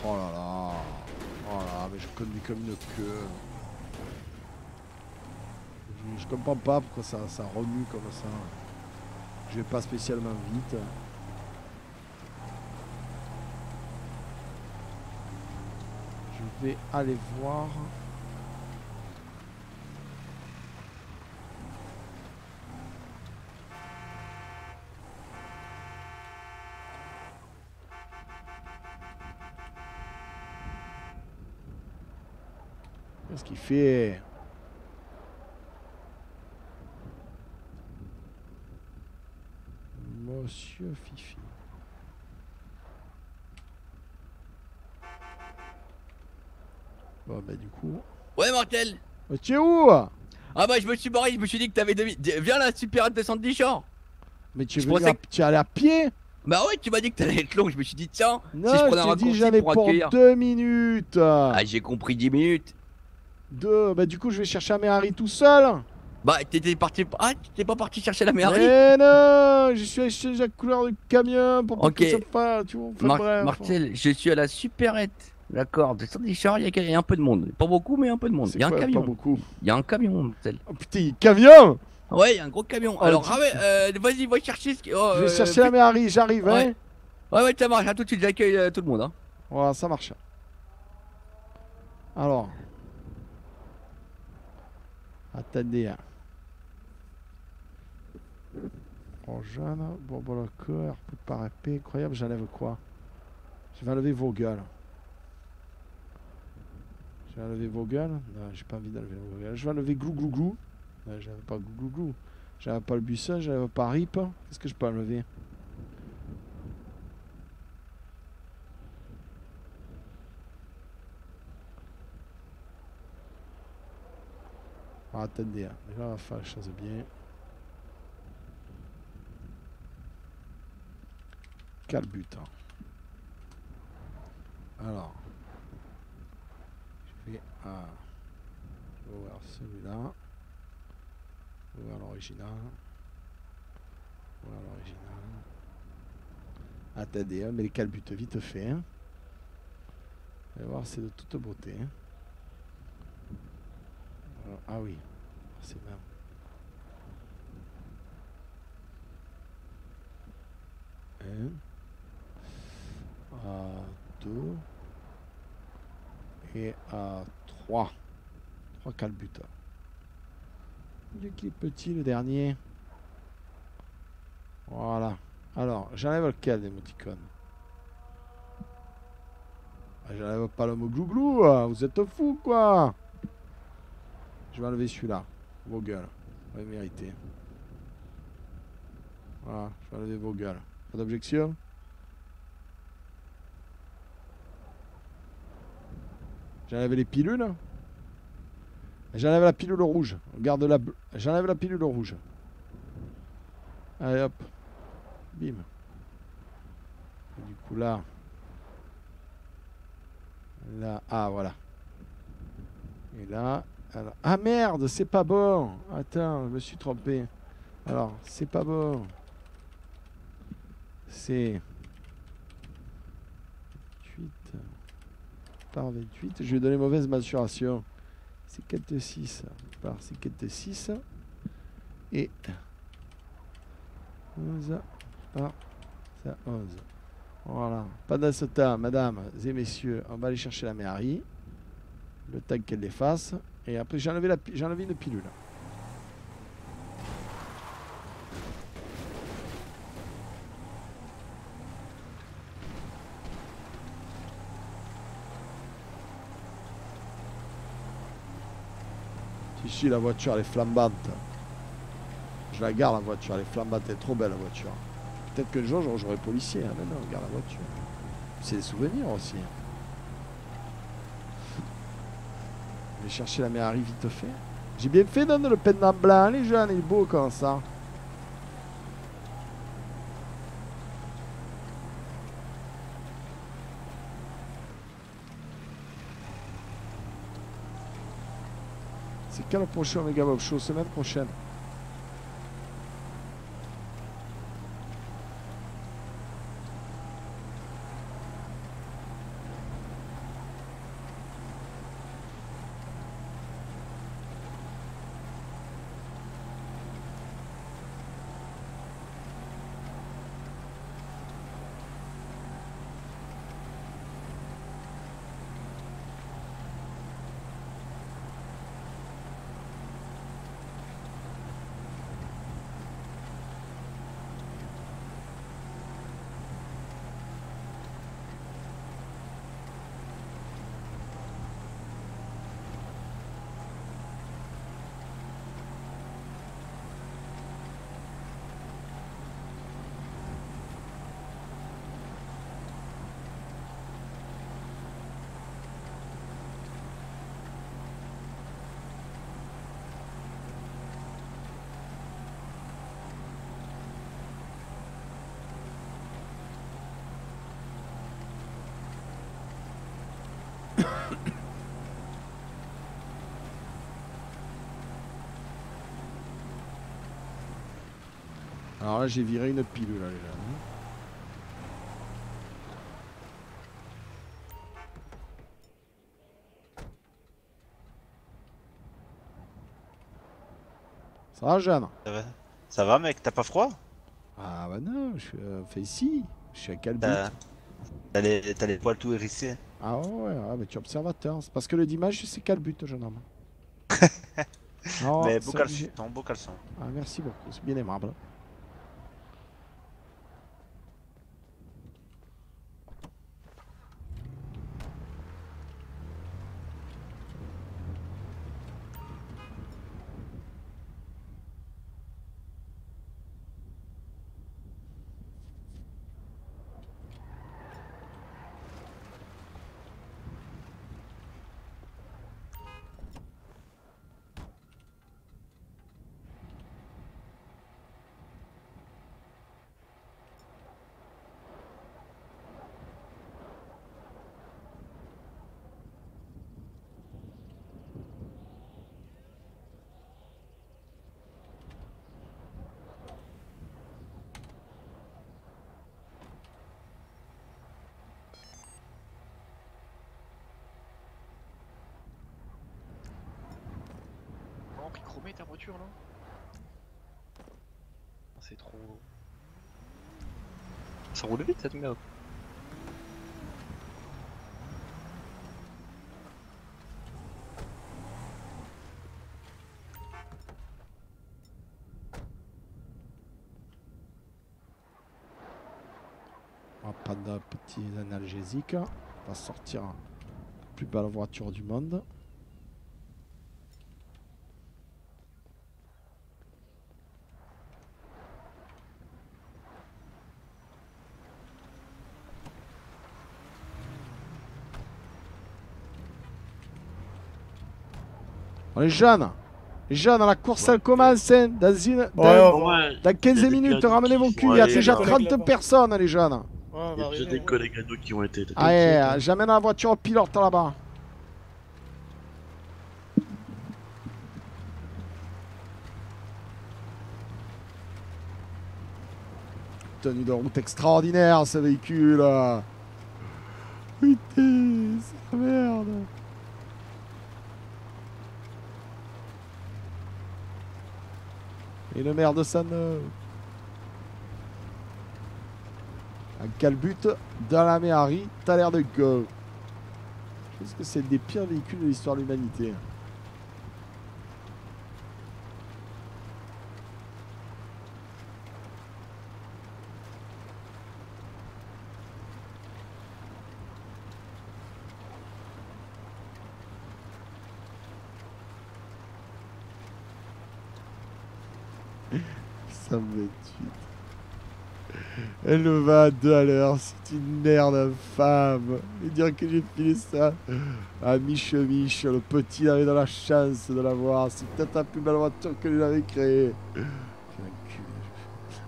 [SPEAKER 1] Oh là là Oh là, mais je conduis comme une queue. Je, comprends pas pourquoi ça remue comme ça. Je vais pas spécialement vite. vais aller voir. Qu'est-ce qu'il fait Ah bah du coup.
[SPEAKER 3] Ouais, Martel
[SPEAKER 1] Tu es où Ah,
[SPEAKER 3] bah je me suis barré, je me suis dit que t'avais. minutes... Viens là, de 70 jours Mais tu, veux
[SPEAKER 1] tu es allé à pied
[SPEAKER 3] bah ouais, tu m'as dit que t'allais être long, je me suis dit tiens, si je prenais un raccourci de pour, pour deux
[SPEAKER 1] minutes. Ah, j'ai compris 10 minutes. Deux, bah du coup je vais chercher la Mehari tout seul. Bah
[SPEAKER 3] t'étais parti, ah t'es pas parti chercher la Mehari Mais
[SPEAKER 1] non, je suis allé chercher la couleur du camion pour que ça fasse, tu vois. Mar bref. Martel,
[SPEAKER 3] je suis à la superette D'accord, de saint il y, a un peu de monde. Pas beaucoup, mais un peu de monde. Il y a un camion. Pas beaucoup. Il y a un camion, Oh putain,
[SPEAKER 1] camion
[SPEAKER 3] Ouais, il y a un gros camion. Oh, Alors, ah euh, vas-y, va chercher ce qui. Oh, je vais euh, chercher la mairie,
[SPEAKER 1] j'arrive, hein. ouais. hein Ouais, ouais, ça marche, à hein, tout de suite, j'accueille euh, tout le monde. Hein. Ouais, ça marche. Alors. Attendez. Bon, hein. oh, jeune, bon, bon, le corps, par incroyable, j'enlève quoi Je vais enlever vos gueules. Je vais enlever Vogel. Non, j'ai pas envie d'enlever Vogel. Je vais enlever Glou Glou Glou. j'avais pas Glou J'avais pas le buisson, j'avais pas Rip. Qu'est-ce que je peux enlever Ah, attendez, là, hein. On va les chasser bien. Calbutant. Hein. Alors. Ah, un. va voir celui-là. On voir l'original. voir l'original. Attendez, ah, hein, mais les calbutes vite fait. Hein. Vous voir, c'est de toute beauté. Hein. ah oui, c'est bien. Un, ah, deux et à 3. 3 calbuteurs. Du petit, le dernier. Voilà. Alors, j'enlève lequel, moticons ah, J'enlève pas le mot glouglou, hein. vous êtes fous, quoi Je vais enlever celui-là. Vos gueules. Vous avez mérité. Voilà, je vais enlever vos gueules. Pas d'objection J'enlève les pilules. J'enlève la pilule rouge. Garde la J'enlève la pilule rouge. Allez hop. Bim. Du coup là. Là. Ah voilà. Et là. Ah merde, c'est pas bon. Attends, je me suis trompé. Alors, c'est pas bon. C'est. 28. Je vais donner mauvaise maturation. C'est 4-6 par c'est 4-6. Et 11 par 11. Voilà. Pas ce temps, madame et messieurs, on va aller chercher la mairie. Le tag qu'elle défasse. Et après, j'ai enlevé, la, enlevé une pilule. la voiture elle est flambante. Je la garde la voiture, elle est flambante, elle est trop belle la voiture. Peut-être que le jour je policier, hein. maintenant on garde la voiture. C'est des souvenirs aussi. Hein. Je vais chercher la mer arrive vite fait. J'ai bien fait de le pendant blanc, les jeunes, ils est beau comme ça. le Mega Bob Show semaine prochaine. Ah j'ai viré une pilule. Là, Ça va, jeune Ça va, mec, t'as pas froid Ah bah non, je suis euh, ici. Je suis à Calbut. T'as les, les, poils tout hérissés. Ah ouais, ouais ah, mais tu es observateur. C'est parce que le dimanche, c'est Calbut, jeune homme. non, mais beau caleçon, beau caleçon. Ah, merci beaucoup, c'est bien aimable.
[SPEAKER 3] pris chromé ta voiture là
[SPEAKER 8] ah, C'est trop.
[SPEAKER 3] Ça roule vite cette merde.
[SPEAKER 1] On ah, va pas un petit analgésique. On va sortir la plus belle voiture du monde. Les jeunes, jeune. Jeune la course, elle commence hein, dans, une, dans, 15 minutes. Ramenez vos culs. Il y a déjà 30 personnes, les jeunes. Il
[SPEAKER 14] des hein. collègues à nous qui ont été. Allez, ah, eh,
[SPEAKER 1] eh, j'amène la voiture au pilote là-bas. Tenue de route extraordinaire ce véhicule. de euh, Un calbut dans la tu t'as l'air de go. Je ce que c'est des pires véhicules de l'histoire de l'humanité. Elle va à deux à l'heure. C'est une merde femme. veux dire que j'ai filé ça à mi-chemiche, le petit avait de la chance de l'avoir. C'est peut-être la plus belle voiture que j'avais avait créée.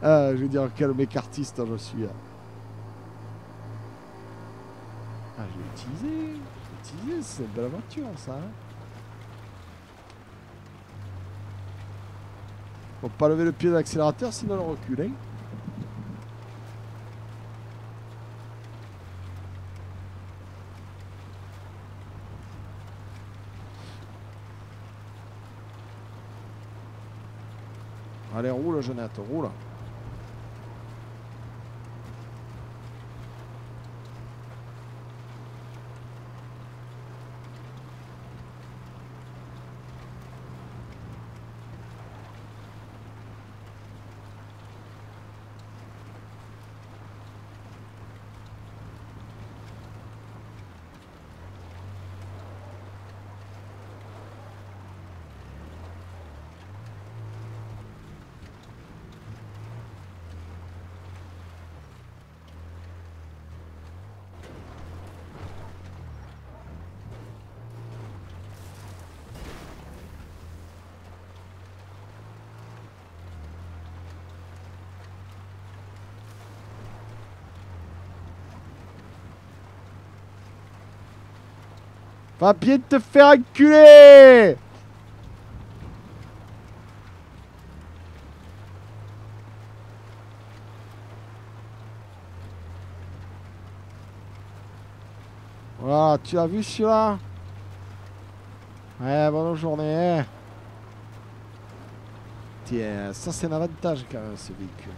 [SPEAKER 1] Ah, je veux dire, quel artiste je suis. Ah, j'ai utilisé. j'ai utilisé, c'est une belle voiture ça. Hein. Faut pas lever le pied de l'accélérateur, sinon on recule. Hein. Allez, roule, Jeannette, roule. Va bien te faire enculer Voilà, tu as vu celui-là Ouais, bonne journée. Hein. Tiens, ça c'est un avantage quand même ce véhicule.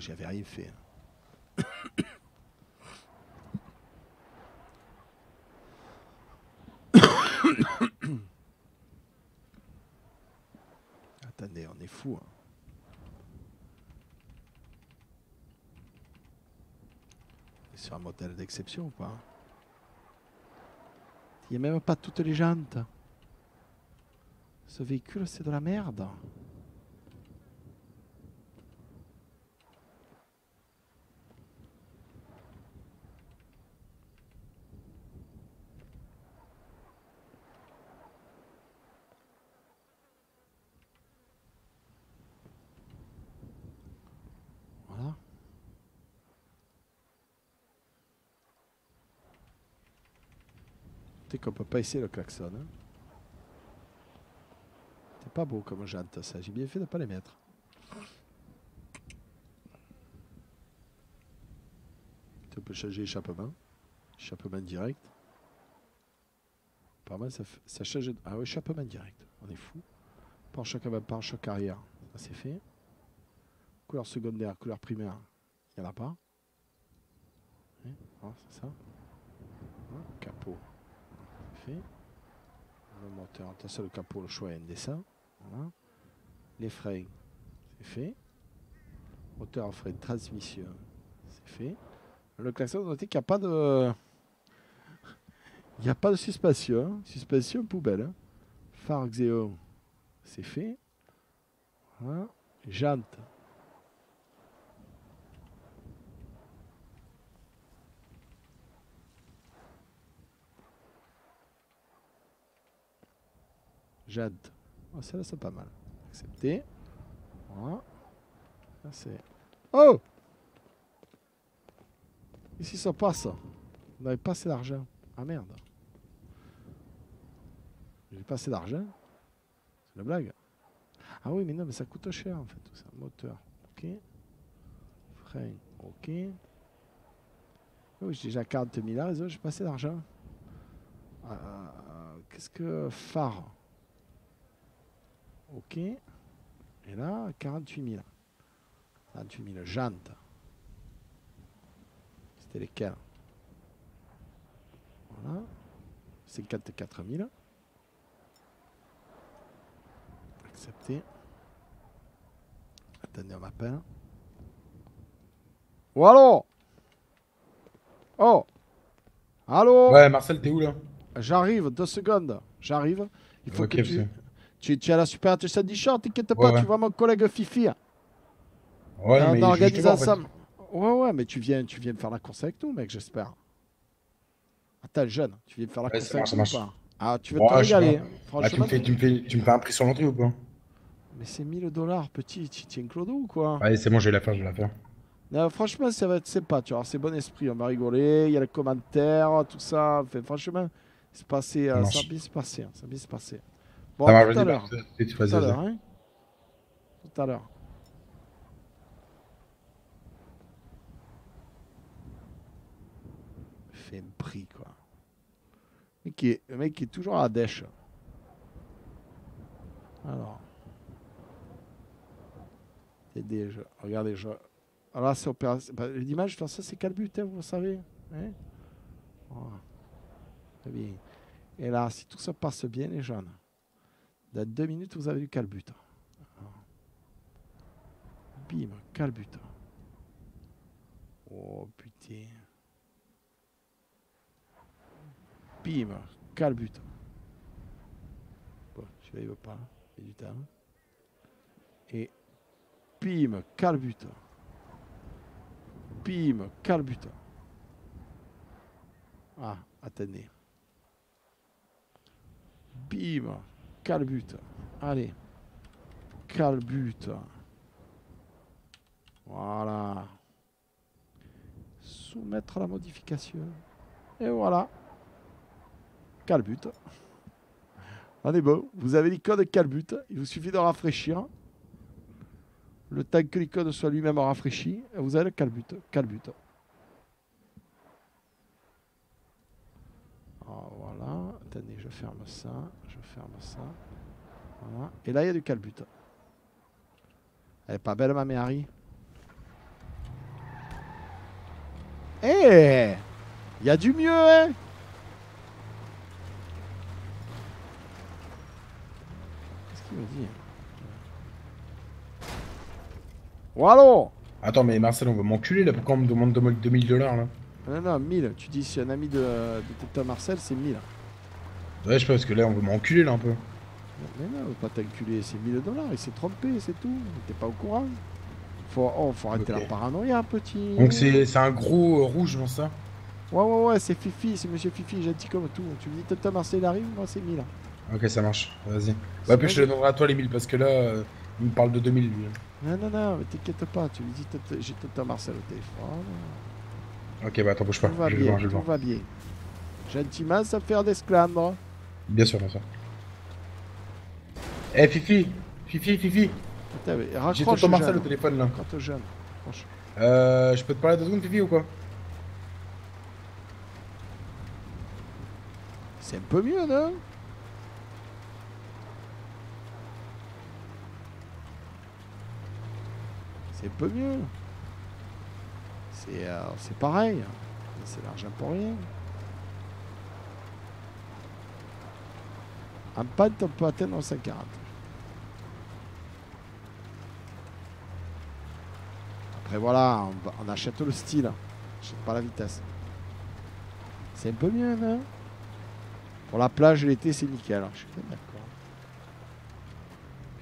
[SPEAKER 1] j'y j'avais rien fait. Hein. Attendez, on est fou. Hein. sur un modèle d'exception ou pas hein. Il n'y a même pas toutes les jantes. Ce véhicule, c'est de la merde. On peut pas essayer le klaxon. Hein. C'est pas beau comme jante ça. J'ai bien fait de pas les mettre. On peut changer l'échappement. Échappement direct. Pas mal, ça, ça change. Ah oui, échappement direct. On est fou. Penche avant, penche arrière. Ça c'est fait. Couleur secondaire, couleur primaire. Il n'y en a pas. Hein, ah, c'est
[SPEAKER 5] ça. Hein,
[SPEAKER 1] capot fait Le moteur, attention le capot, le choix est Voilà. Les freins, c'est fait. Moteur en frein de transmission, c'est fait. Le klaxon, notez qu'il n'y a pas de... Il n'y a pas de suspension. Hein. Suspension poubelle. Hein. Phare c'est fait. Voilà. Jante, Jade. Oh, celle-là, c'est pas mal. Accepté. Voilà. Là, c'est... Oh Ici, ça passe. On n'avez pas assez d'argent. Ah merde. J'ai pas assez d'argent. C'est la blague. Ah oui, mais non, mais ça coûte cher en fait tout ça. Moteur, ok. Frein, ok. Ah oui, j'ai déjà 40 000 là, j'ai pas assez d'argent. Euh, qu'est-ce que phare Ok. Et là, 48 000. 48 000 jantes. C'était lesquels Voilà. 54 000. Accepté. Attendez, on m'appelle. Oh, allô Oh Allô Ouais, Marcel, t'es où là J'arrive, deux secondes. J'arrive. Il faut que tu... Tu, tu as la super intuition short, t'inquiète pas, tu vois mon collègue Fifi. Hein. Ouais, mais ensemble. Ouais, ouais, mais tu viens, tu viens faire la course avec nous, mec, j'espère. Attends, ah, jeune, tu viens faire la course avec nous. Ah, tu veux te régaler. Hein, franchement, ah, tu,
[SPEAKER 2] me fais, un prix sur l'entrée ou quoi
[SPEAKER 1] Mais c'est 1000 dollars, petit, tu tiens Clodo ou quoi Ouais, c'est bon, je vais la faire, je vais la faire. Non, franchement, ça va être sympa, tu vois. C'est bon esprit, on va rigoler. Il y a les commentaires, tout ça. Enfin, franchement, c'est passé, euh, ça a bien se passer. Hein, ça a bien se passer. Bon, à tout à l'heure. Tout à l'heure, Tout à l'heure. Fait un prix, quoi. Le mec, est, est toujours à la dèche. Alors. Et déjà, regardez, je... Alors ah, là, c'est opération. Bah, L'image, ça, c'est 4 buts, hein, vous savez. Hein Très bien. Et là, si tout ça passe bien, les jeunes deux minutes, vous avez du calbut. Bim, calbut. Oh putain. Bim, calbut. Bon, je ne il pas. Il du temps. Et bim, calbut. Bim, calbut. Ah, attendez. Bim, Calbut. Allez. Calbut. Voilà. Soumettre la modification. Et voilà. Calbut. On est bon, Vous avez l'icône Calbut. Il vous suffit de rafraîchir. Le tag que l'icône soit lui-même rafraîchi, vous avez le Calbut. Calbute. Attendez, je ferme ça, je ferme ça. Voilà. Et là, il y a du calbut. Elle est pas belle, ma Mary Eh Il y a du mieux, hein Qu'est-ce qu'il me dit
[SPEAKER 2] Wallo Attends, mais Marcel, on va m'enculer, là. Pourquoi on me demande 2000 dollars, là
[SPEAKER 1] Non, non, 1000. Tu dis, si un ami de, de Marcel, c'est 1000.
[SPEAKER 2] Ouais, je sais pas, parce que là, on veut m'enculer là un peu.
[SPEAKER 1] Mais non, pas t'enculer, c'est 1000 dollars, il s'est trompé, c'est tout. T'es pas au courant. Faut, oh, faut arrêter la paranoïa, petit. Donc c'est un gros euh, rouge, non, ça Ouais, ouais, ouais, c'est Fifi, c'est monsieur Fifi, gentil comme tout. Tu me dis, Tata Marcel arrive, moi c'est 1000.
[SPEAKER 2] Ok, ça marche, vas-y. Bah puis je te donnerai à toi les 1000 parce que là, euh, il me parle de 2000 lui.
[SPEAKER 1] Non, non, non, mais t'inquiète pas, tu lui dis, j'ai Tata Marcel au téléphone.
[SPEAKER 2] Ok, bah attends, bouge pas. je vais le voir, je le va
[SPEAKER 1] Gentiment, ça fait un Bien sûr, bien sûr. Eh Fifi Fifi, Fifi J'ai ton Marcel
[SPEAKER 2] au téléphone là. Quand jeune, Euh, je peux te parler deux secondes Fifi ou quoi
[SPEAKER 1] C'est un peu mieux, non C'est un peu mieux. C'est euh, pareil. C'est l'argent pour rien. Un pente on peut atteindre en 5,40. Après, voilà, on, achète le style. On achète pas la vitesse. C'est un peu mieux, non Pour la plage, l'été, c'est nickel. Je suis bien d'accord.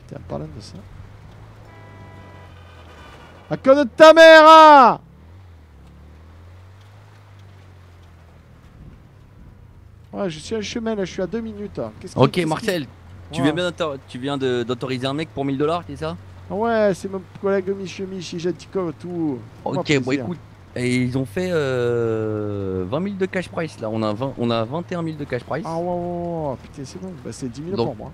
[SPEAKER 1] Putain, parlant de ça. À queue de ta mère hein Ouais, je suis à chemin là, je suis à 2 minutes. Hein. Ok, Marcel, tu viens, bien
[SPEAKER 3] tu viens d'autoriser un mec pour 1000 dollars, c'est ça
[SPEAKER 1] Ouais, c'est mon collègue Michi Michi j'ai tout. Ok, bon écoute, ils ont fait euh,
[SPEAKER 3] 20 000 de cash price là, on a, 21 000 de cash price. Ah
[SPEAKER 1] ouais, ouais, putain, c'est bon, bah, c'est 10 000 pour moi.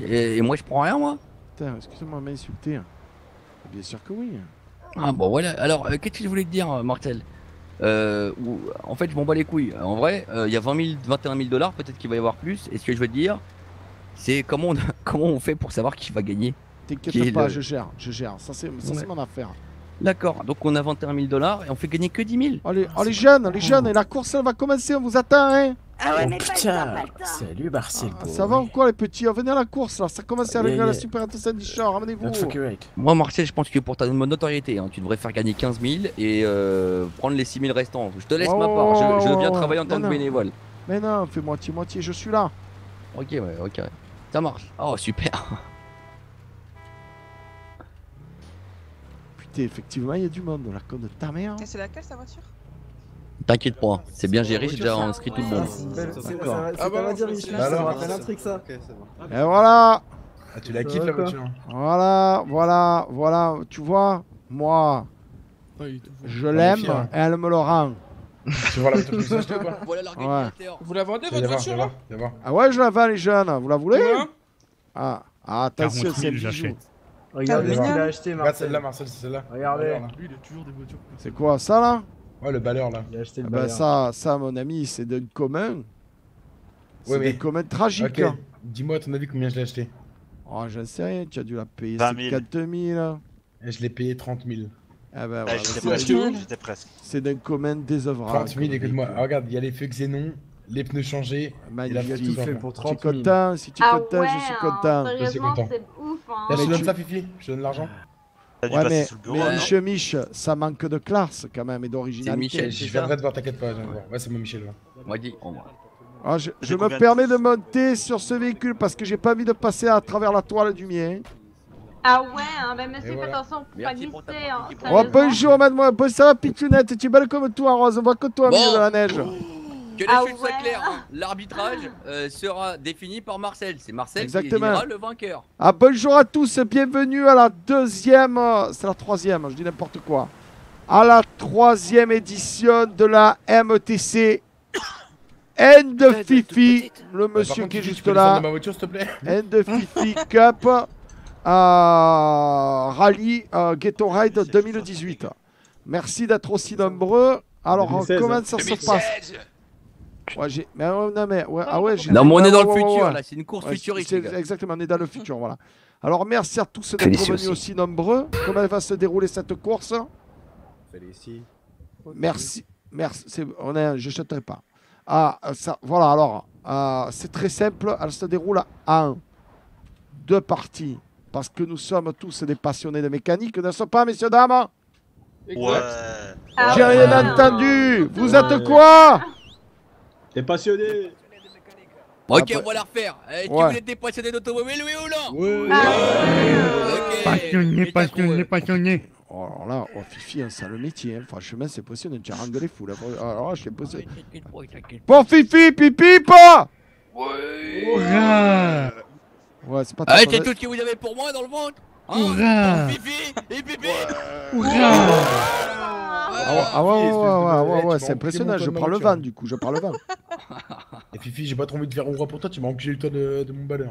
[SPEAKER 3] et, moi je prends rien moi Putain, excuse-moi, m'a insulté. Hein. Bien sûr que oui. Hein. Ah bon, voilà, alors euh, qu'est-ce que je voulais te dire, euh, Martel euh, en fait, je m'en bats les couilles. En vrai, euh, il y a 20 000, 21 000 dollars, peut-être qu'il va y avoir plus. Et ce que je veux dire, c'est comment on, comment on fait pour savoir qui va gagner. T'inquiète pas, je
[SPEAKER 1] gère, je gère. Ça, c'est mon affaire.
[SPEAKER 3] D'accord, donc on a 21 000 dollars et on fait gagner que 10 000. oh, les,
[SPEAKER 1] jeunes, les jeunes, et la course elle va commencer, on vous attend, hein ah ouais, oh, putain
[SPEAKER 4] Salut Marcel ah, Ça
[SPEAKER 1] va ou quoi les petits oh, Venez à la course là, ça commence à régler la Super du champ, ramenez-vous
[SPEAKER 3] Moi Marcel, je pense que pour ta notoriété, hein, tu devrais faire gagner 15 000 et euh, prendre les 6 000 restants. Je te laisse ma oh, part, je, je viens travailler en tant que bénévole.
[SPEAKER 1] Mais non, fais moitié-moitié, je suis là Ok, ouais, ok. Ça marche.
[SPEAKER 3] Oh, super Putain, effectivement, il y a du monde, dans la con de ta
[SPEAKER 7] mère hein. c'est laquelle sa voiture
[SPEAKER 3] T'inquiète pas, c'est bien géré, j'ai déjà ah, inscrit tout le monde.
[SPEAKER 7] D'accord. Ah bah dire ça
[SPEAKER 5] rappelle un truc ça. Et
[SPEAKER 1] voilà
[SPEAKER 9] Ah tu la kiffes la voiture.
[SPEAKER 1] Voilà, voilà, voilà, tu vois, moi, je l'aime et elle me le rend. tu vois la voiture vous Vous la vendez votre voiture là Ah ouais je la vends les jeunes, vous la voulez Ah, attention c'est le bijou. Regardez ce qu'il
[SPEAKER 2] a acheté Marcel. Regarde celle-là Marcel, c'est celle-là. Regardez. Lui il a toujours des voitures.
[SPEAKER 1] C'est quoi ça là Ouais, le balleur, là. Il le ah bah ça, ça, mon ami, c'est d'un commun. C'est d'un commun tragique. Hein. Dis-moi, à ton avis, combien je l'ai acheté Oh, j'en sais rien, tu as dû la payer 4 000.
[SPEAKER 2] Et je l'ai payé 30 000. Ah bah, ah, ouais, J'étais presque. C'est d'un commun désœuvrant. 30 000, écoute-moi. Ah, ah, regarde, il y a les feux xénon, les pneus changés. Bah, il a tout fait pour 30 000. si tu es content, je suis hein,
[SPEAKER 1] content. Hein, je content. c'est ouf. Hein. Là, je te donne ça,
[SPEAKER 2] Fifi. Je donne l'argent. Ouais, mais, mais
[SPEAKER 1] Michel ça manque de classe quand même et d'originalité. Michel, je viendrai
[SPEAKER 2] te voir, t'inquiète pas. Ouais, c'est mon Michel. Moi, dis,
[SPEAKER 1] ah, je, me permets de monter sur ce véhicule parce que j'ai pas envie de passer à travers la toile du mien.
[SPEAKER 5] Ah ouais, hein, ben
[SPEAKER 13] monsieur, voilà. attention pour pas glisser. Hein,
[SPEAKER 3] oh bonjour
[SPEAKER 1] mademoiselle, ça va pitounette, tu es belle comme toi Rose, on voit que toi au de la neige. Oh
[SPEAKER 3] que les ah l'arbitrage euh, sera défini par Marcel. C'est Marcel qui sera le vainqueur.
[SPEAKER 1] Ah, bonjour à tous et bienvenue à la deuxième, euh, c'est la troisième, hein, je dis n'importe quoi, à la troisième édition de la MTC N de Fifi, le bah, monsieur qui est juste là. N de Fifi Cup euh, Rally euh, Ghetto Ride 2018. Merci d'être aussi nombreux. Alors, comment hein. ça se passe mais, non, mais, on est dans le futur, c'est une course futuriste. Exactement, on est dans le futur, voilà. Alors merci à tous d'être venus aussi. nombreux. Comment va se dérouler cette course Merci. Merci. C'est- On est, je châterai pas. Ah, ça, voilà, alors, euh, c'est très simple. Elle se déroule en deux parties. Parce que nous sommes tous des passionnés de mécanique, n'est-ce pas, messieurs, dames J'ai rien ah. entendu Vous êtes quoi T'es passionné Ok, on va la refaire. Eh, tu voulais passionné passionnés d'automobile, oui ou non Oui. Ah. Passionné, passionné, passionné. Oh, alors là, oh Fifi, un hein, sale métier. Hein. Franchement, c'est possible de les fou. Là. Ah, alors là, je suis posé Bon, Fifi, pipi, pas Oui. Ouais, c'est pas Allez, ah, c'est tout
[SPEAKER 3] ce que vous avez pour moi dans le monde.
[SPEAKER 1] Hein Fifi et pipi. Ouais. Ah ouais, ah ouais, ouais, ouais,
[SPEAKER 2] c'est impressionnant. Je prends le vin du coup, je prends le vin Et Fifi, j'ai pas trop envie de faire roi pour toi, tu m'as enculé le
[SPEAKER 1] toit de mon balai.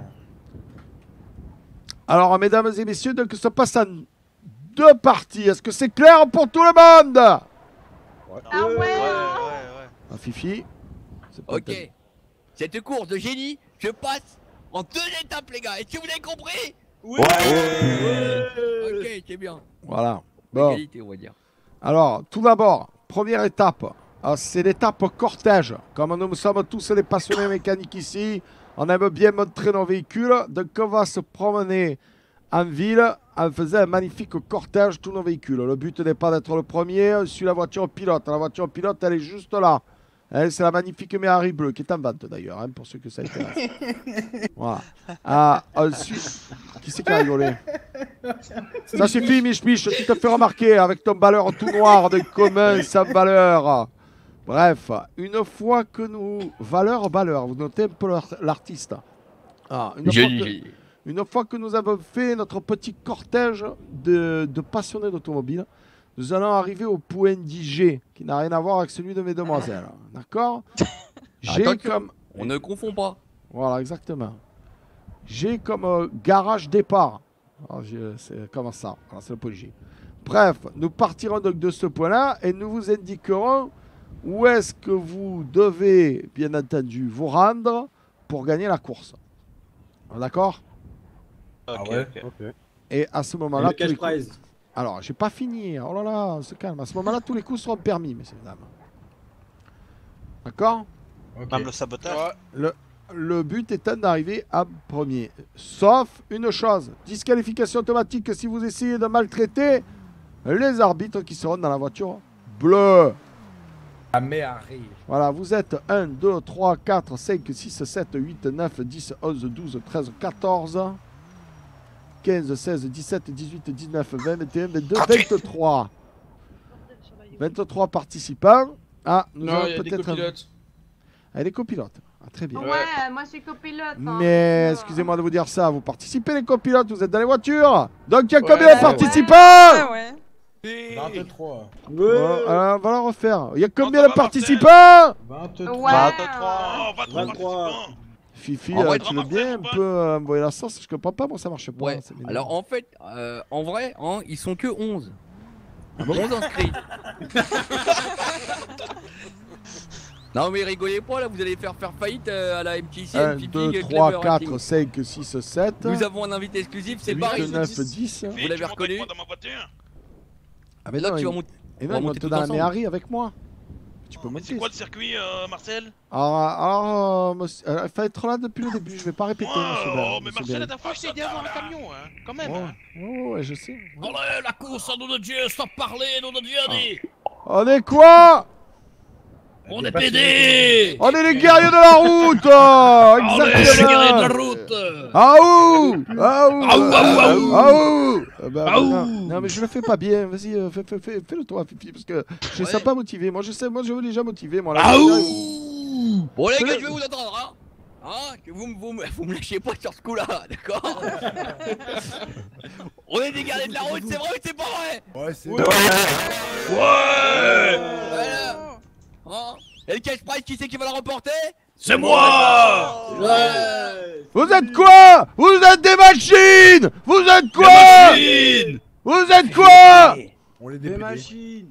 [SPEAKER 1] Alors, mesdames et messieurs, donc ça passe en deux parties. Est-ce que c'est clair pour tout le monde ouais. Ah ouais, ouais, Ah Fifi Ok. Cette course de génie, je
[SPEAKER 3] passe en deux étapes, les gars. Est-ce que vous avez compris Oui Ok, c'est bien.
[SPEAKER 1] Voilà. Bon. Alors, tout d'abord, première étape, ah, c'est l'étape cortège. Comme nous sommes tous des passionnés mécaniques ici, on aime bien montrer nos véhicules. Donc, on va se promener en ville en faisant un magnifique cortège tous nos véhicules. Le but n'est pas d'être le premier. Sur la voiture pilote, la voiture pilote, elle est juste là. Eh, c'est la magnifique Méhari Bleu, qui est en vente d'ailleurs, hein, pour ceux que ça intéresse.
[SPEAKER 5] voilà.
[SPEAKER 1] Ah, qui c'est qui a rigolé Ça suffit, Mich Mich, tu te fait remarquer avec ton balleur tout noir de commun sa valeur. Bref, une fois que nous. Valeur, valeur, vous notez un peu l'artiste. Ah, une, fois que... nous avons fait notre petit cortège de, de passionnés d'automobile, nous allons arriver au point G, qui n'a rien à voir avec celui de mes demoiselles. D'accord J'ai comme. On ne confond pas. Voilà, exactement. J'ai comme euh, garage départ. Ah, c'est comme ça. c'est le point Bref, nous partirons donc de ce point-là et nous vous indiquerons où est-ce que vous devez, bien entendu, vous rendre pour gagner la course. D'accord ah Et à ce moment-là. Alors, j'ai pas fini. Oh là là, on se calme. À ce moment-là, tous les coups seront permis, messieurs dames. D'accord Même le sabotage le, but étant d'arriver à premier. Sauf une chose disqualification automatique si vous essayez de maltraiter les arbitres qui seront dans la voiture bleue.
[SPEAKER 2] La à arrive.
[SPEAKER 1] Voilà, vous êtes 1, 2, 3, 4, 5, 6, 7, 8, 9, 10, 11, 12, 13, 14. 15, 16, 17, 18, 19, 20, 21, 22, 23. 23 participants. Ah, nous non, avons peut-être. Elle des ah, copilotes Ah, très bien. Ouais,
[SPEAKER 10] moi je suis copilote.
[SPEAKER 1] Hein. Mais excusez-moi de vous dire ça, vous participez les copilotes, vous êtes dans les voitures. Donc il y a combien de participants
[SPEAKER 2] 23.
[SPEAKER 1] Ah, ouais. on va la refaire. Il y a combien de participants 23. 23. 23. Fifi, euh, tu veux bien un peu euh, voir la sauce Je comprends pas, bon, ça marche pas. Ouais. Alors
[SPEAKER 3] en fait, euh, en vrai, hein, ils sont que 11. Ah bon 11 inscrits. non mais rigolez pas là, vous allez faire faire faillite à la MTC. 1, 2, 3, 4,
[SPEAKER 1] 5, 6, 7. Nous avons
[SPEAKER 3] un invité exclusif, c'est Paris. 9, 10. Vous l'avez reconnu hein.
[SPEAKER 1] Ah mais là tu vas monter. Et dans la Méhari avec moi. Tu peux C'est quoi le circuit, euh, Marcel Alors, euh, alors euh, euh, il fallait être là depuis le début, je vais pas répéter. monsieur oh mais Marcel, la dernière
[SPEAKER 9] fois, je t'ai dit avant camion, hein, quand même. Ouais,
[SPEAKER 1] hein. ouais, je sais. Ouais.
[SPEAKER 9] Allez, la course, nom de Dieu, sans parler, nom de Dieu, ah.
[SPEAKER 1] On est quoi
[SPEAKER 5] on est PD,
[SPEAKER 1] On est les guerriers de la route euh, On est les guerriers de la route Aou Aou Aou Aou Non mais je le fais pas bien, vas-y, euh, fais-le toi, Fifi, parce que je suis sais pas motivé. Moi je sais, moi je veux déjà motiver, moi. Aou ah Bon les gars, je vais vous
[SPEAKER 10] attendre, hein Hein Que vous,
[SPEAKER 3] me lâchez pas sur ce coup-là, d'accord On est des guerriers de la route, c'est vrai ou c'est pas
[SPEAKER 5] vrai Ouais, c'est vrai Ouais,
[SPEAKER 3] Oh. Et le cash prize, qui c'est qui va la remporter C'est moi ouais.
[SPEAKER 1] Vous êtes quoi Vous êtes des machines Vous êtes quoi des machines Vous êtes quoi
[SPEAKER 5] on les Des machines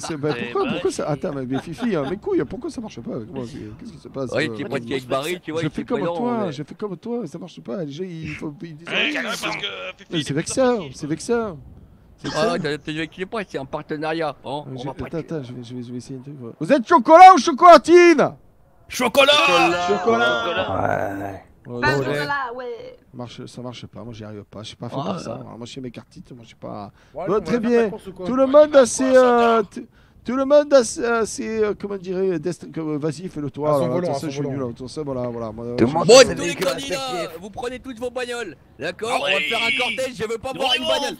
[SPEAKER 1] c'est bah, pourquoi, pourquoi ça... Attends, mais, Fifi, hein, mes couilles, hein, pourquoi ça marche pas avec moi Qu'est-ce qui se passe Oui, qui euh, prennent cake baril, tu vois, Je fais comme toi, mais... je fais comme toi, ça marche pas, Déjà, eh, ah, il faut... Ils...
[SPEAKER 5] Ouais,
[SPEAKER 1] c'est ça, c'est ça. C'est ah,
[SPEAKER 3] ça tu pas, c'est un partenariat. Hein euh, je, on attends,
[SPEAKER 1] attends, je vais, je, vais, essayer un truc. Vous êtes chocolat ou chocolatine Chocolat Chocolat, Ouais. Pas ouais. Marche, ça marche pas, moi j'y arrive pas, je suis pas fait pour ah. ça. Moi je suis mes cartites, moi je pas. très bien, tout le monde a ses... Tout le monde c'est euh, comment dirais euh, vas-y fais-le toi. Euh, je suis nul, hein, voilà, voilà. Tout le monde tous
[SPEAKER 3] les candidats, vous prenez toutes vos bagnoles, d'accord ah On va faire un cortège, je veux pas voir une bagnole.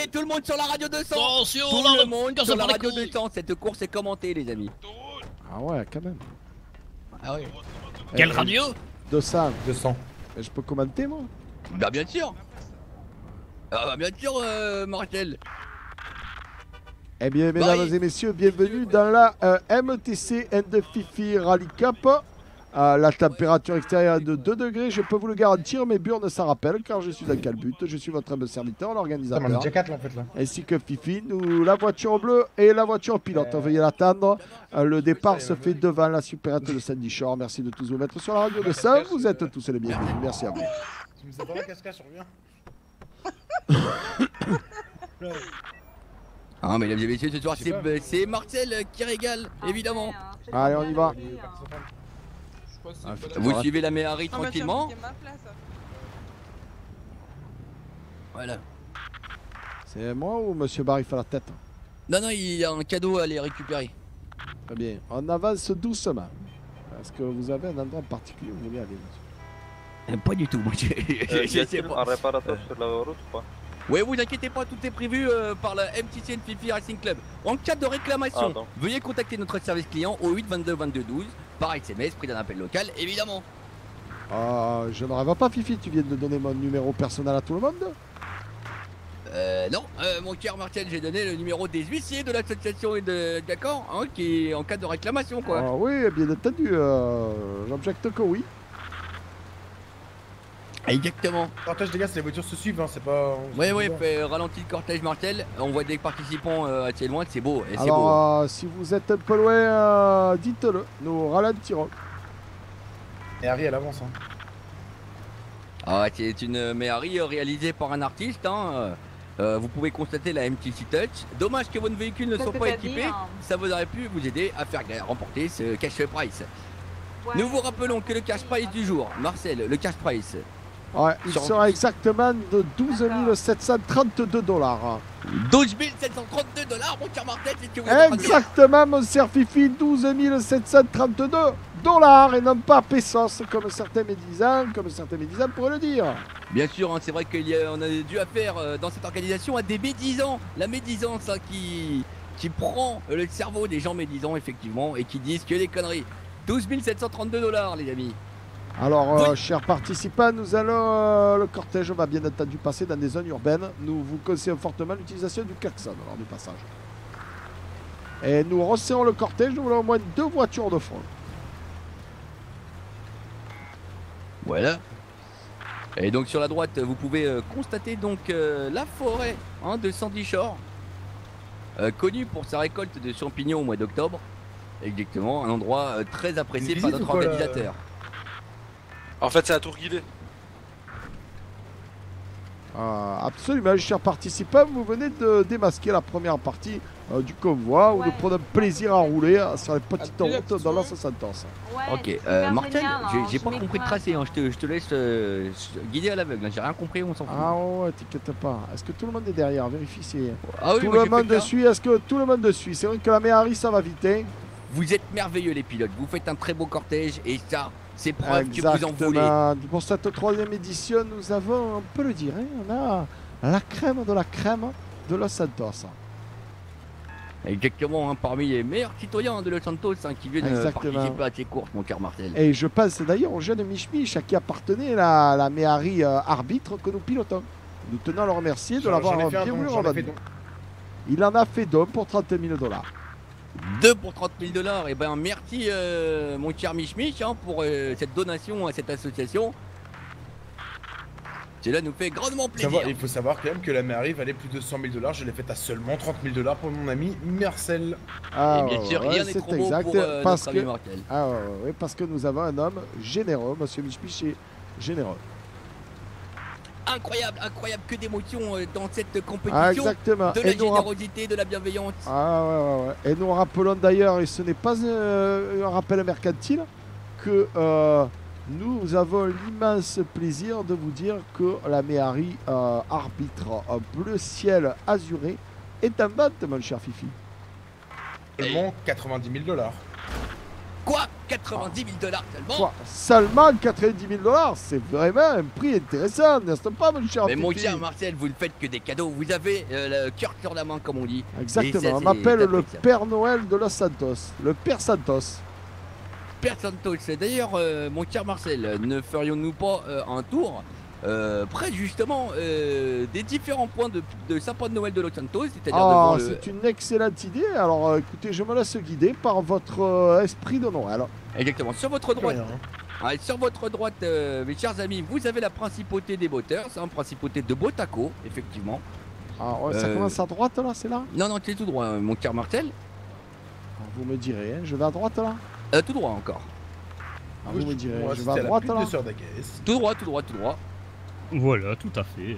[SPEAKER 3] Et tout le monde sur la radio 200 Tout le monde sur la radio 200, cette course est commentée les
[SPEAKER 1] amis. Ah ouais, quand même.
[SPEAKER 3] Ah oui Quelle eh, radio
[SPEAKER 1] 200. 200. Eh, je peux commenter moi Bah bien sûr. Ah bah bien
[SPEAKER 3] sûr, Marcel.
[SPEAKER 1] Eh bien, mesdames et messieurs, bienvenue dans la euh, METC MTC End Fifi Rally Cup. Euh, la température extérieure est de 2 degrés, je peux vous le garantir, mais Burne s'en rappelle car je suis à Calbut. Je suis votre humble serviteur, l'organisateur. Ainsi que Fifi, nous, la voiture bleue et la voiture pilote. Veuillez l'attendre. Euh, le départ se fait devant la supérette de Sandy Shore. Merci de tous vous mettre sur la radio de ça. Vous êtes tous les bienvenus. Merci à vous.
[SPEAKER 3] pas Ah, mais mesdames et messieurs, ce soir, c'est Marcel qui régale, ah, évidemment.
[SPEAKER 2] Hein. Allez, on y va. Ah, vous suivez la Méhari ah,
[SPEAKER 3] tranquillement. Hein. Voilà.
[SPEAKER 1] C'est moi ou monsieur Barif fait la tête hein
[SPEAKER 3] Non, non, il y a un cadeau à aller récupérer.
[SPEAKER 1] Très bien. On avance doucement. Est-ce que vous avez un endroit particulier où vous voulez aller, monsieur euh, Pas du tout, moi euh, Un réparateur
[SPEAKER 3] sur la route ou pas oui, vous inquiétez pas, tout est prévu euh, par la MTCN Fifi Racing Club. En cas de réclamation, veuillez contacter notre service client au 8 22 22 12 par SMS, prix d'un appel local, évidemment.
[SPEAKER 1] Ah, je ne rêve pas, Fifi, tu viens de donner mon numéro personnel à tout le monde
[SPEAKER 3] euh, non, euh, mon cher Martin, j'ai donné le numéro des huissiers de l'association et de d'accord, hein, Qui qui en cas de réclamation quoi. Ah
[SPEAKER 1] oui, bien entendu, euh, j'objecte que oui. Ah, exactement.
[SPEAKER 2] Le cortège, des gars, c'est les voitures se suivent, hein,
[SPEAKER 1] c'est pas. Ouais, ouais,
[SPEAKER 3] le cortège Martel. On voit des participants euh, assez loin, c'est beau. Euh,
[SPEAKER 1] si vous êtes peu loin, euh, dites-le, nous ralentirons.
[SPEAKER 2] Et Harry, elle avance. Hein.
[SPEAKER 3] Ah, c'est une Harry réalisée par un artiste. Hein. vous pouvez constater la MTC Touch. Dommage que vos véhicules ne soient pas équipés. ça vous aurait pu vous aider à faire remporter ce cash price Nous vous rappelons que le cash price du jour, Marcel, le cash price
[SPEAKER 1] Ouais, il sera exactement de 12 732 dollars. 12 732
[SPEAKER 4] dollars, mon cher Martel, si tu
[SPEAKER 1] veux. Exactement, mon cher Fifi, 12 732 dollars et non pas pesos, comme certains médisants, comme certains médisants pourraient le dire.
[SPEAKER 3] Bien sûr, hein, c'est vrai qu'on a, a, dû affaire euh, dans cette organisation à des médisants. La médisance hein, qui, qui prend le cerveau des gens médisants, effectivement, et qui disent que les conneries. 12 732 dollars, les amis.
[SPEAKER 1] Alors, euh, chers participants, nous allons. Euh, le cortège va bien entendu passer dans des zones urbaines. Nous vous conseillons fortement l'utilisation du caxon lors du passage. Et nous resserrons le cortège. Nous voulons au moins deux voitures de front.
[SPEAKER 3] Voilà. Et donc sur la droite, vous pouvez euh, constater donc la forêt hein, de Sandy Shore, connue pour sa récolte de champignons au mois d'octobre. Exactement, un endroit très apprécié par notre organisateur. En fait, c'est la
[SPEAKER 6] tour guidée.
[SPEAKER 1] Ah, absolument, chers participants, vous venez de démasquer la première partie euh, du convoi ou de prendre plaisir à rouler sur les petites routes dans la ans Ouais,
[SPEAKER 3] ok, euh, hein, j'ai pas compris de tracé, hein, je, te, laisse euh, guider à l'aveugle, hein, j'ai rien compris, on s'en fout. Ah
[SPEAKER 1] ouais, t'inquiète pas, est-ce que tout le monde est derrière Vérifiez. Ah tout le monde dessus, est-ce que tout le monde dessus C'est vrai que la mairie ça va vite.
[SPEAKER 3] Vous êtes merveilleux les pilotes, vous faites un très beau cortège et ça, c'est preuve que vous en voulez.
[SPEAKER 1] Pour cette troisième édition, nous avons, on peut le dire, hein, on a la crème de la crème de Los Santos.
[SPEAKER 3] Exactement, hein, parmi les meilleurs citoyens de Los Santos hein, qui viennent euh, participer à ces courses, mon cher martel Et
[SPEAKER 1] je pense d'ailleurs au jeune Mich à qui appartenait la, la méhari, euh, arbitre que nous pilotons. Nous tenons à le remercier de l'avoir bien Il en a fait don pour 30 000 dollars.
[SPEAKER 3] 2 pour 30 000 dollars. Et eh ben merci euh, mon cher Mich hein, pour euh, cette donation à cette association.
[SPEAKER 2] Cela nous fait grandement plaisir. il faut savoir quand même que la mairie valait plus de 100 000 dollars. Je l'ai faite à seulement 30 000 dollars pour mon ami Marcel. Ah, et bien rien n'est trop exact, pour euh, parce que,
[SPEAKER 1] Ah, parce que nous avons un homme généreux, monsieur Mich est généreux
[SPEAKER 3] incroyable, incroyable que d'émotions euh, dans cette compétition. Ah, de la générosité, de la bienveillance.
[SPEAKER 1] Ah, et nous rappelons d'ailleurs, et ce n'est pas euh, un rappel mercantile, que euh, nous avons l'immense plaisir de vous dire que la Méhari arbitre bleu ciel azuré est en vente, mon cher Fifi. 90 000 dollars.
[SPEAKER 3] Quoi 90 000 dollars seulement Quoi
[SPEAKER 1] Seulement 90 000 dollars C'est vraiment un prix intéressant, n'est-ce pas, mon cher Mais mon cher
[SPEAKER 3] Marcel, vous ne faites que des cadeaux. Vous avez euh, le cœur sur la main, comme on dit. Exactement, on m'appelle le Père
[SPEAKER 1] Noël de Los Santos. Le Père Santos.
[SPEAKER 3] Père Santos. D'ailleurs, euh, mon cher Marcel, ne ferions-nous pas euh, un tour euh, près justement euh, des différents points de, saint sapin de Noël de Los Santos. C'est-à-dire ah, c'est
[SPEAKER 1] une excellente idée. Alors euh, écoutez, je me laisse guider par votre esprit de Noël.
[SPEAKER 3] Exactement, sur votre droite. Hein. Ah, sur votre droite, mes chers amis, vous avez la principauté des botteurs, c'est principauté de Botaco, effectivement. Ah, ça commence à droite là, c'est là Non, non, tu tout droit, mon cœur Martel. Ah, vous me direz, hein, je vais à droite là euh, Tout droit encore. vous, me direz, je vais à droite là. Tout droit, tout droit, tout droit. Voilà, tout à fait.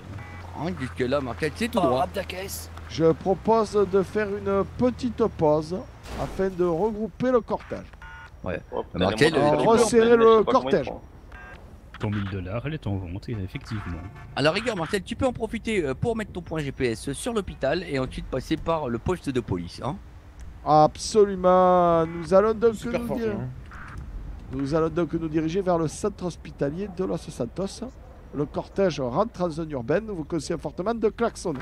[SPEAKER 3] Ah,
[SPEAKER 1] Je propose de faire une petite pause afin de regrouper le cortège.
[SPEAKER 5] Ouais. Oh, resserrer
[SPEAKER 1] le cortège.
[SPEAKER 9] Ton
[SPEAKER 8] 1000
[SPEAKER 1] dollars, elle est en vente, effectivement.
[SPEAKER 3] Alors, la Marcel, tu peux en profiter euh, pour mettre ton point GPS sur l'hôpital et ensuite passer par le poste de police. Hein
[SPEAKER 1] Absolument. Nous allons donc hein. nous allons donc nous diriger vers le centre hospitalier de Los Santos. Le cortège rentre en zone urbaine. vous conseillons fortement de klaxonner.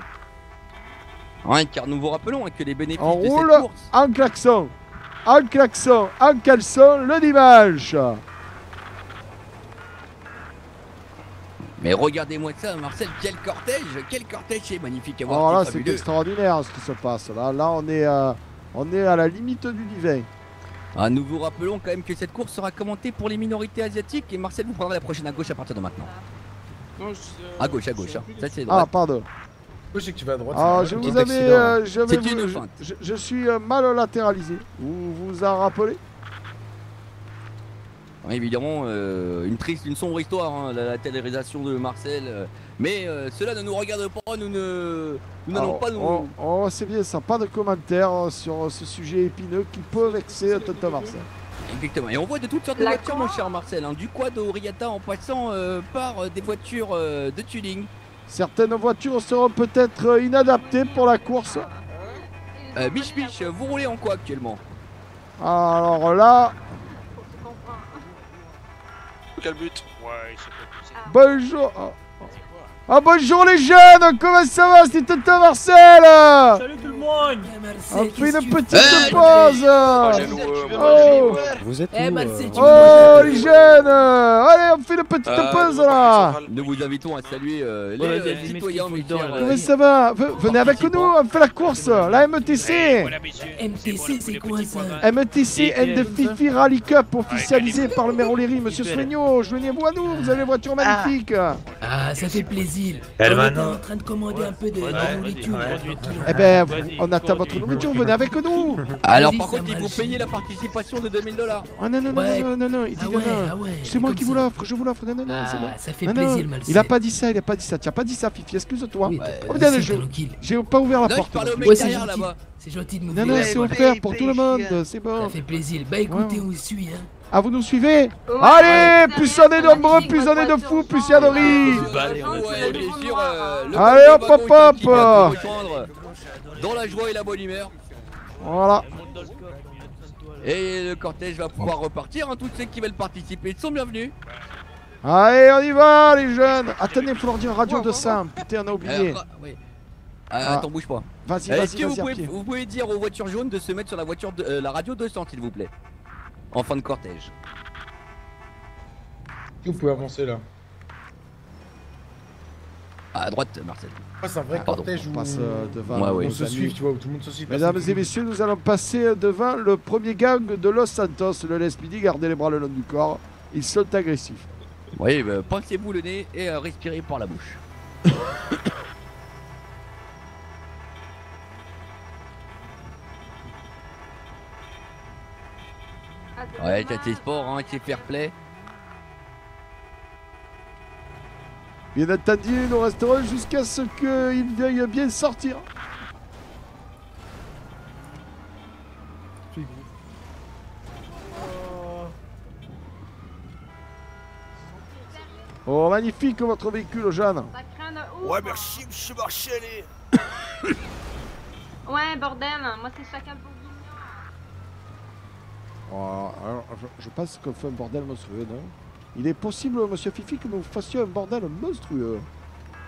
[SPEAKER 3] Oui, car nous vous rappelons hein, que les bénéfices de cette course...
[SPEAKER 1] en klaxon, en klaxon, en caleçon le dimanche.
[SPEAKER 3] Mais regardez-moi ça, Marcel, quel cortège, quel cortège, c'est magnifique à oh c'est
[SPEAKER 1] extraordinaire ce qui se passe. Là, on, est, euh, on est à la limite du divin.
[SPEAKER 3] Ah, nous vous rappelons quand même que cette course sera commentée pour les minorités asiatiques et Marcel vous prendrez la prochaine à gauche à partir de maintenant à gauche, à gauche. Hein. Ça, c'est Ah,
[SPEAKER 1] pardon. Je suis euh, mal latéralisé. Vous vous a rappelé
[SPEAKER 3] Évidemment, euh, une triste, une sombre histoire, hein, la télérisation de Marcel. Euh. mais cela ne nous regarde pas, nous
[SPEAKER 1] ne.
[SPEAKER 3] n'allons pas nous. Oh,
[SPEAKER 1] oh, c'est bien ça, pas de commentaires sur ce sujet épineux qui peut vexer Tonton Marcel.
[SPEAKER 3] Exactement. Et on voit de toutes sortes de voitures, mon cher Marcel. Hein. du quad au en passant euh, par euh, des voitures euh, de tuning.
[SPEAKER 1] Certaines voitures seront peut-être inadaptées pour la course.
[SPEAKER 3] Mich Mich, vous roulez en quoi actuellement
[SPEAKER 1] Alors là.
[SPEAKER 2] Quel but ouais,
[SPEAKER 1] Bonjour. Ah bonjour les jeunes, comment ça va C'est Tata Marcel Salut tout le monde
[SPEAKER 5] eh, On fait une petite pause ah, euh, oh. Vous êtes eh, où, euh, Oh les jeunes Allez, on fait une petite ah,
[SPEAKER 1] pause là
[SPEAKER 3] Nous vous invitons à saluer euh, les, citoyens citoyens Comment ça
[SPEAKER 1] va Venez avec nous, on fait la course La MTC
[SPEAKER 5] MTC, c'est quoi ça
[SPEAKER 1] MTC and the Fifi Rally Cup officialisé par le maire O'Leary, monsieur Soignot je vous à nous, vous avez une voiture ah. magnifique Ah, ça fait plaisir Basile.
[SPEAKER 9] Hermano. On est en
[SPEAKER 13] train de commander un peu de, nourriture.
[SPEAKER 3] Eh ben, on attend votre nourriture,
[SPEAKER 1] venez avec nous. Alors, par
[SPEAKER 3] contre, il vous payer la participation de 2000 dollars. Ah non, non, non, non, non, il dit ah non, non. Ah c'est moi
[SPEAKER 1] qui vous l'offre, je vous l'offre. Non, non, non, ah, c'est Ça fait plaisir, Il a pas dit ça, il a pas dit ça. Tu as pas dit ça, Fifi, excuse-toi. J'ai pas ouvert la porte.
[SPEAKER 7] C'est gentil de m'ouvrir. Non, non, c'est offert pour tout le monde, c'est bon. Ça fait plaisir. Bah écoutez, où je suis hein.
[SPEAKER 1] Ah, vous nous suivez Allez, plus on est nombreux, plus on est de fous, plus il y a de riz Allez, hop, hop, hop
[SPEAKER 3] Dans la joie et la bonne humeur. Voilà. Et le cortège va pouvoir repartir. Tous hein, Toutes ceux qui veulent participer sont bienvenus.
[SPEAKER 1] Allez, on y va, les jeunes Attendez, il faut leur dire radio de Putain, on a oublié. Ah, ah, ah. Attends, bouge pas. vas Est-ce que
[SPEAKER 3] vous pouvez, dire aux voitures jaunes de se mettre sur la voiture de euh, la radio 200, s'il vous plaît en fin de cortège.
[SPEAKER 2] Vous pouvez avancer là.
[SPEAKER 3] À droite, Marcel. Ah, cortège on passe euh, devant on se suit, Mesdames et messieurs,
[SPEAKER 1] nous allons passer devant le premier gang de Los Santos, le Lespidi. Gardez les bras le long du corps. Ils sont agressifs.
[SPEAKER 3] Oui, bah, pensez vous le nez et euh, respirez par la bouche.
[SPEAKER 5] Ouais,
[SPEAKER 1] c'est sport, hein, c'est fair play. Bien il nous resterons jusqu'à ce qu'il veuille bien sortir. Oh, oh magnifique votre véhicule, Jeanne.
[SPEAKER 9] Ouais, hein. merci, monsieur Marchellet. ouais, bordel, moi c'est chacun pour
[SPEAKER 1] ah, je, pense qu'on fait un bordel monstrueux, non Il est possible, monsieur Fifi, que nous fassions un bordel monstrueux.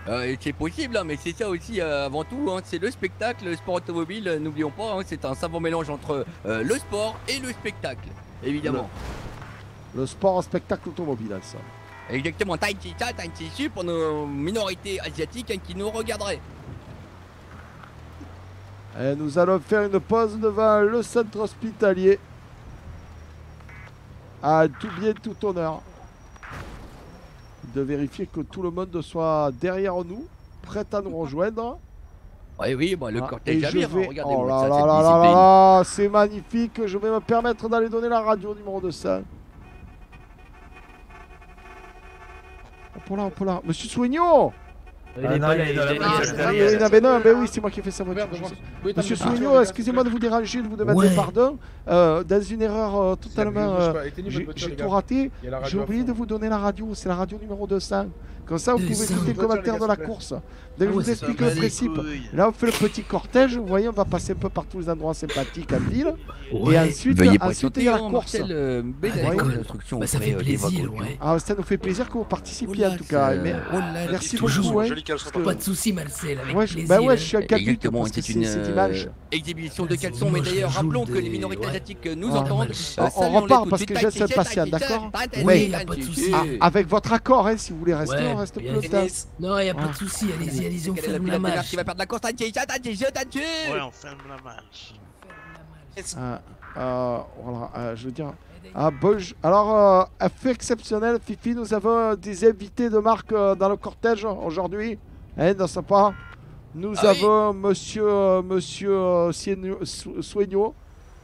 [SPEAKER 3] Euh, c'est possible, hein, mais c'est ça aussi euh, avant tout. Hein, c'est le spectacle, le sport automobile, euh, n'oublions pas, hein, c'est un savant mélange entre le sport et le spectacle, évidemment.
[SPEAKER 1] Le, le sport, spectacle automobile, ça. Exactement, t'as
[SPEAKER 3] un pour nos minorités asiatiques qui nous regarderaient.
[SPEAKER 1] Eh, nous allons faire une pause devant le centre hospitalier à tout bien, tout honneur. De vérifier que tout le monde soit derrière nous, prêt à nous rejoindre.
[SPEAKER 3] Oui, oui, le ah, cortège à hein, regardez oh là
[SPEAKER 1] c'est magnifique. Je vais me permettre d'aller donner la radio numéro 200. Hop là, oh là. Monsieur Souignot il y en ah, il mais ah, ben oui, c'est moi qui ai fait ça voiture. Monsieur Souignot, excusez-moi de vous déranger, de vous demander pardon. Euh, dans une erreur euh, totalement. Euh, j'ai tout raté. J'ai oublié de vous donner la radio, c'est la radio numéro 200. Comme ça, vous pouvez écouter le commentaire de la course. Dès que je ah vous explique le principe, là, on fait le petit cortège. Vous voyez, on va passer un peu par tous les endroits sympathiques à l'île Et ensuite, ensuite
[SPEAKER 7] il y a la course. Euh, ah,
[SPEAKER 1] bah, ça fait euh, plaisir. Euh. Ah, ça nous fait plaisir que vous participiez en tout cas. Merci beaucoup. Pas de
[SPEAKER 7] soucis, Marcel. Bah ouais, je suis un caput
[SPEAKER 1] C'est une image.
[SPEAKER 3] Exhibition de caleçon. Mais d'ailleurs, rappelons que les minorités asiatiques nous entendent.
[SPEAKER 1] On repart parce que j'ai suis patient d'accord avec votre accord, si vous voulez rester reste plus de Non, y a
[SPEAKER 7] pas de ah. soucis allez-y, allez-y, on ferme la match. Qui va perdre la course, Tanji,
[SPEAKER 1] je
[SPEAKER 5] t'attends. Ouais, on ferme la match.
[SPEAKER 1] Euh, voilà, je veux dire... Ah, Alors, euh, fait exceptionnel, Fifi, nous avons des invités de marque euh, dans le cortège aujourd'hui. Eh, non, sympa. nous avons monsieur, euh, monsieur euh,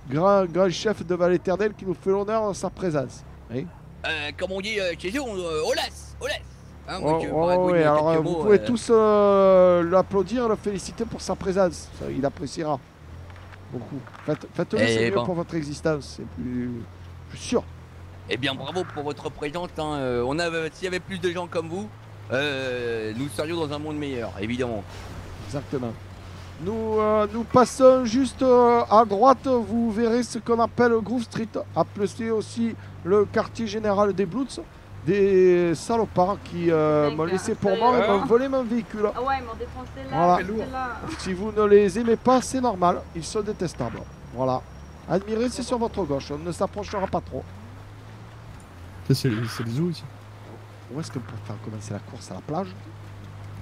[SPEAKER 1] grand, chef de Val qui nous fait l'honneur de sa présence. Hein?
[SPEAKER 3] comme on dit chez nous, on, on laisse, on laisse.
[SPEAKER 5] Hein, euh, vous pouvez euh, tous
[SPEAKER 1] euh, l'applaudir, le féliciter pour sa présence. il appréciera beaucoup. Faites, le eh pour votre existence. C'est plus... sûr.
[SPEAKER 3] Eh bien, bravo pour votre présence. Hein, s'il y avait plus de gens comme vous, nous serions dans un monde meilleur, évidemment.
[SPEAKER 1] Exactement. Nous, passons juste à droite. Vous verrez ce qu'on appelle Groove Street, appelé aussi le quartier général des Bloods des salopards qui euh, m'ont laissé pour mort et m'ont volé mon véhicule. Ah
[SPEAKER 5] ouais, ils m'ont défoncé là, Lourd. Si
[SPEAKER 1] vous ne les aimez pas, c'est normal, ils sont détestables. Voilà. Admirez, c'est sur votre gauche, on ne s'approchera pas trop. C'est les zoos ici. Où est-ce qu'on peut faire commencer la course à la plage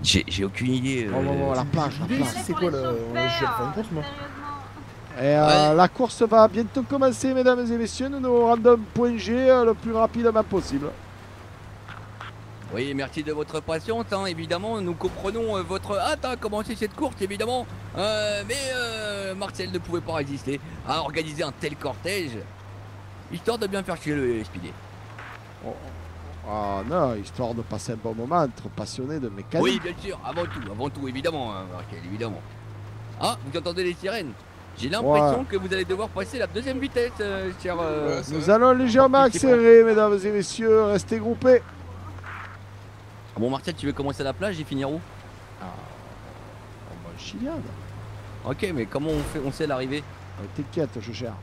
[SPEAKER 1] J'ai aucune idée. Oh, oh, oh, euh, la plage, la plage. C'est quoi le. jeu euh, la course va bientôt commencer, mesdames et messieurs. Nous nous rendons point G le plus rapidement possible.
[SPEAKER 3] Oui, merci de votre patience, hein. évidemment, nous comprenons euh, votre hâte à hein, commencer cette course, évidemment, euh, mais euh, Marcel ne pouvait pas résister à organiser un tel cortège, histoire de bien faire chier le SPD.
[SPEAKER 1] Oh, oh, oh. Ah non, histoire de passer un bon moment être passionné de mécanique. Oui,
[SPEAKER 3] bien sûr, avant tout, avant tout, évidemment, hein, Marcel, évidemment. Ah, vous entendez les sirènes j'ai l'impression que vous allez devoir passer la deuxième vitesse, cher. nous allons
[SPEAKER 1] légèrement accélérer, mesdames et messieurs. Restez groupés.
[SPEAKER 3] Ah bon Martel, tu veux commencer à la plage et finir où Ah, bah, Chiliade. Ok, mais comment on fait On sait l'arrivée euh, T'inquiète, je gère.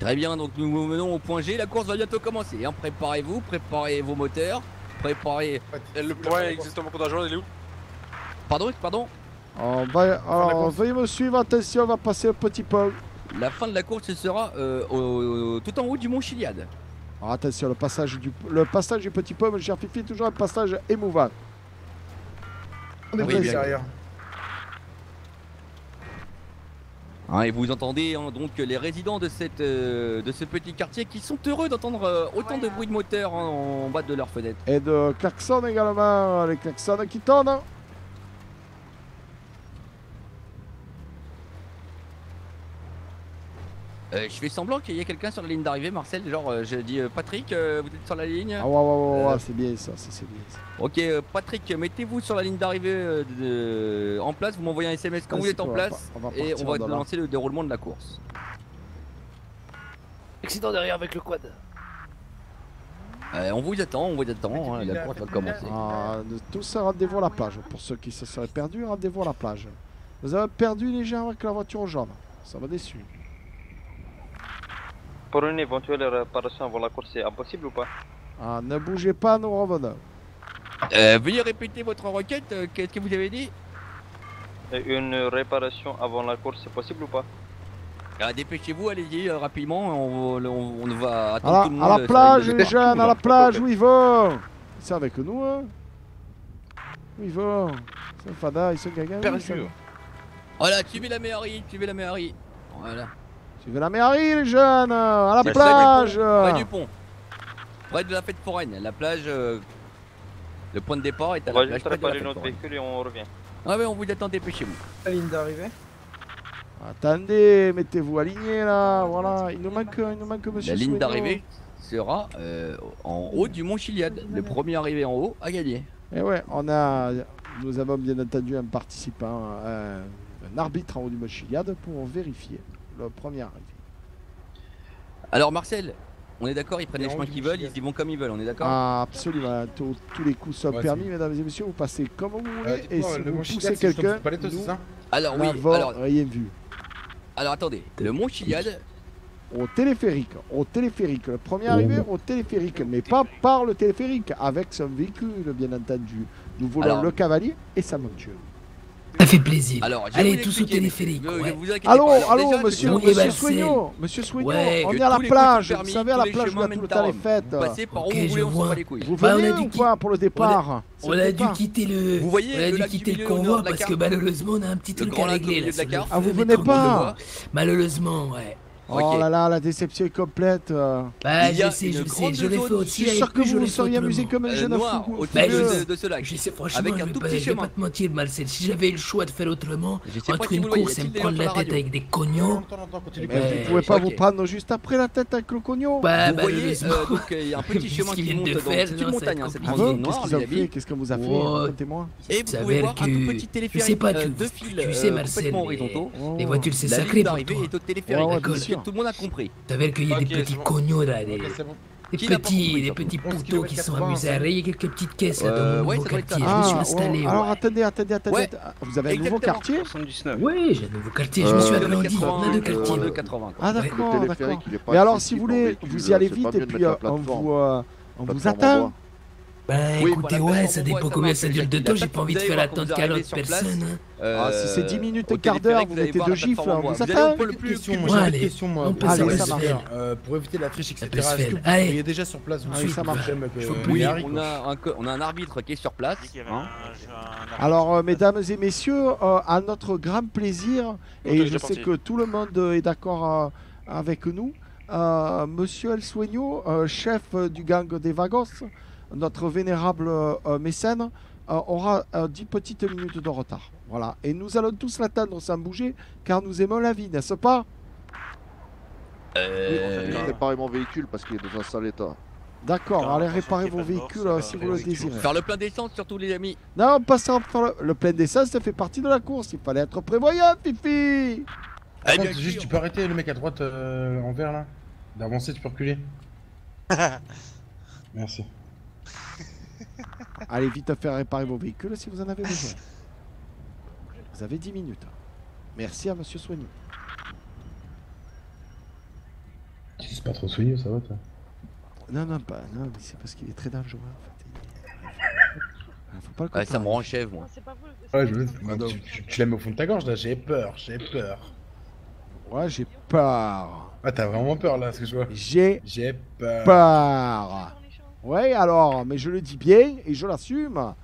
[SPEAKER 3] Très bien, donc nous nous menons au point G. La course va bientôt commencer. Hein. Préparez-vous, préparez vos moteurs, préparez. le point exactement il est où Pardon, pardon.
[SPEAKER 1] Oh, bah, alors, veuillez me suivre, attention, on va passer un petit peu.
[SPEAKER 3] La fin de la course, ce sera euh, tout en haut du mont Chiliade
[SPEAKER 1] attention, le passage du, le passage du petit pomme, cher Fifi, toujours un passage émouvant. On est derrière.
[SPEAKER 3] Hein, et vous entendez hein, donc les résidents de, cette, euh, de ce petit quartier qui sont heureux d'entendre euh, autant de bruit de moteur hein, en bas de leur fenêtre.
[SPEAKER 1] Et de klaxons également, les klaxons qui tendent.
[SPEAKER 3] Euh, je fais semblant qu'il y ait quelqu'un sur la ligne d'arrivée, Marcel. Genre, euh, je dis euh, Patrick, euh, vous êtes sur la ligne Ah, ouais, ouais,
[SPEAKER 1] ouais, c'est bien ça, c'est bien ça.
[SPEAKER 3] Ok, Patrick, mettez-vous sur la ligne d'arrivée en place. Vous m'envoyez un SMS quand vous êtes en place et on va lancer le déroulement de la course.
[SPEAKER 7] Accident derrière avec le quad.
[SPEAKER 1] on vous attend, on vous attend, hein, la course va commencer. Ah, tout ça, rendez-vous à la plage. Pour ceux qui se seraient perdus, rendez-vous à la plage. Vous avez perdu les gens avec la voiture jaune, Ça m'a déçu. Pour une éventuelle réparation avant la course, c'est impossible ou pas ah, Ne bougez pas, nous revenons. Euh, veuillez répéter votre requête, euh, qu'est-ce que vous avez dit
[SPEAKER 11] Une réparation avant la course, c'est possible ou pas
[SPEAKER 3] ah, Dépêchez-vous, allez-y euh, rapidement, on, va attendre ah, à la, plage, les jeunes, à la plage, où
[SPEAKER 1] ils vont C'est avec nous, hein Où ils vont C'est Fada, ils sont gaga. sûr.
[SPEAKER 3] Voilà, suivez la Tu suivez la méhari. Voilà.
[SPEAKER 1] Tu veux la mairie, les jeunes À la bah, plage Près du pont.
[SPEAKER 3] Près de la fête foraine. La plage. Euh, le point de départ est à la plage. On pas notre véhicule et on revient. Ah mais on vous attend, dépêchez-vous.
[SPEAKER 13] La ligne d'arrivée
[SPEAKER 1] Attendez, mettez-vous aligné là, voilà, il nous manque, il nous manque monsieur. La ligne d'arrivée
[SPEAKER 3] sera euh, en haut du mont Chiliade, le premier arrivé en haut a gagné. Et
[SPEAKER 1] eh ouais, on a, nous avons bien entendu un participant, un, euh, un arbitre en haut du mont Chiliade pour vérifier première.
[SPEAKER 3] Alors Marcel, on est d'accord, ils prennent les chemins qu'ils veulent, ils y vont comme ils veulent, on est d'accord
[SPEAKER 1] Absolument, tous, les coups sont permis, mesdames et messieurs, vous passez comme vous voulez, euh, et si vous poussez quelqu'un, alors oui, alors... rien vu. Alors attendez, le Mont Au téléphérique, au téléphérique, le premier arrivé au téléphérique, mais pas par le téléphérique, avec son véhicule bien entendu. Nous voulons le cavalier et sa monture.
[SPEAKER 3] Ça fait plaisir. Allez, tous au téléphérique. Allô,
[SPEAKER 1] allô, monsieur, monsieur on
[SPEAKER 9] bah, est à la plage, vous savez, à la plage, où tout le les fêtes. Vous je par vous bah, a
[SPEAKER 1] pour le départ
[SPEAKER 9] On a, dû
[SPEAKER 13] quitter
[SPEAKER 7] le, convoi parce que malheureusement, on a un petit truc à régler Ah, vous venez pas Malheureusement, ouais. Oh là
[SPEAKER 1] là, la déception est complète. Euh. Bah, je sais, je sais, je l'ai fait aussi. Je suis
[SPEAKER 3] sûr que vous vous seriez amusé comme un jeune fou euh, Bah
[SPEAKER 9] Je sais, franchement, avec un vais pas
[SPEAKER 7] te mentir, Marcel. Si j'avais eu le choix de faire autrement, entre une course et me prendre la tête avec des cognons. Vous pouvez pas vous
[SPEAKER 1] prendre juste après la tête avec le cognon Bah, bah, euh, donc
[SPEAKER 3] il y a un petit chemin qui monte dans une montagne. Hein, ah Qu'est-ce qu'on vous a fait Racontez-moi. Oh, et vous pouvez voir un tout petit téléphérique. Je sais pas, tu sais, Marcel. Les voitures, c'est sacré pour toi tout le
[SPEAKER 7] monde a compris. vous avais y a des petits cognos là, des, des petits, poteaux des petits poteaux qui sont amusés à
[SPEAKER 9] rayer hein. quelques petites caisses là, dans mon nouveau quartier. je me suis installé. Alors
[SPEAKER 1] attendez, attendez, attendez. Vous avez un nouveau quartier Oui, j'ai un nouveau quartier. Je me suis agrandi. On a deux quartiers. Ah d'accord, d'accord. Mais alors si vous voulez, vous y allez vite et puis euh, on vous euh, attend.
[SPEAKER 7] Ben, écoutez, ouais, ça dépend combien ça dure de temps, j'ai pas
[SPEAKER 1] envie de faire attendre qu'à calotte personne. Ah, si ah, c'est 10 euh, minutes et quart d'heure, vous mettez deux gifles, ça fait
[SPEAKER 3] un peu moi, moi. Allez, ça
[SPEAKER 2] euh, Pour éviter la triche, etc. est est déjà sur place
[SPEAKER 1] vous ah ça marche. Oui, on
[SPEAKER 3] a un arbitre qui est sur place. Hein euh,
[SPEAKER 1] Alors, mesdames et messieurs, à notre grand plaisir, et je sais que tout le monde est d'accord avec nous, Monsieur El Sueño, chef du gang des Vagos, notre vénérable euh, euh, mécène euh, aura 10 petites minutes de retard. Voilà. Et nous allons tous l'atteindre sans bouger, car nous aimons la vie, n'est-ce pas euh... Oui, réparer mon véhicule parce qu'il est dans un sale état. D'accord, allez réparer vos véhicules si vous le désirez. Faire le
[SPEAKER 3] plein d'essence surtout les amis.
[SPEAKER 1] Non, pas ça, le... plein d'essence, ça fait partie de la course. Il fallait être prévoyant, Fifi ah, juste, tu peux arrêter le mec à droite en vert là D'avancer, tu peux reculer. Merci. Allez vite à faire réparer vos véhicules si vous en avez besoin. Vous avez 10 minutes. Hein. Merci à Monsieur Soigny.
[SPEAKER 2] C'est pas trop soigné, ça va toi
[SPEAKER 1] Non, non, pas. Non, mais c'est parce qu'il est très dangereux en fait. ça me
[SPEAKER 2] rend chèvre, moi. tu, l'aimes au fond de ta gorge là, j'ai peur, j'ai peur.
[SPEAKER 1] Ouais, j'ai peur. Ah, t'as vraiment peur là, ce que je vois. J'ai peur. peur. Ouais, alors, mais je le dis bien et je l'assume.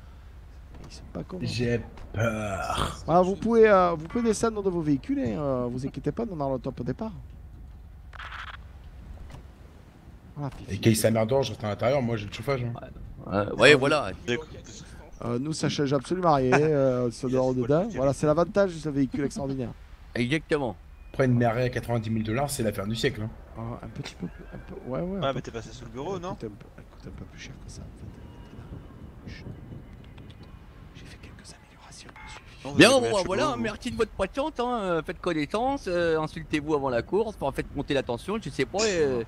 [SPEAKER 1] J'ai peur. Voilà, vous pouvez, euh, vous pouvez descendre de vos véhicules et euh, vous inquiétez pas, on a le top au départ.
[SPEAKER 5] Voilà
[SPEAKER 2] et qu'il sa
[SPEAKER 1] mère je reste à l'intérieur, moi j'ai le chauffage.
[SPEAKER 5] Hein. Ouais, ah voilà.
[SPEAKER 1] Euh, nous, ça change absolument rien, ça dehors dedans. Voilà, c'est l'avantage de ce véhicule extraordinaire.
[SPEAKER 3] Exactement.
[SPEAKER 2] Après, une merveille à 90 000 dollars, c'est l'affaire du siècle. Hein.
[SPEAKER 1] Ah, un petit peu, plus... Ouais, ouais. Ouais, mais t'es passé sous le bureau, non un peu plus cher que ça en fait.
[SPEAKER 3] J'ai fait
[SPEAKER 5] quelques améliorations. Bien, voilà, merci
[SPEAKER 3] de votre
[SPEAKER 1] patience. Hein, euh,
[SPEAKER 3] faites connaissance, euh, insultez-vous avant la course, pour en fait monter l'attention. je sais pas, euh,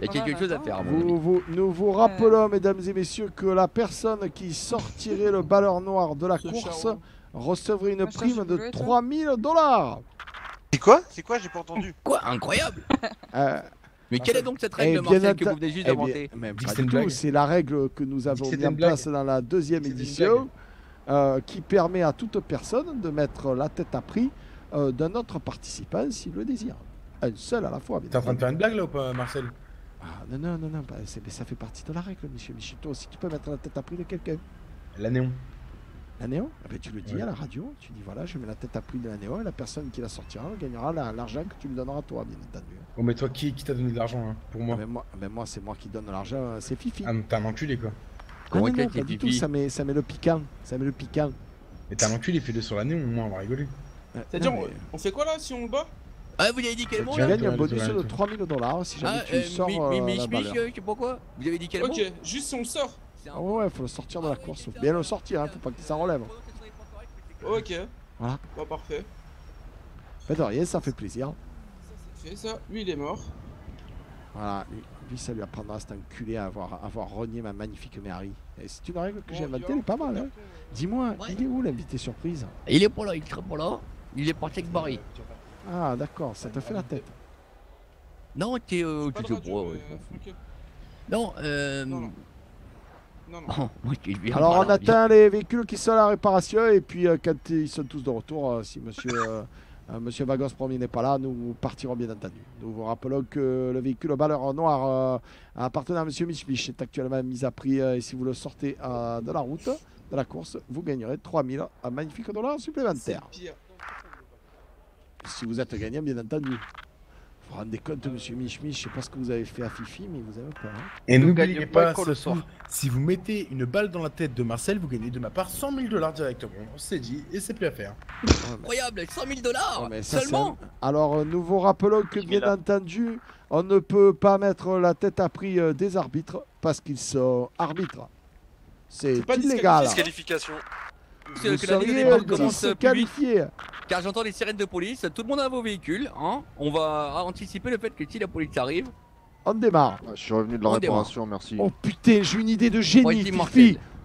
[SPEAKER 3] il y a quelque chose à faire. vous,
[SPEAKER 1] nous vous rappelons, mesdames et messieurs, que la personne qui sortirait le ballon noir de la course recevrait une prime de 3000 dollars. C'est quoi C'est quoi J'ai
[SPEAKER 7] pas entendu. Quoi Incroyable
[SPEAKER 1] mais quelle est
[SPEAKER 5] donc cette règle de eh que vous venez juste
[SPEAKER 7] eh d'inventer C'est
[SPEAKER 1] la règle que nous avons mis en place dans la deuxième édition, euh, qui permet à toute personne de mettre la tête à prix euh, d'un autre participant s'il le désire. Un seul à la fois. T'es en train de faire une blague là Marcel ah, Non, non, non, non bah, mais ça fait partie de la règle, monsieur Michito. Si tu peux mettre la tête à prix de quelqu'un. La néon. La néo eh ben, Tu le dis à la radio, tu dis voilà, je mets la tête à pluie de la néo et la personne qui la sortira gagnera l'argent que tu me donneras toi, bien entendu.
[SPEAKER 2] Bon, mais toi, qui, qui t'a donné de l'argent hein, pour moi ah, ben, Mais ah, ben, Moi, c'est moi qui donne l'argent, euh, c'est Fifi. Ah, t'as un enculé quoi. Ah, non, non, pas du tout, ça
[SPEAKER 1] met, ça met le piquant. Ça met le piquant.
[SPEAKER 2] Mais t'as un enculé, fais-le sur néo, au moins on va rigoler. Euh, C'est-à-dire, on fait quoi là si on le bat ah, vous avez dit quel mot Tu gagnes un bonus de
[SPEAKER 1] 3000 dollars si jamais ah, tu euh, sors. Mais, mais, mais, je
[SPEAKER 2] sais pas quoi Vous avez dit quel mot Ok, juste si on sort.
[SPEAKER 1] Ah ouais, faut le sortir de la course. bien le sortir, hein, faut pas que ça relève. Ok. Voilà. Pas parfait. Pas de rien, ça fait plaisir.
[SPEAKER 2] C'est ça, lui il est mort.
[SPEAKER 1] Voilà, lui, ça lui apprendra cet enculé à avoir, à avoir renié ma magnifique Mary. c'est une règle que j'ai inventée, elle est pas mal. Hein. Dis-moi, il est où l'invité surprise Il est pas là, il est pas là. Il est parti avec Barry. Ah d'accord, ça te fait la tête. Non, t'es... Euh, Non,
[SPEAKER 3] euh... non. Non, oh, Alors on atteint les
[SPEAKER 1] véhicules qui sont à la réparation et puis euh, quand ils sont tous de retour, euh, si monsieur, euh, monsieur Vagos premier n'est pas là, nous partirons bien entendu. Nous vous rappelons que le véhicule en noir appartenant à monsieur Michmich est actuellement mis à prix et si vous le sortez de la route, de la course, vous gagnerez 3000 magnifiques dollars supplémentaires. Si vous êtes gagnant bien entendu. Vous vous rendez compte, monsieur mich je sais pas ce que vous avez fait à Fifi, mais vous avez pas. Hein.
[SPEAKER 2] Et n'oubliez pas, encore le soir. Si vous mettez une balle dans la tête de Marcel, vous gagnez de ma part 100 000 dollars directement. C'est dit, et c'est plus à faire. Incroyable, 100 000 dollars oh, seulement
[SPEAKER 1] Alors, euh, nous vous rappelons que, bien entendu, on ne peut pas mettre la tête à prix euh, des arbitres parce qu'ils sont arbitres. C'est illégal.
[SPEAKER 3] Disqualification que vous la ligne commence plus car j'entends les sirènes de police. Tout le monde a vos véhicules, hein. On va anticiper le fait que si la police arrive.
[SPEAKER 1] On démarre.
[SPEAKER 7] Ah, je suis revenu de la réparation,
[SPEAKER 1] merci. Oh putain, j'ai une idée de génie,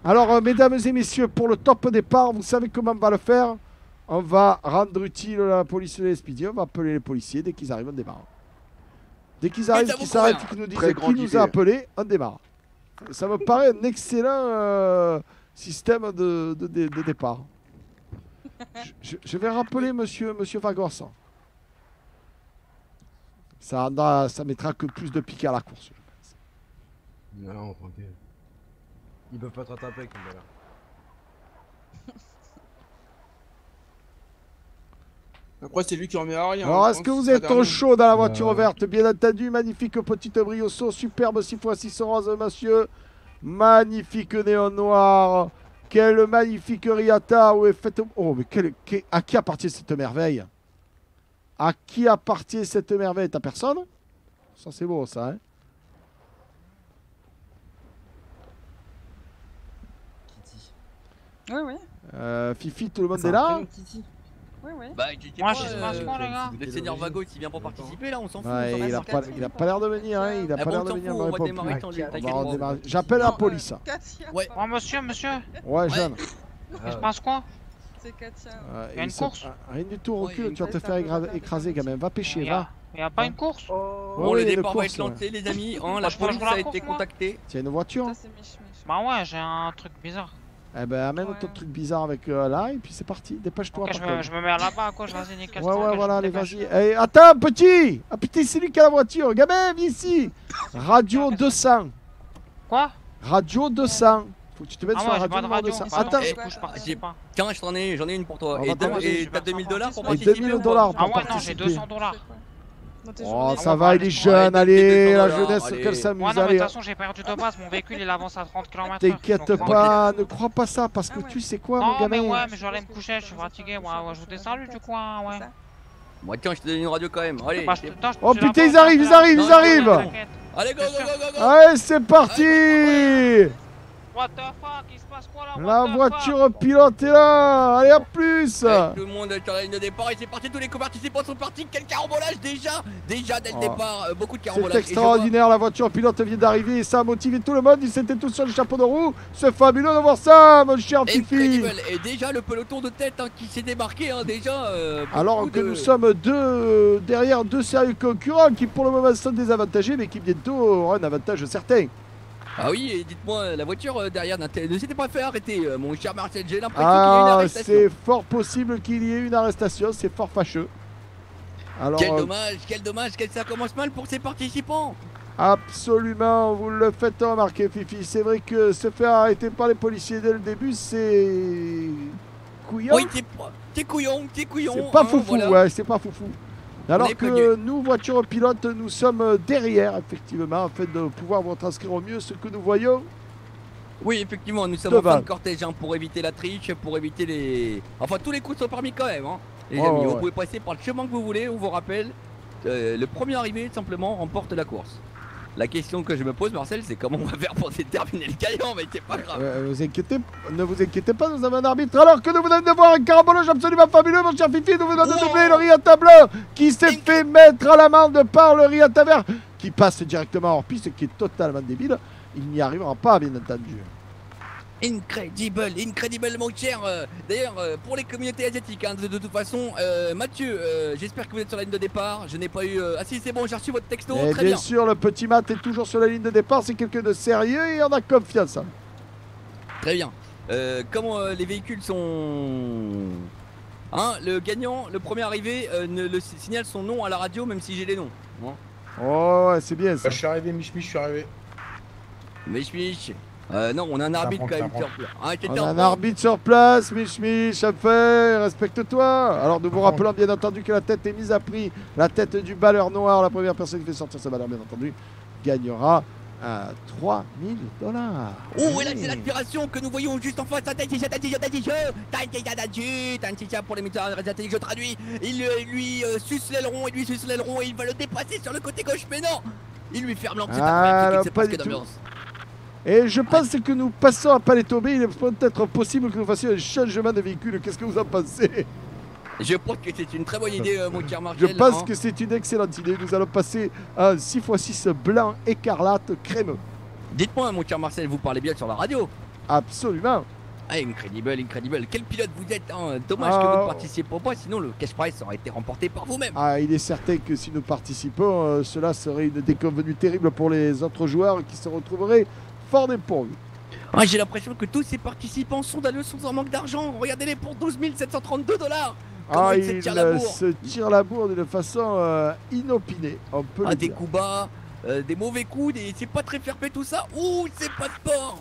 [SPEAKER 1] Alors, euh, mesdames et messieurs, pour le top départ, vous savez comment on va le faire On va rendre utile la police de l'SPD, on va appeler les policiers dès qu'ils arrivent, on démarre. Dès qu'ils arrivent, qu'ils s'arrêtent, qu'ils nous disent qui nous a appelés, on démarre. Ça me paraît un excellent... Euh, système de, de, départ. je, vais rappeler monsieur, monsieur Vagorsan. Ça, ça mettra que plus de piques à la course, je Non, tranquille.
[SPEAKER 2] Ils peuvent pas te rattraper comme Après, c'est lui qui en met à rien. Alors, est-ce que vous êtes au chaud dans la voiture
[SPEAKER 1] verte Bien entendu, magnifique petite brioso, superbe 6x6 rose, monsieur. Magnifique néon noir. Quelle magnifique Riata. Ouais, faites... Oh, mais quel... à qui appartient cette merveille À qui appartient cette merveille T'as personne Ça, c'est beau, ça. Hein euh, Fifi, tout le monde est là
[SPEAKER 5] oui, oui. Bah, Moi, pas, je sais pas ce gars. Le seigneur Vago
[SPEAKER 3] qui vient pour participer là, on s'en fout. Ouais,
[SPEAKER 1] il, a pas, il a pas l'air de venir, hein. Il a ah pas l'air de venir. On va démarrer J'appelle la police. Euh,
[SPEAKER 10] ouais. Oh, monsieur, monsieur. Ouais, jeune. Il se passe quoi
[SPEAKER 1] C'est Katia. Il y a une course Rien du tout, recule, tu vas te faire écraser gamin. Va pêcher, va.
[SPEAKER 13] Il y a pas hein une course oh.
[SPEAKER 1] Bon, le départ va être lancé,
[SPEAKER 3] les amis. Hein, la police a été contactée.
[SPEAKER 1] Tiens, une voiture
[SPEAKER 13] Bah, ouais, j'ai un truc bizarre.
[SPEAKER 1] Eh ben, amène ouais. ton truc bizarre avec euh, là, et puis c'est parti, dépêche-toi. Okay, je, je, me mets là-bas à je vas-y, nickel. Ouais, ouais, voilà, allez, vas-y. eh attends, petit Ah putain c'est lui qui a la voiture Gamin, viens ici Radio 200. Quoi Radio 200. Faut que tu te mettes ah sur la radio, radio. 200. Attends,
[SPEAKER 3] ah, je pas. Tiens, j'en ai, j'en ai une pour toi. Ah, et t'as 2000 dollars pour moi Et 2000 dollars pour Ah ouais, non, j'ai 200 dollars.
[SPEAKER 1] Oh, ça va, il est jeune, allez, la jeunesse, qu'elle s'amuse, Moi non, mais de toute façon,
[SPEAKER 7] j'ai perdu de base, mon véhicule il avance à 30 km. T'inquiète pas,
[SPEAKER 1] ne crois pas ça, parce ah que tu sais quoi, mon Non, mais ouais,
[SPEAKER 7] mais je vais aller me coucher, je suis fatigué. moi je vous descends, du coin, hein, ouais.
[SPEAKER 3] Moi, tiens, je te donne une radio quand même, allez. Bah, oh putain, ils arrivent, ils arrivent, ils arrivent Allez, go, go, go, go, Allez,
[SPEAKER 1] c'est parti
[SPEAKER 3] What the fuck,
[SPEAKER 1] la voiture pilote est là Allez, à plus Tout le
[SPEAKER 3] monde est en ligne de départ il c'est parti, tous les co-participants sont partis. Quel carambolage déjà Déjà dès le ah. départ, euh, beaucoup de carambolage. C'est extraordinaire,
[SPEAKER 1] la voiture pilote vient d'arriver et ça a motivé tout le monde. Ils étaient tous sur le chapeau de roue. C'est fabuleux de voir ça, mon cher Tiffy Et déjà
[SPEAKER 3] le peloton de tête hein, qui s'est démarqué hein, déjà. Euh,
[SPEAKER 1] Alors que nous sommes deux derrière deux sérieux concurrents qui pour le moment sont désavantagés mais qui bientôt auront un avantage certain.
[SPEAKER 3] Ah oui, dites-moi, euh, la voiture euh, derrière ne s'était pas fait arrêter, euh, mon cher Marcel, j'ai l'impression qu'il y a une ah, arrestation. C'est
[SPEAKER 1] fort possible qu'il y ait une arrestation, c'est fort fâcheux. Alors, quel dommage,
[SPEAKER 3] quel dommage, que ça commence mal pour ses participants
[SPEAKER 1] Absolument, vous le faites remarquer Fifi, c'est vrai que se faire arrêter par les policiers dès le début, c'est... couillon Oui,
[SPEAKER 3] t'es couillon, t'es couillon C'est pas hein, foufou, ouais, c'est pas foufou alors que
[SPEAKER 1] nous, voitures pilotes, nous sommes derrière, effectivement, afin de pouvoir vous transcrire au mieux ce que nous voyons.
[SPEAKER 3] Oui, effectivement, nous sommes en cortège hein, pour éviter la triche, pour éviter les. Enfin, tous les coups sont permis quand même, hein. les oh, amis. Vous pouvez passer par le chemin que vous voulez, on vous rappelle. Euh, le premier arrivé, simplement, remporte la course. La question que je me pose, Marcel, c'est comment on va faire pour déterminer le caillon mais c'est pas
[SPEAKER 1] grave. vous ne vous inquiétez pas, nous avons un arbitre. Alors que nous venons de voir un carambolage absolument fabuleux, mon cher Fifi, nous venons de oh doubler le qui s'est fait mettre à la de par le à Taver qui passe directement hors piste, qui est totalement débile. Il n'y arrivera pas, bien entendu.
[SPEAKER 3] Incredible, incrediblement cher. Euh, d'ailleurs, euh, pour les communautés asiatiques, hein, de, toute façon, euh, Mathieu, j'espère que vous êtes sur la ligne de départ. Je n'ai pas eu. Ah si, c'est bon, j'ai reçu votre texto. Très bien, bien, sûr,
[SPEAKER 1] le petit Matt est toujours sur la ligne de départ. C'est quelqu'un de sérieux et on a confiance.
[SPEAKER 3] Très bien. comment les véhicules
[SPEAKER 2] sont.
[SPEAKER 3] Hein, le gagnant, le premier arrivé, ne, le signale son nom à la radio, même si j'ai les noms. Hein.
[SPEAKER 2] oh, ouais, c'est bien ça. Bah, je suis arrivé, Mich, je suis arrivé. Mich, euh, non, on a un
[SPEAKER 3] arbitre quand même sur place. Ah, on a
[SPEAKER 1] un arbitre sur place, Mich Mich, respecte-toi. Alors nous vous rappelons bien entendu que la tête est mise à prix. La tête du balleur noir, la première personne qui fait sortir sa valeur bien entendu, gagnera à euh, 3000 dollars. Oh, et là, c'est
[SPEAKER 3] l'aspiration que nous voyons juste en face. Pour les je traduis. Il euh, lui euh, suce l'aileron, il lui suce l'aileron, il va le dépasser sur le côté gauche, mais non Il lui ferme l'angle, c'est ah, pas, du tout. d'ambiance.
[SPEAKER 1] Et je pense que nous passons à Palais Tombé, Il est peut-être possible que nous fassions un changement de véhicule. Qu'est-ce que vous en pensez
[SPEAKER 3] Je pense que c'est une très bonne idée, euh, mon cher Marcel. Je pense hein. que c'est
[SPEAKER 1] une excellente idée. Nous allons passer à 6x6 blanc, écarlate, crème.
[SPEAKER 3] Dites-moi, mon cher Marcel, vous parlez bien sur la radio Absolument. Ah, incredible, incredible. Quel pilote vous êtes, hein Dommage que vous ne ah. participiez pas, sinon le cash prize aurait été remporté par
[SPEAKER 1] vous-même. Ah, il est certain que si nous participons, euh, cela serait une déconvenue terrible pour les autres joueurs qui se retrouveraient j'ai l'impression que
[SPEAKER 3] tous ces participants sont à sont en manque d'argent. Regardez-les pour 12 732 dollars. Ah, il, se tire la bourre,
[SPEAKER 1] tire la bourre d'une façon euh, inopinée. On peut ah, des coups bas, euh, des mauvais coups, c'est pas très fermé tout ça. Ouh, c'est pas de sport.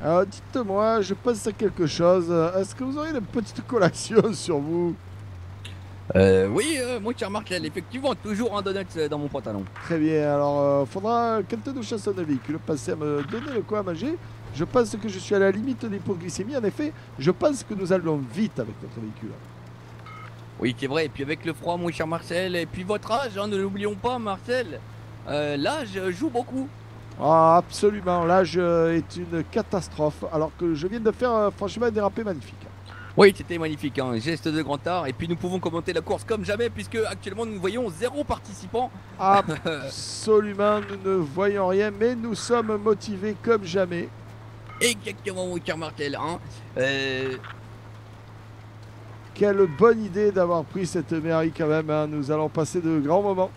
[SPEAKER 1] Alors dites-moi, je pense à quelque chose. Est-ce que vous auriez une petite collation sur vous
[SPEAKER 3] euh, oui, mon cher Marcel, effectivement, toujours un donut euh, dans mon pantalon.
[SPEAKER 1] Très bien, alors il euh, faudra, quelqu'un de chasse de véhicule, passer à me donner le quoi à manger. Je pense que je suis à la limite de l'hypoglycémie. En effet, je pense que nous allons vite avec notre véhicule. Oui, c'est
[SPEAKER 3] vrai. Et puis avec le froid, mon cher Marcel. Et puis votre âge, hein, ne l'oublions pas, Marcel. L'âge joue beaucoup.
[SPEAKER 1] Ah, absolument. L'âge est une catastrophe. Alors que je viens de faire, franchement, un dérapé magnifique.
[SPEAKER 3] Oui, c'était magnifique, un hein. geste de grand art. Et puis nous pouvons commenter la course comme jamais, puisque actuellement nous voyons zéro participant.
[SPEAKER 1] Absolument, nous ne voyons rien, mais nous sommes motivés comme jamais. Exactement,
[SPEAKER 3] mon Martel. Hein. Euh,
[SPEAKER 1] Quelle bonne idée d'avoir pris cette mairie quand même. Hein. Nous allons passer de grands moments.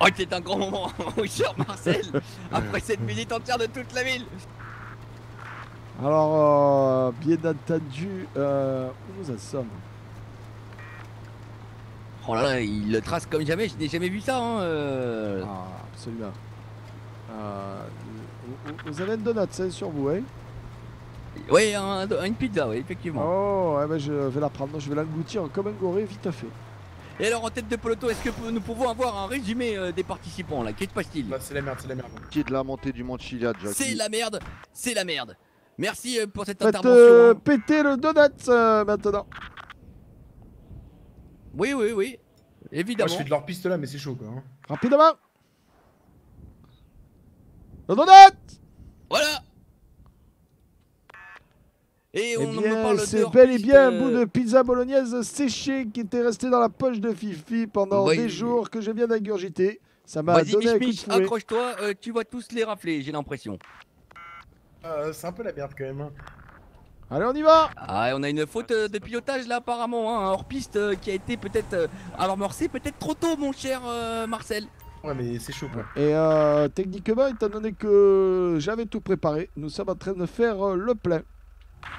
[SPEAKER 3] Oh, c'est un grand moment, mon cher Marcel, après cette visite entière de toute la ville.
[SPEAKER 1] Alors, euh, bien entendu, euh, où nous en sommes
[SPEAKER 3] Oh là là, il le trace comme jamais, je n'ai jamais vu ça. Hein, euh. Ah, absolument.
[SPEAKER 1] vous avez une donut, hein, sur vous, hein Oui, une pizza, oui, effectivement. Oh, eh ben, je vais la prendre, je vais l'engoutir comme un goré, vite fait.
[SPEAKER 3] Et alors en tête de peloton, est-ce que nous pouvons avoir un résumé des participants là Qu'est-ce qui se passe-t-il bah, C'est la merde, c'est la merde. Qui est de la montée du Mont Chiliad C'est la merde, c'est la merde. Merci euh, pour cette intervention. Euh,
[SPEAKER 1] péter le donut euh, maintenant.
[SPEAKER 2] Oui, oui, oui. Évidemment. Moi, je fais de leur piste là, mais c'est chaud quoi. Hein.
[SPEAKER 1] Rapidement. Le donut Voilà. Et eh on eh bien, parle c'est bel et bien un euh, bout de pizza bolognaise séchée qui était resté dans la poche de Fifi pendant des jours que je viens d'ingurgiter. Ça m'a donné un
[SPEAKER 7] accroche-toi,
[SPEAKER 3] tu vois tous les rafler, j'ai l'impression.
[SPEAKER 1] Euh, c'est un peu la merde quand même.
[SPEAKER 9] Hein.
[SPEAKER 3] Allez, on y va Ah, on a une faute euh, de pilotage là apparemment, hein, hors piste euh, qui a été peut-être alors morcé, peut-être trop tôt, mon cher Marcel. Ouais, mais c'est chaud quoi.
[SPEAKER 1] Et techniquement, étant donné que j'avais tout préparé, nous sommes en train de faire le plein.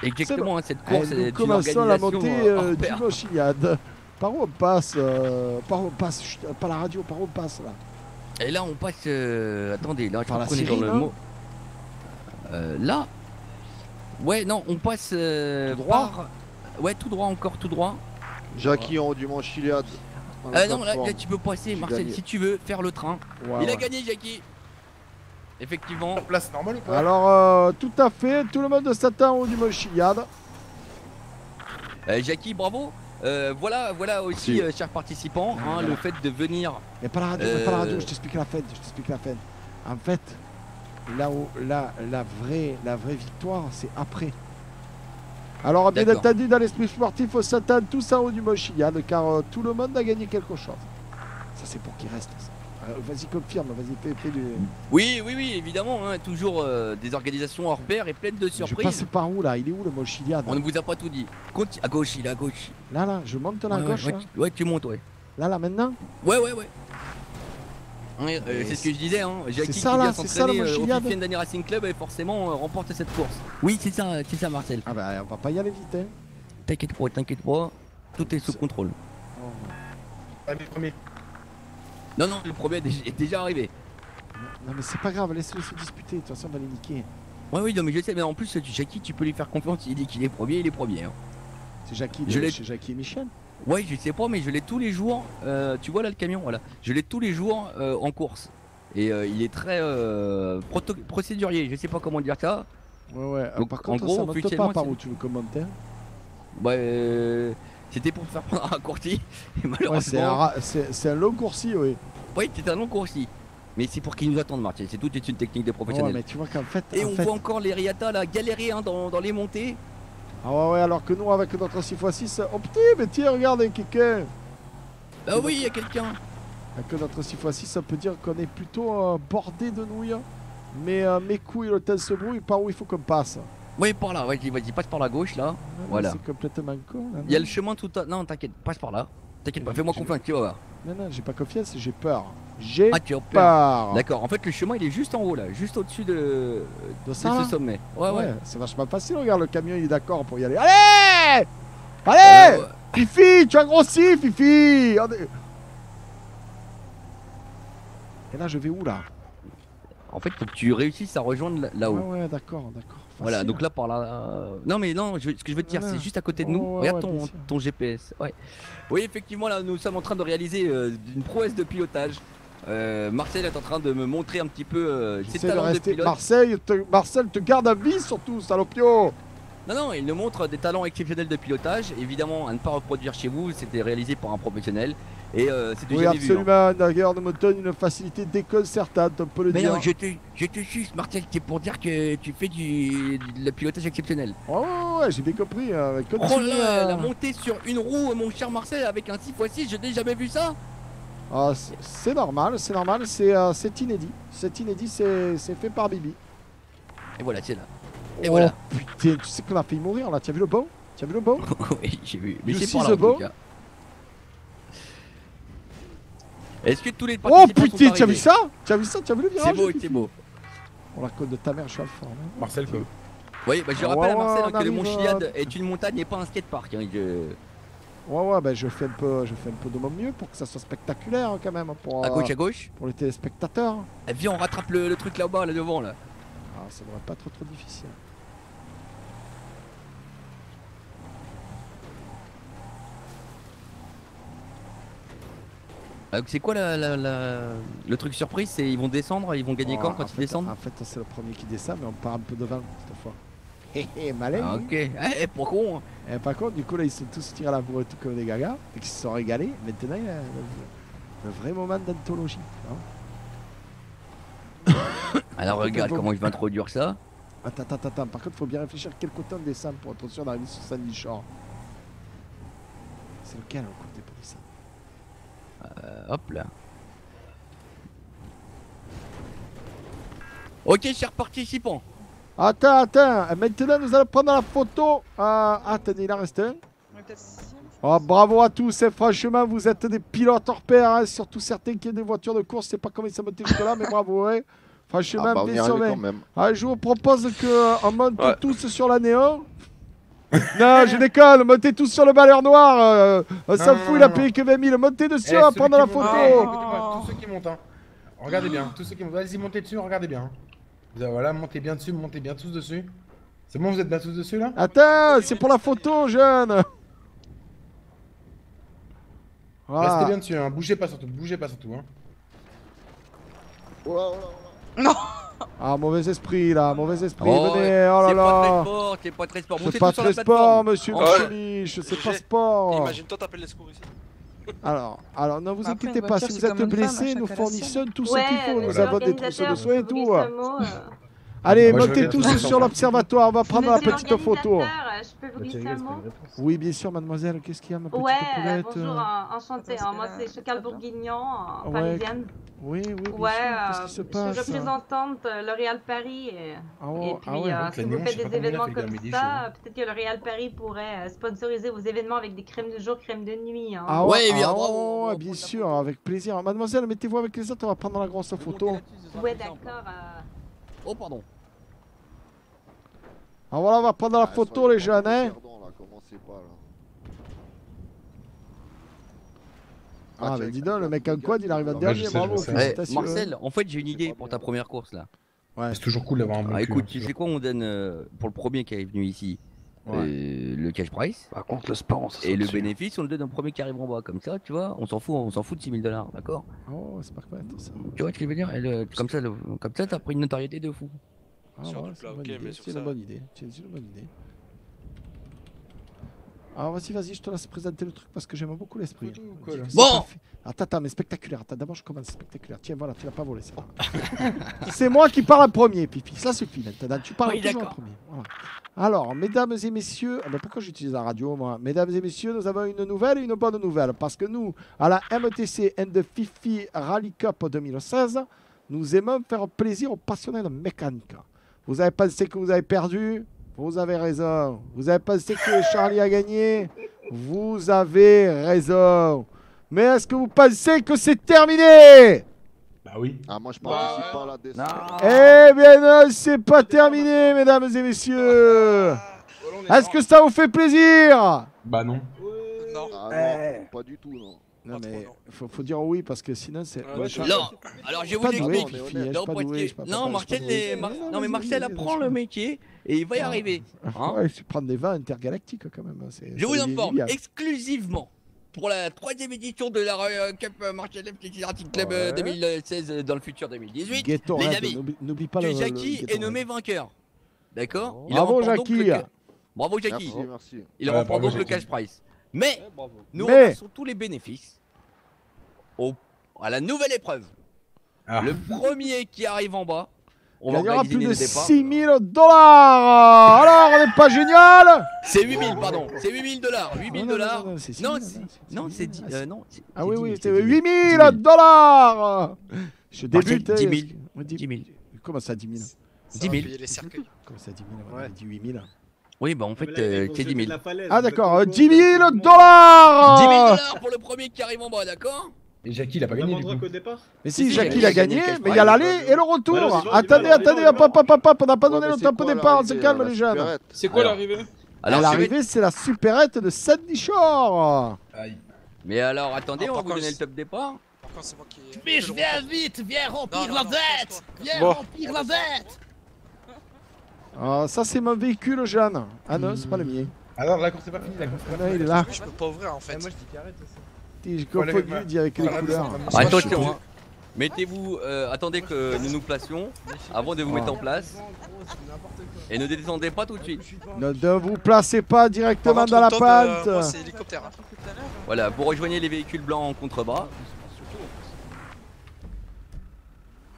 [SPEAKER 3] Exactement, hein, cette course est une la montée du
[SPEAKER 1] Mochillade. Par où on passe Par où on passe Par la radio, par où on passe là
[SPEAKER 3] Et là, on passe. attendez, là, je par la dans mot. Euh, là, ouais, non, on passe euh, droit. Ouais, tout droit encore, tout droit. Jackie en haut du monde Chiliade.
[SPEAKER 1] Euh, non, là, tu peux
[SPEAKER 3] passer, Marcel, si tu veux, faire le train. Il a gagné, Jackie. Effectivement. Place normale
[SPEAKER 1] Alors, tout à fait, tout le monde de Satan en du mochiliade
[SPEAKER 3] Chiliade. Jackie, bravo. voilà, voilà aussi, chers participants, hein, le fait de venir.
[SPEAKER 1] Mais pas la radio, pas la je t'explique la fête, je t'explique la fête. En fait, là, où, là la, vraie, la vraie victoire, c'est après. Alors, bien entendu, dans l'esprit sportif, on s'attend tous en haut du Mochiliade, car euh, tout le monde a gagné quelque chose. Ça, c'est pour qu'il reste. Euh, vas-y, confirme, vas-y, fais, du...
[SPEAKER 3] Oui, oui, oui, évidemment, hein, toujours euh, des organisations hors pair et pleines de surprises. Je passe
[SPEAKER 1] par où, là Il est
[SPEAKER 3] où, le Mochiliade On ne vous a pas tout dit. Conti à gauche, il est à gauche. Là, là, je monte là, la gauche ouais, tu montes, ouais. Là, là, maintenant Ouais, ouais, ouais. Euh, c'est ce que je disais, hein. Jackie ça, qui vient s'entraîner euh, au de d'année Racing Club et euh, forcément remporte cette course. Oui, c'est ça, c'est ça, Marcel. Ah bah, on va pas y aller vite, hein. T'inquiète pas, t'inquiète pas, tout est sous contrôle. Ah, premier. Non, non, le premier est déjà arrivé. Non, mais
[SPEAKER 1] c'est pas grave, laisse-le se disputer, de toute façon, on va les niquer.
[SPEAKER 3] Ouais, oui, non, mais je sais, mais en plus, Jackie, tu peux lui faire confiance, il dit qu'il est premier, il est premier. Hein. C'est Jackie, c'est Jackie et Michel Ouais, je sais pas, mais je l'ai tous les jours. Euh, tu vois là le camion, voilà. Je l'ai tous les jours euh, en course. Et euh, il est très procédurier, je sais pas comment dire ça. Ouais, ouais. Ah, par contre, en gros, ça note pas par où tu le commenter. Bah, c'était pour faire prendre un raccourci. malheureusement.
[SPEAKER 1] c'est un, long coursi, oui.
[SPEAKER 3] Oui, c'est un long coursi. Mais c'est pour qu'ils nous attendent, Martin. C'est tout, toute une technique de professionnel. Et on voit encore les Riata là galérer hein, dans les montées.
[SPEAKER 1] Ah ouais, alors que nous, avec notre 6x6, oh mais tiens, regarde, il y a quelqu'un Bah oui, il y a quelqu'un Avec notre 6x6, ça peut dire qu'on est plutôt euh, bordé de nouilles. Mais euh, mes couilles, le temps se brouille, par où il faut qu'on passe
[SPEAKER 3] Oui, par là, vas-y, passe par la gauche, là. Ah voilà. C'est complètement con. il y a le chemin tout à... Non, t'inquiète, passe par là. T'inquiète pas, fais-moi confiance, tu vas voir.
[SPEAKER 1] Non, non, j'ai pas confiance, j'ai peur. J'ai ah, peur. D'accord,
[SPEAKER 3] en fait, le chemin il
[SPEAKER 1] est juste en haut là, juste au-dessus de, ce sommet. Ouais, ouais, ouais. c'est vachement facile. Regarde, le camion il est d'accord pour y aller. Allez Allez Fifi, tu as grossi, Fifi Et là, je vais où là
[SPEAKER 3] En fait, faut que tu réussisses à rejoindre là-haut. Ouais,
[SPEAKER 1] ouais, d'accord, d'accord. Voilà, donc là par là. Euh, non,
[SPEAKER 3] mais non, ce que je veux te dire, c'est juste à côté de nous. Regarde ton, ton GPS. Ouais. Oui, effectivement, là, nous sommes en train de réaliser euh, une prouesse de pilotage. Euh, Marcel est en train de me montrer un petit peu euh, ses talents de, de pilote. Marseille
[SPEAKER 1] Marcel, te garde à vie surtout, salopio non,
[SPEAKER 3] non, il nous montre des talents exceptionnels de pilotage. Évidemment, à ne pas reproduire chez vous, c'était réalisé par un professionnel. Et euh, c'est du oui, absolument.
[SPEAKER 1] Hein. D'ailleurs, de une facilité déconcertante, on peut le Mais Non, je
[SPEAKER 3] te, suis, te c'est pour dire que tu fais du, pilotage exceptionnel. Oh,
[SPEAKER 1] ouais, j'ai bien compris. Hein, oh, là, hein. la
[SPEAKER 3] montée sur une roue, mon cher Marcel, avec un 6x6, je n'ai jamais vu ça.
[SPEAKER 1] Ah, c'est normal, c'est normal, c'est euh, inédit. C'est inédit, c'est fait par Bibi. Et voilà, c'est là. Et oh, voilà. Putain, tu sais qu'on a failli mourir là, t'as vu le bon T'as vu le beau Oui, j'ai vu. Mais c'est pas là Est-ce que tous les Oh putain, t'as vu ça T'as vu ça T'as vu le virage C'est beau, c'est beau. On la côte de ta mère, je suis à Hein. Marcel peut.
[SPEAKER 3] Oui, bah je rappelle à Marcel que le Mont hein. Chiliade est une montagne et pas un skatepark. Hein.
[SPEAKER 1] Ouais, ouais, bah je fais un peu, je fais un peu de mon mieux pour que ça soit spectaculaire hein, quand même. Pour, à gauche, euh, à gauche. Pour les téléspectateurs. Eh, viens, on rattrape
[SPEAKER 3] le, le truc là-bas, là devant là. Ah, ça devrait pas être trop, trop difficile. Ah, c'est quoi le truc surprise C'est ils vont descendre, ils vont gagner oh, quand quand ils descendent En
[SPEAKER 1] fait, c'est le premier qui descend, mais on part un peu devant cette fois. Hé hé, eh, eh, malin ah, Ok, hé, eh, par contre, du coup, là, ils sont tous tirés à la bourre tout comme des gagas, et qui se sont régalés. Maintenant, il y a le, vrai moment d'anthologie.
[SPEAKER 3] Hein. Alors, regarde comment je vais introduire ça.
[SPEAKER 1] Attends, attends, attends. Par contre, il faut bien réfléchir quel côté on descend pour être sûr d'arriver sur Sandy Shore. C'est lequel, euh, hop là.
[SPEAKER 3] Ok, chers participants.
[SPEAKER 1] Attends, attends. Maintenant, nous allons prendre la photo. attendez, ah, ah, il en reste un. Ah, bravo à tous. Et franchement, vous êtes des pilotes hors pair. Hein. Surtout certains qui ont des voitures de course. C'est pas comment ils sont montés jusque-là, mais bravo. Hein. Franchement, bah, bien sûr. je vous propose qu'on euh, monte tous sur la néon. non, je déconne, montez tous sur le balleur noir. Euh, euh, ça fout la payé que mis, montez dessus, à eh, hein, prendre la photo.
[SPEAKER 2] Ah, tous ceux qui montent, hein. regardez bien, tous ceux qui montent, vas-y, montez dessus, regardez bien. Voilà, montez bien dessus, montez bien tous dessus. C'est bon, vous êtes bien tous dessus là
[SPEAKER 1] Attends, c'est pour la photo, jeune. Restez bien dessus, hein. bougez pas surtout, bougez pas surtout. Hein. Non ah, mauvais esprit là, mauvais esprit, oh, venez, oh là là C'est pas très sport, c'est pas très sport, pas très sport monsieur c'est pas sport Imagine-toi,
[SPEAKER 5] t'appelles les secours ici
[SPEAKER 1] alors, alors, ne vous inquiétez pas, si vous êtes blessé, nous fournissons tout ce qu'il faut, nous avons des trousseaux de soins et tout. Hein. Euh. Allez, montez tous sur l'observatoire, on va prendre la petite photo. Euh, je peux vous bah, dire un mot Oui, bien sûr, mademoiselle. Qu'est-ce qu'il y a, ma petite Ouais, euh, bonjour, euh,
[SPEAKER 11] enchantée.
[SPEAKER 3] Moi, c'est Chocal Bourguignon, parisienne.
[SPEAKER 5] Oui, oui, Je suis représentante
[SPEAKER 3] L'Oréal Paris. Et,
[SPEAKER 5] ah ah si vous faites des événements comme ça,
[SPEAKER 3] peut-être que L'Oréal Paris pourrait sponsoriser vos événements avec des crèmes de jour, crèmes de nuit. Hein. Ah ouais, bien,
[SPEAKER 1] ah sûr, avec plaisir. Mademoiselle, mettez-vous avec les autres, on va prendre la grosse photo.
[SPEAKER 3] Ouais, d'accord.
[SPEAKER 7] Oh,
[SPEAKER 1] pardon on va prendre la ah, photo les jeunes, hein. ah, ah, mais dis donc, le mec en quad, il arrive à dernier, bravo. Marcel,
[SPEAKER 3] en fait, j'ai une idée pour ta première course
[SPEAKER 2] là. Ouais. C'est toujours cool d'avoir un bon. Ah, écoute, hein. tu
[SPEAKER 3] sais quoi, on donne euh, pour le premier qui est venu ici. Euh, le cash price. Par contre, le sport, Et le hein. bénéfice, on le donne au premier qui arrive en bas. Comme ça, tu vois, on s'en fout, on s'en fout de 6000 dollars, d'accord
[SPEAKER 1] Oh, c'est pas ça.
[SPEAKER 3] Tu vois ce que je dire comme, ça, comme ça,
[SPEAKER 1] t'as pris une notoriété de fou. Ah, C'est une bonne idée, Alors ah, vas-y, vas-y, je te laisse présenter le truc parce que j'aime beaucoup l'esprit. Hein. Bon Attends, attends, mais spectaculaire. Attends, d'abord je commence spectaculaire. Tiens, voilà, tu l'as pas volé, c'est C'est moi qui parle en premier, Fifi Ça suffit maintenant. Tu parles toujours en premier. Alors, mesdames et messieurs, ah, pourquoi j'utilise la radio, moi Mesdames et messieurs, nous avons une nouvelle et une bonne nouvelle. Parce que nous, à la MTC and Fifi Rally Cup 2016, nous aimons faire plaisir aux passionnés de mécanique. Vous avez pensé que vous avez perdu Vous avez raison. Vous avez pensé que Charlie a gagné Vous avez raison. Mais est-ce que vous pensez que c'est terminé Bah oui. Ah, moi je parle pas la descente. Eh bien non, c'est pas terminé, mesdames et messieurs. Est-ce que ça vous fait plaisir Bah non. Non. Ah, eh. non. Pas du tout, non. Non, mais faut, faut dire oui parce que sinon c'est. Ah, non, alors je vous explique. Non, non, Marcel, non, mais Marcel apprend le métier et il va y ah. arriver. Hein ouais, prendre des vins intergalactiques quand même. Hein, je vous informe
[SPEAKER 3] exclusivement pour la troisième édition de la cup Cup Martial Club 2016 euh, euh, dans le futur 2018. les amis,
[SPEAKER 1] n'oublie pas Jackie est nommé vainqueur.
[SPEAKER 3] D'accord Bravo Jackie
[SPEAKER 1] Bravo Jackie. Il reprend donc le cash prize. Mais eh, nous Mais...
[SPEAKER 3] tous les bénéfices au... à la nouvelle épreuve. Ah. Le premier qui arrive en bas,
[SPEAKER 1] on verra plus de 6000 dollars. Alors, on n'est pas génial
[SPEAKER 3] C'est 8000, pardon. C'est 8000 dollars. 8000 ah dollars. Non, non, c'est euh,
[SPEAKER 1] Ah oui, oui, c'est 8000 dollars. Je débute. 10 000. 10 000. Comment ça, 10 000 10 000. Comment ça, 10 000 Ouais, dit 000. Oui, bah en fait,
[SPEAKER 2] euh, t'es 10 ah, euh, mille
[SPEAKER 1] Ah d'accord, 10 000 dollars 10 000 dollars
[SPEAKER 3] pour le premier qui arrive en bas,
[SPEAKER 2] d'accord et Jackie, il a pas gagné. Du coup. Mais si, Jackie, il a gagné, mais il y a l'aller et le retour. Bah, attendez, attendez, hop, hop,
[SPEAKER 1] hop, hop, on a pas donné le top départ, c'est se calme les jeunes. C'est quoi l'arrivée l'arrivée, c'est la supérette de Sandy Shore.
[SPEAKER 3] Mais alors, attendez, ah, on va vous donner le top départ.
[SPEAKER 9] Mais je viens vite, viens remplir la dette Viens remplir la dette
[SPEAKER 1] ah, ça, c'est mon véhicule, Jeanne. Ah non, c'est pas le mien.
[SPEAKER 2] Alors, ah la course est pas finie, la course pas ah il est là. Je peux pas ouvrir en fait. Eh, moi, je dis
[SPEAKER 1] qu'arrête ça. avec les couleurs. Attention,
[SPEAKER 3] mettez-vous, euh, attendez que nous nous placions avant de vous mettre en ah. place. Et ne descendez pas tout de suite. Ne, vous
[SPEAKER 1] placez pas directement dans la pente. Euh,
[SPEAKER 3] hein. Voilà, vous rejoignez les véhicules blancs en
[SPEAKER 1] contrebas.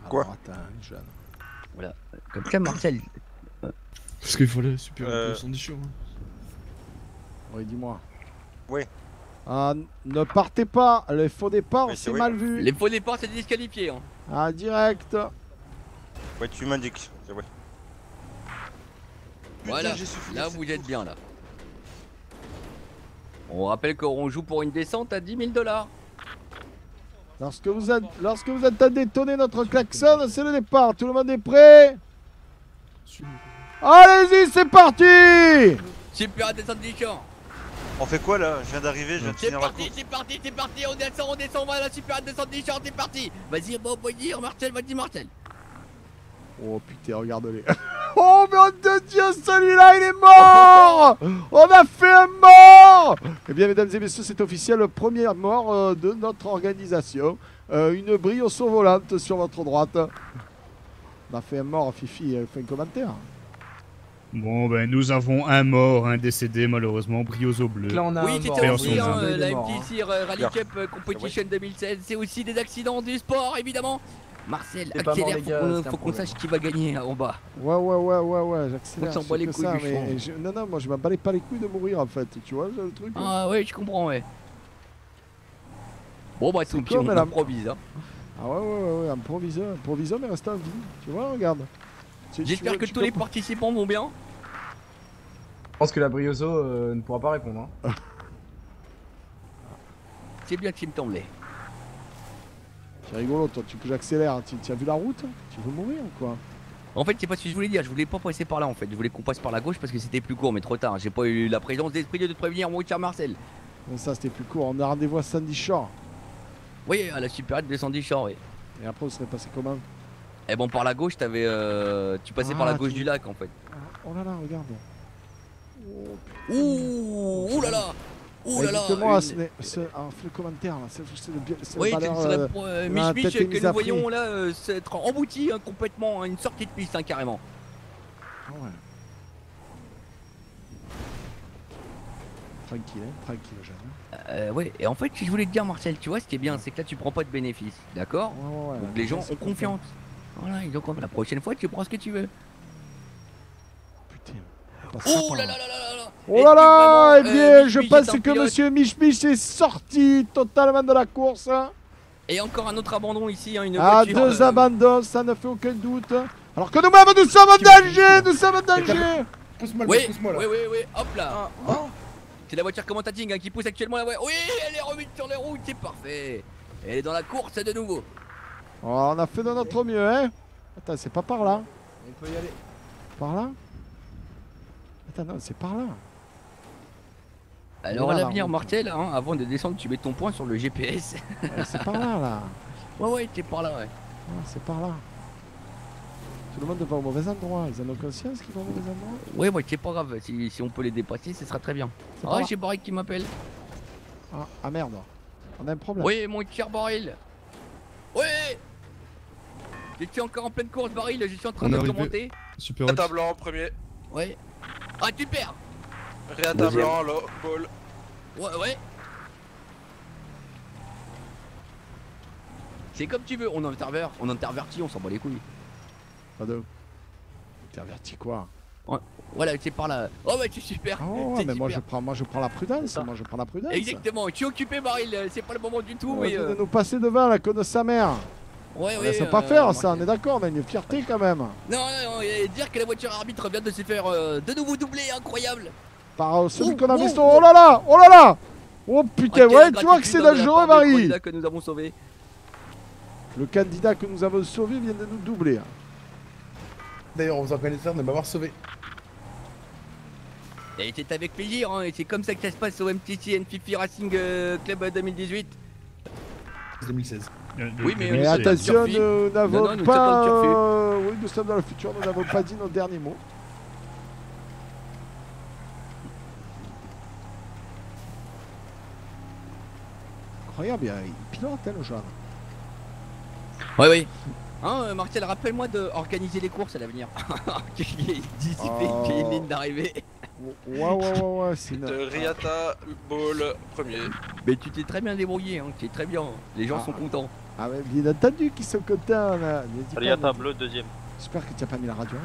[SPEAKER 1] Quoi
[SPEAKER 3] Voilà, comme ça, Marcel, parce qu'il fallait super
[SPEAKER 1] son euh. hein. Oui, dis-moi. Oui. Ah, ne partez pas, les faux départs c'est mal vu. Les faux
[SPEAKER 3] départs c'est disqualifié. Hein.
[SPEAKER 1] Ah, direct.
[SPEAKER 3] Ouais, tu m'indiques, c'est vrai. Voilà, là vous êtes bien là. On rappelle qu'on joue pour une descente à 10 000 dollars.
[SPEAKER 1] Lorsque vous, êtes, lorsque vous à tonner notre klaxon, c'est le départ. Tout le monde est prêt Allez-y, c'est parti
[SPEAKER 3] Super plus à descendre du champ
[SPEAKER 1] On
[SPEAKER 6] fait quoi là Je viens d'arriver, je viens de
[SPEAKER 3] finir parti, C'est parti, c'est parti, on descend, on descend, on super à du champ, c'est parti Vas-y, bon, vas-y, Marcel, vas-y, Marcel
[SPEAKER 1] Oh putain, regarde-les oh, oh de Dieu,
[SPEAKER 4] celui-là, il est
[SPEAKER 1] mort On a fait un mort Eh bien, mesdames et messieurs, c'est officiel, première mort euh, de notre organisation. Euh, une brioche volante sur votre droite. On a fait un mort, Fifi, euh, fais un commentaire.
[SPEAKER 8] Bon, ben nous avons un mort, un décédé malheureusement, Briozo Bleu. Là, on a oui, c'était aussi hein, euh,
[SPEAKER 5] la MTC euh, Rally Cup euh,
[SPEAKER 1] Competition
[SPEAKER 3] 2016. C'est aussi des accidents du sport, évidemment. Marcel, accélère, mort, faut qu'on sache qui va gagner hein,
[SPEAKER 1] en bas. Ouais, ouais, ouais, ouais, ouais, j'accélère. On s'en bat les couilles. Ça, mais Non, non, moi je m'en pas les couilles de mourir en fait, tu vois le truc. Ah, ouais, je comprends, ouais. Bon, bah, c'est une on improvise. Hein. Ah, ouais, ouais, ouais, ouais, improvise, improvise, mais reste en vie. Tu vois, regarde. J'espère que tous les
[SPEAKER 3] participants vont bien.
[SPEAKER 1] Je pense que la Brioso euh, ne pourra pas répondre. Hein.
[SPEAKER 3] C'est bien qu'il me
[SPEAKER 1] C'est rigolo, toi, tu peux que j'accélère. Hein. Tu as vu la route hein Tu veux mourir ou quoi
[SPEAKER 3] en fait, c'est pas ce que je voulais dire, je voulais pas passer par là en fait, je voulais qu'on passe par la gauche parce que c'était plus court, mais trop tard, j'ai pas eu la présence d'esprit de te prévenir, mon cher Marcel.
[SPEAKER 1] Bon, ça c'était plus court, on a rendez-vous à Sandy Shore.
[SPEAKER 3] Oui, à la super de Sandy Shore, Et
[SPEAKER 1] après, on serait passé comment
[SPEAKER 3] eh bon, par la gauche, t'avais. Euh... Tu passais par la ah, gauche du lac en fait. Ah,
[SPEAKER 1] oh là là, regarde. Oh, Ouh, oh là là. Oh là là. Justement, c'est un flocon de là. C'est
[SPEAKER 5] le Oui, c'est euh, euh, la Mich que nous voyons
[SPEAKER 3] là euh, s'être embouti hein, complètement, hein, une sortie de piste hein, carrément. Ah ouais. Tranquille, tranquille, j'aime. Euh, ouais, et en fait, je voulais te dire, Marcel, tu vois, ce qui est bien, c'est que là, tu prends pas de bénéfices, d'accord ouais, ouais, Donc les gens ont confiance. Voilà, et donc la prochaine
[SPEAKER 1] fois, tu prends ce que tu veux.
[SPEAKER 5] Putain. Oh là là là là
[SPEAKER 1] là Oh là là Eh euh, bien, je pense que monsieur Mich est sorti totalement de la course. Hein.
[SPEAKER 3] Et encore un autre abandon ici, hein, une une ah, deux euh,
[SPEAKER 1] abandons, ça ne fait aucun doute. Alors que nous-mêmes, nous sommes en danger Nous sommes en danger Pousse-moi oui, pousse-moi là. Oui, oui,
[SPEAKER 3] oui, hop là ah, oh. ah. C'est la voiture commentating hein, qui pousse actuellement la voiture. Oui, elle est remise sur les roues, c'est parfait Elle est dans la course de nouveau
[SPEAKER 1] Oh, on a fait de notre mieux, hein Attends, c'est pas par là. On peut y aller. Par là Attends, non, c'est par là.
[SPEAKER 3] Alors, à l'avenir mortel, hein, avant de descendre, tu mets ton point sur le GPS.
[SPEAKER 1] c'est par là, là. Ouais, ouais, t'es par là, ouais. c'est par là. Tout le monde va au mauvais endroit. Ils en ont conscience qu'ils vont au mauvais endroit
[SPEAKER 3] Ouais, ouais, c'est pas grave. Si, on peut les dépasser, ce sera très bien. Ah, oh, j'ai Boris qui m'appelle. Ah, ah, merde. On a un problème. Oui, mon cher Boril Ouais J'étais encore en pleine course, là je suis en train de remonter. commenter. Super. en premier. Ouais. Ah, tu perds Réata blanc, low ball. Ouais, ouais. C'est comme tu veux, on intervertit, on intervertit, on s'en bat les couilles.
[SPEAKER 1] Pardon. Interverti quoi ouais. Voilà, c'est par là. Oh bah
[SPEAKER 3] es super. Oh, mais moi je
[SPEAKER 1] prends, moi je prends la prudence. Moi je prends la prudence. Exactement.
[SPEAKER 3] Tu es occupé, Marie. C'est pas le moment du tout. On vient de euh, nous
[SPEAKER 1] passer devant la conne de sa mère. Ouais, on ouais, euh, pas faire ça, on est d'accord, on a une fierté quand même. Non,
[SPEAKER 3] non, non, et dire que la voiture arbitre vient de se faire euh, de nouveau doubler, incroyable.
[SPEAKER 1] Par euh, celui oh, qu'on oh, oh. oh, là là, oh là là. Oh putain, ouais, tu vois que c'est dangereux, Marie. Le candidat
[SPEAKER 3] que nous avons sauvé.
[SPEAKER 1] Le candidat que nous avons sauvé vient de nous doubler.
[SPEAKER 2] D'ailleurs, on vous organise de m'avoir sauvé.
[SPEAKER 3] C'est avec plaisir, hein, et c'est comme ça que ça se passe au MTC NFP Racing euh, Club 2018.
[SPEAKER 9] Euh, 2016. Euh, oui, mais, attention, nous n'avons pas.
[SPEAKER 1] oui, nous sommes dans le futur, nous n'avons pas dit nos derniers mots. Incroyable,
[SPEAKER 3] il pilote hein, le genre. Oui, oui. Hein, euh, Martial, rappelle-moi d'organiser les courses à l'avenir. Qu'il oh.
[SPEAKER 1] c'est Riata
[SPEAKER 3] Ball premier. Mais tu t'es très bien débrouillé, hein, tu es très bien. Les gens ah. sont
[SPEAKER 1] contents. Ah, ouais, bien entendu qu'ils sont contents là. Riata Bleu deuxième. J'espère que tu n'as pas mis la radio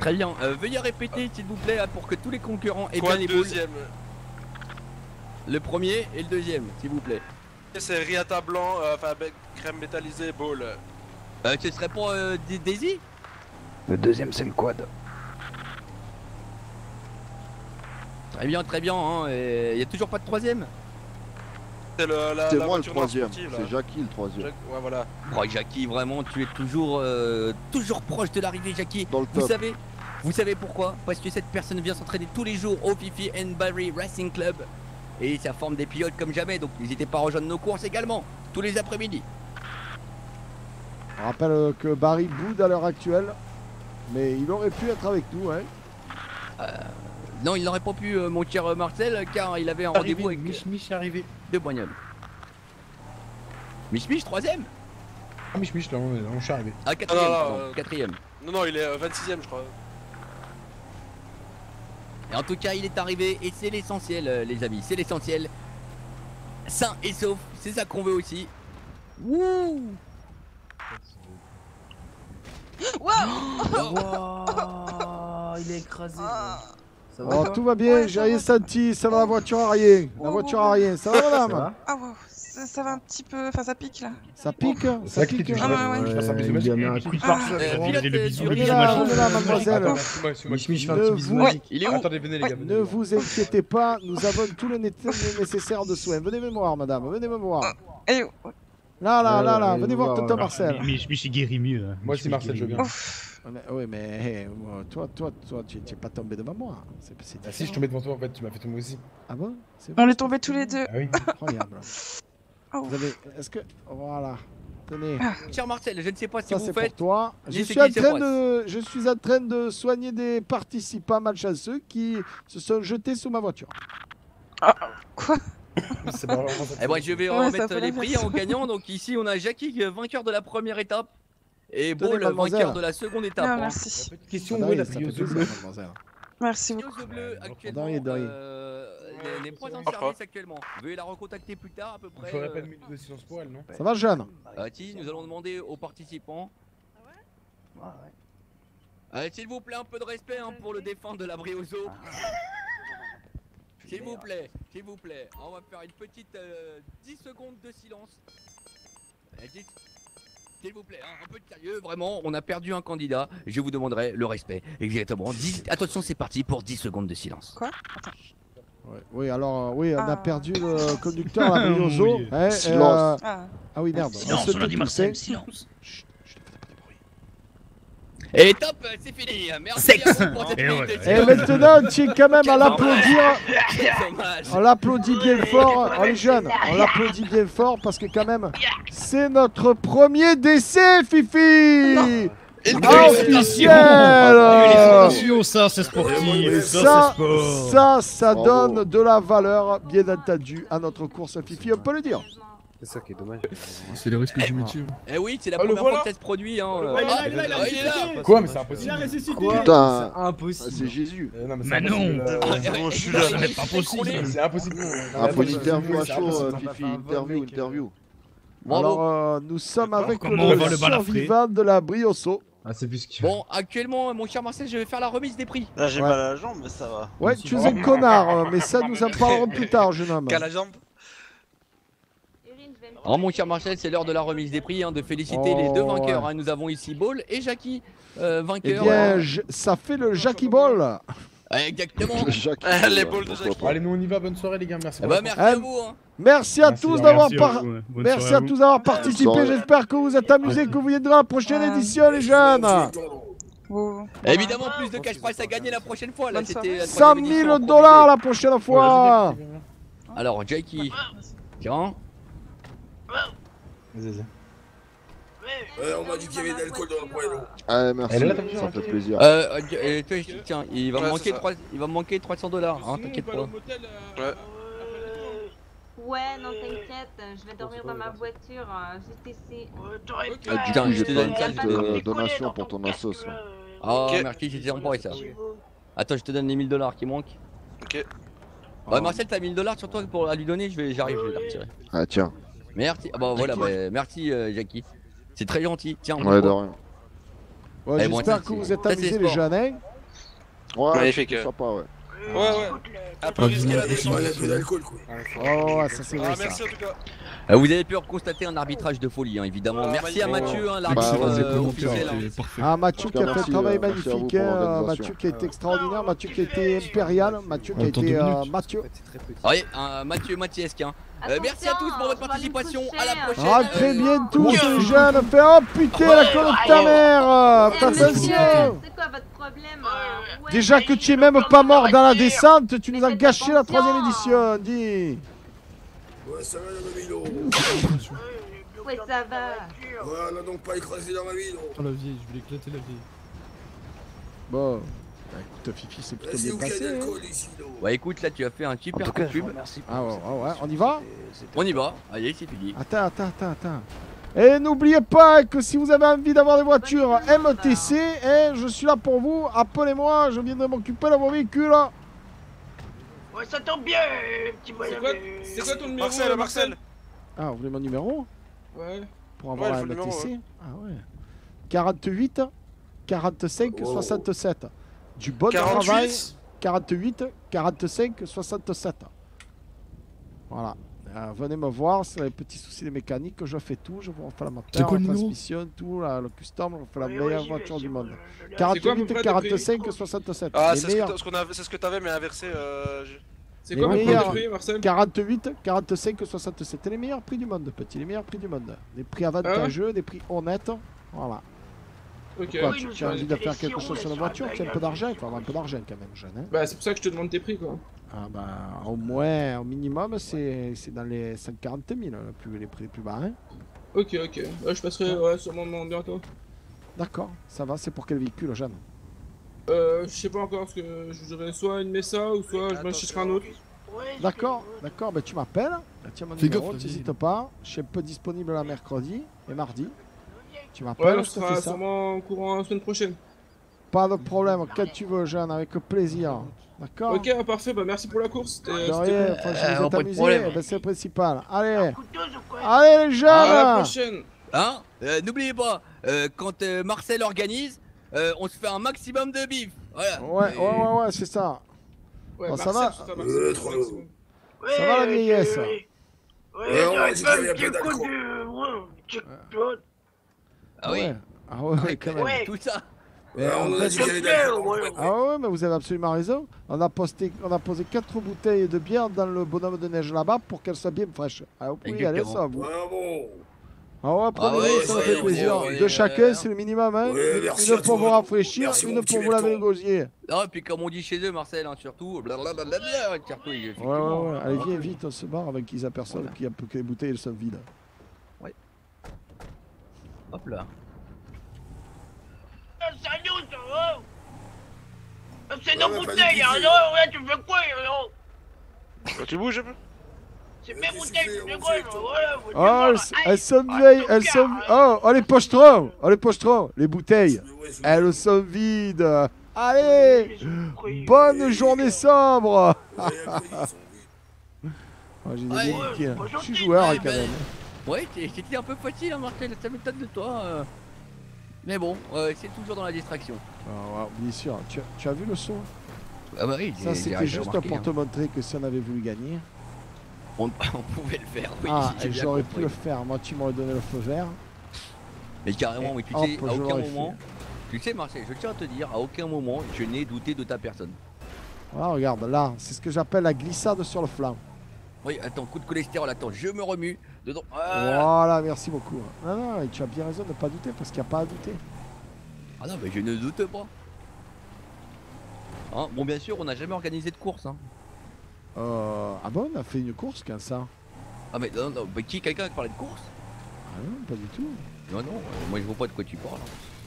[SPEAKER 1] Très
[SPEAKER 3] bien. Euh, veuillez répéter, s'il vous plaît, pour que tous les concurrents aient bien les deuxième Le premier et le deuxième, s'il vous plaît.
[SPEAKER 6] C'est Riata Blanc, euh, crème métallisée, Ball. Euh, ce serait pour euh, Daisy
[SPEAKER 9] Le deuxième, c'est le quad.
[SPEAKER 6] Très
[SPEAKER 3] bien, très bien. Hein. Et y a toujours pas de troisième. C'est moi le troisième. C'est Jackie le troisième. voilà. Jackie, vraiment, tu es toujours, euh, toujours proche de l'arrivée, Jackie. Vous savez, vous savez pourquoi Parce que cette personne vient s'entraîner tous les jours au Fifi and Barry Racing Club et ça forme des pilotes comme jamais. Donc n'hésitez pas à rejoindre nos courses également tous les après-midi.
[SPEAKER 1] On rappelle euh, que Barry boude à l'heure actuelle, mais il aurait pu être avec nous. ouais. Hein. Euh, non, il n'aurait pas pu, monter
[SPEAKER 3] euh, mon cher Marcel, car il avait un rendez-vous avec Mich Mich arrivé. De Boignol. Mich troisième Ah, Mich là, on, est arrivé. Ah, quatrième, ah, non,
[SPEAKER 2] non, Non, non, il est 26ème, je crois.
[SPEAKER 3] Et en tout cas, il est arrivé et c'est l'essentiel, les amis, c'est l'essentiel. Sain et sauf, c'est ça qu'on veut aussi. Wouh
[SPEAKER 13] Wow Il est écrasé.
[SPEAKER 12] tout va bien, j'ai rien
[SPEAKER 1] senti, ça va la voiture arrière. La voiture arrière. ça va madame
[SPEAKER 6] ah, wow. ça, va un petit peu, enfin ça pique là.
[SPEAKER 1] Ça pique hein, Ça pique hein. Ah ouais, ouais. Je un Un coup ah, hein. de petit bisou magique. Il est où Attendez, venez les gars. Ne vous inquiétez pas, nous avons tout le nécessaire de soins. Venez me voir madame, venez me voir. Eh, oh, Là, là, là, là, venez voir Tonton Marcel.
[SPEAKER 10] Mais, je me suis guéri mieux. Hein. Moi c'est Marcel, je viens.
[SPEAKER 1] Oui, mais eh, toi, toi, toi, tu n'es pas tombé devant moi. Ah si, je tombais devant toi, en fait, tu m'as fait tomber aussi. Ah bon On est tombés tous les deux. Ah oui. Incroyable. Oh. Vous avez... Est-ce que... Voilà. Tenez. Ah.
[SPEAKER 3] Cher Marcel, je ne sais pas si Ça, vous faites... Pour
[SPEAKER 1] toi. Je, suis en train de... je suis en train de soigner des participants malchanceux qui se sont jetés sous ma voiture. Ah,
[SPEAKER 3] quoi Et moi, eh ben, je vais remettre les prix en gagnant. Donc, ici, on a Jackie, euh, vainqueur de la première étape. Et bon le vainqueur de la seconde étape.
[SPEAKER 6] Hein. merci.
[SPEAKER 1] Question, où est la bleue Merci beaucoup. Bleu, euh,
[SPEAKER 3] les, points en service actuellement. Veuillez la recontacter plus tard à peu près. Faudrait pas euh, de minute de silence pour elle,
[SPEAKER 5] non Ça va, Jeanne Ati, bah, nous
[SPEAKER 3] allons demander aux participants. Ah ouais ah Ouais, ouais. S'il vous plaît, un peu de respect hein, pour le défunt de la Briozo. Ah. S'il vous plaît, s'il vous plaît, on va faire une petite 10 euh, secondes de silence.
[SPEAKER 5] S'il vous plaît, hein, un
[SPEAKER 3] peu de sérieux, vraiment, on a perdu un candidat, je vous demanderai le respect. Exactement. Attention, c'est parti pour 10 secondes de silence. Quoi
[SPEAKER 1] Attends. oui, alors, euh, oui, on a ah. perdu le conducteur, à eh, silence. Euh, ah.
[SPEAKER 5] oui, merde. Silence, on, a dit Marcel, silence. Et top, euh, c'est fini. Merci pour cette Et maintenant,
[SPEAKER 1] on quand même à l'applaudir. On l'applaudit bien fort. On est jeunes, On l'applaudit bien fort parce que quand même, c'est notre premier décès, Fifi. Ah, officiel ah, Ça, c'est sportif. ça, ça donne de la valeur, bien entendu, à notre course Fifi, on peut le dire.
[SPEAKER 11] C'est ça qui est dommage.
[SPEAKER 3] C'est
[SPEAKER 8] le risque du métier.
[SPEAKER 3] Eh, eh oui, c'est la ah, première fois que t'as produit. Quoi, mais c'est impossible. Putain,
[SPEAKER 1] c'est impossible. Ah, c'est Jésus. Eh, mais non, euh, eh, je suis là. C'est pas possible. C'est impossible. interview à chaud, euh, Fifi. Interview, interview. Alors, euh, nous sommes avec le survivant de la Briosso. Ah, c'est plus Bon,
[SPEAKER 3] actuellement, mon cher Marcel, je vais faire la remise des prix.
[SPEAKER 13] Là,
[SPEAKER 6] ah, j'ai mal à la jambe, mais
[SPEAKER 13] ça va.
[SPEAKER 1] Ouais, tu es un connard, mais ça, nous en parlerons plus tard, jeune homme. Qu'à la jambe alors mon cher
[SPEAKER 3] Marcel, c'est l'heure de la remise des prix, hein, de féliciter les deux oh, vainqueurs. Hein. nous avons ici Ball et Jackie, euh, eh
[SPEAKER 1] vainqueur. ça fait le Jackie Ball. Exactement. Ah, les balls de Jackie. Allez, nous on y va. Bonne soirée les gars. Merci. Eh ben, merci à eh, vous. Hein. Merci à tous d'avoir merci à, tous d'avoir participé. J'espère que vous êtes amusés, que vous venez de la prochaine ah. édition les jeunes.
[SPEAKER 3] Évidemment, plus de cash price à gagner la prochaine fois. Là, 100
[SPEAKER 1] dollars la prochaine
[SPEAKER 3] fois. Alors, Jackie, tiens. Vas-y,
[SPEAKER 1] vas-y. Ouais, on m'a dit qu'il y avait de l'alcool dans le poêle. Ah, merci, ça hein me fait plaisir. Euh, et toi, tiens, il va, me manquer
[SPEAKER 3] il va manquer 300 dollars, hein, t'inquiète pas.
[SPEAKER 2] Euh,
[SPEAKER 7] ouais. non, t'inquiète, je vais dormir dans ma voiture,
[SPEAKER 5] euh, juste ici. Ah, putain, j'ai te donne une
[SPEAKER 9] donation
[SPEAKER 1] pour ton assos. Euh,
[SPEAKER 3] ah, merci, j'ai déjà ça. Attends, je te donne les 1000 dollars qui manquent. Ok. Ouais Marcel, t'as 1000 dollars sur toi pour à lui donner, j'arrive, je vais la retirer.
[SPEAKER 7] Ah, tiens.
[SPEAKER 5] Ah
[SPEAKER 3] bah, merci. voilà, bah, merci euh, Jackie. C'est très gentil. Tiens, on rien.
[SPEAKER 7] Eh, j'espère
[SPEAKER 1] que vous êtes amusés les jeunes. Hein. ouais, ouais. Ouais,
[SPEAKER 3] Après, ah, a
[SPEAKER 1] Oh, ça c'est ah, vrai. Euh,
[SPEAKER 3] vous avez pu constater un arbitrage de folie, hein, évidemment. Ah, merci à Mathieu, hein, bah, l'arbitre euh, hein. Ah, Mathieu qui a fait un travail euh, magnifique. Hein. Mathieu
[SPEAKER 1] qui a été extraordinaire. Mathieu qui a été impérial. Mathieu qui a été Mathieu.
[SPEAKER 3] Oui, Mathieu Mathiesque. merci à tous pour votre participation. À la
[SPEAKER 5] prochaine.
[SPEAKER 1] Ah, très bien tous les jeunes. Fais la colonne de ta mère. Eh, votre problème Déjà que tu es même pas mort dans la descente, tu nous as gâché la troisième édition. Dis.
[SPEAKER 2] ça va,
[SPEAKER 13] Ouais, ça va.
[SPEAKER 1] Voilà donc pas écrasé dans ma vie. non Oh la
[SPEAKER 2] vieille, je voulais éclater la
[SPEAKER 1] vie
[SPEAKER 3] Bon. Bah écoute, Fifi, c'est plutôt bien passé. Ouais, hein. bah, écoute, là tu as fait un super coup tube. Ah ouais, ouais, on y va On y va. Allez, c'est fini. Attends,
[SPEAKER 1] attends, attends, attends. Et n'oubliez pas que si vous avez envie d'avoir des voitures MTC, je suis là pour vous. Appelez-moi, je viendrai m'occuper de vos véhicules.
[SPEAKER 6] Ouais, ça tombe bien, petit C'est quoi, ton numéro Marcel, Marcel
[SPEAKER 1] ah, vous voulez mon numéro Ouais. Pour avoir la TC Ah ouais. 48, 45, 67. Du bon travail. 48, 45, 67. Voilà. Euh, venez me voir, c'est les petits soucis des mécaniques, je fais tout, je vous refais la moteur, la transmission, tout, la, le custom, on fais la meilleure voiture du monde. 48, 45, 67. Ah, c'est
[SPEAKER 6] ce que tu avais mais inversé. Euh...
[SPEAKER 5] C'est quoi le prix,
[SPEAKER 1] Marcel 48, 45, 67. c'est les meilleurs prix du monde, petit. Les meilleurs prix du monde. Des prix avantageux, ah des prix honnêtes. Voilà.
[SPEAKER 5] Ok. tu, as envie de
[SPEAKER 1] faire quelque chose sur la voiture, tu as un peu d'argent, il faut avoir un peu d'argent quand même, jeune. Hein.
[SPEAKER 2] bah, c'est pour ça que je te demande tes prix, quoi.
[SPEAKER 1] Ah, bah, au moins, au minimum, c'est dans les 140 000, les prix les plus bas. Hein.
[SPEAKER 2] ok, ok. Bah, je passerai ouais, sur mon, bientôt.
[SPEAKER 1] D'accord, ça va, c'est pour quel véhicule, jeune
[SPEAKER 2] euh, je sais pas encore ce que je voudrais soit une Messa ou soit je m'achèterai un autre.
[SPEAKER 1] D'accord, d'accord, bah tu m'appelles, bah, tiens mon numéro, pas, je suis peu disponible la mercredi et mardi. Tu m'appelles, ouais, sera
[SPEAKER 2] sûrement en courant la semaine prochaine.
[SPEAKER 1] Pas de problème, quand tu veux jeune, avec plaisir. D'accord
[SPEAKER 2] Ok, parfait, bah merci pour la course.
[SPEAKER 1] c'était rien, c'est le principal. Allez Allez les jeunes À la prochaine
[SPEAKER 3] Hein euh, N'oubliez pas, euh, quand euh, Marcel organise, euh, on se fait un maximum de bif. Voilà. Ouais, ouais, ouais,
[SPEAKER 1] ouais, c'est ça. Ouais, ça va.
[SPEAKER 3] Euh,
[SPEAKER 11] ouais,
[SPEAKER 5] ça va la vieillesse. Ouais,
[SPEAKER 1] ah oui. Ah ouais, Tout ça. ah
[SPEAKER 5] ouais,
[SPEAKER 1] mais vous avez absolument raison. On a, posté, on a posé 4 bouteilles de bière dans le bonhomme de neige là-bas pour qu'elle soit bien fraîche. Ah, vous pouvez ça, vous. Ah ah on va prendre ça fait plaisir. De chacun, euh, c'est le minimum. Hein. une pour vous rafraîchir, une pour vous laver le gosier.
[SPEAKER 3] Non, et puis comme on dit chez eux, Marcel, hein, surtout, blablabla, Ouais, ouais, ouais. Euh, Allez, viens vite,
[SPEAKER 1] on se barre avec qu'ils aperçoivent qu'il y a que les bouteilles sont vides.
[SPEAKER 3] Ouais. Hop là.
[SPEAKER 9] Salut, ça va C'est nos bouteilles, alors, ouais, tu fais quoi,
[SPEAKER 6] Quand Tu
[SPEAKER 1] bouges
[SPEAKER 5] un peu Oh, elle sommeille,
[SPEAKER 1] elle sommeille. Oh, oh, les poches trop Oh, les poches Les bouteilles Elles sont vides Allez Bonne journée sombre. Oh, j'ai des hein.
[SPEAKER 5] Je suis joueur hein, quand même.
[SPEAKER 3] Ouais, c'était un peu facile, hein, Martel ça m'étonne de toi. Euh. Mais bon, euh, c'est toujours dans la distraction.
[SPEAKER 1] Ah, bien sûr, tu as, vu le son Ah bah oui, Ça, c'était juste pour hein. te montrer que si on avait voulu gagner. On, pouvait le faire, oui. Ah, j'aurais pu le faire, moi tu m'aurais donné le feu vert. Mais carrément, tu sais, à aucun moment,
[SPEAKER 3] tu sais, Marcel, je tiens à te dire, à aucun moment, je n'ai douté de ta personne.
[SPEAKER 1] Voilà, regarde, là, c'est ce que j'appelle la glissade sur le flanc.
[SPEAKER 3] Oui, attends, coup de cholestérol, attends, je me remue
[SPEAKER 1] ah. voilà, merci beaucoup. Ah non, non, tu as bien raison de ne pas douter parce qu'il n'y a pas à douter.
[SPEAKER 3] Ah non, mais je ne doute pas. Hein, bon, bien sûr, on n'a jamais organisé de course. Hein
[SPEAKER 1] ah euh, bon, on a fait une course qu'un ça
[SPEAKER 3] Ah mais non, non, mais qui quelqu'un qui parlait de course
[SPEAKER 1] Ah non, pas du tout.
[SPEAKER 3] Non, non, euh, moi je vois pas de quoi tu parles.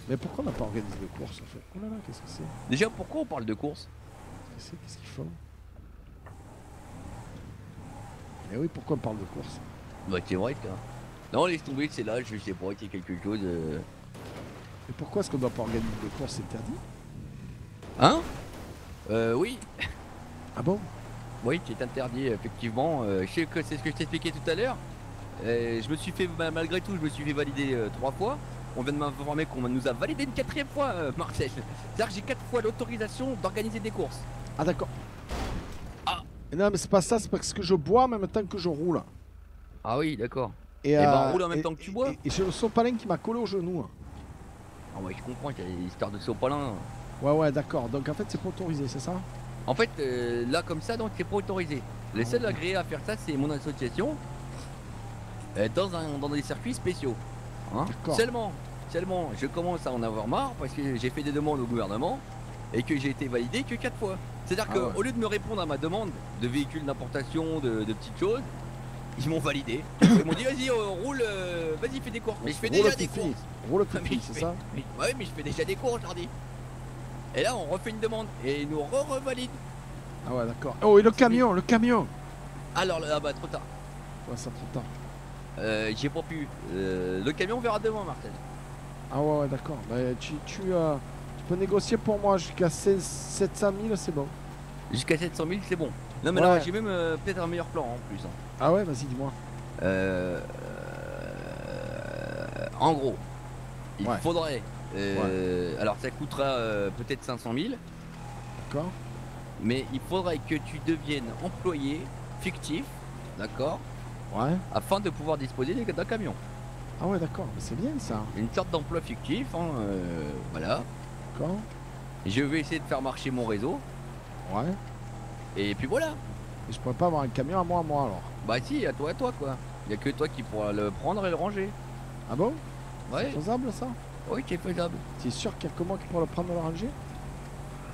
[SPEAKER 1] Mais pourquoi on n'a pas organisé de course en fait Oh là là, qu'est-ce que
[SPEAKER 3] c'est Déjà, pourquoi on parle de course Qu'est-ce c'est Qu'est-ce qu'ils font
[SPEAKER 1] Mais eh oui, pourquoi on parle de course
[SPEAKER 3] Bah c'est vrai, toi. Non, laisse tomber, c'est là, je sais pas, qu'il a quelque chose... Euh.
[SPEAKER 1] Mais pourquoi est-ce qu'on doit pas organiser de course C'est interdit
[SPEAKER 3] Hein Euh, oui. Ah bon oui, qui est interdit, effectivement. Euh, sais que c'est ce que je t'expliquais tout à l'heure. Euh, je me suis fait, malgré tout, je me suis fait valider euh, trois fois. On vient de m'informer qu'on nous a validé une quatrième fois, Marcel. cest à dire que j'ai quatre fois l'autorisation d'organiser des courses.
[SPEAKER 1] Ah, d'accord. Ah Non, mais c'est pas ça, c'est parce que je bois en même temps que je roule.
[SPEAKER 3] Ah oui, d'accord. Et, bah on roule en même temps que tu bois.
[SPEAKER 1] Et, c'est le sopalin qui m'a collé au genou. Hein.
[SPEAKER 3] Ah ouais, je comprends, il y a l'histoire de sopalin.
[SPEAKER 1] Ouais, ouais, d'accord. Donc en fait, c'est pas autorisé, c'est ça
[SPEAKER 3] en fait, euh, là, comme ça, donc, c'est pas autorisé. Les seuls agréés à faire ça, c'est mon association euh, dans, des circuits spéciaux. Hein. seulement, seulement, je commence à en avoir marre parce que j'ai fait des demandes au gouvernement et que j'ai été validé que 4 fois. C'est-à-dire ah qu'au lieu de me répondre à ma demande de véhicules d'importation, de, petites choses, ils m'ont validé. Ils m'ont dit vas-y euh, roule, vas-y fais des courses. Mais je fais déjà des courses. Roule ah, c'est ça Oui, mais je fais déjà des courses, aujourd'hui. Et là, on refait une demande et il nous re revalide
[SPEAKER 1] Ah ouais, d'accord. Oh, et le camion, le camion
[SPEAKER 3] Alors là, bah, trop tard. Ouais, ça trop tard. Euh, J'ai pas pu. Euh, le camion, on verra demain, Martel.
[SPEAKER 1] Ah ouais, d'accord. Bah, tu, euh, tu, peux négocier pour moi jusqu'à 700 000, c'est bon. Jusqu'à 700 000, c'est bon. Non, mais là j'ai
[SPEAKER 3] même euh, peut-être un meilleur plan en plus. Hein.
[SPEAKER 5] Ah
[SPEAKER 1] ouais, vas-y, dis-moi.
[SPEAKER 3] Euh... En gros, il faudrait euh, alors ça coûtera euh, peut-être 500 000. D'accord. Mais il faudrait que tu deviennes employé fictif, d'accord Ouais. Afin de pouvoir disposer d'un camion. Ah ouais, d'accord, c'est bien ça. Une sorte d'emploi fictif, hein, euh, voilà. D'accord. Je vais essayer de faire marcher mon réseau. Ouais. Et puis voilà.
[SPEAKER 1] Et je pourrais pas avoir un camion à moi, à moi alors.
[SPEAKER 3] Bah si, à toi, à toi quoi. Y a que toi qui pourras le prendre et le ranger.
[SPEAKER 1] Ah bon Ouais. C'est faisable ça oui, c'est faisable. C'est sûr qu'il y a comment qui pourra le prendre dans l'oranger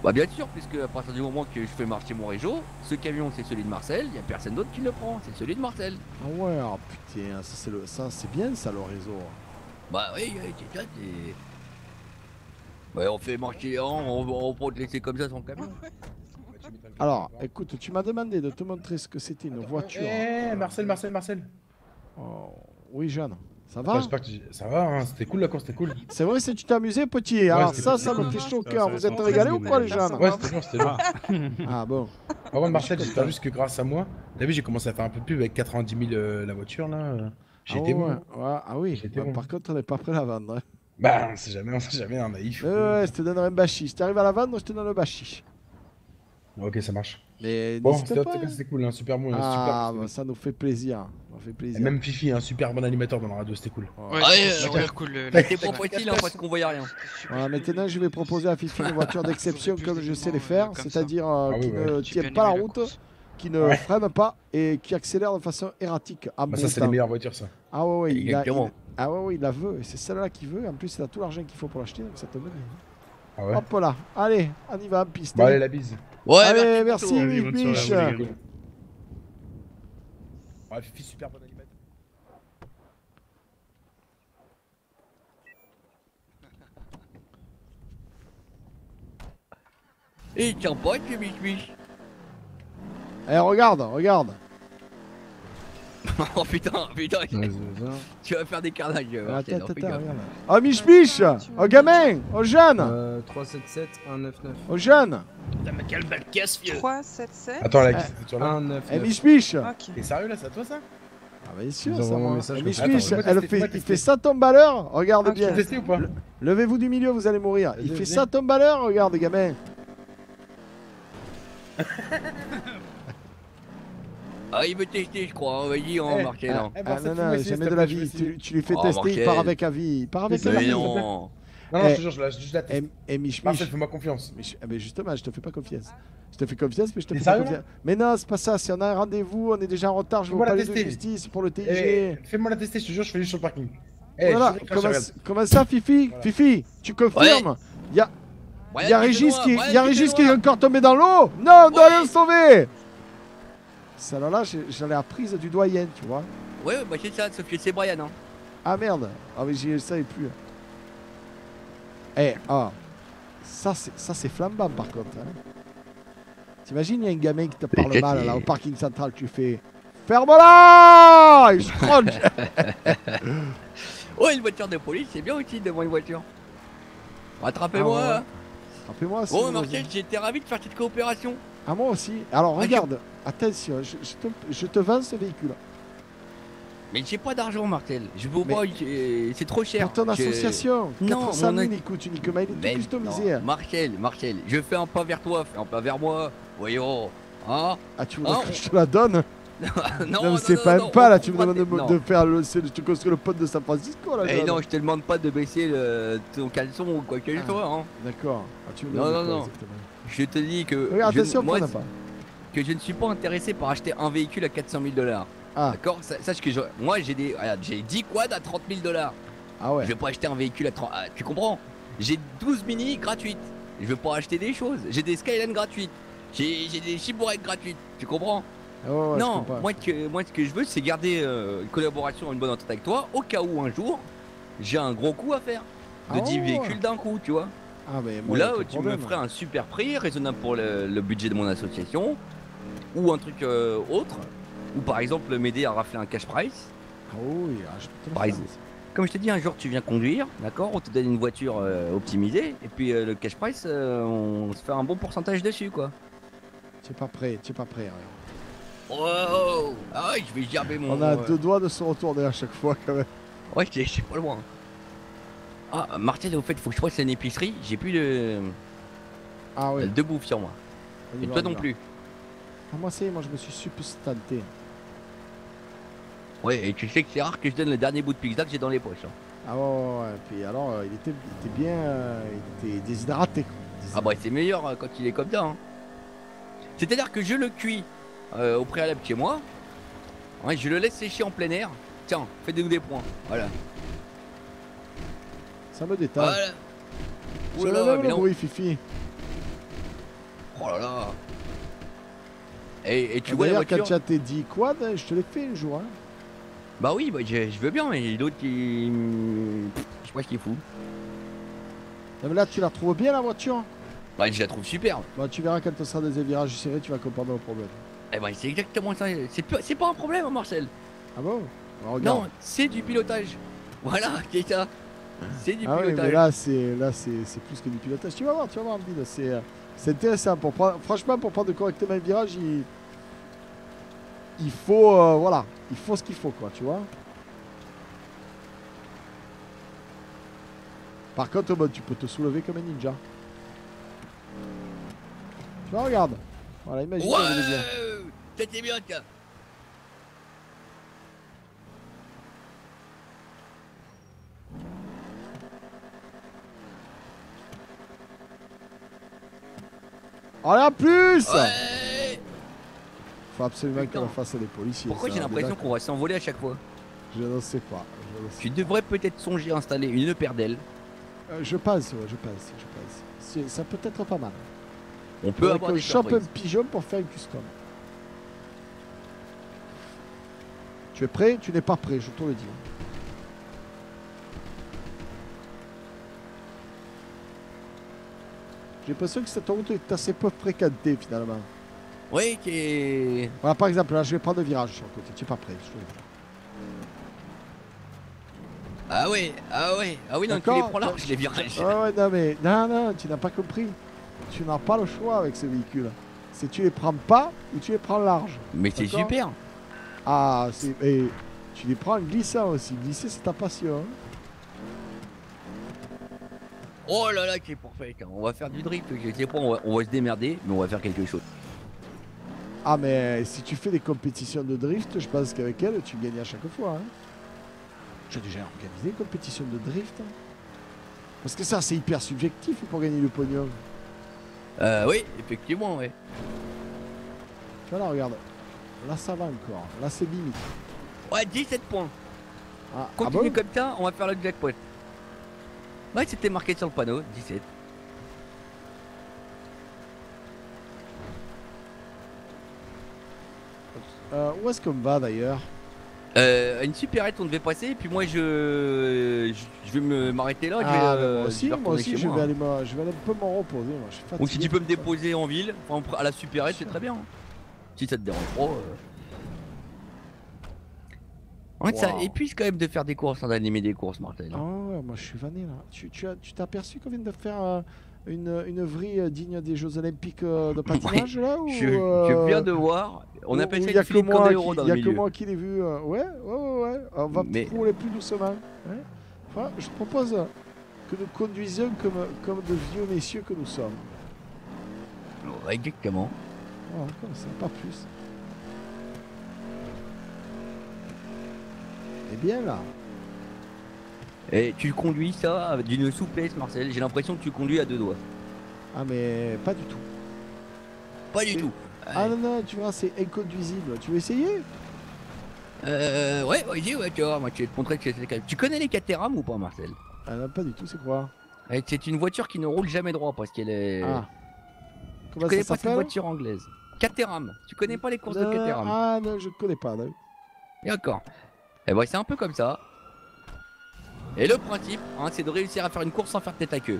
[SPEAKER 3] Bah bien sûr, puisque à partir du moment que je fais marcher mon réseau, ce camion c'est celui de Marcel, il n'y a personne d'autre qui le prend, c'est celui de Marcel.
[SPEAKER 1] Ah ouais, ah, putain, ça c'est bien ça le réseau.
[SPEAKER 3] Bah oui, c'est ça, c'est... on fait marcher, on, on, peut laisser comme ça son camion.
[SPEAKER 1] Alors, écoute, tu m'as demandé de te montrer ce que c'était une voiture. Eh, Marcel, Marcel, Marcel. Oh, oui, Jeanne. Ça va J'espère ça va, hein c'était cool la course, c'était cool. C'est vrai, c'est tu t'es amusé, petit. Alors ça, ça me fait chaud au cœur. Vous êtes régalé ou quoi, les jeunes Ouais, c'était
[SPEAKER 2] bon, c'était bon. ah bon. Avant de Marcel, j'espère juste que grâce à moi, t'as vu, j'ai commencé à faire un peu de pub avec 90 000 euh, la voiture là. J'ai ah été Ah
[SPEAKER 1] oui, bah, par contre, on n'est pas prêt à la vendre. Hein. Bah, on sait jamais, on sait jamais, un naïf. Ouais, ouais, je te donnerai un bachi. Si t'arrives à la vendre, je te donne le bachi. Ok, ça marche. Mais bon, c'était hein.
[SPEAKER 2] cool, hein, super bon. Hein, ah, bah, ça nous fait plaisir. Ça fait plaisir. même Fifi, un super bon animateur dans la radio, c'était
[SPEAKER 1] cool. Ouais, ah ouais super cool. T'es propre là en fait, qu'on voyait rien. Voilà, maintenant, je vais proposer à Fifi une voiture d'exception comme je sais les faire, c'est-à-dire euh, ah qui ne tient pas la route, qui ne freine pas et qui accélère de façon erratique. Ah, bah, ça, c'est les meilleures voitures, ça. Ah, ouais, ouais. Il Ah, ouais, il la veut. c'est celle-là qu'il veut. En plus, il a tout l'argent qu'il faut pour l'acheter, donc ça te bien. Ah ouais. Hop là, allez, on y va piste. Bon, allez, la bise. Ouais, Allez, merci, Allez, bonne Mich. soirée, vous,
[SPEAKER 2] Ouais, Fifi, super bon animateur.
[SPEAKER 3] Et il tient pas, Mich Mich.
[SPEAKER 1] Eh, regarde, regarde. oh putain, putain,
[SPEAKER 3] tu vas faire
[SPEAKER 13] des carnages. Euh, ah,
[SPEAKER 3] attends, attends,
[SPEAKER 1] Oh Mich Oh ah, gamin Oh jeune euh,
[SPEAKER 13] 377
[SPEAKER 2] 199. Oh jeune Putain, mais vieux 377 Attends,
[SPEAKER 1] 199. Eh Mich Mich
[SPEAKER 2] T'es sérieux là, c'est à toi ça
[SPEAKER 1] ah bah sûr, ça mon message. Eh, elle fait, il fait ça tombe à l'heure, regarde ah, bien. Levez-vous du milieu, vous allez mourir. Il fait ça tombe à l'heure, regarde gamin.
[SPEAKER 3] Ah, il veut tester, je crois. Hein. Vas-y, hein, eh, marquer. Ah, eh, ah, non, non, non, jamais de la
[SPEAKER 1] vie. Tu, lui fais ah, tester, il part avec avis. Il part avec Mais non. Non, non, je eh, te jure, je la, juste la teste. Et, Mich, fais-moi confiance. Mais justement, je te fais pas confiance. Je te fais confiance, mais je te fais pas confiance. Mais non, c'est pas ça. Si on a un rendez-vous, on est déjà en retard, je vais pas tester. justice pour le TIG. Fais-moi la tester, je te jure, je fais juste sur le parking. comment, ça, Fifi Fifi, tu confirmes Il y a Régis qui, il y a Régis qui est encore tombé dans l'eau Non, on doit Ouais. aller le sauver celle-là, j'allais à prise du doyen, tu vois.
[SPEAKER 3] ouais, bah c'est ça, que c'est Brian. Hein.
[SPEAKER 1] Ah merde Ah mais j'y savais plus. Hein. Eh, ah. Ça, c'est flambant par contre. Hein. T'imagines, il y a un gamin qui te parle mal là, au parking central, tu fais Ferme-la Il cronche.
[SPEAKER 3] Oh, une voiture de police, c'est bien aussi devant une voiture.
[SPEAKER 1] Rattrapez-moi ah hein. Rattrapez-moi Oh, Marcel,
[SPEAKER 3] j'étais ravi de faire cette coopération.
[SPEAKER 1] Ah, moi aussi. Alors, ah, regarde, Attention, je, te, vends ce véhicule. -là. Mais j'ai pas d'argent, Martel. Je vous pas,
[SPEAKER 3] c'est trop cher. Pour ton association, je... 400 non, 000, a...
[SPEAKER 1] il coûte uniquement, il est tout customisé. Non. Hein.
[SPEAKER 3] Martel, Martel, je fais un pas vers toi, fais un pas vers moi. Voyons. Hein ah, tu voudrais que je
[SPEAKER 1] te la donne non, non c'est pas un pas là, tu me demandes de, faire le, tu construis le pote de San Francisco là. Mais eh, non,
[SPEAKER 3] je te demande pas de baisser ton caleçon ou quoi que ce ah, soit.
[SPEAKER 1] Hein. D'accord. Ah,
[SPEAKER 3] non, non, non. Je te dis que. Regarde, attention, moi, pas que je ne suis pas intéressé par acheter un véhicule à 400 000 dollars. Ah. D'accord Sache que moi, j'ai j'ai 10 quads à 30 000 dollars. Ah ouais. Je vais pas acheter un véhicule à 30. Ah, tu comprends J'ai 12 mini gratuites. Je veux pas acheter des choses. J'ai des Skyline gratuites. J'ai, des chibourettes gratuites. Tu comprends ah Non, moi, ce que je veux, c'est garder euh, une collaboration, une bonne entente avec toi, au cas où un jour, j'ai un gros coup à faire. De 10 véhicules d'un coup, tu vois. Ben, Ou là, tu me ferais un super prix, raisonnable pour le budget de mon association ou un truc euh, autre, ou par exemple m'aider à rafler un cash price oh, Comme je te dis, un jour tu viens conduire, d'accord On te donne une voiture euh, optimisée, et puis euh, le cash price, on se fait un bon pourcentage dessus, quoi. tu es pas prêt, tu es pas prêt. Oh ah je vais gerber mon. On a deux doigts de se retourner à chaque fois, quand même. Ouais, je suis pas loin. Ah, Martel, au fait, faut que je fasse une épicerie, j'ai plus de. Ah De bouffe sur moi. Et toi non plus.
[SPEAKER 1] Ah, moi, c'est, moi, je me suis substanté.
[SPEAKER 3] Ouais, et tu sais que c'est rare que je donne le dernier bout de pizza que j'ai dans les poches. Hein.
[SPEAKER 1] Ah ouais, ouais, puis alors, euh, il, était, il, était, bien. Euh, il était déshydraté. Ah bah,
[SPEAKER 3] c'est meilleur hein, quand il est comme ça. Hein.
[SPEAKER 1] C'est-à-dire que je le cuis euh,
[SPEAKER 3] au préalable chez moi. Ouais, je le laisse sécher en plein air. Tiens, fais-nous des points. Voilà. Ça me détend. Voilà. là, mais non. Fifi. Oh là là. Et, tu ah, vois la voiture. Quand
[SPEAKER 1] tu dit quoi je te l'ai fait le jour. Hein.
[SPEAKER 3] Bah oui, bah, je, veux bien, mais l'autre Je sais pas ce qu'il fout.
[SPEAKER 1] Ah, là, tu la trouves bien la voiture Bah, je la trouve superbe. Bah, tu verras quand tu seras des virages serrés, tu vas comprendre le problème.
[SPEAKER 3] Eh ben, c'est exactement ça. C'est pas un problème, hein, Marcel. Ah bon Non, c'est du pilotage. Voilà, c'est ça. C'est du ah pilotage. mais là,
[SPEAKER 1] c'est plus que du pilotage. Tu vas voir, tu vas voir, c'est. Euh, c'est intéressant. Pour franchement, pour prendre correctement le virage, il, il faut, euh, voilà, il faut ce qu'il faut, quoi, tu vois. Par contre, bah, tu peux te soulever comme un ninja. Tu bah, regarde. Voilà, imagine. Wow
[SPEAKER 9] T'étais
[SPEAKER 5] bien,
[SPEAKER 1] Oh la plus Faut absolument qu'on fasse des policiers. Pourquoi j'ai l'impression qu'on va
[SPEAKER 3] s'envoler à chaque fois Je ne sais pas. tu devrais peut-être songer à installer une paire d'ailes.
[SPEAKER 1] Euh, je passe, je passe, je passe. ça peut être pas mal. On peut avoir des un pigeon pour faire une custom. Tu es prêt Tu n'es pas prêt, je te le dis. J'ai l'impression que cette route est assez peu fréquentée finalement. Oui, qui est... Voilà, par exemple, là, je vais prendre le virage sur le côté. Tu es pas prêt.
[SPEAKER 3] Ah oui, ah oui, ah oui, non, tu les prends large, les virages. Ah
[SPEAKER 1] ouais, non, mais non, non, tu n'as pas compris. Tu n'as pas le choix avec ce véhicule. C'est tu les prends pas ou tu les prends large.
[SPEAKER 3] Mais c'est super.
[SPEAKER 1] Ah, c'est. Et tu les prends glissant aussi. Glisser, c'est ta passion. Hein.
[SPEAKER 3] Oh là là, qui est parfait. On va faire du drift, je sais pas, On va, se démerder, mais on va faire quelque chose.
[SPEAKER 1] Ah, mais si tu fais des compétitions de drift, je pense qu'avec elle, tu gagnes à chaque fois. Hein. J'ai déjà organisé une compétition de drift. Hein. Parce que ça, c'est hyper subjectif pour gagner le pognon. Euh, oui, effectivement, oui. Tu regarde. Là, ça va encore. Là, c'est limite.
[SPEAKER 3] Ouais, 17 points.
[SPEAKER 1] Ah, ah Continue comme
[SPEAKER 3] ça, on va faire le jackpot. Ouais, c'était marqué sur le panneau, 17.
[SPEAKER 1] Euh, où est-ce qu'on va d'ailleurs
[SPEAKER 3] euh, Une supérette, on devait passer, et puis moi je, je, vais m'arrêter là. je vais, ah, euh, moi aussi, je vais, aller
[SPEAKER 1] un peu m'en reposer. si tu peux
[SPEAKER 3] me déposer en ville, à la supérette, c'est très bien. Hein. Si ça te dérange trop. Euh. En fait, ça épuise quand même de faire des courses, hein, d'animer des courses, Martel. Hein.
[SPEAKER 1] Ah moi je suis vanné là. Tu t'es aperçu qu'on vient de faire euh, une, une vrille digne des Jeux Olympiques euh, de patinage là ou, je, euh, viens de voir. On a ça dans Il n'y a que moi qui l'ai vu. Ouais, ouais, ouais, ouais. On va pour rouler plus doucement. Hein. je te propose que nous conduisions comme, comme de vieux messieurs que nous sommes. Exactement. Oh, comme ça, pas plus.
[SPEAKER 3] Eh bien là, et tu conduis ça d'une souplesse, Marcel. J'ai l'impression que tu conduis à deux doigts.
[SPEAKER 1] Ah, mais pas du tout. Pas du tout. Ah non, non, tu vois, c'est inconduisible.
[SPEAKER 3] Tu veux essayer Euh, ouais, vas-y, ouais, tu vois, moi, tu es te montrer que c'est Tu connais les Caterham ou pas, Marcel Ah non, pas du tout, c'est quoi eh, C'est une voiture qui ne roule jamais droit parce qu'elle est. Ah. Comment tu connais pas cette voiture anglaise Caterham. Tu connais pas les courses de Caterham
[SPEAKER 1] Ah non, je connais pas, non.
[SPEAKER 3] D'accord. Et eh ben, c'est un peu comme ça. Et le principe, hein, c'est de réussir à faire une course sans faire tête à queue.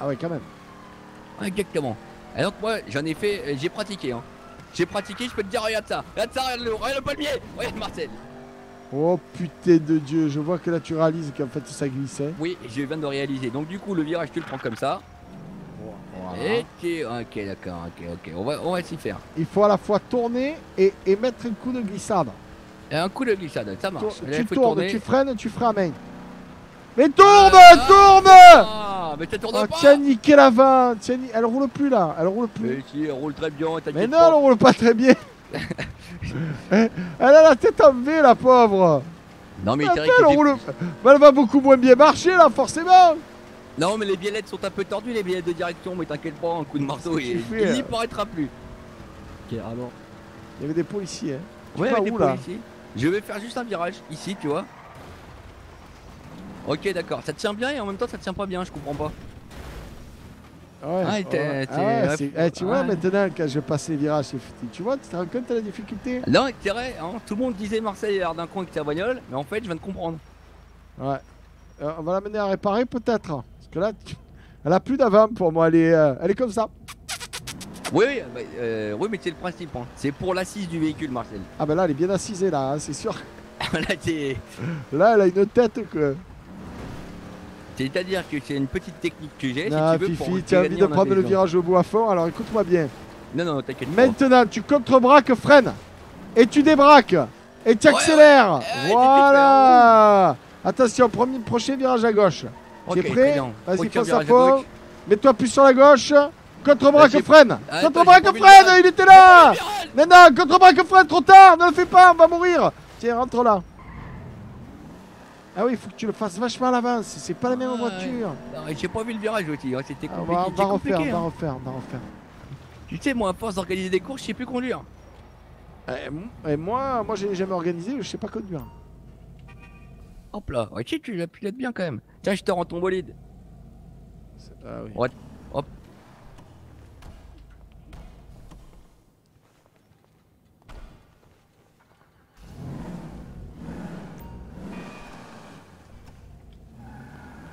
[SPEAKER 3] Ah ouais, quand même. Exactement. Et donc moi, j'en ai fait, euh, j'ai pratiqué. Hein. J'ai pratiqué, je peux te dire, regarde ça, regarde ça, regarde le, regarde le palmier, regarde Marcel.
[SPEAKER 1] Oh putain de dieu, je vois que là tu réalises qu'en fait ça glissait.
[SPEAKER 3] Oui, je viens de réaliser. Donc du coup, le virage, tu le prends comme ça. Ok, Et Ok, d'accord, ok, ok. On va, on va s'y faire.
[SPEAKER 1] Il faut à la fois tourner et, et mettre un coup de glissade.
[SPEAKER 3] un coup de glissade, ça marche. Tu, tournes, tu freines,
[SPEAKER 1] tu freines mais tourne, ah, tourne ah, ah, ah Mais t'as tourné oh, Tiens, niqué la elle roule plus là, elle roule plus. Mais
[SPEAKER 3] si, elle roule très bien, Mais non, elle
[SPEAKER 1] roule pas très bien Elle a la tête en V, la pauvre Non, mais elle, elle va beaucoup moins bien marcher là, forcément
[SPEAKER 3] Non, mais les biellettes sont un peu tordues, les biellettes de direction, mais t'inquiète pas, un coup de marteau, il n'y paraîtra
[SPEAKER 1] plus. Ok, alors. Il y avait des policiers, hein. Ouais, il y avait des policiers.
[SPEAKER 3] Je vais faire juste un virage, ici, tu vois. Ok, d'accord. Ça tient bien et en même temps ça tient pas bien, je comprends pas.
[SPEAKER 1] Ouais, ah, ah eh, tu vois, maintenant, quand je passe les virages, Tu vois, tu te rends compte la difficulté
[SPEAKER 3] Non, c'est vrai, hein, tout le monde disait Marseille l'air d'un con avec sa bagnole, mais en fait, je viens de comprendre.
[SPEAKER 1] Ouais. Euh, on va l'amener à réparer peut-être. parce que là, elle a plus d'avant pour moi, elle est, euh, elle est comme ça.
[SPEAKER 3] Oui, oui, bah, euh, mais c'est le principe. Hein. C'est pour l'assise du véhicule, Marcel.
[SPEAKER 1] Ah, ben là, elle est bien assisée, là, hein, c'est sûr. là, là, elle a une tête que.
[SPEAKER 3] C'est-à-dire que c'est une petite technique que j'ai. Ah, si tu veux, Fifi, tu as envie de prendre le virage
[SPEAKER 1] au bout à fond, alors écoute-moi bien. Non, non, t'inquiète Maintenant, tu contre-braques, freine, et tu débraques, et tu accélères. voilà. Attention, premier, prochain virage à gauche. Okay, tu es prêt Vas-y, passe à fond. Mets-toi plus sur la gauche. Contre-braque, freine ah, Contre-braque, freine Il était là Maintenant, non, contre-braque, freine, trop tard Ne le fais pas, on va mourir Tiens, rentre là ah oui, il faut que tu le fasses vachement à l'avance, c'est pas la même ah, voiture
[SPEAKER 3] voiture. J'ai pas vu le virage aussi, hein, c'était ah, compliqué. on va, refaire, on va
[SPEAKER 1] refaire, on va refaire.
[SPEAKER 3] Tu sais, moi, à force d'organiser des courses, je sais plus conduire.
[SPEAKER 1] Et eh, eh, moi, moi, j'ai jamais organisé, je sais pas conduire. Hop
[SPEAKER 3] là, ouais, tu, tu la pilotes bien quand même. Tiens, je te rends ton bolide. Ah oui. Hop,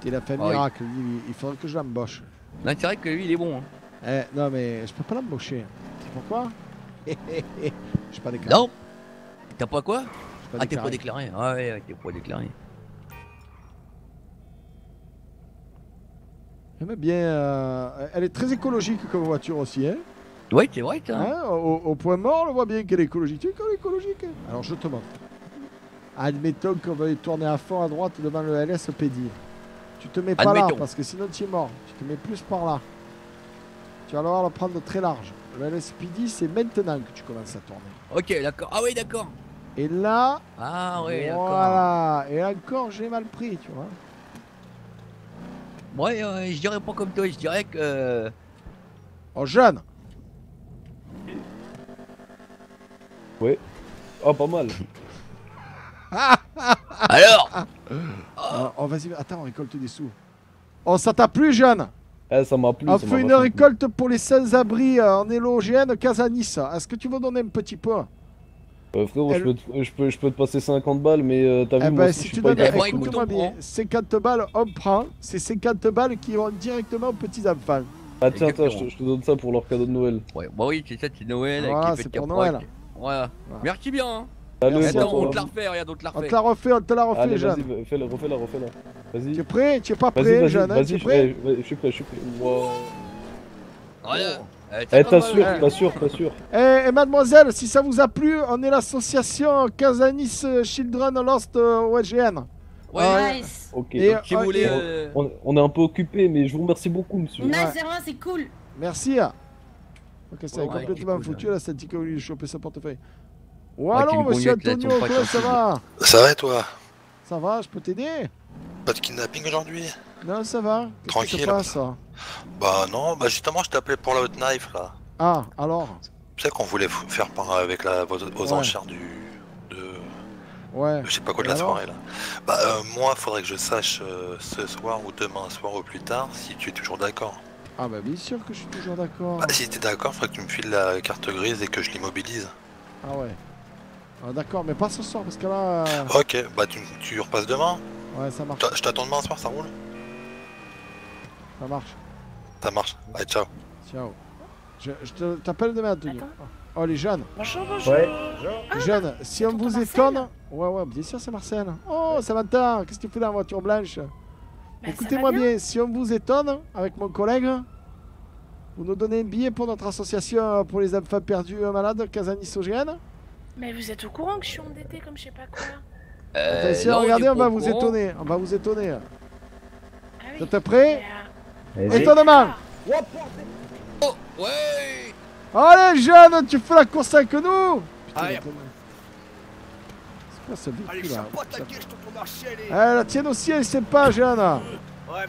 [SPEAKER 1] Ah il a fait un miracle. Il, faudrait que je l'embauche. L'intérêt
[SPEAKER 3] que lui, il est bon. Hein.
[SPEAKER 1] Eh, non, mais je peux pas l'embaucher.
[SPEAKER 3] C'est hein. pourquoi Je pas déclaré. Non T'as pas quoi Ah, t'es pas déclaré. Ah, ouais, t'es pas déclaré.
[SPEAKER 1] bien. Euh, elle est très écologique comme voiture aussi, hein Oui, c'est vrai, hein, au, point mort, on voit bien qu'elle est écologique. Tu es
[SPEAKER 13] quand écologique hein.
[SPEAKER 1] Alors, je te montre. Admettons qu'on veuille tourner à fond à droite devant le LS tu te mets pas là parce que sinon tu es mort. Tu te mets plus par là. Tu vas devoir le prendre très large. Le LSPD, c'est maintenant que tu commences à tourner.
[SPEAKER 3] Ok, d'accord. Ah oui, d'accord.
[SPEAKER 1] Et là.
[SPEAKER 3] Ah oui, Voilà.
[SPEAKER 1] Et encore, j'ai mal pris, tu vois.
[SPEAKER 3] Moi, je dirais pas comme toi. Je dirais que. Euh,
[SPEAKER 1] oh, jeune Oui, Oh, pas mal. ah alors ah, oh, On vas-y, attends, on récolte des sous. Oh, ça t'a plu, Jeanne eh, ça m'a plu. On fait une récolte pour les sans-abri euh, en élogène Casanissa. Casanis. Est-ce que tu veux donner un petit peu
[SPEAKER 6] euh, frérot, je, peux te, je, peux, te, passer 50 balles, mais euh, t'as eh vu, eh si, tu donnes, écoute-moi
[SPEAKER 1] bien, 50 balles, on prend. C'est 50 balles qui vont directement aux petits-enfants. Ah tiens, attends, je,
[SPEAKER 3] te donne ça pour leur cadeau de Noël. Ouais, bah oui, c'est ça, c'est Noël. Ah, voilà, c'est pour Noël.
[SPEAKER 1] voilà. Ah. Merci bien. Hein. Attends, on te la refait, regarde, on te la refait. On te la refait, on te la refait, Allez, Jeanne. Vas-y, fais-la, refais-la, refais-la. Vas-y. T'es prêt T'es pas prêt, Jeanne hein, Vas-y, eh, je suis prêt, je suis prêt. Wow.
[SPEAKER 5] Eh,
[SPEAKER 1] eh t'assures, t'assures, eh. t'assures. Eh, mademoiselle, si ça vous a plu, on est l'association Kazanis Children Lost euh, OGN. Ouais, euh, nice. Ok, euh,
[SPEAKER 14] on, est un peu occupé, mais je vous remercie beaucoup, monsieur.
[SPEAKER 8] Nice,
[SPEAKER 1] c'est c'est cool. Merci. Ok, ça a complètement cool, foutu, là, ça dit qu'il chopé son portefeuille.
[SPEAKER 5] Ou alors, monsieur Antonio, comment ça va Ça va et toi
[SPEAKER 1] Ça va, je peux t'aider
[SPEAKER 2] Pas de kidnapping aujourd'hui
[SPEAKER 1] Non, ça va. Tranquille. passe
[SPEAKER 5] bah non,
[SPEAKER 14] bah justement, je t'appelais pour la Hot Knife là.
[SPEAKER 1] Ah, alors
[SPEAKER 14] Tu sais qu'on voulait faire part avec la, vos aux enchères
[SPEAKER 2] du. de.
[SPEAKER 1] Ouais. Je sais pas quoi de la soirée
[SPEAKER 2] là.
[SPEAKER 14] Bah moi, euh, moi, faudrait que je sache euh, ce soir ou demain soir ou plus tard si tu es toujours d'accord.
[SPEAKER 1] Ah bah bien sûr que je suis toujours d'accord. Bah
[SPEAKER 14] si t'es d'accord, faudrait que tu me files la carte grise et que je l'immobilise.
[SPEAKER 1] Ah ouais. Ah, d'accord, mais pas ce soir parce que là. Euh,
[SPEAKER 14] ok, bah tu, tu repasses demain Ouais, ça marche, Je t'attends demain ce soir, ça roule ça marche. Ça marche. Allez,
[SPEAKER 5] ciao.
[SPEAKER 1] Ciao. Je, t'appelle demain, Antonio. Oh, les jeunes. Bonjour, bonjour. Ouais. Ah, les jeunes, si on vous étonne. Ouais, ouais, bien sûr, c'est Marcel. Oh, Samantha, qu'est-ce que tu fais dans la voiture blanche bah, Écoutez-moi bien. si on vous étonne, avec mon collègue, vous nous donnez un billet pour notre association pour les enfants perdus malades, Casanis OGN.
[SPEAKER 13] Mais vous êtes au courant que je suis endetté comme je sais pas quoi
[SPEAKER 9] euh, Attention, non, regardez, on va vous étonner.
[SPEAKER 1] On va vous étonner. Ah prêt Ouais. allez euh... Étonnement Oh, ouais Allez, Jeanne, tu fais la course avec nous Putain, Allez, c'est quoi ce véhicule Allez, eh, la tienne aussi, elle sait pas, Jeanne Ouais,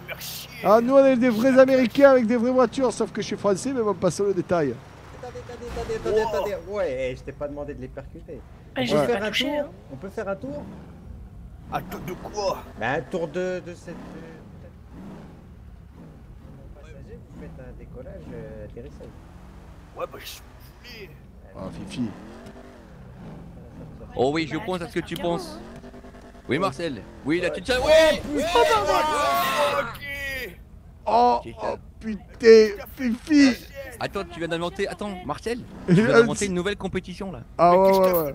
[SPEAKER 1] merci Ah, nous, on est des vrais américains avec des vraies voitures, sauf que je suis français, mais on va passer le détail
[SPEAKER 9] attendez, attendez, attendez, wow. attendez. Ouais, eh, je t'ai pas demandé de les percuter. Ah, on, peut faire un tour hein. on peut faire un tour Un tour de quoi bah,
[SPEAKER 10] Un tour de, de cette. Euh,
[SPEAKER 9] passager, vous faites un décollage, euh, atterrissage. Ouais, bah je suis... oh, ah, Fifi. Oh oui, bah, je pense à ce que tu
[SPEAKER 3] penses. Hein. Oui, Marcel. Oui, la tu tiens. Oui
[SPEAKER 1] Oh oh, ok. oh
[SPEAKER 5] putain,
[SPEAKER 1] Fifi
[SPEAKER 3] Attends, tu viens d'inventer. Attends, Marcel, tu viens d'inventer une nouvelle compétition là.
[SPEAKER 1] Ah ouais, ouais, ouais.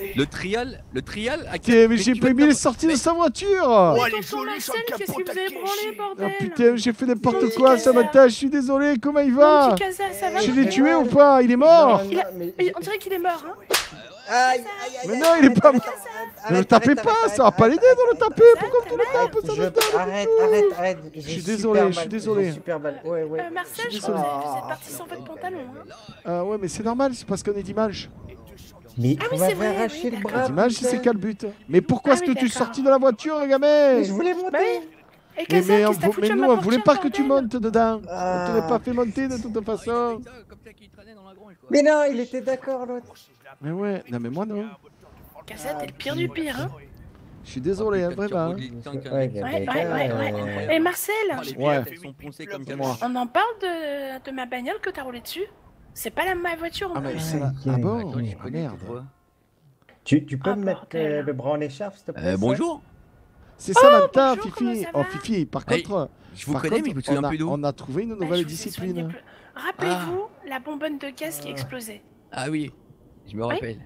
[SPEAKER 3] Eh le trial, le trial.
[SPEAKER 1] mais j'ai pas mis les sorties de sa voiture. Oh, putain, j'ai fait n'importe quoi, ça m'attache Je suis désolé. Comment il va Je l'ai tué ou pas Il est mort
[SPEAKER 9] On dirait qu'il est mort. Hein. Mais non, il est pas mort. Ne le tapez pas,
[SPEAKER 1] ça va pas l'aider de le taper. Pourquoi tu le tapes Arrête, arrête, arrête. Je suis désolé, je suis désolé. Super mal. Ouais, euh,
[SPEAKER 9] je,
[SPEAKER 13] suis crois que vous êtes parti sans votre pantalon. Hein.
[SPEAKER 1] Euh, ouais, mais c'est normal, c'est parce qu'on est dimanche. Mais ah, on oui, va vrai, arracher le bras. Dimanche, c'est qu'à le but. Mais pourquoi ah est-ce que tu es sorti de la voiture, gamin Je voulais bah
[SPEAKER 5] monter. mais, on, nous, on voulait
[SPEAKER 1] pas que tu montes dedans. On te ah. t'aurait pas fait monter de toute façon. Mais non, il était d'accord l'autre. Mais ouais, non mais moi non
[SPEAKER 4] cassette c'est le pire du pire, hein.
[SPEAKER 1] Je suis désolé, oh, hein, vraiment. Bah, hein. Ouais, ouais, ouais, Et Marcel oh, moi.
[SPEAKER 13] On en parle de, de ma bagnole que t'as roulé dessus C'est pas la ma voiture, Ah, plus. c'est...
[SPEAKER 10] Ah bon ah, Merde.
[SPEAKER 1] Tu, tu peux ah, me mettre euh, le bras en écharpe, s'il te plaît euh, Bonjour c'est ça oh, maintenant, Fifi. Oh, Fifi, par contre, je vous connais, mais on, a, on a trouvé une bah, nouvelle discipline.
[SPEAKER 13] Rappelez-vous ah. la bonbonne de caisse qui explosait.
[SPEAKER 1] Ah oui,
[SPEAKER 3] je me rappelle.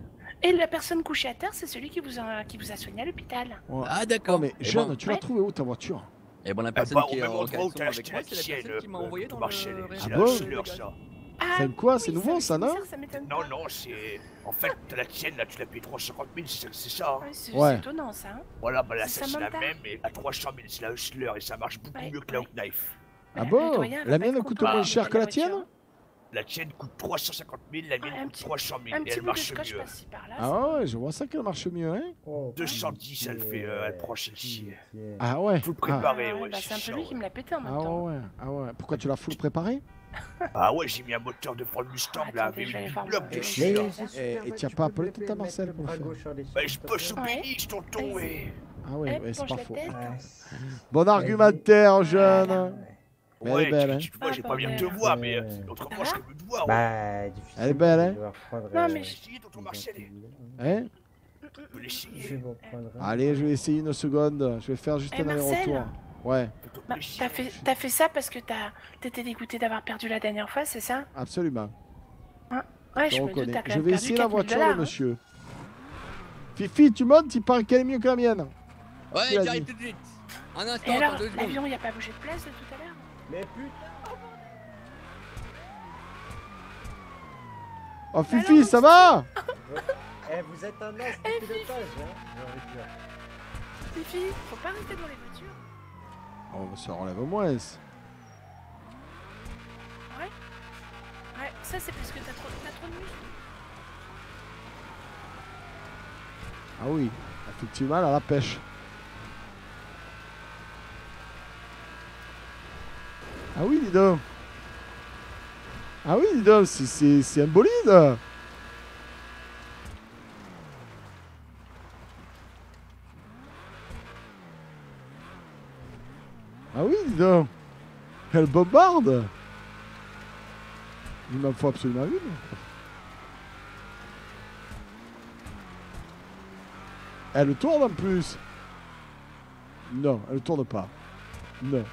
[SPEAKER 13] Et la personne couchée à terre, c'est celui qui vous a, qui vous a soigné à l'hôpital.
[SPEAKER 1] Ah d'accord. mais eh Jeanne, ben, tu l'as trouvé où ta voiture Et eh bon, la eh personne ben, qui est en
[SPEAKER 9] avec c'est la qui m'a euh, envoyé dans le... Ah bon
[SPEAKER 1] ah, c'est quoi C'est nouveau ça, non
[SPEAKER 9] Non, non, c'est. En fait, la tienne là, tu l'as payé 350 000, c'est ça hein. C'est étonnant ça. Hein. Voilà, bah là, c'est la même, mais à 300 000, c'est la Hustler, et ça marche beaucoup mieux que la Knife.
[SPEAKER 1] Ah bon La mienne coûte moins cher que la tienne
[SPEAKER 9] la tienne coûte 350 000, la mienne coûte 300 000 elle marche mieux.
[SPEAKER 1] ah ouais, je vois ça qu'elle marche mieux, hein
[SPEAKER 9] 210, elle fait, euh, elle prend celle-ci. Ah ouais Full préparé, ah, ouais. ouais bah, c'est un peu lui qui me l'a pété en
[SPEAKER 1] même ah, temps. Ouais, ah ouais, pourquoi tu l'as full préparé
[SPEAKER 9] ah ouais, j'ai mis un moteur de Ford Mustang ah, là, avec une bloc de chien. Eh, et tu as pas
[SPEAKER 1] appelé tout à Marcel pour faire
[SPEAKER 9] Bah je peux au je tonton, ouais.
[SPEAKER 1] Ah ouais, c'est pas faux. Ah, bon argumentaire, jeune. Ouais, elle est belle, hein. tu, hein. vois, j'ai ah, pas bien te voir, mais euh, autrement, je peux ah. te voir. Bah, difficile. Elle est belle, hein. Non, mais je Marcel. Hein je Allez, je vais essayer une seconde. Je vais faire juste eh, un aller-retour. Ouais.
[SPEAKER 13] Bah, t'as fait, fait, ça parce que t'étais dégoûté d'avoir perdu la dernière fois, c'est ça Absolument. Ah, ouais, je, je, me doute, je vais essayer la voiture, hein.
[SPEAKER 1] monsieur. Fifi, tu montes, il paraît qu'elle est mieux que la mienne. Ouais, j'arrive tout
[SPEAKER 13] de suite. Un instant, Et alors, l'avion, il a pas bougé de place de tout à l'heure mais putain
[SPEAKER 1] Oh Fifi, ça va
[SPEAKER 9] Eh, vous êtes un as de eh, pilotage,
[SPEAKER 5] hein
[SPEAKER 9] Fifi, faut pas rester dans les voitures.
[SPEAKER 1] Oh, bah, ça enlève au moins. Ouais
[SPEAKER 13] Ouais, ça c'est parce que t'as trop, de muscles.
[SPEAKER 1] Ah oui, un tout petit mal à la pêche. Ah oui, dis Ah oui, dis donc, c'est un bolide. Ah oui, dis Elle bombarde. Il m'en faut absolument une. Elle tourne en plus. Non, elle tourne pas. Non.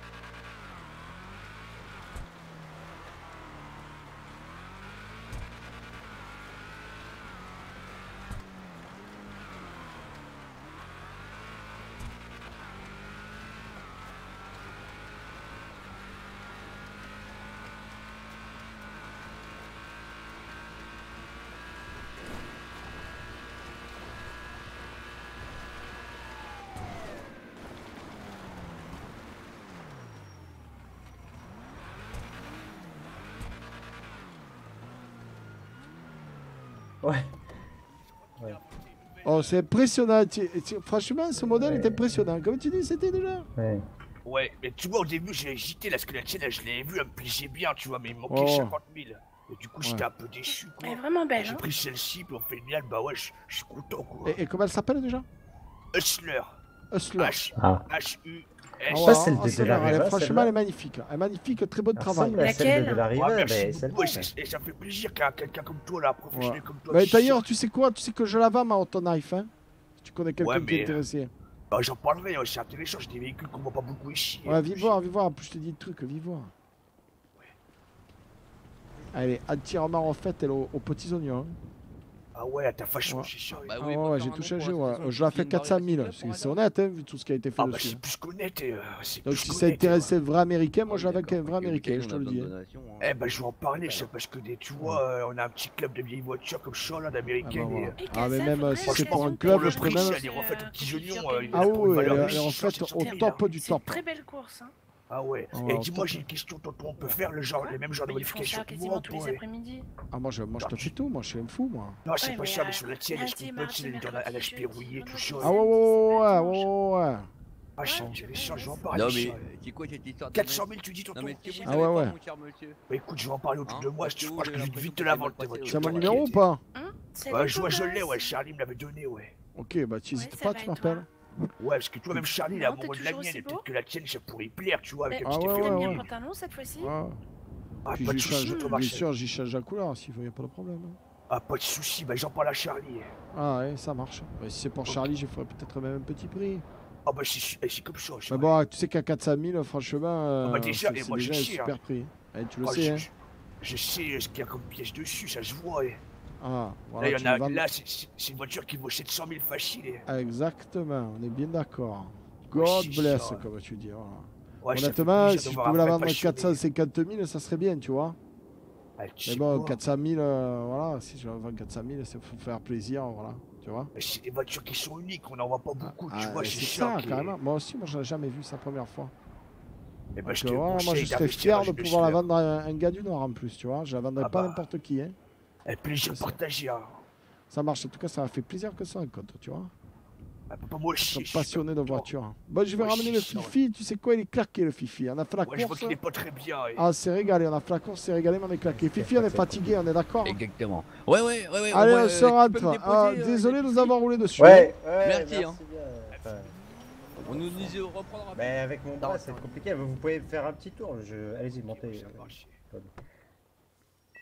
[SPEAKER 1] c'est impressionnant. franchement, ce modèle est impressionnant. Comme tu dis, c'était déjà
[SPEAKER 5] ouais.
[SPEAKER 9] ouais. mais tu vois, au début, j'ai que la squelette, je l'ai vu, elle me plaisait bien, tu vois, mais il me manquait 50 000. Et du coup, j'étais un peu déçu, quoi. vraiment belle. J'ai hein. pris celle-ci, pour faire fait une bah
[SPEAKER 1] ouais, je suis content, quoi. Et, et comment elle s'appelle déjà Hustler. H, ah. U. Oh, celle de, ah, la Franchement, elle est magnifique. Hein. Elle est magnifique, très bon ah, travail. La celle de la Riva, Et
[SPEAKER 9] ça fait plaisir qu'un quelqu'un comme toi, là, professionnel comme toi. Mais
[SPEAKER 1] d'ailleurs, tu sais quoi Tu sais que je la vends, ma Anton Hein si tu connais quelqu'un ouais, qui est euh, intéressé.
[SPEAKER 9] Bah, J'en parlerai, c'est un télécharge des véhicules qu'on voit pas beaucoup ici. Ouais, vive
[SPEAKER 1] voir, vive voir. En plus, je te dis le truc, vive voir. Elle est en fait, elle, aux, aux petits oignons. Hein.
[SPEAKER 9] Ah ouais, t'as vachement
[SPEAKER 1] ouais. Ah bah ah j'ai tout changé. Je l'ai fait 400 000. C'est honnête, vu hein, tout ce qui a été fait ah c'est bah,
[SPEAKER 9] plus qu'honnête. Euh,
[SPEAKER 1] Donc si ça intéressait hein. vrai américain, moi ah j'avais un vrai américain, je te le dis. Hein.
[SPEAKER 9] Eh bah je vais en parler, je sais parce que tu vois, euh, on a un petit club de vieilles voitures comme ça, là, bah euh, Ah, mais même
[SPEAKER 1] si c'est pour un club, je préfère. Ah ouais, en fait, au top du top. Très
[SPEAKER 13] belle course, hein.
[SPEAKER 9] Ah ouais. Et dis-moi, j'ai une question, tonton. On peut faire le genre, les mêmes genres de modifications tous les après-midi.
[SPEAKER 1] Ah, moi, je, mange je tout, moi, je suis un fou, moi. Non, c'est pas ça,
[SPEAKER 9] mais sur la tienne, est-ce qu'on peut, tu à la spirouiller tout ça. Ah ouais,
[SPEAKER 1] ouais, ouais, ouais, Ah, je intéressant,
[SPEAKER 9] je vais en parler. Non, mais c'est quoi cette 400 000, tu dis, tonton Ah ouais, ouais. Bah écoute, je vais en parler autour hein de moi, je crois que je vais vite te la vendre, tu voiture. Hein c'est mon numéro ou pas Ouais, je je l'ai, ouais, Charlie me l'avait donné, ouais.
[SPEAKER 1] Ok, bah tu hésites pas, tu m'appelles.
[SPEAKER 9] Ouais, parce que toi, même Charlie, il est amoureux de la mienne, et peut-être que la tienne, ça pourrait y plaire, tu vois, avec eh,
[SPEAKER 13] un petit ah effet. T'as mis un pantalon cette fois-ci
[SPEAKER 1] Ah,
[SPEAKER 9] pas de soucis, Bien sûr,
[SPEAKER 1] j'y change la couleur, s'il faut, y'a pas de problème. Hein.
[SPEAKER 9] Ah, pas de soucis, bah j'en parle à Charlie.
[SPEAKER 1] Ah ouais, ça marche. Bah, si c'est pour Charlie, je ferai peut-être même un petit prix.
[SPEAKER 9] Ah bah c'est eh, comme ça. Bah
[SPEAKER 1] bon, tu sais qu'à 400 000, franchement, ah, bah, euh, eh, déjà, un hein. super prix. tu le ah, sais, hein.
[SPEAKER 9] je, sais ce qu'il y a comme pièce dessus, ça se voit.
[SPEAKER 1] Ah, voilà, là, a... là
[SPEAKER 9] c'est une voiture qui vaut 700 000 faciles.
[SPEAKER 1] Exactement, on est bien d'accord. God bless, hein. comme tu dis. Honnêtement, si je pouvais la vendre à 450 000, ça serait bien, tu vois. Ah, Mais bon, 400 000, euh, voilà, si je la vends 400 000, c'est pour faire plaisir, voilà. Tu vois
[SPEAKER 9] Mais C'est des voitures qui sont uniques, on n'en voit pas beaucoup, tu ah, vois, ah, c'est ça. quand même.
[SPEAKER 1] Moi aussi, moi, je l'ai jamais vu, sa première fois.
[SPEAKER 9] Et eh bah, ben, euh, moi, je serais fier de pouvoir la vendre
[SPEAKER 1] à un, gars du Nord en plus, tu vois. Je la vendrais pas à bah. n'importe qui, hein.
[SPEAKER 9] Et puis je partage. Hein.
[SPEAKER 1] Ça marche, en tout cas, ça a fait plaisir que ça, quand tu vois. Ah, bah, moi, je suis passionné de voiture. Bon, hein. bah, je vais ramener le Fifi, tu sais quoi, il est claqué le Fifi. On a fait la course. est pas très bien. Ah, c'est régalé, on a fait c'est régalé, mais on est claqué. Fifi, on est fatigué, on est d'accord Exactement. Ouais, ouais,
[SPEAKER 9] ouais. ouais Allez, on euh, se rentre. Ah,
[SPEAKER 1] euh, désolé de nous avoir roulé dessus. Ouais, hein. Merci, hein.
[SPEAKER 3] Euh, on nous disait
[SPEAKER 12] reprendre.
[SPEAKER 9] Mais avec mon bras, c'est compliqué. Vous pouvez faire un petit tour. Allez-y, montez.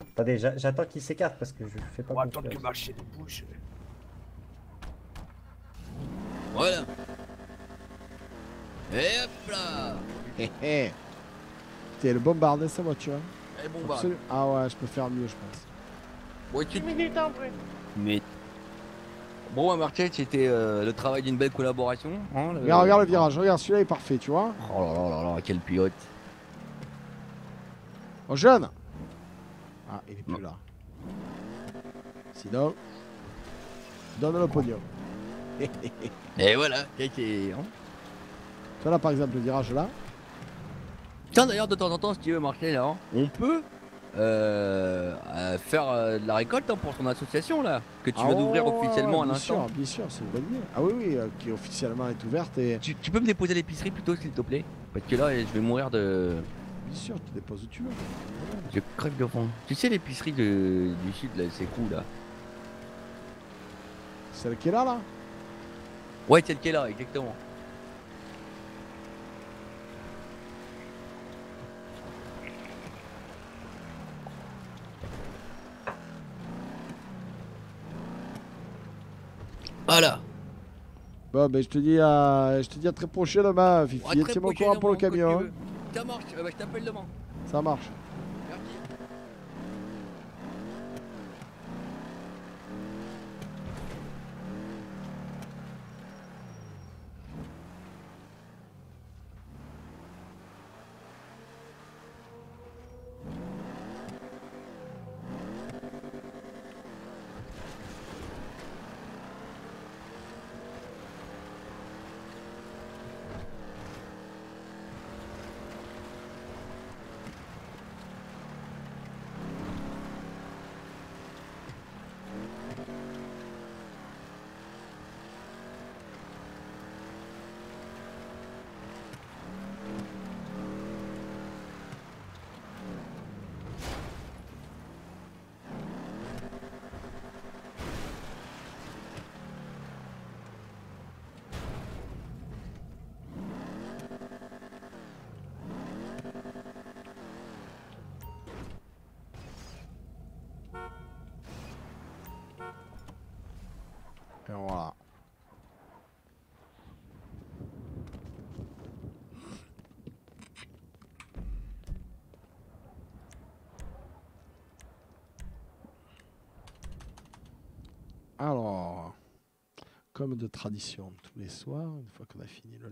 [SPEAKER 12] Attendez, j'attends qu'il s'écarte parce que je fais pas. On va attendre que
[SPEAKER 9] le marché ne bouge.
[SPEAKER 5] Voilà.
[SPEAKER 1] Et hop là Hé hé T'es le bombardé sa voiture. Elle bombarde. Ah ouais, je peux faire mieux, je pense. Bon,
[SPEAKER 10] tu... plus hein, Mais.
[SPEAKER 3] Bon, Marquette, c'était euh, le travail d'une belle collaboration. Hein, regarde,
[SPEAKER 1] le virage, regarde, celui-là est parfait, tu vois. Oh là là là là, quel pilote. Oh jeune ah, il est plus là. Sinon, donne le podium. Et voilà, Tu hein Toi là par exemple, le virage là.
[SPEAKER 3] Tiens d'ailleurs de temps en temps si tu veux marcher, là, hein. on peut euh, euh, faire euh, de la récolte hein, pour ton association là, que tu ah veux vas ouvrir officiellement à l'instant. Bien sûr,
[SPEAKER 1] bien sûr, c'est une bonne idée. Ah oui, oui, qui officiellement est ouverte et. Tu, tu peux me déposer l'épicerie
[SPEAKER 3] plutôt s'il te plaît Parce que là je vais mourir de
[SPEAKER 1] bien sûr, tu déposes où tu veux.
[SPEAKER 3] Je crève de faim. Tu sais l'épicerie du sud là, c'est cool là. Celle qui est là là Ouais, celle qui est là, exactement.
[SPEAKER 1] Voilà. Bon, ben je te dis à, je te dis à très prochain demain, Fifi. Tiens-moi courant pour le camion.
[SPEAKER 3] Ça marche, bah, je t'appelle demain.
[SPEAKER 1] Ça marche. comme de tradition, tous les soirs, une fois qu'on a fini le